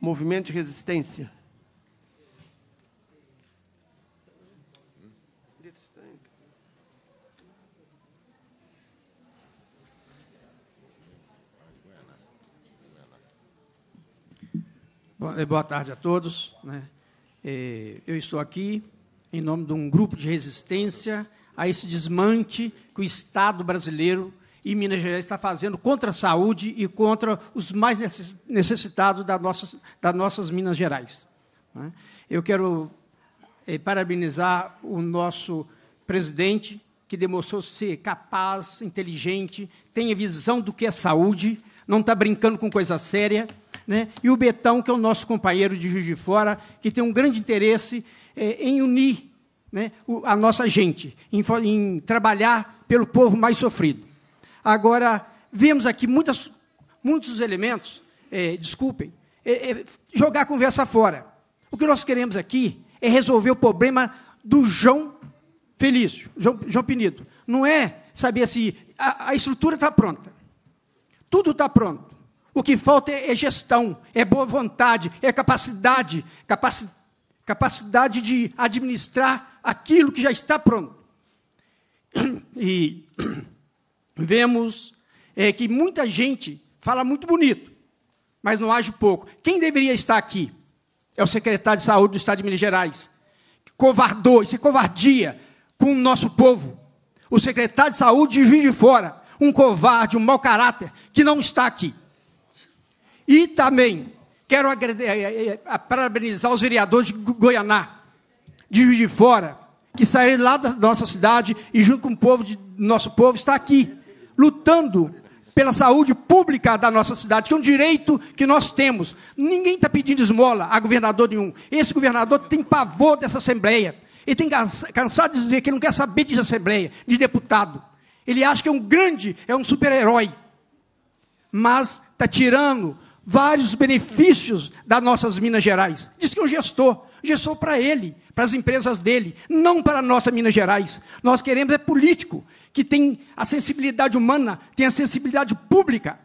Movimento de Resistência. Boa tarde a todos. Né? Eh, eu estou aqui em nome de um grupo de resistência a esse desmante que o Estado brasileiro e Minas Gerais está fazendo contra a saúde e contra os mais necessitados das nossas, das nossas Minas Gerais. Né? Eu quero eh, parabenizar o nosso presidente, que demonstrou ser capaz, inteligente, tem a visão do que é saúde, não está brincando com coisa séria, né? e o Betão, que é o nosso companheiro de Juiz de Fora, que tem um grande interesse é, em unir né, a nossa gente, em, em, trabalhar pelo povo mais sofrido. Agora, vemos aqui muitas, muitos elementos, é, desculpem, é, é, jogar a conversa fora. O que nós queremos aqui é resolver o problema do João Felício, João, João. Não é saber se a, a estrutura está pronta. Tudo está pronto. O que falta é, é gestão, é boa vontade, é capacidade, capaci capacidade de administrar aquilo que já está pronto. E vemos é, que muita gente fala muito bonito, mas não age pouco. Quem deveria estar aqui é o secretário de saúde do Estado de Minas Gerais, que covardou, isso é covardia com o nosso povo. O secretário de saúde de de Fora, um covarde, um mau caráter, que não está aqui. E também quero eh, eh, eh, parabenizar os vereadores de Goianá, de Juiz de Fora, que saíram lá da nossa cidade e, junto com o povo de, nosso povo, está aqui, lutando pela saúde pública da nossa cidade, que é um direito que nós temos. Ninguém está pedindo esmola a governador nenhum. Esse governador tem pavor dessa Assembleia. Ele tem cansado de dizer que ele não quer saber de Assembleia, de deputado. Ele acha que é um grande, é um super-herói. Mas está tirando vários benefícios das nossas Minas Gerais. Diz que é um gestor, gestor para ele, para as empresas dele, não para a nossa Minas Gerais. Nós queremos é político que tem a sensibilidade humana, tem a sensibilidade pública.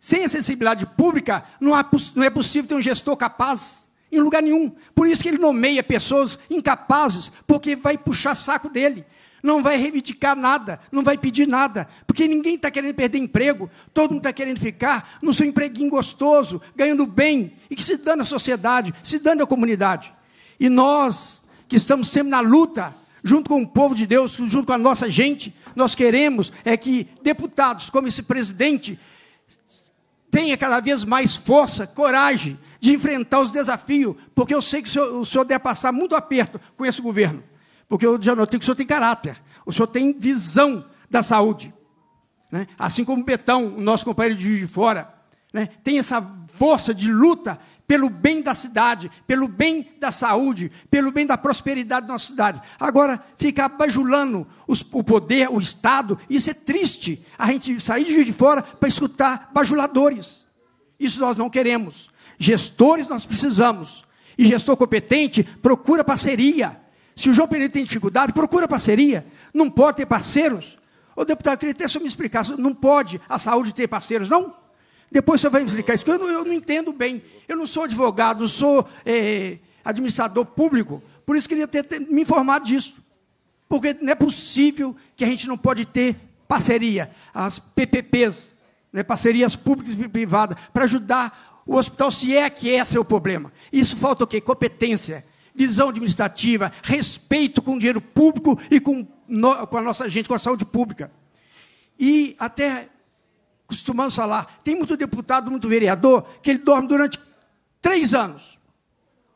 Sem a sensibilidade pública, não, há, não é possível ter um gestor capaz em lugar nenhum. Por isso que ele nomeia pessoas incapazes, porque vai puxar saco dele. Não vai reivindicar nada, não vai pedir nada, porque ninguém está querendo perder emprego, todo mundo está querendo ficar no seu empreguinho gostoso, ganhando bem, e que se dando à sociedade, se dando à comunidade. E nós, que estamos sempre na luta, junto com o povo de Deus, junto com a nossa gente, nós queremos é que deputados como esse presidente tenha cada vez mais força, coragem de enfrentar os desafios, porque eu sei que o senhor, o senhor deve passar muito aperto com esse governo, porque eu já notei que o senhor tem caráter, o senhor tem visão da saúde. Né? Assim como o Betão, nosso companheiro de Juiz de Fora, né? tem essa força de luta pelo bem da cidade, pelo bem da saúde, pelo bem da prosperidade da nossa cidade. Agora, ficar bajulando os, o poder, o Estado, isso é triste. A gente sair de Juiz de Fora para escutar bajuladores. Isso nós não queremos. Gestores nós precisamos. E gestor competente procura parceria. Se o João Pereira tem dificuldade, procura parceria. Não pode ter parceiros. O deputado, queria até senhor me explicasse. Não pode a saúde ter parceiros, não? Depois senhor vai me explicar isso, porque eu não, eu não entendo bem. Eu não sou advogado, não sou é, administrador público, por isso queria ter, ter, me informado disso. Porque não é possível que a gente não pode ter parceria, as PPPs, né, parcerias públicas e privadas, para ajudar o hospital, se é que esse é o problema. Isso falta o quê? Competência, visão administrativa, respeito com o dinheiro público e com, no, com a nossa gente, com a saúde pública. E até costumamos falar, tem muito deputado, muito vereador, que ele dorme durante três anos.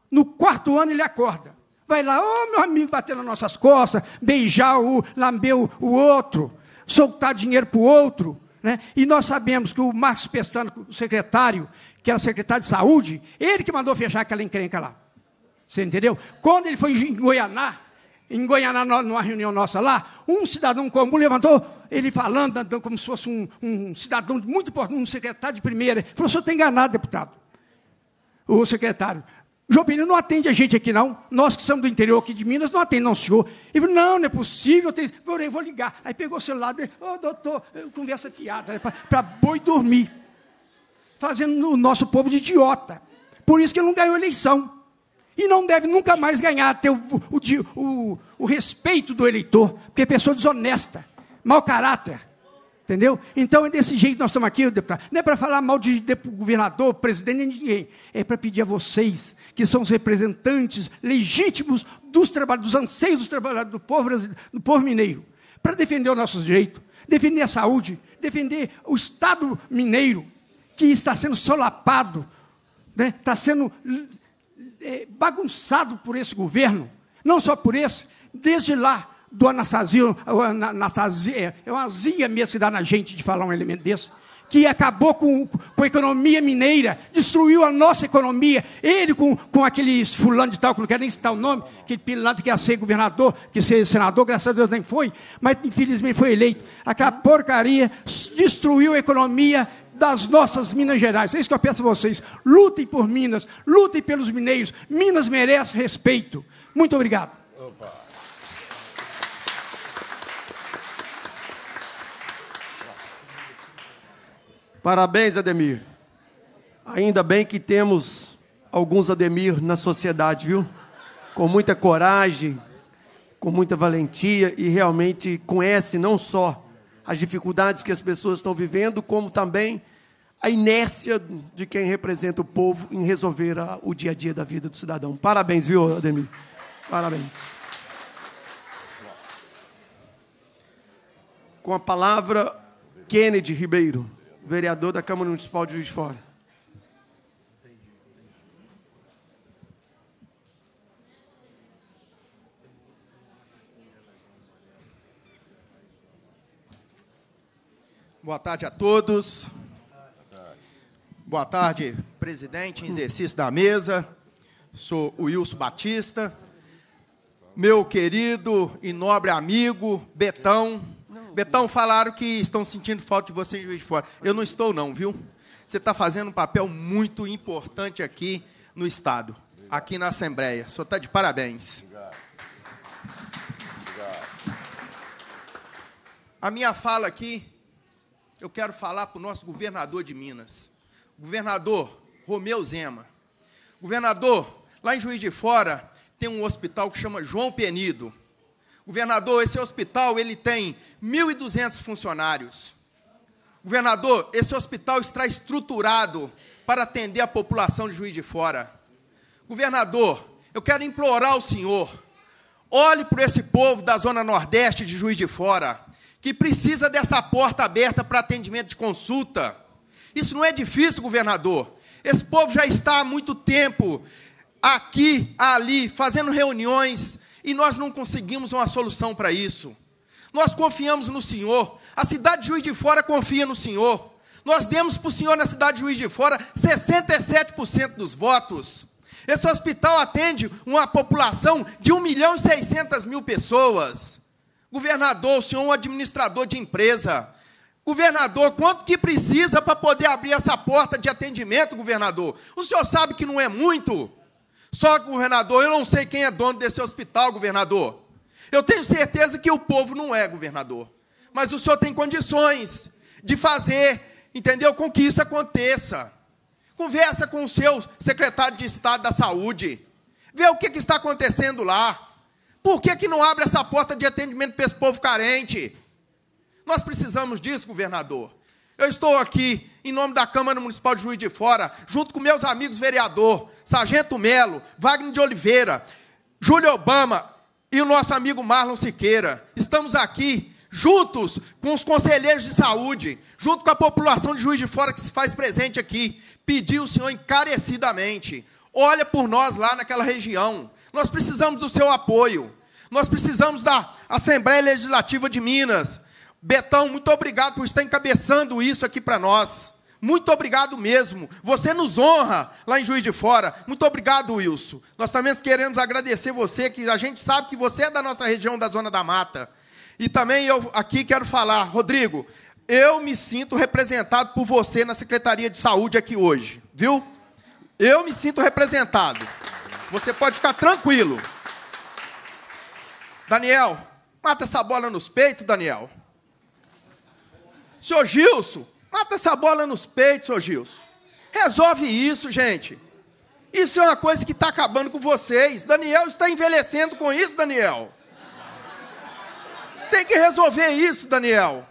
No quarto ano ele acorda. Vai lá, ô oh, meu amigo, bater nas nossas costas, beijar o, lamber o, o outro, soltar dinheiro para o outro. Né? E nós sabemos que o Marcos Pestano, o secretário, que era secretário de saúde, ele que mandou fechar aquela encrenca lá. Você entendeu? Quando ele foi em Goianá, em Goianá, numa reunião nossa lá, um cidadão comum levantou, ele falando, como se fosse um, um cidadão muito importante, um secretário de primeira. Falou: o senhor está enganado, deputado. O secretário. Pinheiro não atende a gente aqui, não. Nós que somos do interior aqui de Minas, não atende, não, senhor. Ele falou, não, não é possível. Eu vou ligar. Aí pegou o celular ô, oh, doutor, conversa fiada, para boi dormir. Fazendo o nosso povo de idiota. Por isso que ele não ganhou eleição. E não deve nunca mais ganhar, ter o, o, o, o respeito do eleitor, porque é pessoa desonesta, mau caráter. Entendeu? Então é desse jeito que nós estamos aqui, deputado. Não é para falar mal de, de governador, presidente, nem de ninguém. É para pedir a vocês, que são os representantes legítimos dos trabalhos, dos anseios dos trabalhadores do povo, do povo mineiro, para defender os nossos direitos, defender a saúde, defender o Estado mineiro, que está sendo solapado, né? está sendo é, bagunçado por esse governo, não só por esse, desde lá do Anastasio, Anastasia, é uma azia mesmo que dá na gente de falar um elemento desse, que acabou com, com a economia mineira, destruiu a nossa economia, ele com, com aquele fulano de tal, que não quero nem citar o nome, aquele pilantra que ia ser governador, que ser senador, graças a Deus nem foi, mas infelizmente foi eleito. Aquela porcaria destruiu a economia das nossas Minas Gerais. É isso que eu peço a vocês. Lutem por Minas, lutem pelos mineiros. Minas merece respeito. Muito obrigado. Opa. Parabéns, Ademir. Ainda bem que temos alguns Ademir na sociedade, viu? Com muita coragem, com muita valentia e realmente conhece não só as dificuldades que as pessoas estão vivendo, como também a inércia de quem representa o povo em resolver a, o dia a dia da vida do cidadão. Parabéns, viu, Ademir? Parabéns. Com a palavra, Kennedy Ribeiro, vereador da Câmara Municipal de Juiz de Fora. Boa tarde a todos. Boa tarde, presidente em exercício da mesa. Sou o Wilson Batista. Meu querido e nobre amigo Betão. Betão, falaram que estão sentindo falta de você de Fora. Eu não estou, não, viu? Você está fazendo um papel muito importante aqui no Estado, aqui na Assembleia. Senhor está de parabéns. Obrigado. a minha fala aqui, eu quero falar para o nosso governador de Minas, governador Romeu Zema. Governador, lá em Juiz de Fora tem um hospital que chama João Penido. Governador, esse hospital ele tem 1.200 funcionários. Governador, esse hospital está estruturado para atender a população de Juiz de Fora. Governador, eu quero implorar ao senhor, olhe por esse povo da zona nordeste de Juiz de Fora, que precisa dessa porta aberta para atendimento de consulta. Isso não é difícil, governador. Esse povo já está há muito tempo aqui, ali, fazendo reuniões, e nós não conseguimos uma solução para isso. Nós confiamos no Senhor, a cidade de Juiz de Fora confia no Senhor. Nós demos para o Senhor na cidade de Juiz de Fora 67% dos votos. Esse hospital atende uma população de 1 milhão e 600 mil pessoas. Governador, o senhor é um administrador de empresa. Governador, quanto que precisa para poder abrir essa porta de atendimento, governador? O senhor sabe que não é muito? Só, governador, eu não sei quem é dono desse hospital, governador. Eu tenho certeza que o povo não é, governador. Mas o senhor tem condições de fazer, entendeu? Com que isso aconteça. Conversa com o seu secretário de Estado da Saúde. Vê o que, que está acontecendo lá. Por que, que não abre essa porta de atendimento para esse povo carente? Nós precisamos disso, governador. Eu estou aqui em nome da Câmara Municipal de Juiz de Fora, junto com meus amigos vereador, Sargento Melo, Wagner de Oliveira, Júlio Obama e o nosso amigo Marlon Siqueira. Estamos aqui juntos com os conselheiros de saúde, junto com a população de Juiz de Fora que se faz presente aqui, pedir o senhor encarecidamente, olha por nós lá naquela região. Nós precisamos do seu apoio. Nós precisamos da Assembleia Legislativa de Minas, Betão, muito obrigado por estar encabeçando isso aqui para nós. Muito obrigado mesmo. Você nos honra lá em Juiz de Fora. Muito obrigado, Wilson. Nós também queremos agradecer você, que a gente sabe que você é da nossa região da Zona da Mata. E também eu aqui quero falar, Rodrigo, eu me sinto representado por você na Secretaria de Saúde aqui hoje, viu? Eu me sinto representado. Você pode ficar tranquilo. Daniel, mata essa bola nos peitos, Daniel. Senhor Gilson, mata essa bola nos peitos, senhor Gilson. Resolve isso, gente. Isso é uma coisa que está acabando com vocês. Daniel está envelhecendo com isso, Daniel. Tem que resolver isso, Daniel.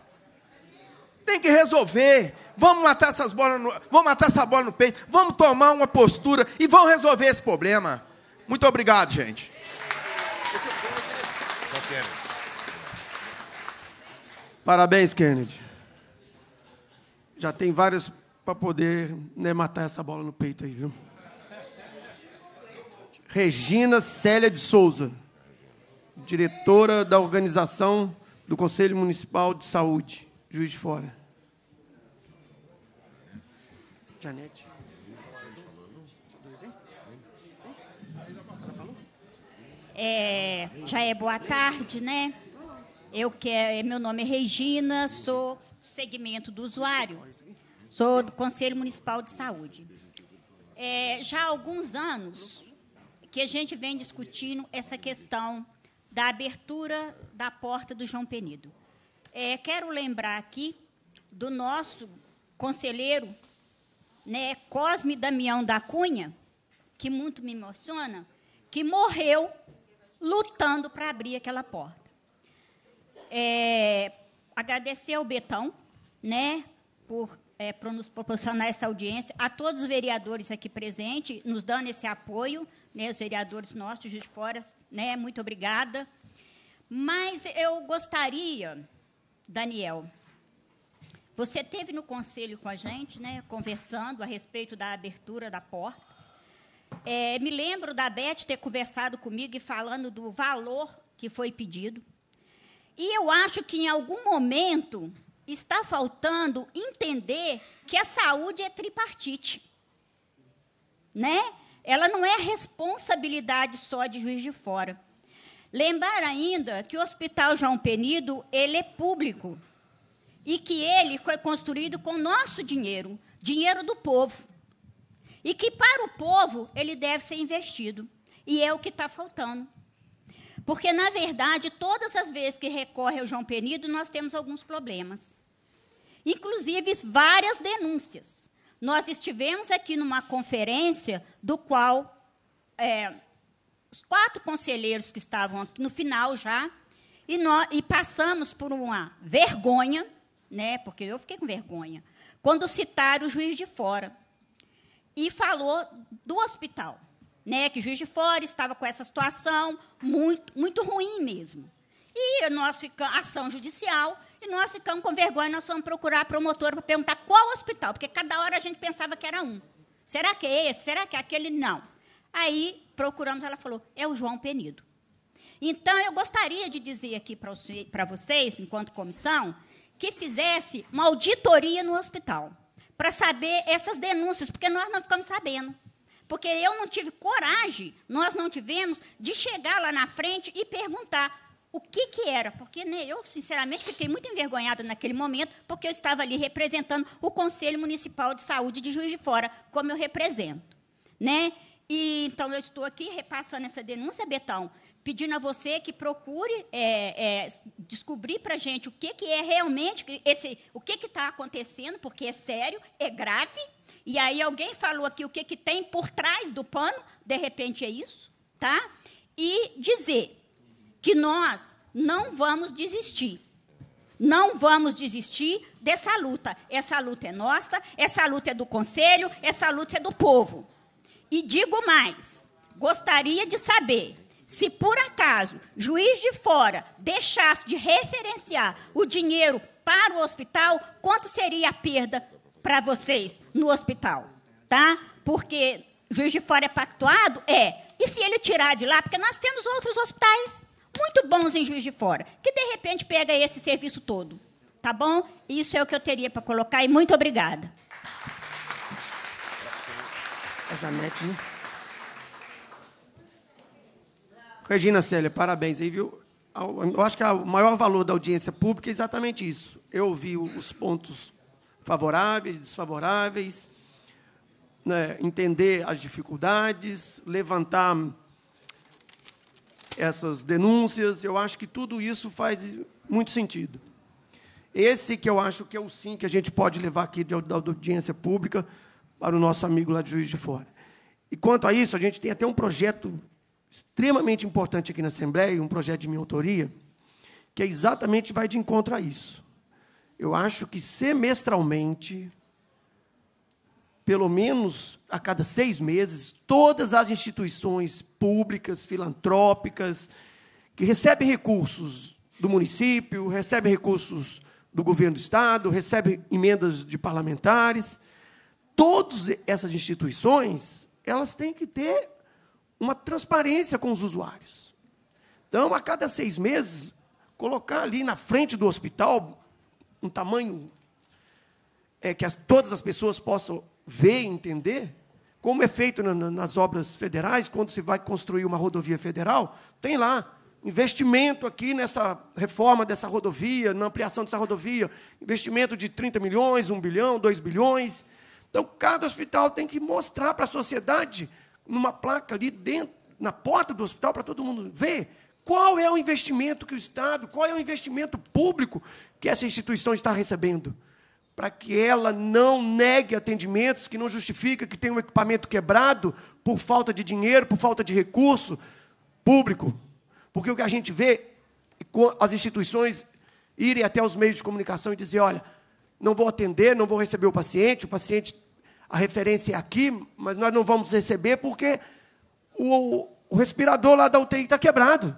Tem que resolver. Vamos matar essas bolas, no, vamos matar essa bola no peito. Vamos tomar uma postura e vamos resolver esse problema. Muito obrigado, gente. Parabéns, Kennedy já tem várias para poder né, matar essa bola no peito aí, viu? Regina Célia de Souza, diretora da organização do Conselho Municipal de Saúde, Juiz de Fora. Janete. É, já é boa tarde, né? Eu que é, meu nome é Regina, sou segmento do usuário, sou do Conselho Municipal de Saúde. É, já há alguns anos que a gente vem discutindo essa questão da abertura da porta do João Penido. É, quero lembrar aqui do nosso conselheiro, né, Cosme Damião da Cunha, que muito me emociona, que morreu lutando para abrir aquela porta. É, agradecer ao Betão, né, por, é, por nos proporcionar essa audiência, a todos os vereadores aqui presentes, nos dando esse apoio, né, os vereadores nossos de fora, né, muito obrigada. Mas eu gostaria, Daniel, você teve no conselho com a gente, né, conversando a respeito da abertura da porta. É, me lembro da Beth ter conversado comigo e falando do valor que foi pedido. E eu acho que em algum momento está faltando entender que a saúde é tripartite. Né? Ela não é responsabilidade só de juiz de fora. Lembrar ainda que o Hospital João Penido, ele é público e que ele foi construído com nosso dinheiro, dinheiro do povo. E que para o povo ele deve ser investido. E é o que está faltando. Porque, na verdade, todas as vezes que recorre ao João Penido, nós temos alguns problemas. Inclusive, várias denúncias. Nós estivemos aqui numa conferência do qual é, os quatro conselheiros que estavam aqui no final já, e, nós, e passamos por uma vergonha, né, porque eu fiquei com vergonha, quando citaram o juiz de fora. E falou do hospital, né, que juiz de fora estava com essa situação muito, muito ruim mesmo. E nós ficamos, ação judicial, e nós ficamos com vergonha, nós fomos procurar a promotora para perguntar qual hospital, porque cada hora a gente pensava que era um. Será que é esse? Será que é aquele? Não. Aí procuramos, ela falou, é o João Penido. Então, eu gostaria de dizer aqui para vocês, enquanto comissão, que fizesse uma auditoria no hospital, para saber essas denúncias, porque nós não ficamos sabendo. Porque eu não tive coragem, nós não tivemos, de chegar lá na frente e perguntar o que, que era. Porque né, eu, sinceramente, fiquei muito envergonhada naquele momento, porque eu estava ali representando o Conselho Municipal de Saúde de Juiz de Fora, como eu represento. Né? E, então, eu estou aqui repassando essa denúncia, Betão, pedindo a você que procure é, é, descobrir para a gente o que, que é realmente esse, o que está acontecendo, porque é sério, é grave. E aí alguém falou aqui o que, que tem por trás do pano, de repente é isso, tá? E dizer que nós não vamos desistir. Não vamos desistir dessa luta. Essa luta é nossa, essa luta é do conselho, essa luta é do povo. E digo mais: gostaria de saber se por acaso juiz de fora deixasse de referenciar o dinheiro para o hospital, quanto seria a perda para vocês no hospital, tá? Porque juiz de fora é pactuado, é. E se ele tirar de lá, porque nós temos outros hospitais muito bons em Juiz de Fora, que de repente pega esse serviço todo, tá bom? Isso é o que eu teria para colocar e muito obrigada. Né? Regina Célia, parabéns aí, viu? Eu acho que o maior valor da audiência pública é exatamente isso. Eu ouvi os pontos favoráveis, desfavoráveis, né, entender as dificuldades, levantar essas denúncias. Eu acho que tudo isso faz muito sentido. Esse que eu acho que é o sim que a gente pode levar aqui da audiência pública para o nosso amigo lá de Juiz de Fora. E quanto a isso, a gente tem até um projeto extremamente importante aqui na Assembleia, um projeto de minha autoria, que é exatamente vai de encontro a isso. Eu acho que semestralmente, pelo menos a cada seis meses, todas as instituições públicas, filantrópicas, que recebem recursos do município, recebem recursos do governo do Estado, recebem emendas de parlamentares, todas essas instituições, elas têm que ter uma transparência com os usuários. Então, a cada seis meses, colocar ali na frente do hospital um tamanho é, que as, todas as pessoas possam ver e entender, como é feito na, na, nas obras federais, quando se vai construir uma rodovia federal, tem lá investimento aqui nessa reforma dessa rodovia, na ampliação dessa rodovia, investimento de 30 milhões, 1 bilhão, 2 bilhões. Então, cada hospital tem que mostrar para a sociedade numa placa ali dentro, na porta do hospital, para todo mundo ver qual é o investimento que o Estado, qual é o investimento público que essa instituição está recebendo. Para que ela não negue atendimentos, que não justifica que tem um equipamento quebrado por falta de dinheiro, por falta de recurso público. Porque o que a gente vê é as instituições irem até os meios de comunicação e dizer: olha, não vou atender, não vou receber o paciente, o paciente a referência é aqui, mas nós não vamos receber porque o, o respirador lá da UTI está quebrado.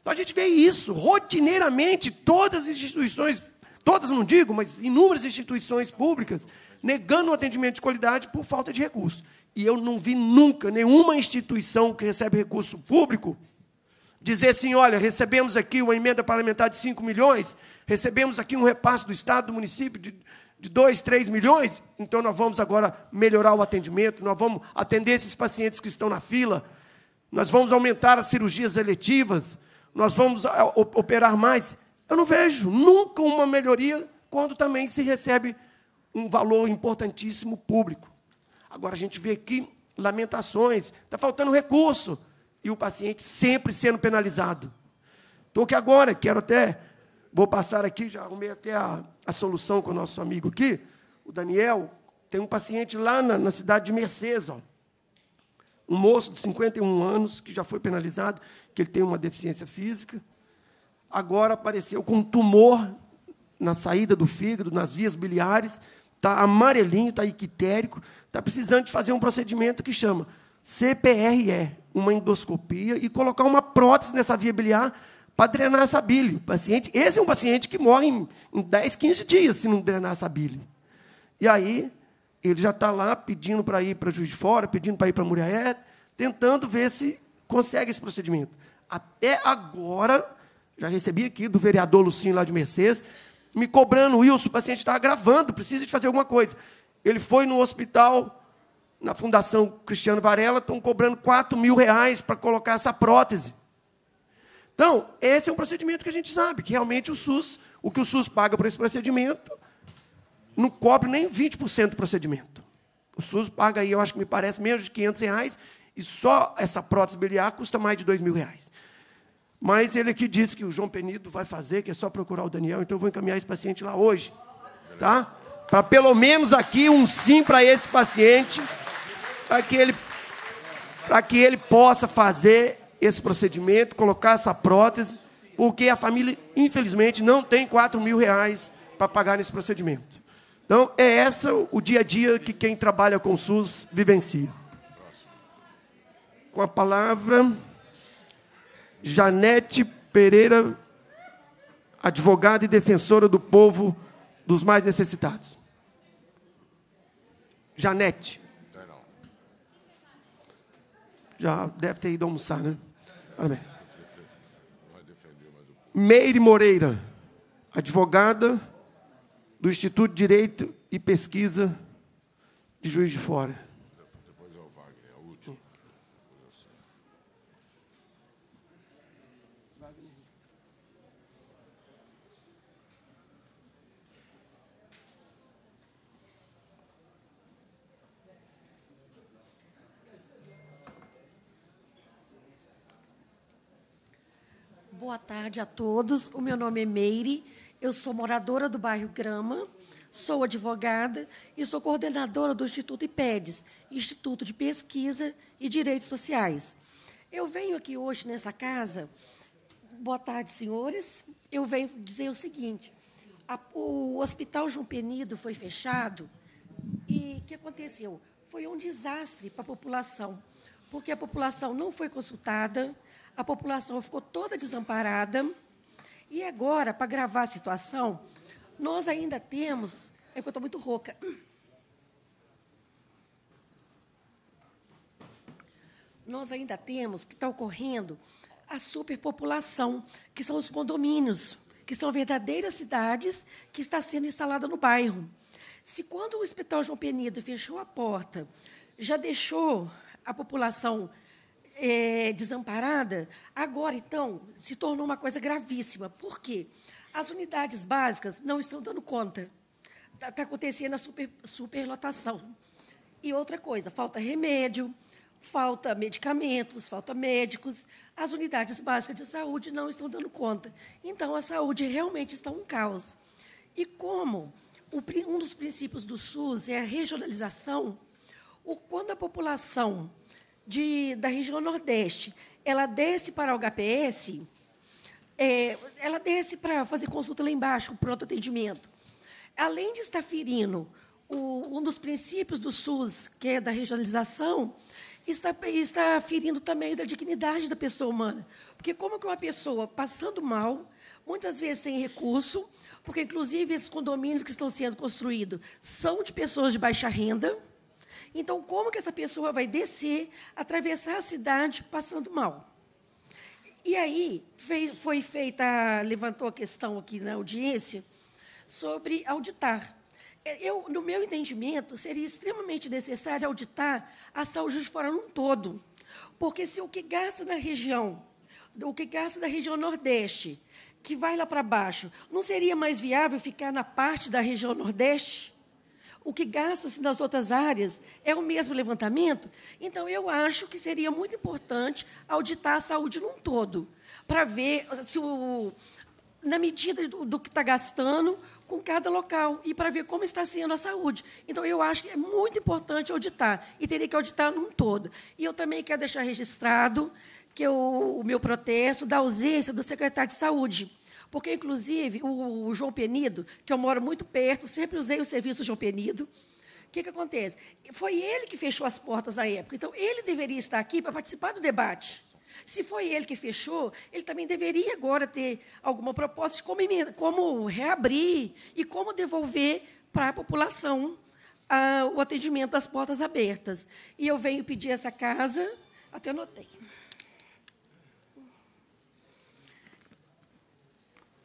Então a gente vê isso rotineiramente, todas as instituições, todas não digo, mas inúmeras instituições públicas, negando o atendimento de qualidade por falta de recurso. E eu não vi nunca nenhuma instituição que recebe recurso público dizer assim: olha, recebemos aqui uma emenda parlamentar de 5 milhões, recebemos aqui um repasse do Estado, do município de de 2, 3 milhões, então nós vamos agora melhorar o atendimento, nós vamos atender esses pacientes que estão na fila, nós vamos aumentar as cirurgias eletivas, nós vamos ah, operar mais. Eu não vejo nunca uma melhoria quando também se recebe um valor importantíssimo público. Agora a gente vê aqui lamentações, está faltando recurso. e o paciente sempre sendo penalizado. Estou aqui agora, quero até, vou passar aqui, já arrumei até a, a solução com o nosso amigo aqui, o Daniel, tem um paciente lá na, na cidade de Mercedes, ó, um moço de 51 anos, que já foi penalizado, que ele tem uma deficiência física, agora apareceu com um tumor na saída do fígado, nas vias biliares, está amarelinho, está ictérico, está precisando de fazer um procedimento que chama CPRE, uma endoscopia, e colocar uma prótese nessa via biliar para drenar essa bile. O paciente, esse é um paciente que morre em, em 10, 15 dias se não drenar essa bile. E aí, ele já está lá pedindo para ir para Juiz de Fora, pedindo para ir para Muriaé, tentando ver se consegue esse procedimento. Até agora, já recebi aqui do vereador Lucinho lá de Mercedes, me cobrando, Wilson, o paciente está gravando, precisa de fazer alguma coisa. Ele foi no hospital, na Fundação Cristiano Varela, estão cobrando 4 mil reais para colocar essa prótese. Então, esse é um procedimento que a gente sabe, que realmente o SUS, o que o SUS paga por esse procedimento, não cobre nem 20% do procedimento. O SUS paga aí, eu acho que me parece, menos de 500 reais, e só essa prótese biliar custa mais de 2 mil reais. Mas ele aqui disse que o João Penido vai fazer, que é só procurar o Daniel, então eu vou encaminhar esse paciente lá hoje. Tá? Para pelo menos aqui um sim para esse paciente, para que ele que ele possa fazer esse procedimento, colocar essa prótese, porque a família, infelizmente, não tem 4 mil reais para pagar nesse procedimento. Então, é essa o dia a dia que quem trabalha com o SUS vivencia. Com a palavra, Janete Pereira, advogada e defensora do povo dos mais necessitados. Janete. Já deve ter ido almoçar, né? Parabéns. Meire Moreira, advogada do Instituto de Direito e Pesquisa de Juiz de Fora. Boa tarde a todos. O meu nome é Meire, eu sou moradora do bairro Grama, sou advogada e sou coordenadora do Instituto IPEDES, Instituto de Pesquisa e Direitos Sociais. Eu venho aqui hoje nessa casa, boa tarde, senhores, eu venho dizer o seguinte, a, o Hospital João Penido foi fechado e o que aconteceu? Foi um desastre para a população, porque a população não foi consultada, a população ficou toda desamparada. E agora, para gravar a situação, nós ainda temos. É que eu estou muito rouca. Nós ainda temos que está ocorrendo a superpopulação, que são os condomínios, que são verdadeiras cidades que está sendo instalada no bairro. Se quando o Hospital João Penido fechou a porta, já deixou a população é, desamparada, agora, então, se tornou uma coisa gravíssima. Por quê? As unidades básicas não estão dando conta. Está tá acontecendo a super, superlotação. E outra coisa, falta remédio, falta medicamentos, falta médicos. As unidades básicas de saúde não estão dando conta. Então, a saúde realmente está um caos. E como um dos princípios do SUS é a regionalização, o, quando a população de, da região Nordeste, ela desce para o HPS, é, ela desce para fazer consulta lá embaixo, pronto atendimento. Além de estar ferindo o, um dos princípios do SUS, que é da regionalização, está, está ferindo também da dignidade da pessoa humana. Porque como que uma pessoa passando mal, muitas vezes sem recurso, porque, inclusive, esses condomínios que estão sendo construídos são de pessoas de baixa renda, então, como que essa pessoa vai descer, atravessar a cidade passando mal? E aí foi feita, levantou a questão aqui na audiência sobre auditar. Eu, no meu entendimento, seria extremamente necessário auditar a saúde de fora num todo. Porque se o que gasta na região, o que gasta na região Nordeste, que vai lá para baixo, não seria mais viável ficar na parte da região Nordeste? O que gasta-se nas outras áreas é o mesmo levantamento. Então, eu acho que seria muito importante auditar a saúde num todo, para ver se o, na medida do, do que está gastando com cada local e para ver como está sendo a saúde. Então, eu acho que é muito importante auditar e teria que auditar num todo. E eu também quero deixar registrado que eu, o meu protesto da ausência do secretário de saúde. Porque, inclusive, o, o João Penido, que eu moro muito perto, sempre usei o serviço João Penido. O que, que acontece? Foi ele que fechou as portas na época. Então, ele deveria estar aqui para participar do debate. Se foi ele que fechou, ele também deveria agora ter alguma proposta de como, como reabrir e como devolver para a população ah, o atendimento das portas abertas. E eu venho pedir essa casa, até anotei.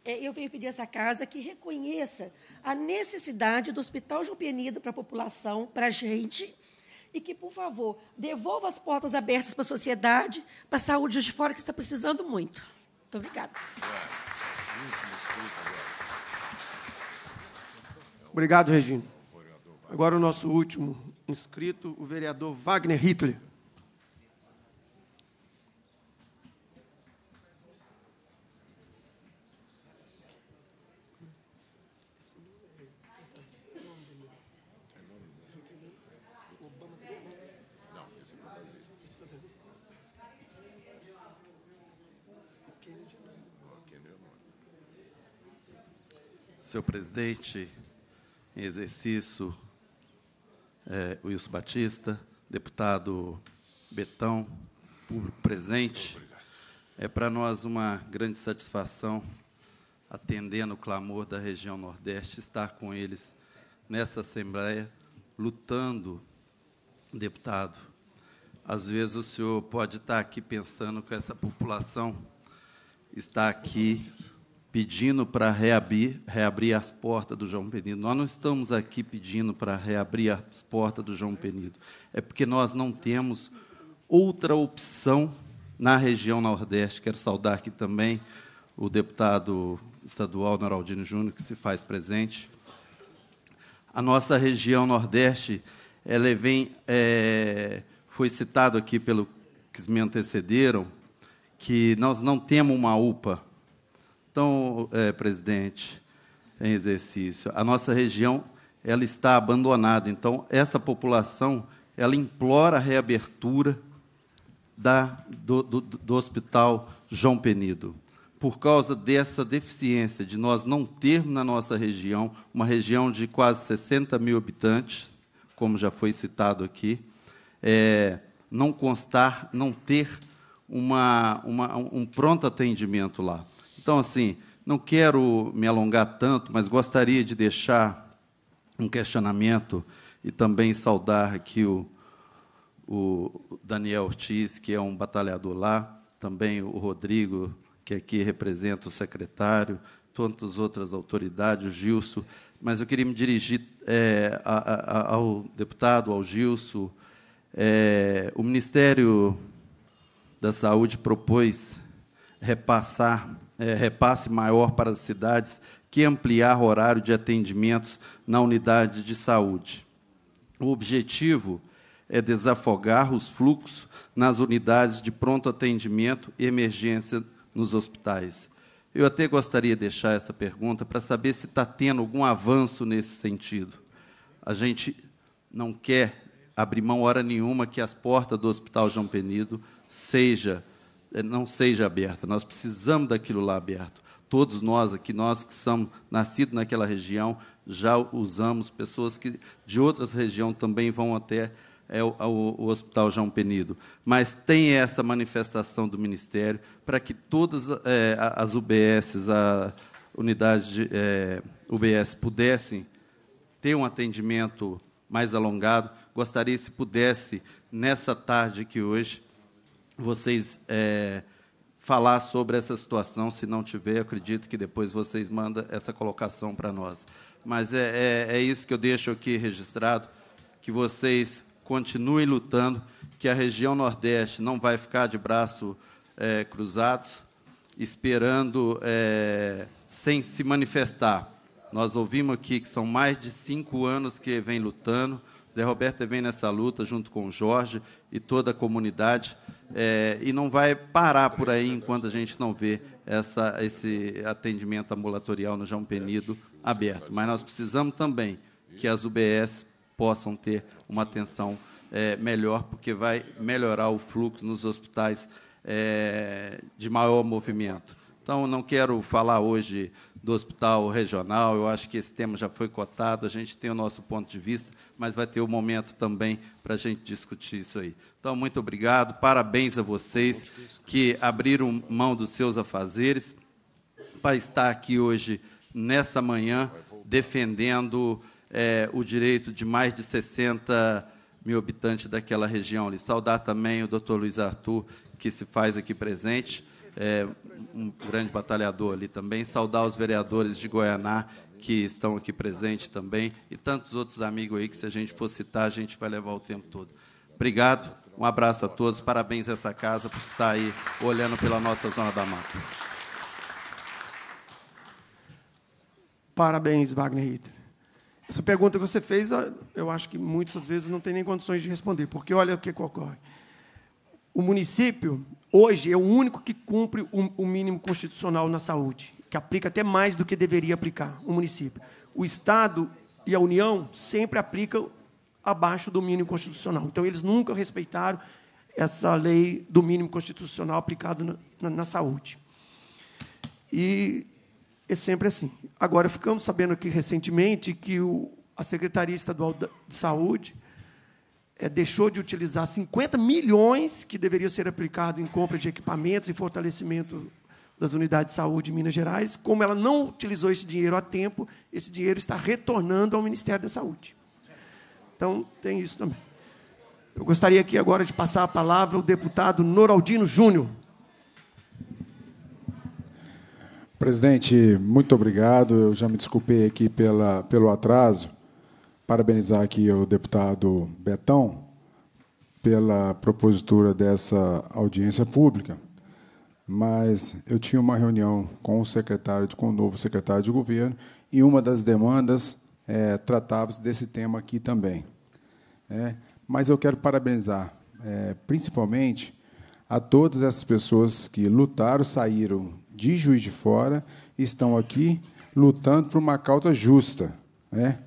Eu venho pedir essa casa que reconheça a necessidade do Hospital João Penido para a população, para a gente, e que, por favor, devolva as portas abertas para a sociedade, para a saúde de fora, que está precisando muito. Muito obrigada. Obrigado, Regina. Agora o nosso último inscrito, o vereador Wagner Hitler. Senhor presidente, em exercício, é, Wilson Batista, deputado Betão, público presente, é para nós uma grande satisfação, atendendo o clamor da região Nordeste, estar com eles nessa Assembleia, lutando, deputado. Às vezes o senhor pode estar aqui pensando que essa população está aqui pedindo para reabrir, reabrir as portas do João Penido. Nós não estamos aqui pedindo para reabrir as portas do João Penido. É porque nós não temos outra opção na região Nordeste. Quero saudar aqui também o deputado estadual Noraldino Júnior, que se faz presente. A nossa região Nordeste, ela vem, é, foi citado aqui pelo que me antecederam, que nós não temos uma UPA então, é, presidente, em exercício, a nossa região ela está abandonada. Então, essa população ela implora a reabertura da, do, do, do Hospital João Penido. Por causa dessa deficiência de nós não termos na nossa região, uma região de quase 60 mil habitantes, como já foi citado aqui, é, não constar, não ter uma, uma, um pronto atendimento lá. Então, assim, não quero me alongar tanto, mas gostaria de deixar um questionamento e também saudar aqui o, o Daniel Ortiz, que é um batalhador lá, também o Rodrigo, que aqui representa o secretário, tantas outras autoridades, o Gilson, mas eu queria me dirigir é, a, a, ao deputado, ao Gilson. É, o Ministério da Saúde propôs repassar é, repasse maior para as cidades que ampliar o horário de atendimentos na unidade de saúde. O objetivo é desafogar os fluxos nas unidades de pronto atendimento e emergência nos hospitais. Eu até gostaria de deixar essa pergunta para saber se está tendo algum avanço nesse sentido. A gente não quer abrir mão hora nenhuma que as portas do Hospital João Penido seja não seja aberta. Nós precisamos daquilo lá aberto. Todos nós aqui, nós que somos nascidos naquela região, já usamos. Pessoas que de outras regiões também vão até é, o, o, Hospital João Penido. Mas tem essa manifestação do Ministério para que todas é, as UBS, a unidades de é, UBS, pudessem ter um atendimento mais alongado. Gostaria, se pudesse, nessa tarde aqui hoje, vocês é, falar sobre essa situação. Se não tiver, acredito que depois vocês mandam essa colocação para nós. Mas é, é, é, isso que eu deixo aqui registrado, que vocês continuem lutando, que a região Nordeste não vai ficar de braço é, cruzados, esperando, é, sem se manifestar. Nós ouvimos aqui que são mais de cinco anos que vem lutando. Zé Roberto vem nessa luta junto com o Jorge e toda a comunidade. É, e não vai parar por aí enquanto a gente não vê essa, esse atendimento ambulatorial no João Penido aberto. Mas nós precisamos também que as UBS possam ter uma atenção é, melhor, porque vai melhorar o fluxo nos hospitais é, de maior movimento. Então, não quero falar hoje do hospital regional, eu acho que esse tema já foi cotado, a gente tem o nosso ponto de vista, mas vai ter o um momento também para a gente discutir isso aí. Então, muito obrigado, parabéns a vocês que abriram mão dos seus afazeres para estar aqui hoje, nessa manhã, defendendo é, o direito de mais de 60 mil habitantes daquela região. E saudar também o doutor Luiz Arthur, que se faz aqui presente, é, um grande batalhador ali também. Saudar os vereadores de Goianá, que estão aqui presentes também, e tantos outros amigos aí que, se a gente for citar, a gente vai levar o tempo todo. Obrigado, um abraço a todos, parabéns a essa casa por estar aí olhando pela nossa Zona da Mata. Parabéns, Wagner Ritter. Essa pergunta que você fez, eu acho que muitas vezes não tem nem condições de responder, porque olha o que ocorre. O município, hoje, é o único que cumpre o mínimo constitucional na saúde, que aplica até mais do que deveria aplicar o município. O Estado e a União sempre aplicam abaixo do mínimo constitucional. Então, eles nunca respeitaram essa lei do mínimo constitucional aplicado na, na, na saúde. E é sempre assim. Agora, ficamos sabendo aqui recentemente que o, a Secretaria Estadual de Saúde é, deixou de utilizar 50 milhões que deveriam ser aplicados em compra de equipamentos e fortalecimento das unidades de saúde em Minas Gerais. Como ela não utilizou esse dinheiro a tempo, esse dinheiro está retornando ao Ministério da Saúde. Então, tem isso também. Eu gostaria aqui agora de passar a palavra ao deputado Noraldino Júnior. Presidente, muito obrigado. Eu já me desculpei aqui pela, pelo atraso. Parabenizar aqui o deputado Betão pela propositura dessa audiência pública. Mas eu tinha uma reunião com o secretário, com o novo secretário de governo, e uma das demandas é, tratava-se desse tema aqui também. É, mas eu quero parabenizar, é, principalmente, a todas essas pessoas que lutaram, saíram de Juiz de Fora, estão aqui lutando por uma causa justa. Né?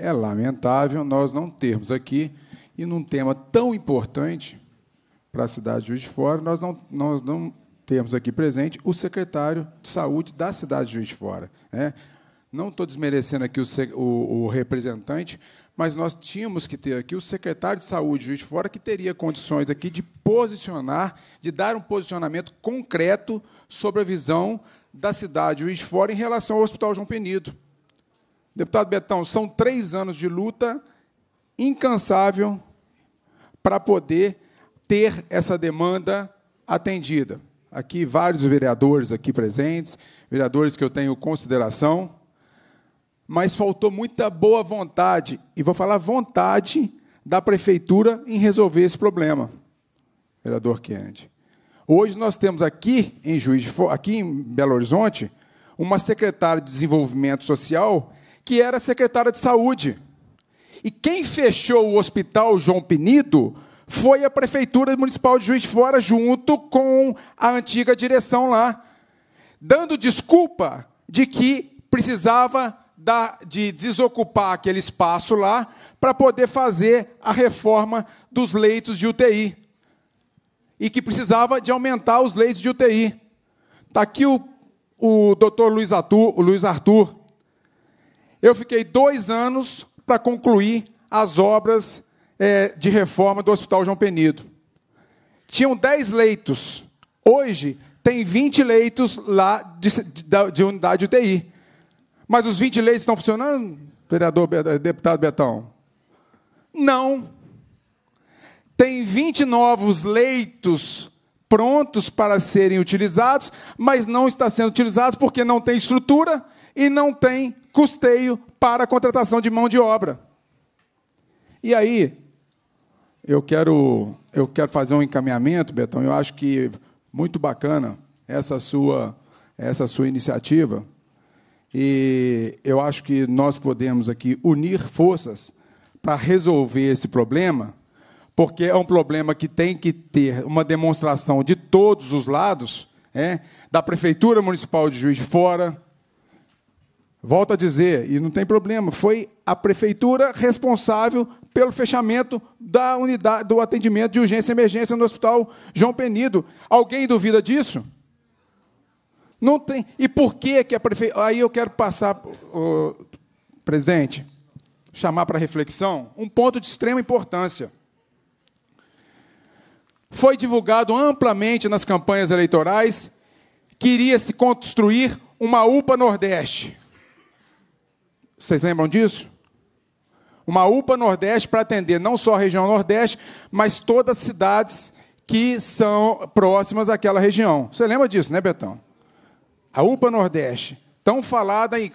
É lamentável nós não termos aqui, e num tema tão importante para a cidade de Juiz de Fora, nós não, nós não temos aqui presente o secretário de saúde da cidade de Juiz de Fora. Né? Não estou desmerecendo aqui o, o, o, representante, mas nós tínhamos que ter aqui o secretário de saúde de Juiz de Fora, que teria condições aqui de posicionar, de dar um posicionamento concreto sobre a visão da cidade de Juiz de Fora em relação ao Hospital João Penido. Deputado Betão, são três anos de luta incansável para poder ter essa demanda atendida. Aqui vários vereadores aqui presentes, vereadores que eu tenho consideração, mas faltou muita boa vontade, e vou falar vontade da prefeitura em resolver esse problema, vereador Kennedy. Hoje nós temos aqui em Juiz de Fora, aqui em Belo Horizonte, uma secretária de Desenvolvimento Social que era secretária de Saúde. E quem fechou o Hospital João Penido foi a Prefeitura Municipal de Juiz de Fora, junto com a antiga direção lá, dando desculpa de que precisava de desocupar aquele espaço lá para poder fazer a reforma dos leitos de UTI. E que precisava de aumentar os leitos de UTI. Está aqui o, o doutor Luiz Arthur, o Luiz Arthur. Eu fiquei dois anos para concluir as obras é, de reforma do Hospital João Penido. Tinham 10 leitos. Hoje, tem 20 leitos lá de, de, de unidade de UTI. Mas os 20 leitos estão funcionando, vereador, deputado Betão? Não. Tem 20 novos leitos prontos para serem utilizados, mas não está sendo utilizados porque não tem estrutura e não tem custeio para a contratação de mão de obra. E aí, eu quero, eu quero fazer um encaminhamento, Betão, eu acho que muito bacana essa sua, essa sua iniciativa, E eu acho que nós podemos aqui unir forças para resolver esse problema, porque é um problema que tem que ter uma demonstração de todos os lados, é, da Prefeitura Municipal de Juiz de Fora. Volto a dizer, e não tem problema, foi a prefeitura responsável pelo fechamento da unidade do atendimento de urgência e emergência no Hospital João Penido. Alguém duvida disso? Não tem. E por que que a prefeitura. Aí eu quero passar, presidente, chamar para reflexão um ponto de extrema importância. Foi divulgado amplamente nas campanhas eleitorais que iria se construir uma UPA Nordeste. Vocês lembram disso? Uma UPA Nordeste para atender não só a região Nordeste, mas todas as cidades que são próximas àquela região. Você lembra disso, né, Betão? A UPA Nordeste, tão falada aí.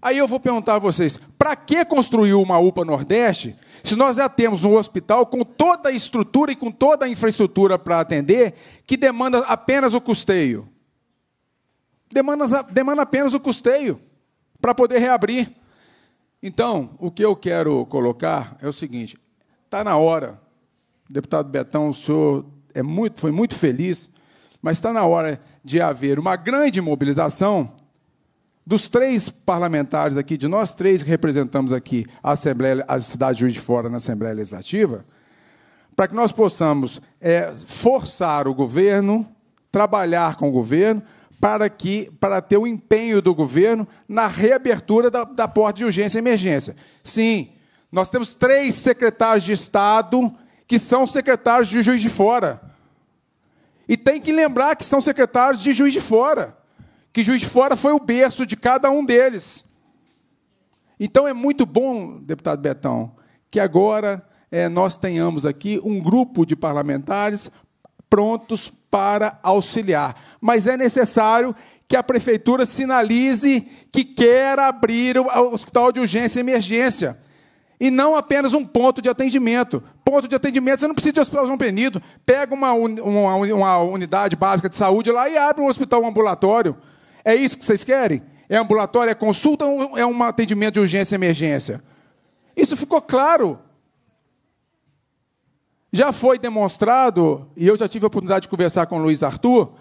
Aí eu vou perguntar a vocês: para que construir uma UPA Nordeste se nós já temos um hospital com toda a estrutura e com toda a infraestrutura para atender, que demanda apenas o custeio? Demanda, demanda apenas o custeio para poder reabrir. Então, o que eu quero colocar é o seguinte: está na hora, deputado Betão, o senhor é muito, foi muito feliz, mas está na hora de haver uma grande mobilização dos três parlamentares aqui, de nós três que representamos aqui a Assembleia, a cidade de de Fora na Assembleia Legislativa, para que nós possamos é, forçar o governo, trabalhar com o governo, para que para ter o empenho do governo na reabertura da, da porta de urgência e emergência. Sim, nós temos três secretários de Estado que são secretários de Juiz de Fora. E tem que lembrar que são secretários de Juiz de Fora que Juiz de Fora foi o berço de cada um deles. Então é muito bom, deputado Betão, que agora é, nós tenhamos aqui um grupo de parlamentares prontos para auxiliar. Mas é necessário que a prefeitura sinalize que quer abrir o hospital de urgência e emergência. E não apenas um ponto de atendimento. Ponto de atendimento, você não precisa de hospital João Penido. Pega uma, uma, uma unidade básica de saúde lá e abre um hospital ambulatório. É isso que vocês querem? É ambulatório, é consulta ou é um atendimento de urgência e emergência? Isso ficou claro. Já foi demonstrado, e eu já tive a oportunidade de conversar com o Luiz Arthur,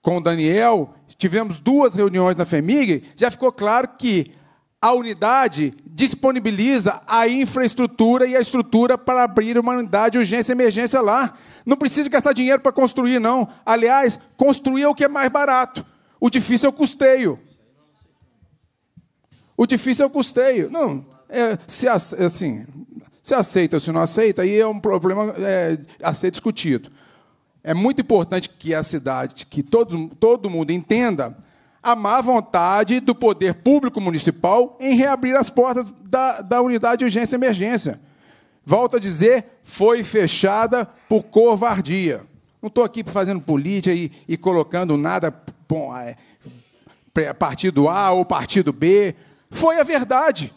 com o Daniel, tivemos duas reuniões na FEMIG, já ficou claro que a unidade disponibiliza a infraestrutura e a estrutura para abrir uma unidade de urgência e emergência lá. Não precisa gastar dinheiro para construir, não. Aliás, construir é o que é mais barato. O difícil é o custeio. O difícil é o custeio. Não, é, se assim, se aceita ou se não aceita, aí é um problema é, a ser discutido. É muito importante que a cidade, que todo, todo mundo entenda a má vontade do poder público municipal em reabrir as portas da, da unidade de urgência e emergência. Volto a dizer, foi fechada por covardia. Não estou aqui fazendo política e, e colocando nada bom, é, partido A ou partido B. Foi a verdade.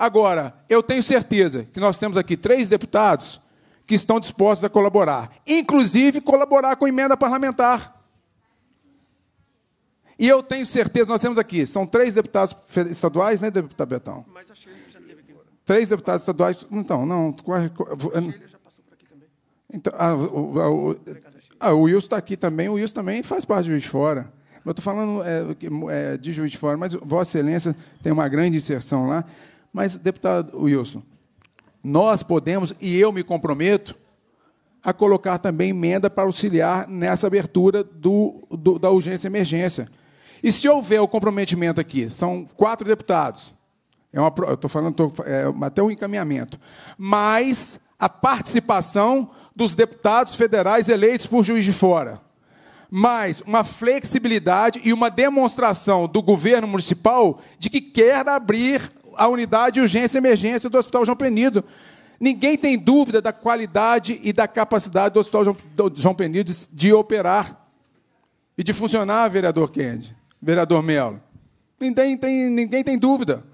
Agora, eu tenho certeza que nós temos aqui três deputados que estão dispostos a colaborar, inclusive colaborar com emenda parlamentar. E eu tenho certeza, nós temos aqui, são três deputados estaduais, né, deputado Betão? Mas a Sheila já teve aqui. Três deputados estaduais. Então, não. A Sheila já passou por aqui também. Então, ah, o, o, ah, o Wilson está aqui também, o Wilson também faz parte de Juiz de Fora. Eu estou falando é, é, de Juiz de Fora, mas Vossa Excelência tem uma grande inserção lá. Mas, deputado Wilson, nós podemos, e eu me comprometo, a colocar também emenda para auxiliar nessa abertura do, do, da urgência e emergência. E se houver o comprometimento aqui, são quatro deputados, é uma, eu estou falando tô, é, até um encaminhamento, mas a participação dos deputados federais eleitos por juiz de fora, mas uma flexibilidade e uma demonstração do governo municipal de que quer abrir a unidade de urgência e emergência do Hospital João Penido. Ninguém tem dúvida da qualidade e da capacidade do Hospital João Penido de operar e de funcionar, vereador Kennedy, vereador Melo. Ninguém tem, ninguém tem dúvida.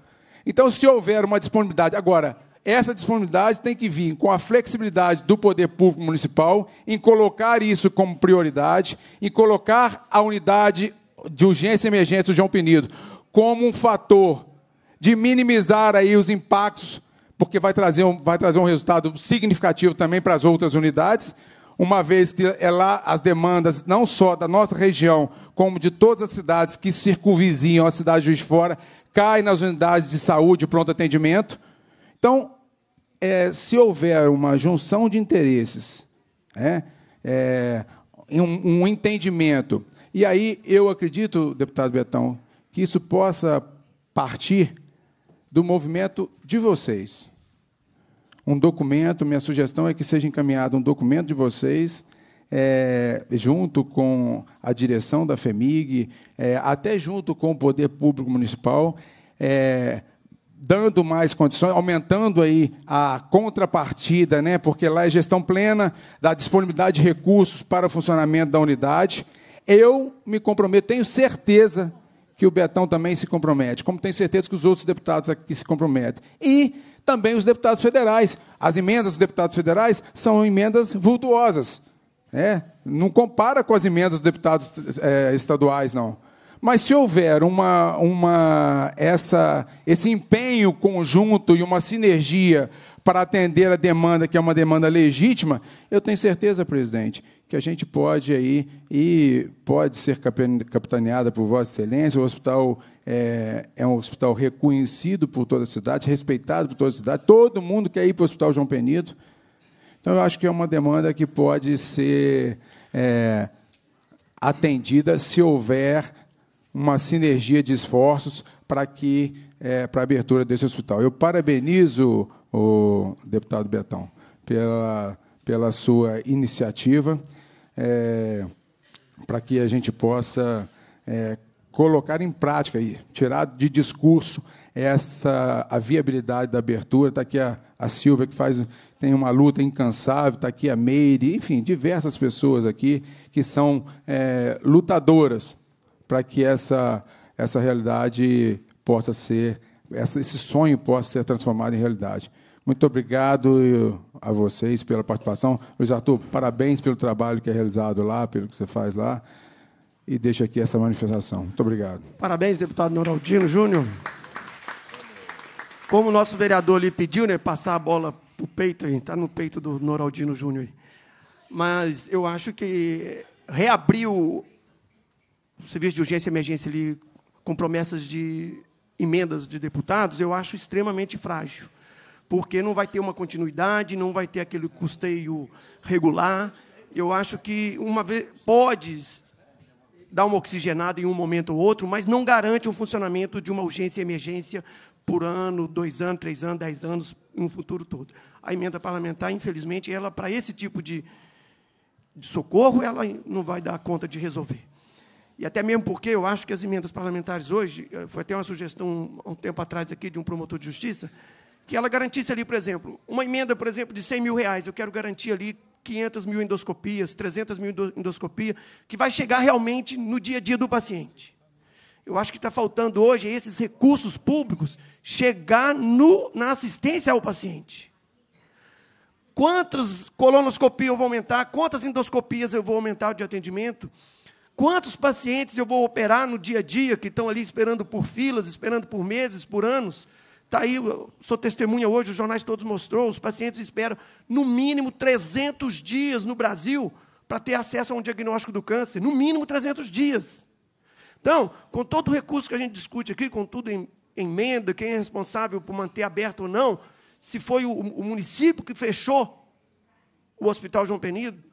Então, se houver uma disponibilidade. Agora, essa disponibilidade tem que vir com a flexibilidade do poder público municipal em colocar isso como prioridade, em colocar a unidade de urgência e emergência do João Penido como um fator de minimizar aí os impactos, porque vai trazer um, vai trazer um resultado significativo também para as outras unidades, uma vez que é lá as demandas, não só da nossa região, como de todas as cidades que circunvizinham a cidade de Juiz de Fora, caem nas unidades de saúde e pronto atendimento. Então, é, se houver uma junção de interesses, é, é, um, um entendimento, e aí eu acredito, deputado Betão, que isso possa partir do movimento de vocês um documento, minha sugestão é que seja encaminhado um documento de vocês, é, junto com a direção da FEMIG, é, até junto com o Poder Público Municipal, é, dando mais condições, aumentando aí a contrapartida, né, porque lá é gestão plena da disponibilidade de recursos para o funcionamento da unidade. Eu me comprometo, tenho certeza que o Betão também se compromete, como tenho certeza que os outros deputados aqui se comprometem. E também os deputados federais. As emendas dos deputados federais são emendas vultuosas. É, não compara com as emendas dos deputados é, estaduais, não. Mas se houver uma, uma, essa, esse empenho conjunto e uma sinergia para atender a demanda, que é uma demanda legítima, eu tenho certeza, presidente, que a gente pode aí, e pode ser capitaneada por Vossa Excelência, o hospital é, é, um hospital reconhecido por toda a cidade, respeitado por toda a cidade, todo mundo quer ir para o Hospital João Penido. Então, eu acho que é uma demanda que pode ser é, atendida se houver uma sinergia de esforços para que é, para a abertura desse hospital. Eu parabenizo o deputado Betão pela, pela sua iniciativa, é, para que a gente possa é, colocar em prática, aí, tirar de discurso essa a viabilidade da abertura. Está aqui a, a Silvia, que faz, tem uma luta incansável, está aqui a Meire, enfim, diversas pessoas aqui que são é, lutadoras para que essa, essa realidade possa ser, essa, esse sonho possa ser transformado em realidade. Muito obrigado a vocês pela participação. Luiz Arthur, parabéns pelo trabalho que é realizado lá, pelo que você faz lá. E deixo aqui essa manifestação. Muito obrigado. Parabéns, deputado Noraldino Júnior. Como o nosso vereador ali pediu, né, passar a bola para o peito está no peito do Noraldino Júnior. Mas eu acho que reabrir o serviço de urgência e emergência ali com promessas de emendas de deputados, eu acho extremamente frágil porque não vai ter uma continuidade, não vai ter aquele custeio regular. Eu acho que uma vez pode dar uma oxigenada em um momento ou outro, mas não garante o funcionamento de uma urgência e emergência por ano, dois anos, três anos, dez anos, no futuro todo. A emenda parlamentar, infelizmente, ela para esse tipo de, de socorro, ela não vai dar conta de resolver. E até mesmo porque eu acho que as emendas parlamentares hoje, eh, foi até uma sugestão um tempo atrás aqui de um promotor de justiça, que ela garantisse ali, por exemplo, uma emenda, por exemplo, de 100 mil reais, eu quero garantir ali 500 mil endoscopias, 300 mil endoscopias, que vai chegar realmente no dia a dia do paciente. Eu acho que está faltando hoje esses recursos públicos chegar no, na assistência ao paciente. Quantas colonoscopias eu vou aumentar? Quantas endoscopias eu vou aumentar de atendimento? Quantos pacientes eu vou operar no dia a dia que estão ali esperando por filas, esperando por meses, por anos? Está aí, sou testemunha hoje, os jornais todos mostrou, os pacientes esperam no mínimo 300 dias no Brasil para ter acesso a um diagnóstico do câncer, no mínimo 300 dias. Então, com todo o recurso que a gente discute aqui, com tudo em emenda, quem é responsável por manter aberto ou não, se foi o, o município que fechou o Hospital João Penido,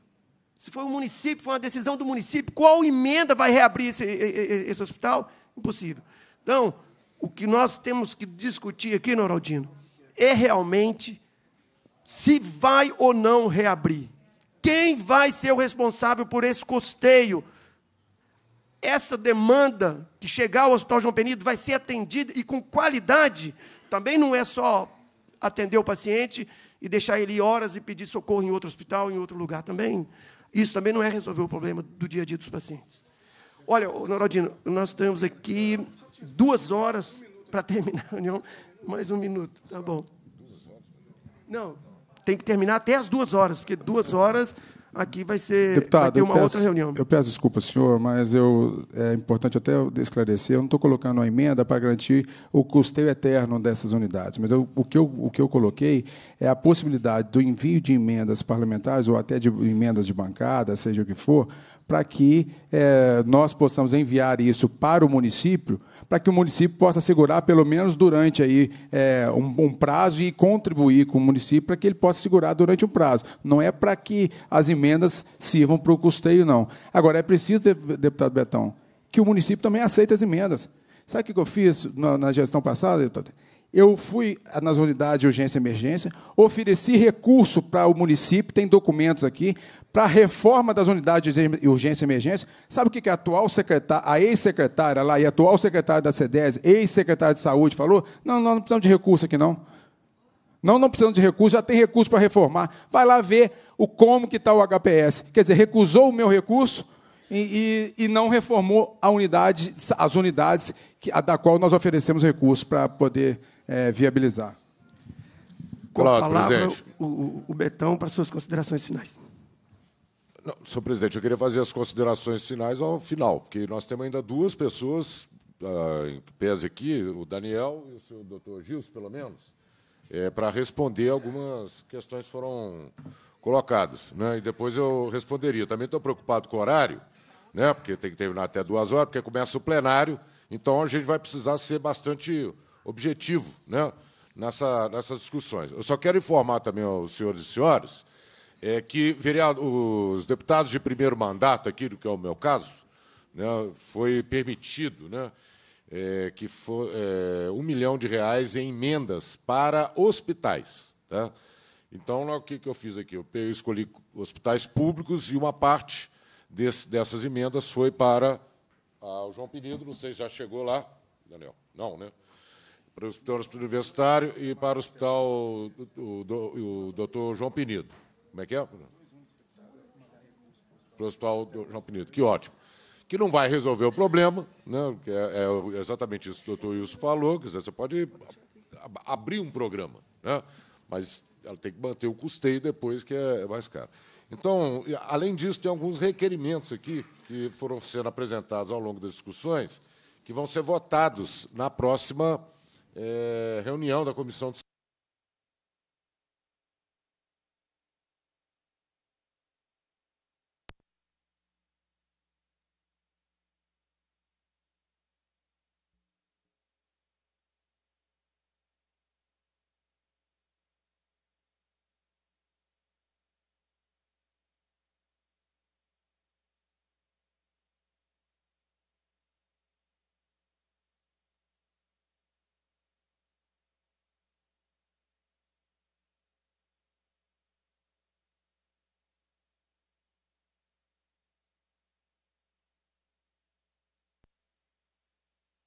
se foi o município, foi uma decisão do município, qual emenda vai reabrir esse, esse hospital? Impossível. Então, o que nós temos que discutir aqui, Noraldino, é realmente se vai ou não reabrir. Quem vai ser o responsável por esse custeio? Essa demanda que chegar ao Hospital João Penido vai ser atendida e com qualidade. Também não é só atender o paciente e deixar ele horas e pedir socorro em outro hospital, em outro lugar. Também isso também não é resolver o problema do dia a dia dos pacientes. Olha, Noraldino, nós temos aqui duas horas para terminar a reunião. Mais um minuto, tá bom. Não, tem que terminar até as duas horas, porque duas horas aqui vai ser Deputado, vai ter uma peço, outra reunião. Eu peço desculpa, senhor, mas eu, é importante até esclarecer. Eu não estou colocando uma emenda para garantir o custeio eterno dessas unidades, mas eu, o, que eu, o que eu coloquei é a possibilidade do envio de emendas parlamentares ou até de emendas de bancada, seja o que for, para que é, nós possamos enviar isso para o município para que o município possa segurar, pelo menos durante aí, é, um, um, prazo e contribuir com o município para que ele possa segurar durante um prazo. Não é para que as emendas sirvam para o custeio, não. Agora, é preciso, deputado Betão, que o município também aceite as emendas. Sabe o que eu fiz na, na gestão passada, deputado? Eu fui nas unidades de urgência e emergência, ofereci recurso para o município, tem documentos aqui, para a reforma das unidades de urgência e emergência. Sabe o que a atual secretária, a ex-secretária lá e a atual secretária da CEDES, ex-secretária de saúde, falou? Não, nós não precisamos de recurso aqui, não. Não, não precisamos de recurso, já tem recurso para reformar. Vai lá ver o como que está o HPS. Quer dizer, recusou o meu recurso e, e, e não reformou a unidade, as unidades que, a, da qual nós oferecemos recursos para poder é, viabilizar. Com a palavra, o, o Betão, para suas considerações finais. Não, senhor presidente, eu queria fazer as considerações finais ao final, porque nós temos ainda duas pessoas, uh, em pese aqui, o Daniel e o senhor doutor Gils, pelo menos, é, para responder algumas questões que foram colocadas. Né? E depois eu responderia. Também estou preocupado com o horário, né? porque tem que terminar até duas horas, porque começa o plenário, então a gente vai precisar ser bastante objetivo né, nessa, nessas discussões. Eu só quero informar também aos senhores e senhoras é, que os deputados de primeiro mandato, aqui, do que é o meu caso, né, foi permitido né, é, que for, é, um milhão de reais em emendas para hospitais. Tá? Então, o que, que eu fiz aqui? Eu escolhi hospitais públicos e uma parte desse, dessas emendas foi para ah, o João Penido, não sei se já chegou lá, Daniel. Não, né? Para o Hospital Universitário e para o Hospital o, o, o Dr. João Penido. Como é que é? Para o Hospital João Penido. Que ótimo. Que não vai resolver o problema, né? que é, é exatamente isso que o doutor Wilson falou, dizer, você pode abrir um programa, né? mas ela tem que manter o custeio depois, que é mais caro. Então, além disso, tem alguns requerimentos aqui que foram sendo apresentados ao longo das discussões, que vão ser votados na próxima é, reunião da Comissão de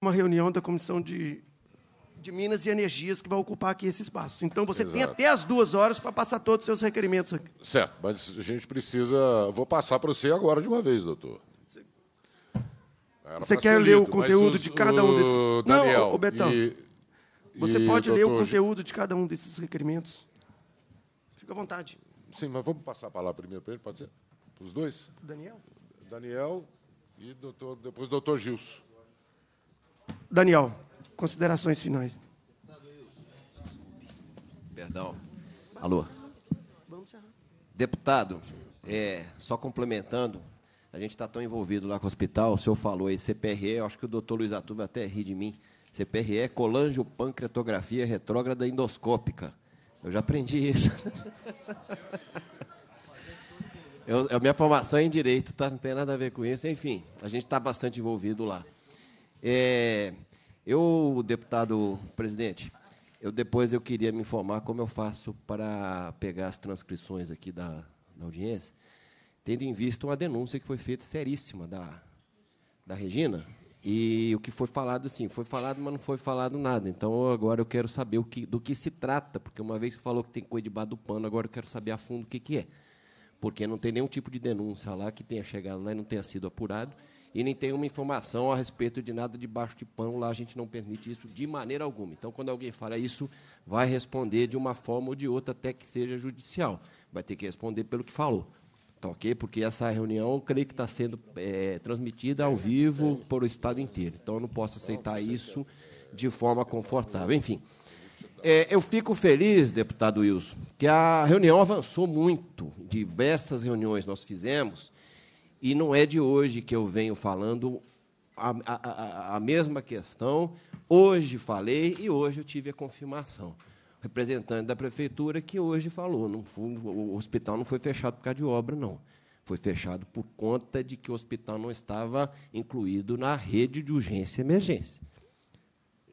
uma reunião da Comissão de, de Minas e Energias que vai ocupar aqui esse espaço. Então, você Exato. tem até as duas horas para passar todos os seus requerimentos aqui. Certo, mas a gente precisa... Vou passar para você agora de uma vez, doutor. Era você quer ler o conteúdo os, de cada um desses... Daniel, Não, o Betão. E, você e pode ler o conteúdo de cada um desses requerimentos. Fica à vontade. Sim, mas vamos passar a palavra primeiro para ele, pode ser? Para os dois? Daniel. Daniel e doutor, depois o doutor Gilson. Daniel, considerações finais. Perdão. Alô. Deputado, é, só complementando, a gente está tão envolvido lá com o hospital, o senhor falou aí CPRE, eu acho que o doutor Luiz Atuba até ri de mim. CPRE é colangiopancreatografia retrógrada endoscópica. Eu já aprendi isso. Eu, a minha formação é em direito, tá? não tem nada a ver com isso. Enfim, a gente está bastante envolvido lá. É, eu, deputado presidente, eu depois eu queria me informar como eu faço para pegar as transcrições aqui da, da audiência, tendo em vista uma denúncia que foi feita seríssima da, da Regina, e o que foi falado, assim, foi falado, mas não foi falado nada. Então, agora eu quero saber o que, do que se trata, porque uma vez que falou que tem coisa debaixo do pano, agora eu quero saber a fundo o que, que é. Porque não tem nenhum tipo de denúncia lá que tenha chegado lá e não tenha sido apurado e nem tem uma informação a respeito de nada debaixo de pão. Lá a gente não permite isso de maneira alguma. Então, quando alguém fala isso, vai responder de uma forma ou de outra, até que seja judicial. Vai ter que responder pelo que falou. Tá ok? Porque essa reunião, eu creio que está sendo é, transmitida ao vivo por o Estado inteiro. Então, eu não posso aceitar isso de forma confortável. Enfim, é, eu fico feliz, deputado Wilson, que a reunião avançou muito. Diversas reuniões nós fizemos, e não é de hoje que eu venho falando a, a, a mesma questão. Hoje falei e hoje eu tive a confirmação. O representante da prefeitura que hoje falou, não foi, o hospital não foi fechado por causa de obra, não. Foi fechado por conta de que o hospital não estava incluído na rede de urgência e emergência.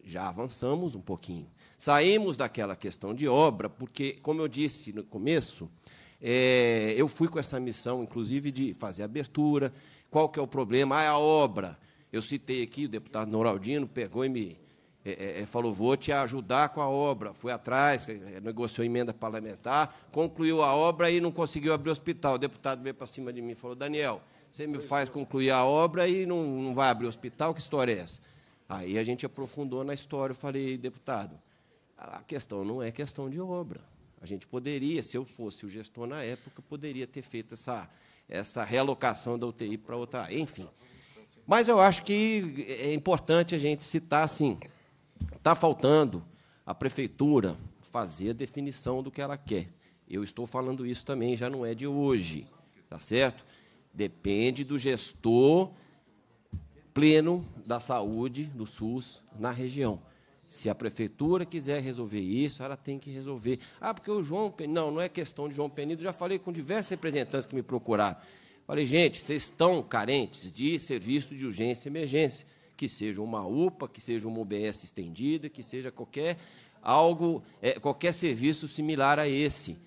Já avançamos um pouquinho. Saímos daquela questão de obra, porque, como eu disse no começo, é, eu fui com essa missão, inclusive, de fazer abertura. Qual que é o problema? Ah, é a obra. Eu citei aqui, o deputado Noraldino pegou e me é, é, é, falou, vou te ajudar com a obra. Fui atrás, é, negociou emenda parlamentar, concluiu a obra e não conseguiu abrir o hospital. O deputado veio para cima de mim e falou, Daniel, você me faz concluir a obra e não, não vai abrir o hospital? Que história é essa? Aí a gente aprofundou na história. Eu falei, deputado, a questão não é questão de obra. A gente poderia, se eu fosse o gestor na época, poderia ter feito essa, essa realocação da UTI para outra área. Enfim, mas eu acho que é importante a gente citar assim: está faltando a prefeitura fazer a definição do que ela quer. Eu estou falando isso também, já não é de hoje, tá certo? Depende do gestor pleno da saúde do SUS na região. Se a prefeitura quiser resolver isso, ela tem que resolver. Ah, porque o João Penido. Não, não é questão de João Penido. Já falei com diversos representantes que me procuraram. Falei, gente, vocês estão carentes de serviço de urgência e emergência, que seja uma UPA, que seja uma UBS estendida, que seja qualquer algo, é, qualquer serviço similar a esse.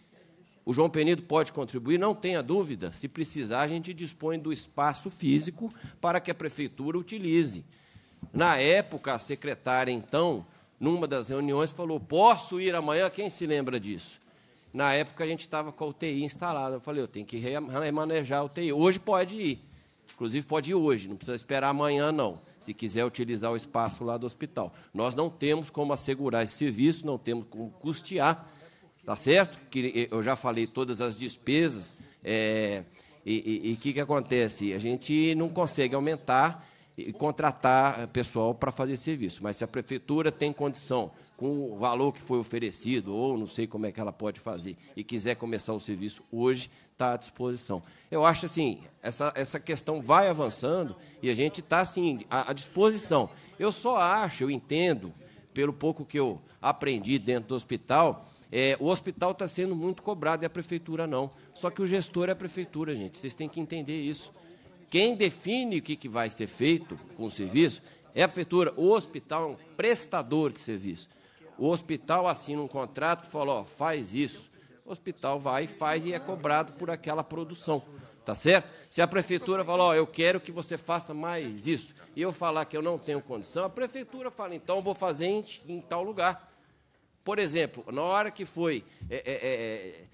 O João Penido pode contribuir, não tenha dúvida. Se precisar, a gente dispõe do espaço físico para que a prefeitura utilize. Na época, a secretária, então, numa das reuniões, falou: Posso ir amanhã? Quem se lembra disso? Na época a gente estava com a UTI instalada. Eu falei, eu tenho que remanejar a UTI. Hoje pode ir. Inclusive pode ir hoje, não precisa esperar amanhã, não, se quiser utilizar o espaço lá do hospital. Nós não temos como assegurar esse serviço, não temos como custear, tá certo? Que eu já falei todas as despesas. É, e o que, que acontece? A gente não consegue aumentar e contratar pessoal para fazer serviço. Mas se a prefeitura tem condição com o valor que foi oferecido, ou não sei como é que ela pode fazer, e quiser começar o serviço hoje, está à disposição. Eu acho assim, essa, essa questão vai avançando e a gente está assim, à, à disposição. Eu só acho, eu entendo, pelo pouco que eu aprendi dentro do hospital, é, o hospital está sendo muito cobrado e a prefeitura não. Só que o gestor é a prefeitura, gente. Vocês têm que entender isso. Quem define o que, que vai ser feito com o serviço é a prefeitura. O hospital é um prestador de serviço. O hospital assina um contrato e fala, ó, faz isso. O hospital vai e faz e é cobrado por aquela produção. Tá certo? Se a prefeitura falar, ó, eu quero que você faça mais isso, e eu falar que eu não tenho condição, a prefeitura fala, então vou fazer em, em tal lugar. Por exemplo, na hora que foi é, é, é,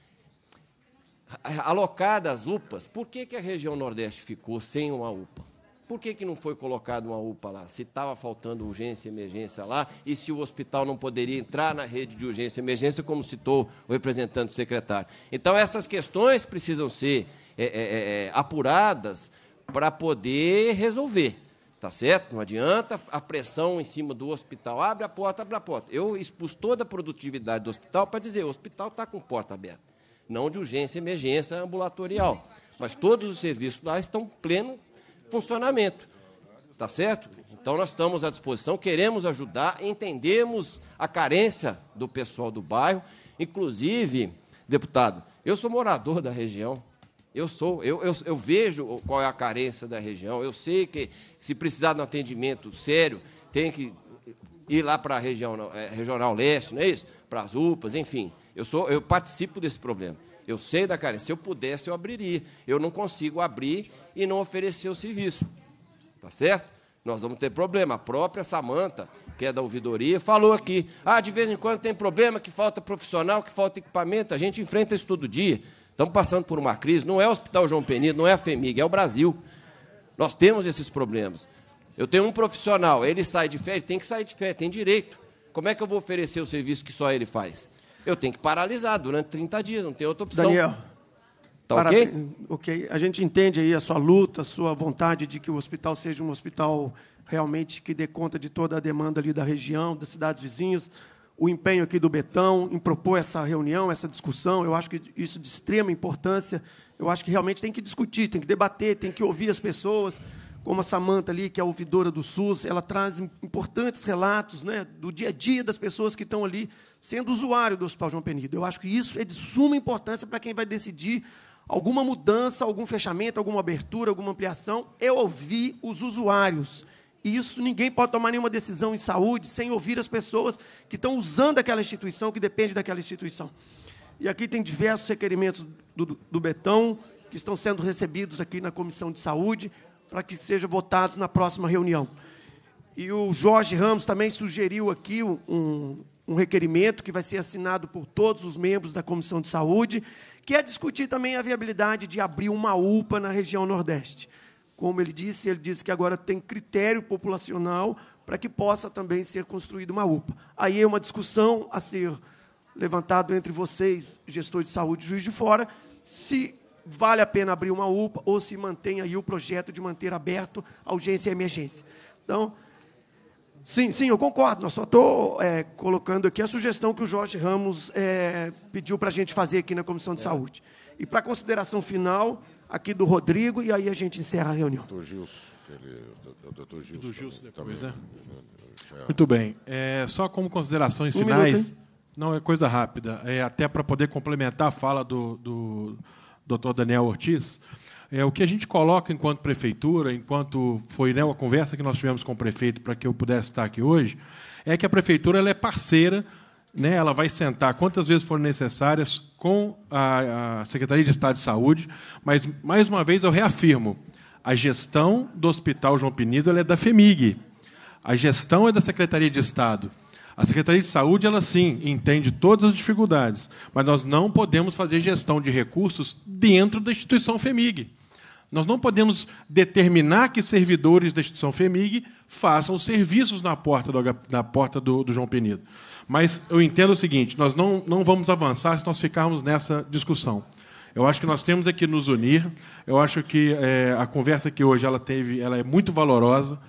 alocada as UPAs, por que, que a região Nordeste ficou sem uma UPA? Por que, que não foi colocado uma UPA lá? Se estava faltando urgência e emergência lá, e se o hospital não poderia entrar na rede de urgência e emergência, como citou o representante do secretário. Então, essas questões precisam ser é, é, é, é apuradas para poder resolver. Tá certo? Não adianta a pressão em cima do hospital. Abre a porta, abre a porta. Eu expus toda a produtividade do hospital para dizer: o hospital está com porta aberta. Não de urgência emergência ambulatorial. Mas todos os serviços lá estão pleno funcionamento. Tá certo? Então nós estamos à disposição, queremos ajudar, entendemos a carência do pessoal do bairro. Inclusive, deputado, eu sou morador da região. Eu sou, eu, eu, eu vejo qual é a carência da região. Eu sei que se precisar de um atendimento sério, tem que ir lá para a região é, regional leste, não é isso? Para as UPAs, enfim. Eu sou, eu participo desse problema. Eu sei da carência. Se eu pudesse, eu abriria. Eu não consigo abrir e não oferecer o serviço. Tá certo? Nós vamos ter problema. A própria Samanta, que é da ouvidoria, falou aqui: ah, de vez em quando tem problema, que falta profissional, que falta equipamento. A gente enfrenta isso todo dia. Estamos passando por uma crise. Não é o Hospital João Penido, não é a FEMIG, é o Brasil. Nós temos esses problemas. Eu tenho um profissional, ele sai de férias, tem que sair de férias, tem direito. Como é que eu vou oferecer o serviço que só ele faz? eu tenho que paralisar durante 30 dias, não tem outra opção. Daniel. Tá ok? Ok. A gente entende aí a sua luta, a sua vontade de que o hospital seja um hospital realmente que dê conta de toda a demanda ali da região, das cidades vizinhas. O empenho aqui do Betão em propor essa reunião, essa discussão, eu acho que isso de extrema importância. Eu acho que realmente tem que discutir, tem que debater, tem que ouvir as pessoas. Como a Samanta ali, que é a ouvidora do SUS, ela traz importantes relatos né, do dia a dia das pessoas que estão ali sendo usuário do Hospital João Penido. Eu acho que isso é de suma importância para quem vai decidir alguma mudança, algum fechamento, alguma abertura, alguma ampliação, é ouvir os usuários. E isso ninguém pode tomar nenhuma decisão em saúde sem ouvir as pessoas que estão usando aquela instituição, que depende daquela instituição. E aqui tem diversos requerimentos do, do Betão que estão sendo recebidos aqui na Comissão de Saúde para que sejam votados na próxima reunião. E o Jorge Ramos também sugeriu aqui um, um requerimento que vai ser assinado por todos os membros da Comissão de Saúde, que é discutir também a viabilidade de abrir uma UPA na região Nordeste. Como ele disse, ele disse que agora tem critério populacional para que possa também ser construída uma UPA. Aí é uma discussão a ser levantado entre vocês, gestores de saúde, juiz de fora, se vale a pena abrir uma UPA ou se mantém aí o projeto de manter aberto a urgência e a emergência. Então, sim, sim, eu concordo. Nós só estou é, colocando aqui a sugestão que o Jorge Ramos é, pediu para a gente fazer aqui na Comissão de é. Saúde. E para consideração final, aqui do Rodrigo, e aí a gente encerra a reunião. Doutor Gilson, doutor Gilson. Do Gilson depois, né? Muito bem. É, só como considerações um finais. Minuto, não, é coisa rápida. É até para poder complementar a fala do, do doutor Daniel Ortiz. É, o que a gente coloca enquanto prefeitura, enquanto foi né, a conversa que nós tivemos com o prefeito para que eu pudesse estar aqui hoje, é que a prefeitura ela é parceira, né, ela vai sentar quantas vezes forem necessárias com a, a Secretaria de Estado de Saúde, mas, mais uma vez, eu reafirmo, a gestão do Hospital João Penido é da FEMIG, a gestão é da Secretaria de Estado. A Secretaria de Saúde, ela sim, entende todas as dificuldades, mas nós não podemos fazer gestão de recursos dentro da instituição FEMIG. Nós não podemos determinar que servidores da instituição FEMIG façam serviços na porta do, na porta do, do João Penido. Mas eu entendo o seguinte: nós não, não vamos avançar se nós ficarmos nessa discussão. Eu acho que nós temos que nos unir. Eu acho que é, a conversa que hoje ela teve, ela é muito valorosa.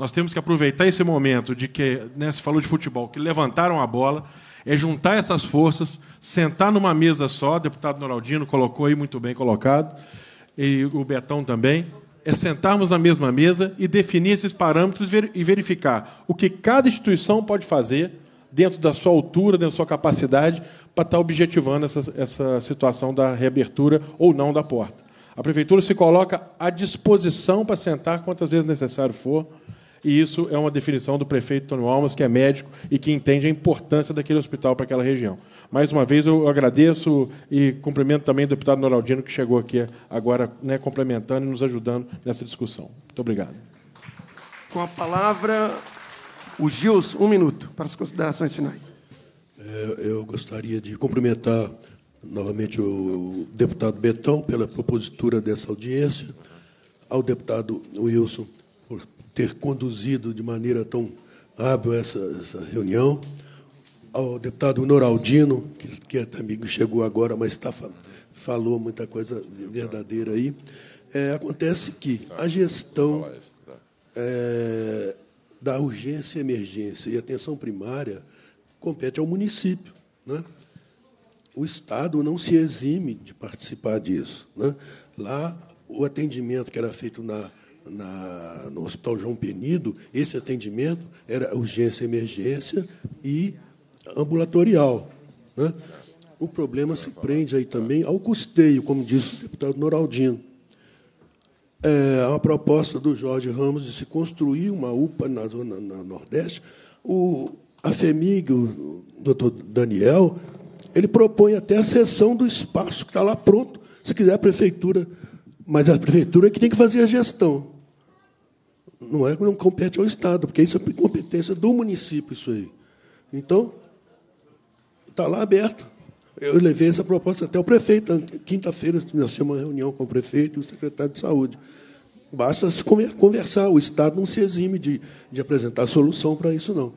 Nós temos que aproveitar esse momento de que, né, se falou de futebol, que levantaram a bola, é juntar essas forças, sentar numa mesa só, o deputado Noraldino colocou aí muito bem colocado, e o Betão também, é sentarmos na mesma mesa e definir esses parâmetros e verificar o que cada instituição pode fazer dentro da sua altura, dentro da sua capacidade, para estar objetivando essa, essa situação da reabertura ou não da porta. A prefeitura se coloca à disposição para sentar quantas vezes necessário for, e isso é uma definição do prefeito Tony Almas, que é médico e que entende a importância daquele hospital para aquela região. Mais uma vez, eu agradeço e cumprimento também o deputado Noraldino, que chegou aqui agora né, complementando e nos ajudando nessa discussão. Muito obrigado. Com a palavra, o Gils, um minuto, para as considerações finais. É, eu gostaria de cumprimentar novamente o deputado Betão pela propositura dessa audiência, ao deputado Wilson ter conduzido de maneira tão hábil essa, essa reunião, ao deputado Noraldino, que, que é amigo chegou agora, mas está, falou muita coisa verdadeira aí. É, acontece que a gestão é, da urgência e emergência e atenção primária compete ao município. Né? O Estado não se exime de participar disso. Né? Lá, o atendimento que era feito na na, no Hospital João Penido, esse atendimento era urgência, emergência e ambulatorial. Né? O problema se prende aí também ao custeio, como disse o deputado Noraldino. É uma proposta do Jorge Ramos de se construir uma UPA na zona na Nordeste. O, a FEMIG, o doutor Daniel, ele propõe até a cessão do espaço que está lá pronto, se quiser a prefeitura mas a prefeitura é que tem que fazer a gestão. Não é não compete ao Estado, porque isso é competência do município, isso aí. Então, está lá aberto. Eu levei essa proposta até o prefeito. Quinta-feira nós tínhamos uma reunião com o prefeito e o secretário de saúde. Basta conversar. O Estado não se exime de, de apresentar solução para isso, não.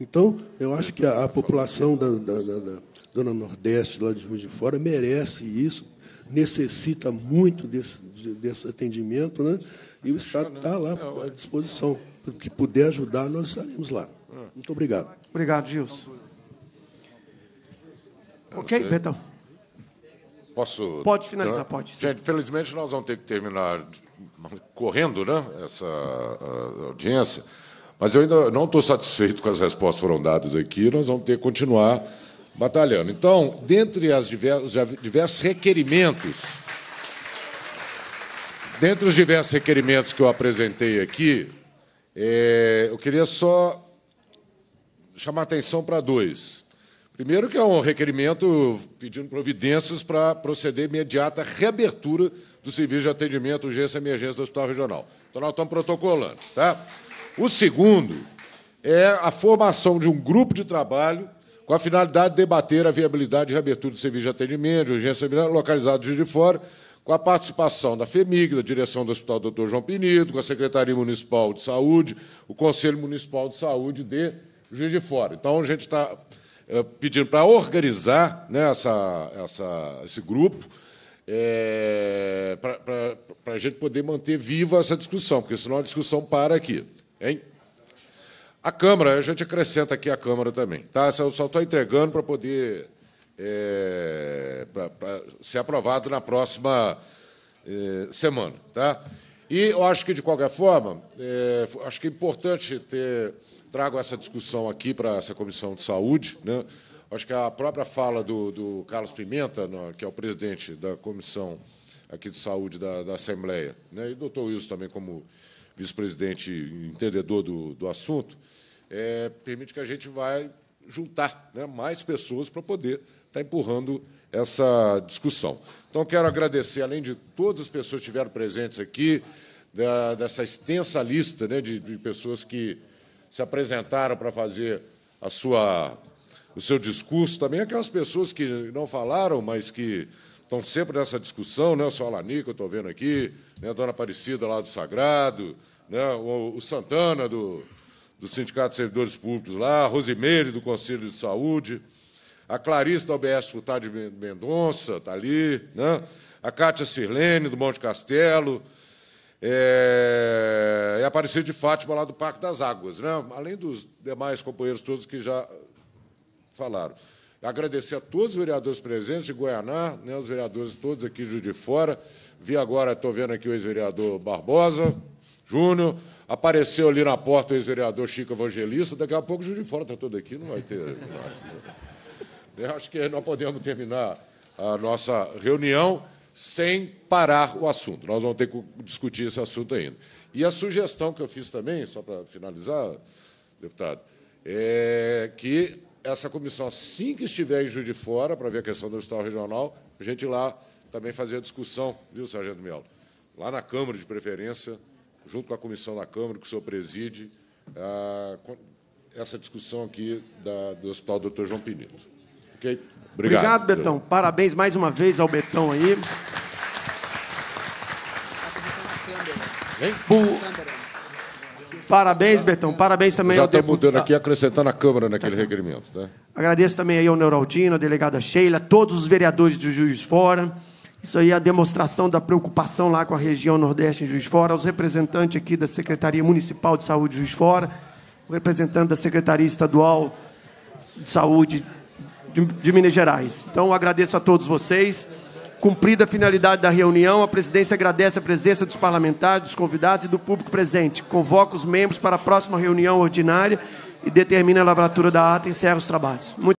Então, eu acho que a, a população da, da, da, da Dona Nordeste, lá de Juiz de Fora, merece isso necessita muito desse, desse atendimento, né? E o Estado está lá à disposição. O que puder ajudar, nós estaremos lá. Muito obrigado. Obrigado, Gilson. Ok, Você- Betão. Posso? Pode finalizar, Né? pode. Gente, felizmente nós vamos ter que terminar correndo, né? Essa audiência. Mas eu ainda não estou satisfeito com as respostas que foram dadas aqui. Nós vamos ter que continuar batalhando. Então, dentre as diversos, diversos requerimentos, dentre os diversos requerimentos que eu apresentei aqui, é, eu queria só chamar atenção para dois. Primeiro, que é um requerimento pedindo providências para proceder imediata reabertura do serviço de atendimento urgência e emergência do Hospital Regional. Então, nós estamos protocolando. Tá? O segundo é a formação de um grupo de trabalho com a finalidade de debater a viabilidade de reabertura do serviço de atendimento de urgência e emergência localizado de Fora, com a participação da FEMIG, da direção do Hospital Dr. João Pinido, com a Secretaria Municipal de Saúde, o Conselho Municipal de Saúde de Juiz de Fora. Então, a gente está eh, pedindo para organizar né, essa, essa, esse grupo, para a gente poder manter viva essa discussão, porque senão a discussão para aqui. Hein? A Câmara, a gente acrescenta aqui a Câmara também. Tá? Eu só estou entregando para poder é, pra ser aprovado na próxima eh, semana. Tá? E eu acho que, de qualquer forma, é, acho que é importante ter trago essa discussão aqui para essa comissão de saúde. Né? Acho que a própria fala do, do Carlos Pimenta, que é o presidente da comissão aqui de saúde da, da Assembleia, né? e o doutor Wilson também como vice-presidente entendedor do, do assunto, é, permite que a gente vai juntar né, mais pessoas para poder estar empurrando essa discussão. Então, quero agradecer, além de todas as pessoas que estiveram presentes aqui, da- dessa extensa lista né, de, de pessoas que se apresentaram para fazer a sua, o seu discurso, também aquelas pessoas que não falaram, mas que estão sempre nessa discussão, né? o senhor Alani, que eu estou vendo aqui, né? a dona Aparecida lá do Sagrado, né? o, o Santana do, do Sindicato de Servidores Públicos lá, a Rosimeire do Conselho de Saúde, a Clarice da UBS Futar de Men- Mendonça, está ali, né? a Cátia Sirlene, do Monte Castelo, é, e a de Fátima, lá do Parque das Águas, né? além dos demais companheiros todos que já falaram. Agradecer a todos os vereadores presentes de Goianá, né, os vereadores todos aqui de Fora. Vi agora, estou vendo aqui o ex-vereador Barbosa Júnior. Apareceu ali na porta o ex-vereador Chico Evangelista. Daqui a pouco o de Fora está todo aqui, não vai ter. Eu acho que nós podemos terminar a nossa reunião sem parar o assunto. Nós vamos ter que discutir esse assunto ainda. E a sugestão que eu fiz também, só para finalizar, deputado, é que essa comissão, assim que estiver em Juiz de Fora, para ver a questão do hospital regional, a gente lá também fazer a discussão, viu, Sargento Melo? Lá na Câmara, de preferência, junto com a comissão da Câmara, que o senhor preside, ah, essa discussão aqui do Hospital Dr. João Pinito. Ok? Obrigado. Obrigado, Betão. Parabéns mais uma vez ao Betão aí. Parabéns, Betão. Parabéns também Já ao estou deputado. mudando aqui, acrescentando a Câmara naquele requerimento. Tá? Agradeço também aí ao Neuraldino, a delegada Sheila, todos os vereadores de Juiz de Fora. Isso aí é a demonstração da preocupação lá com a região Nordeste em Juiz de Fora, aos representantes aqui da Secretaria Municipal de Saúde de Juiz de Fora, o representante da Secretaria Estadual de Saúde de, de Minas Gerais. Então, agradeço a todos vocês. Cumprida a finalidade da reunião, a presidência agradece a presença dos parlamentares, dos convidados e do público presente. Convoca os membros para a próxima reunião ordinária e determina a lavratura da ata e encerra os trabalhos. Muito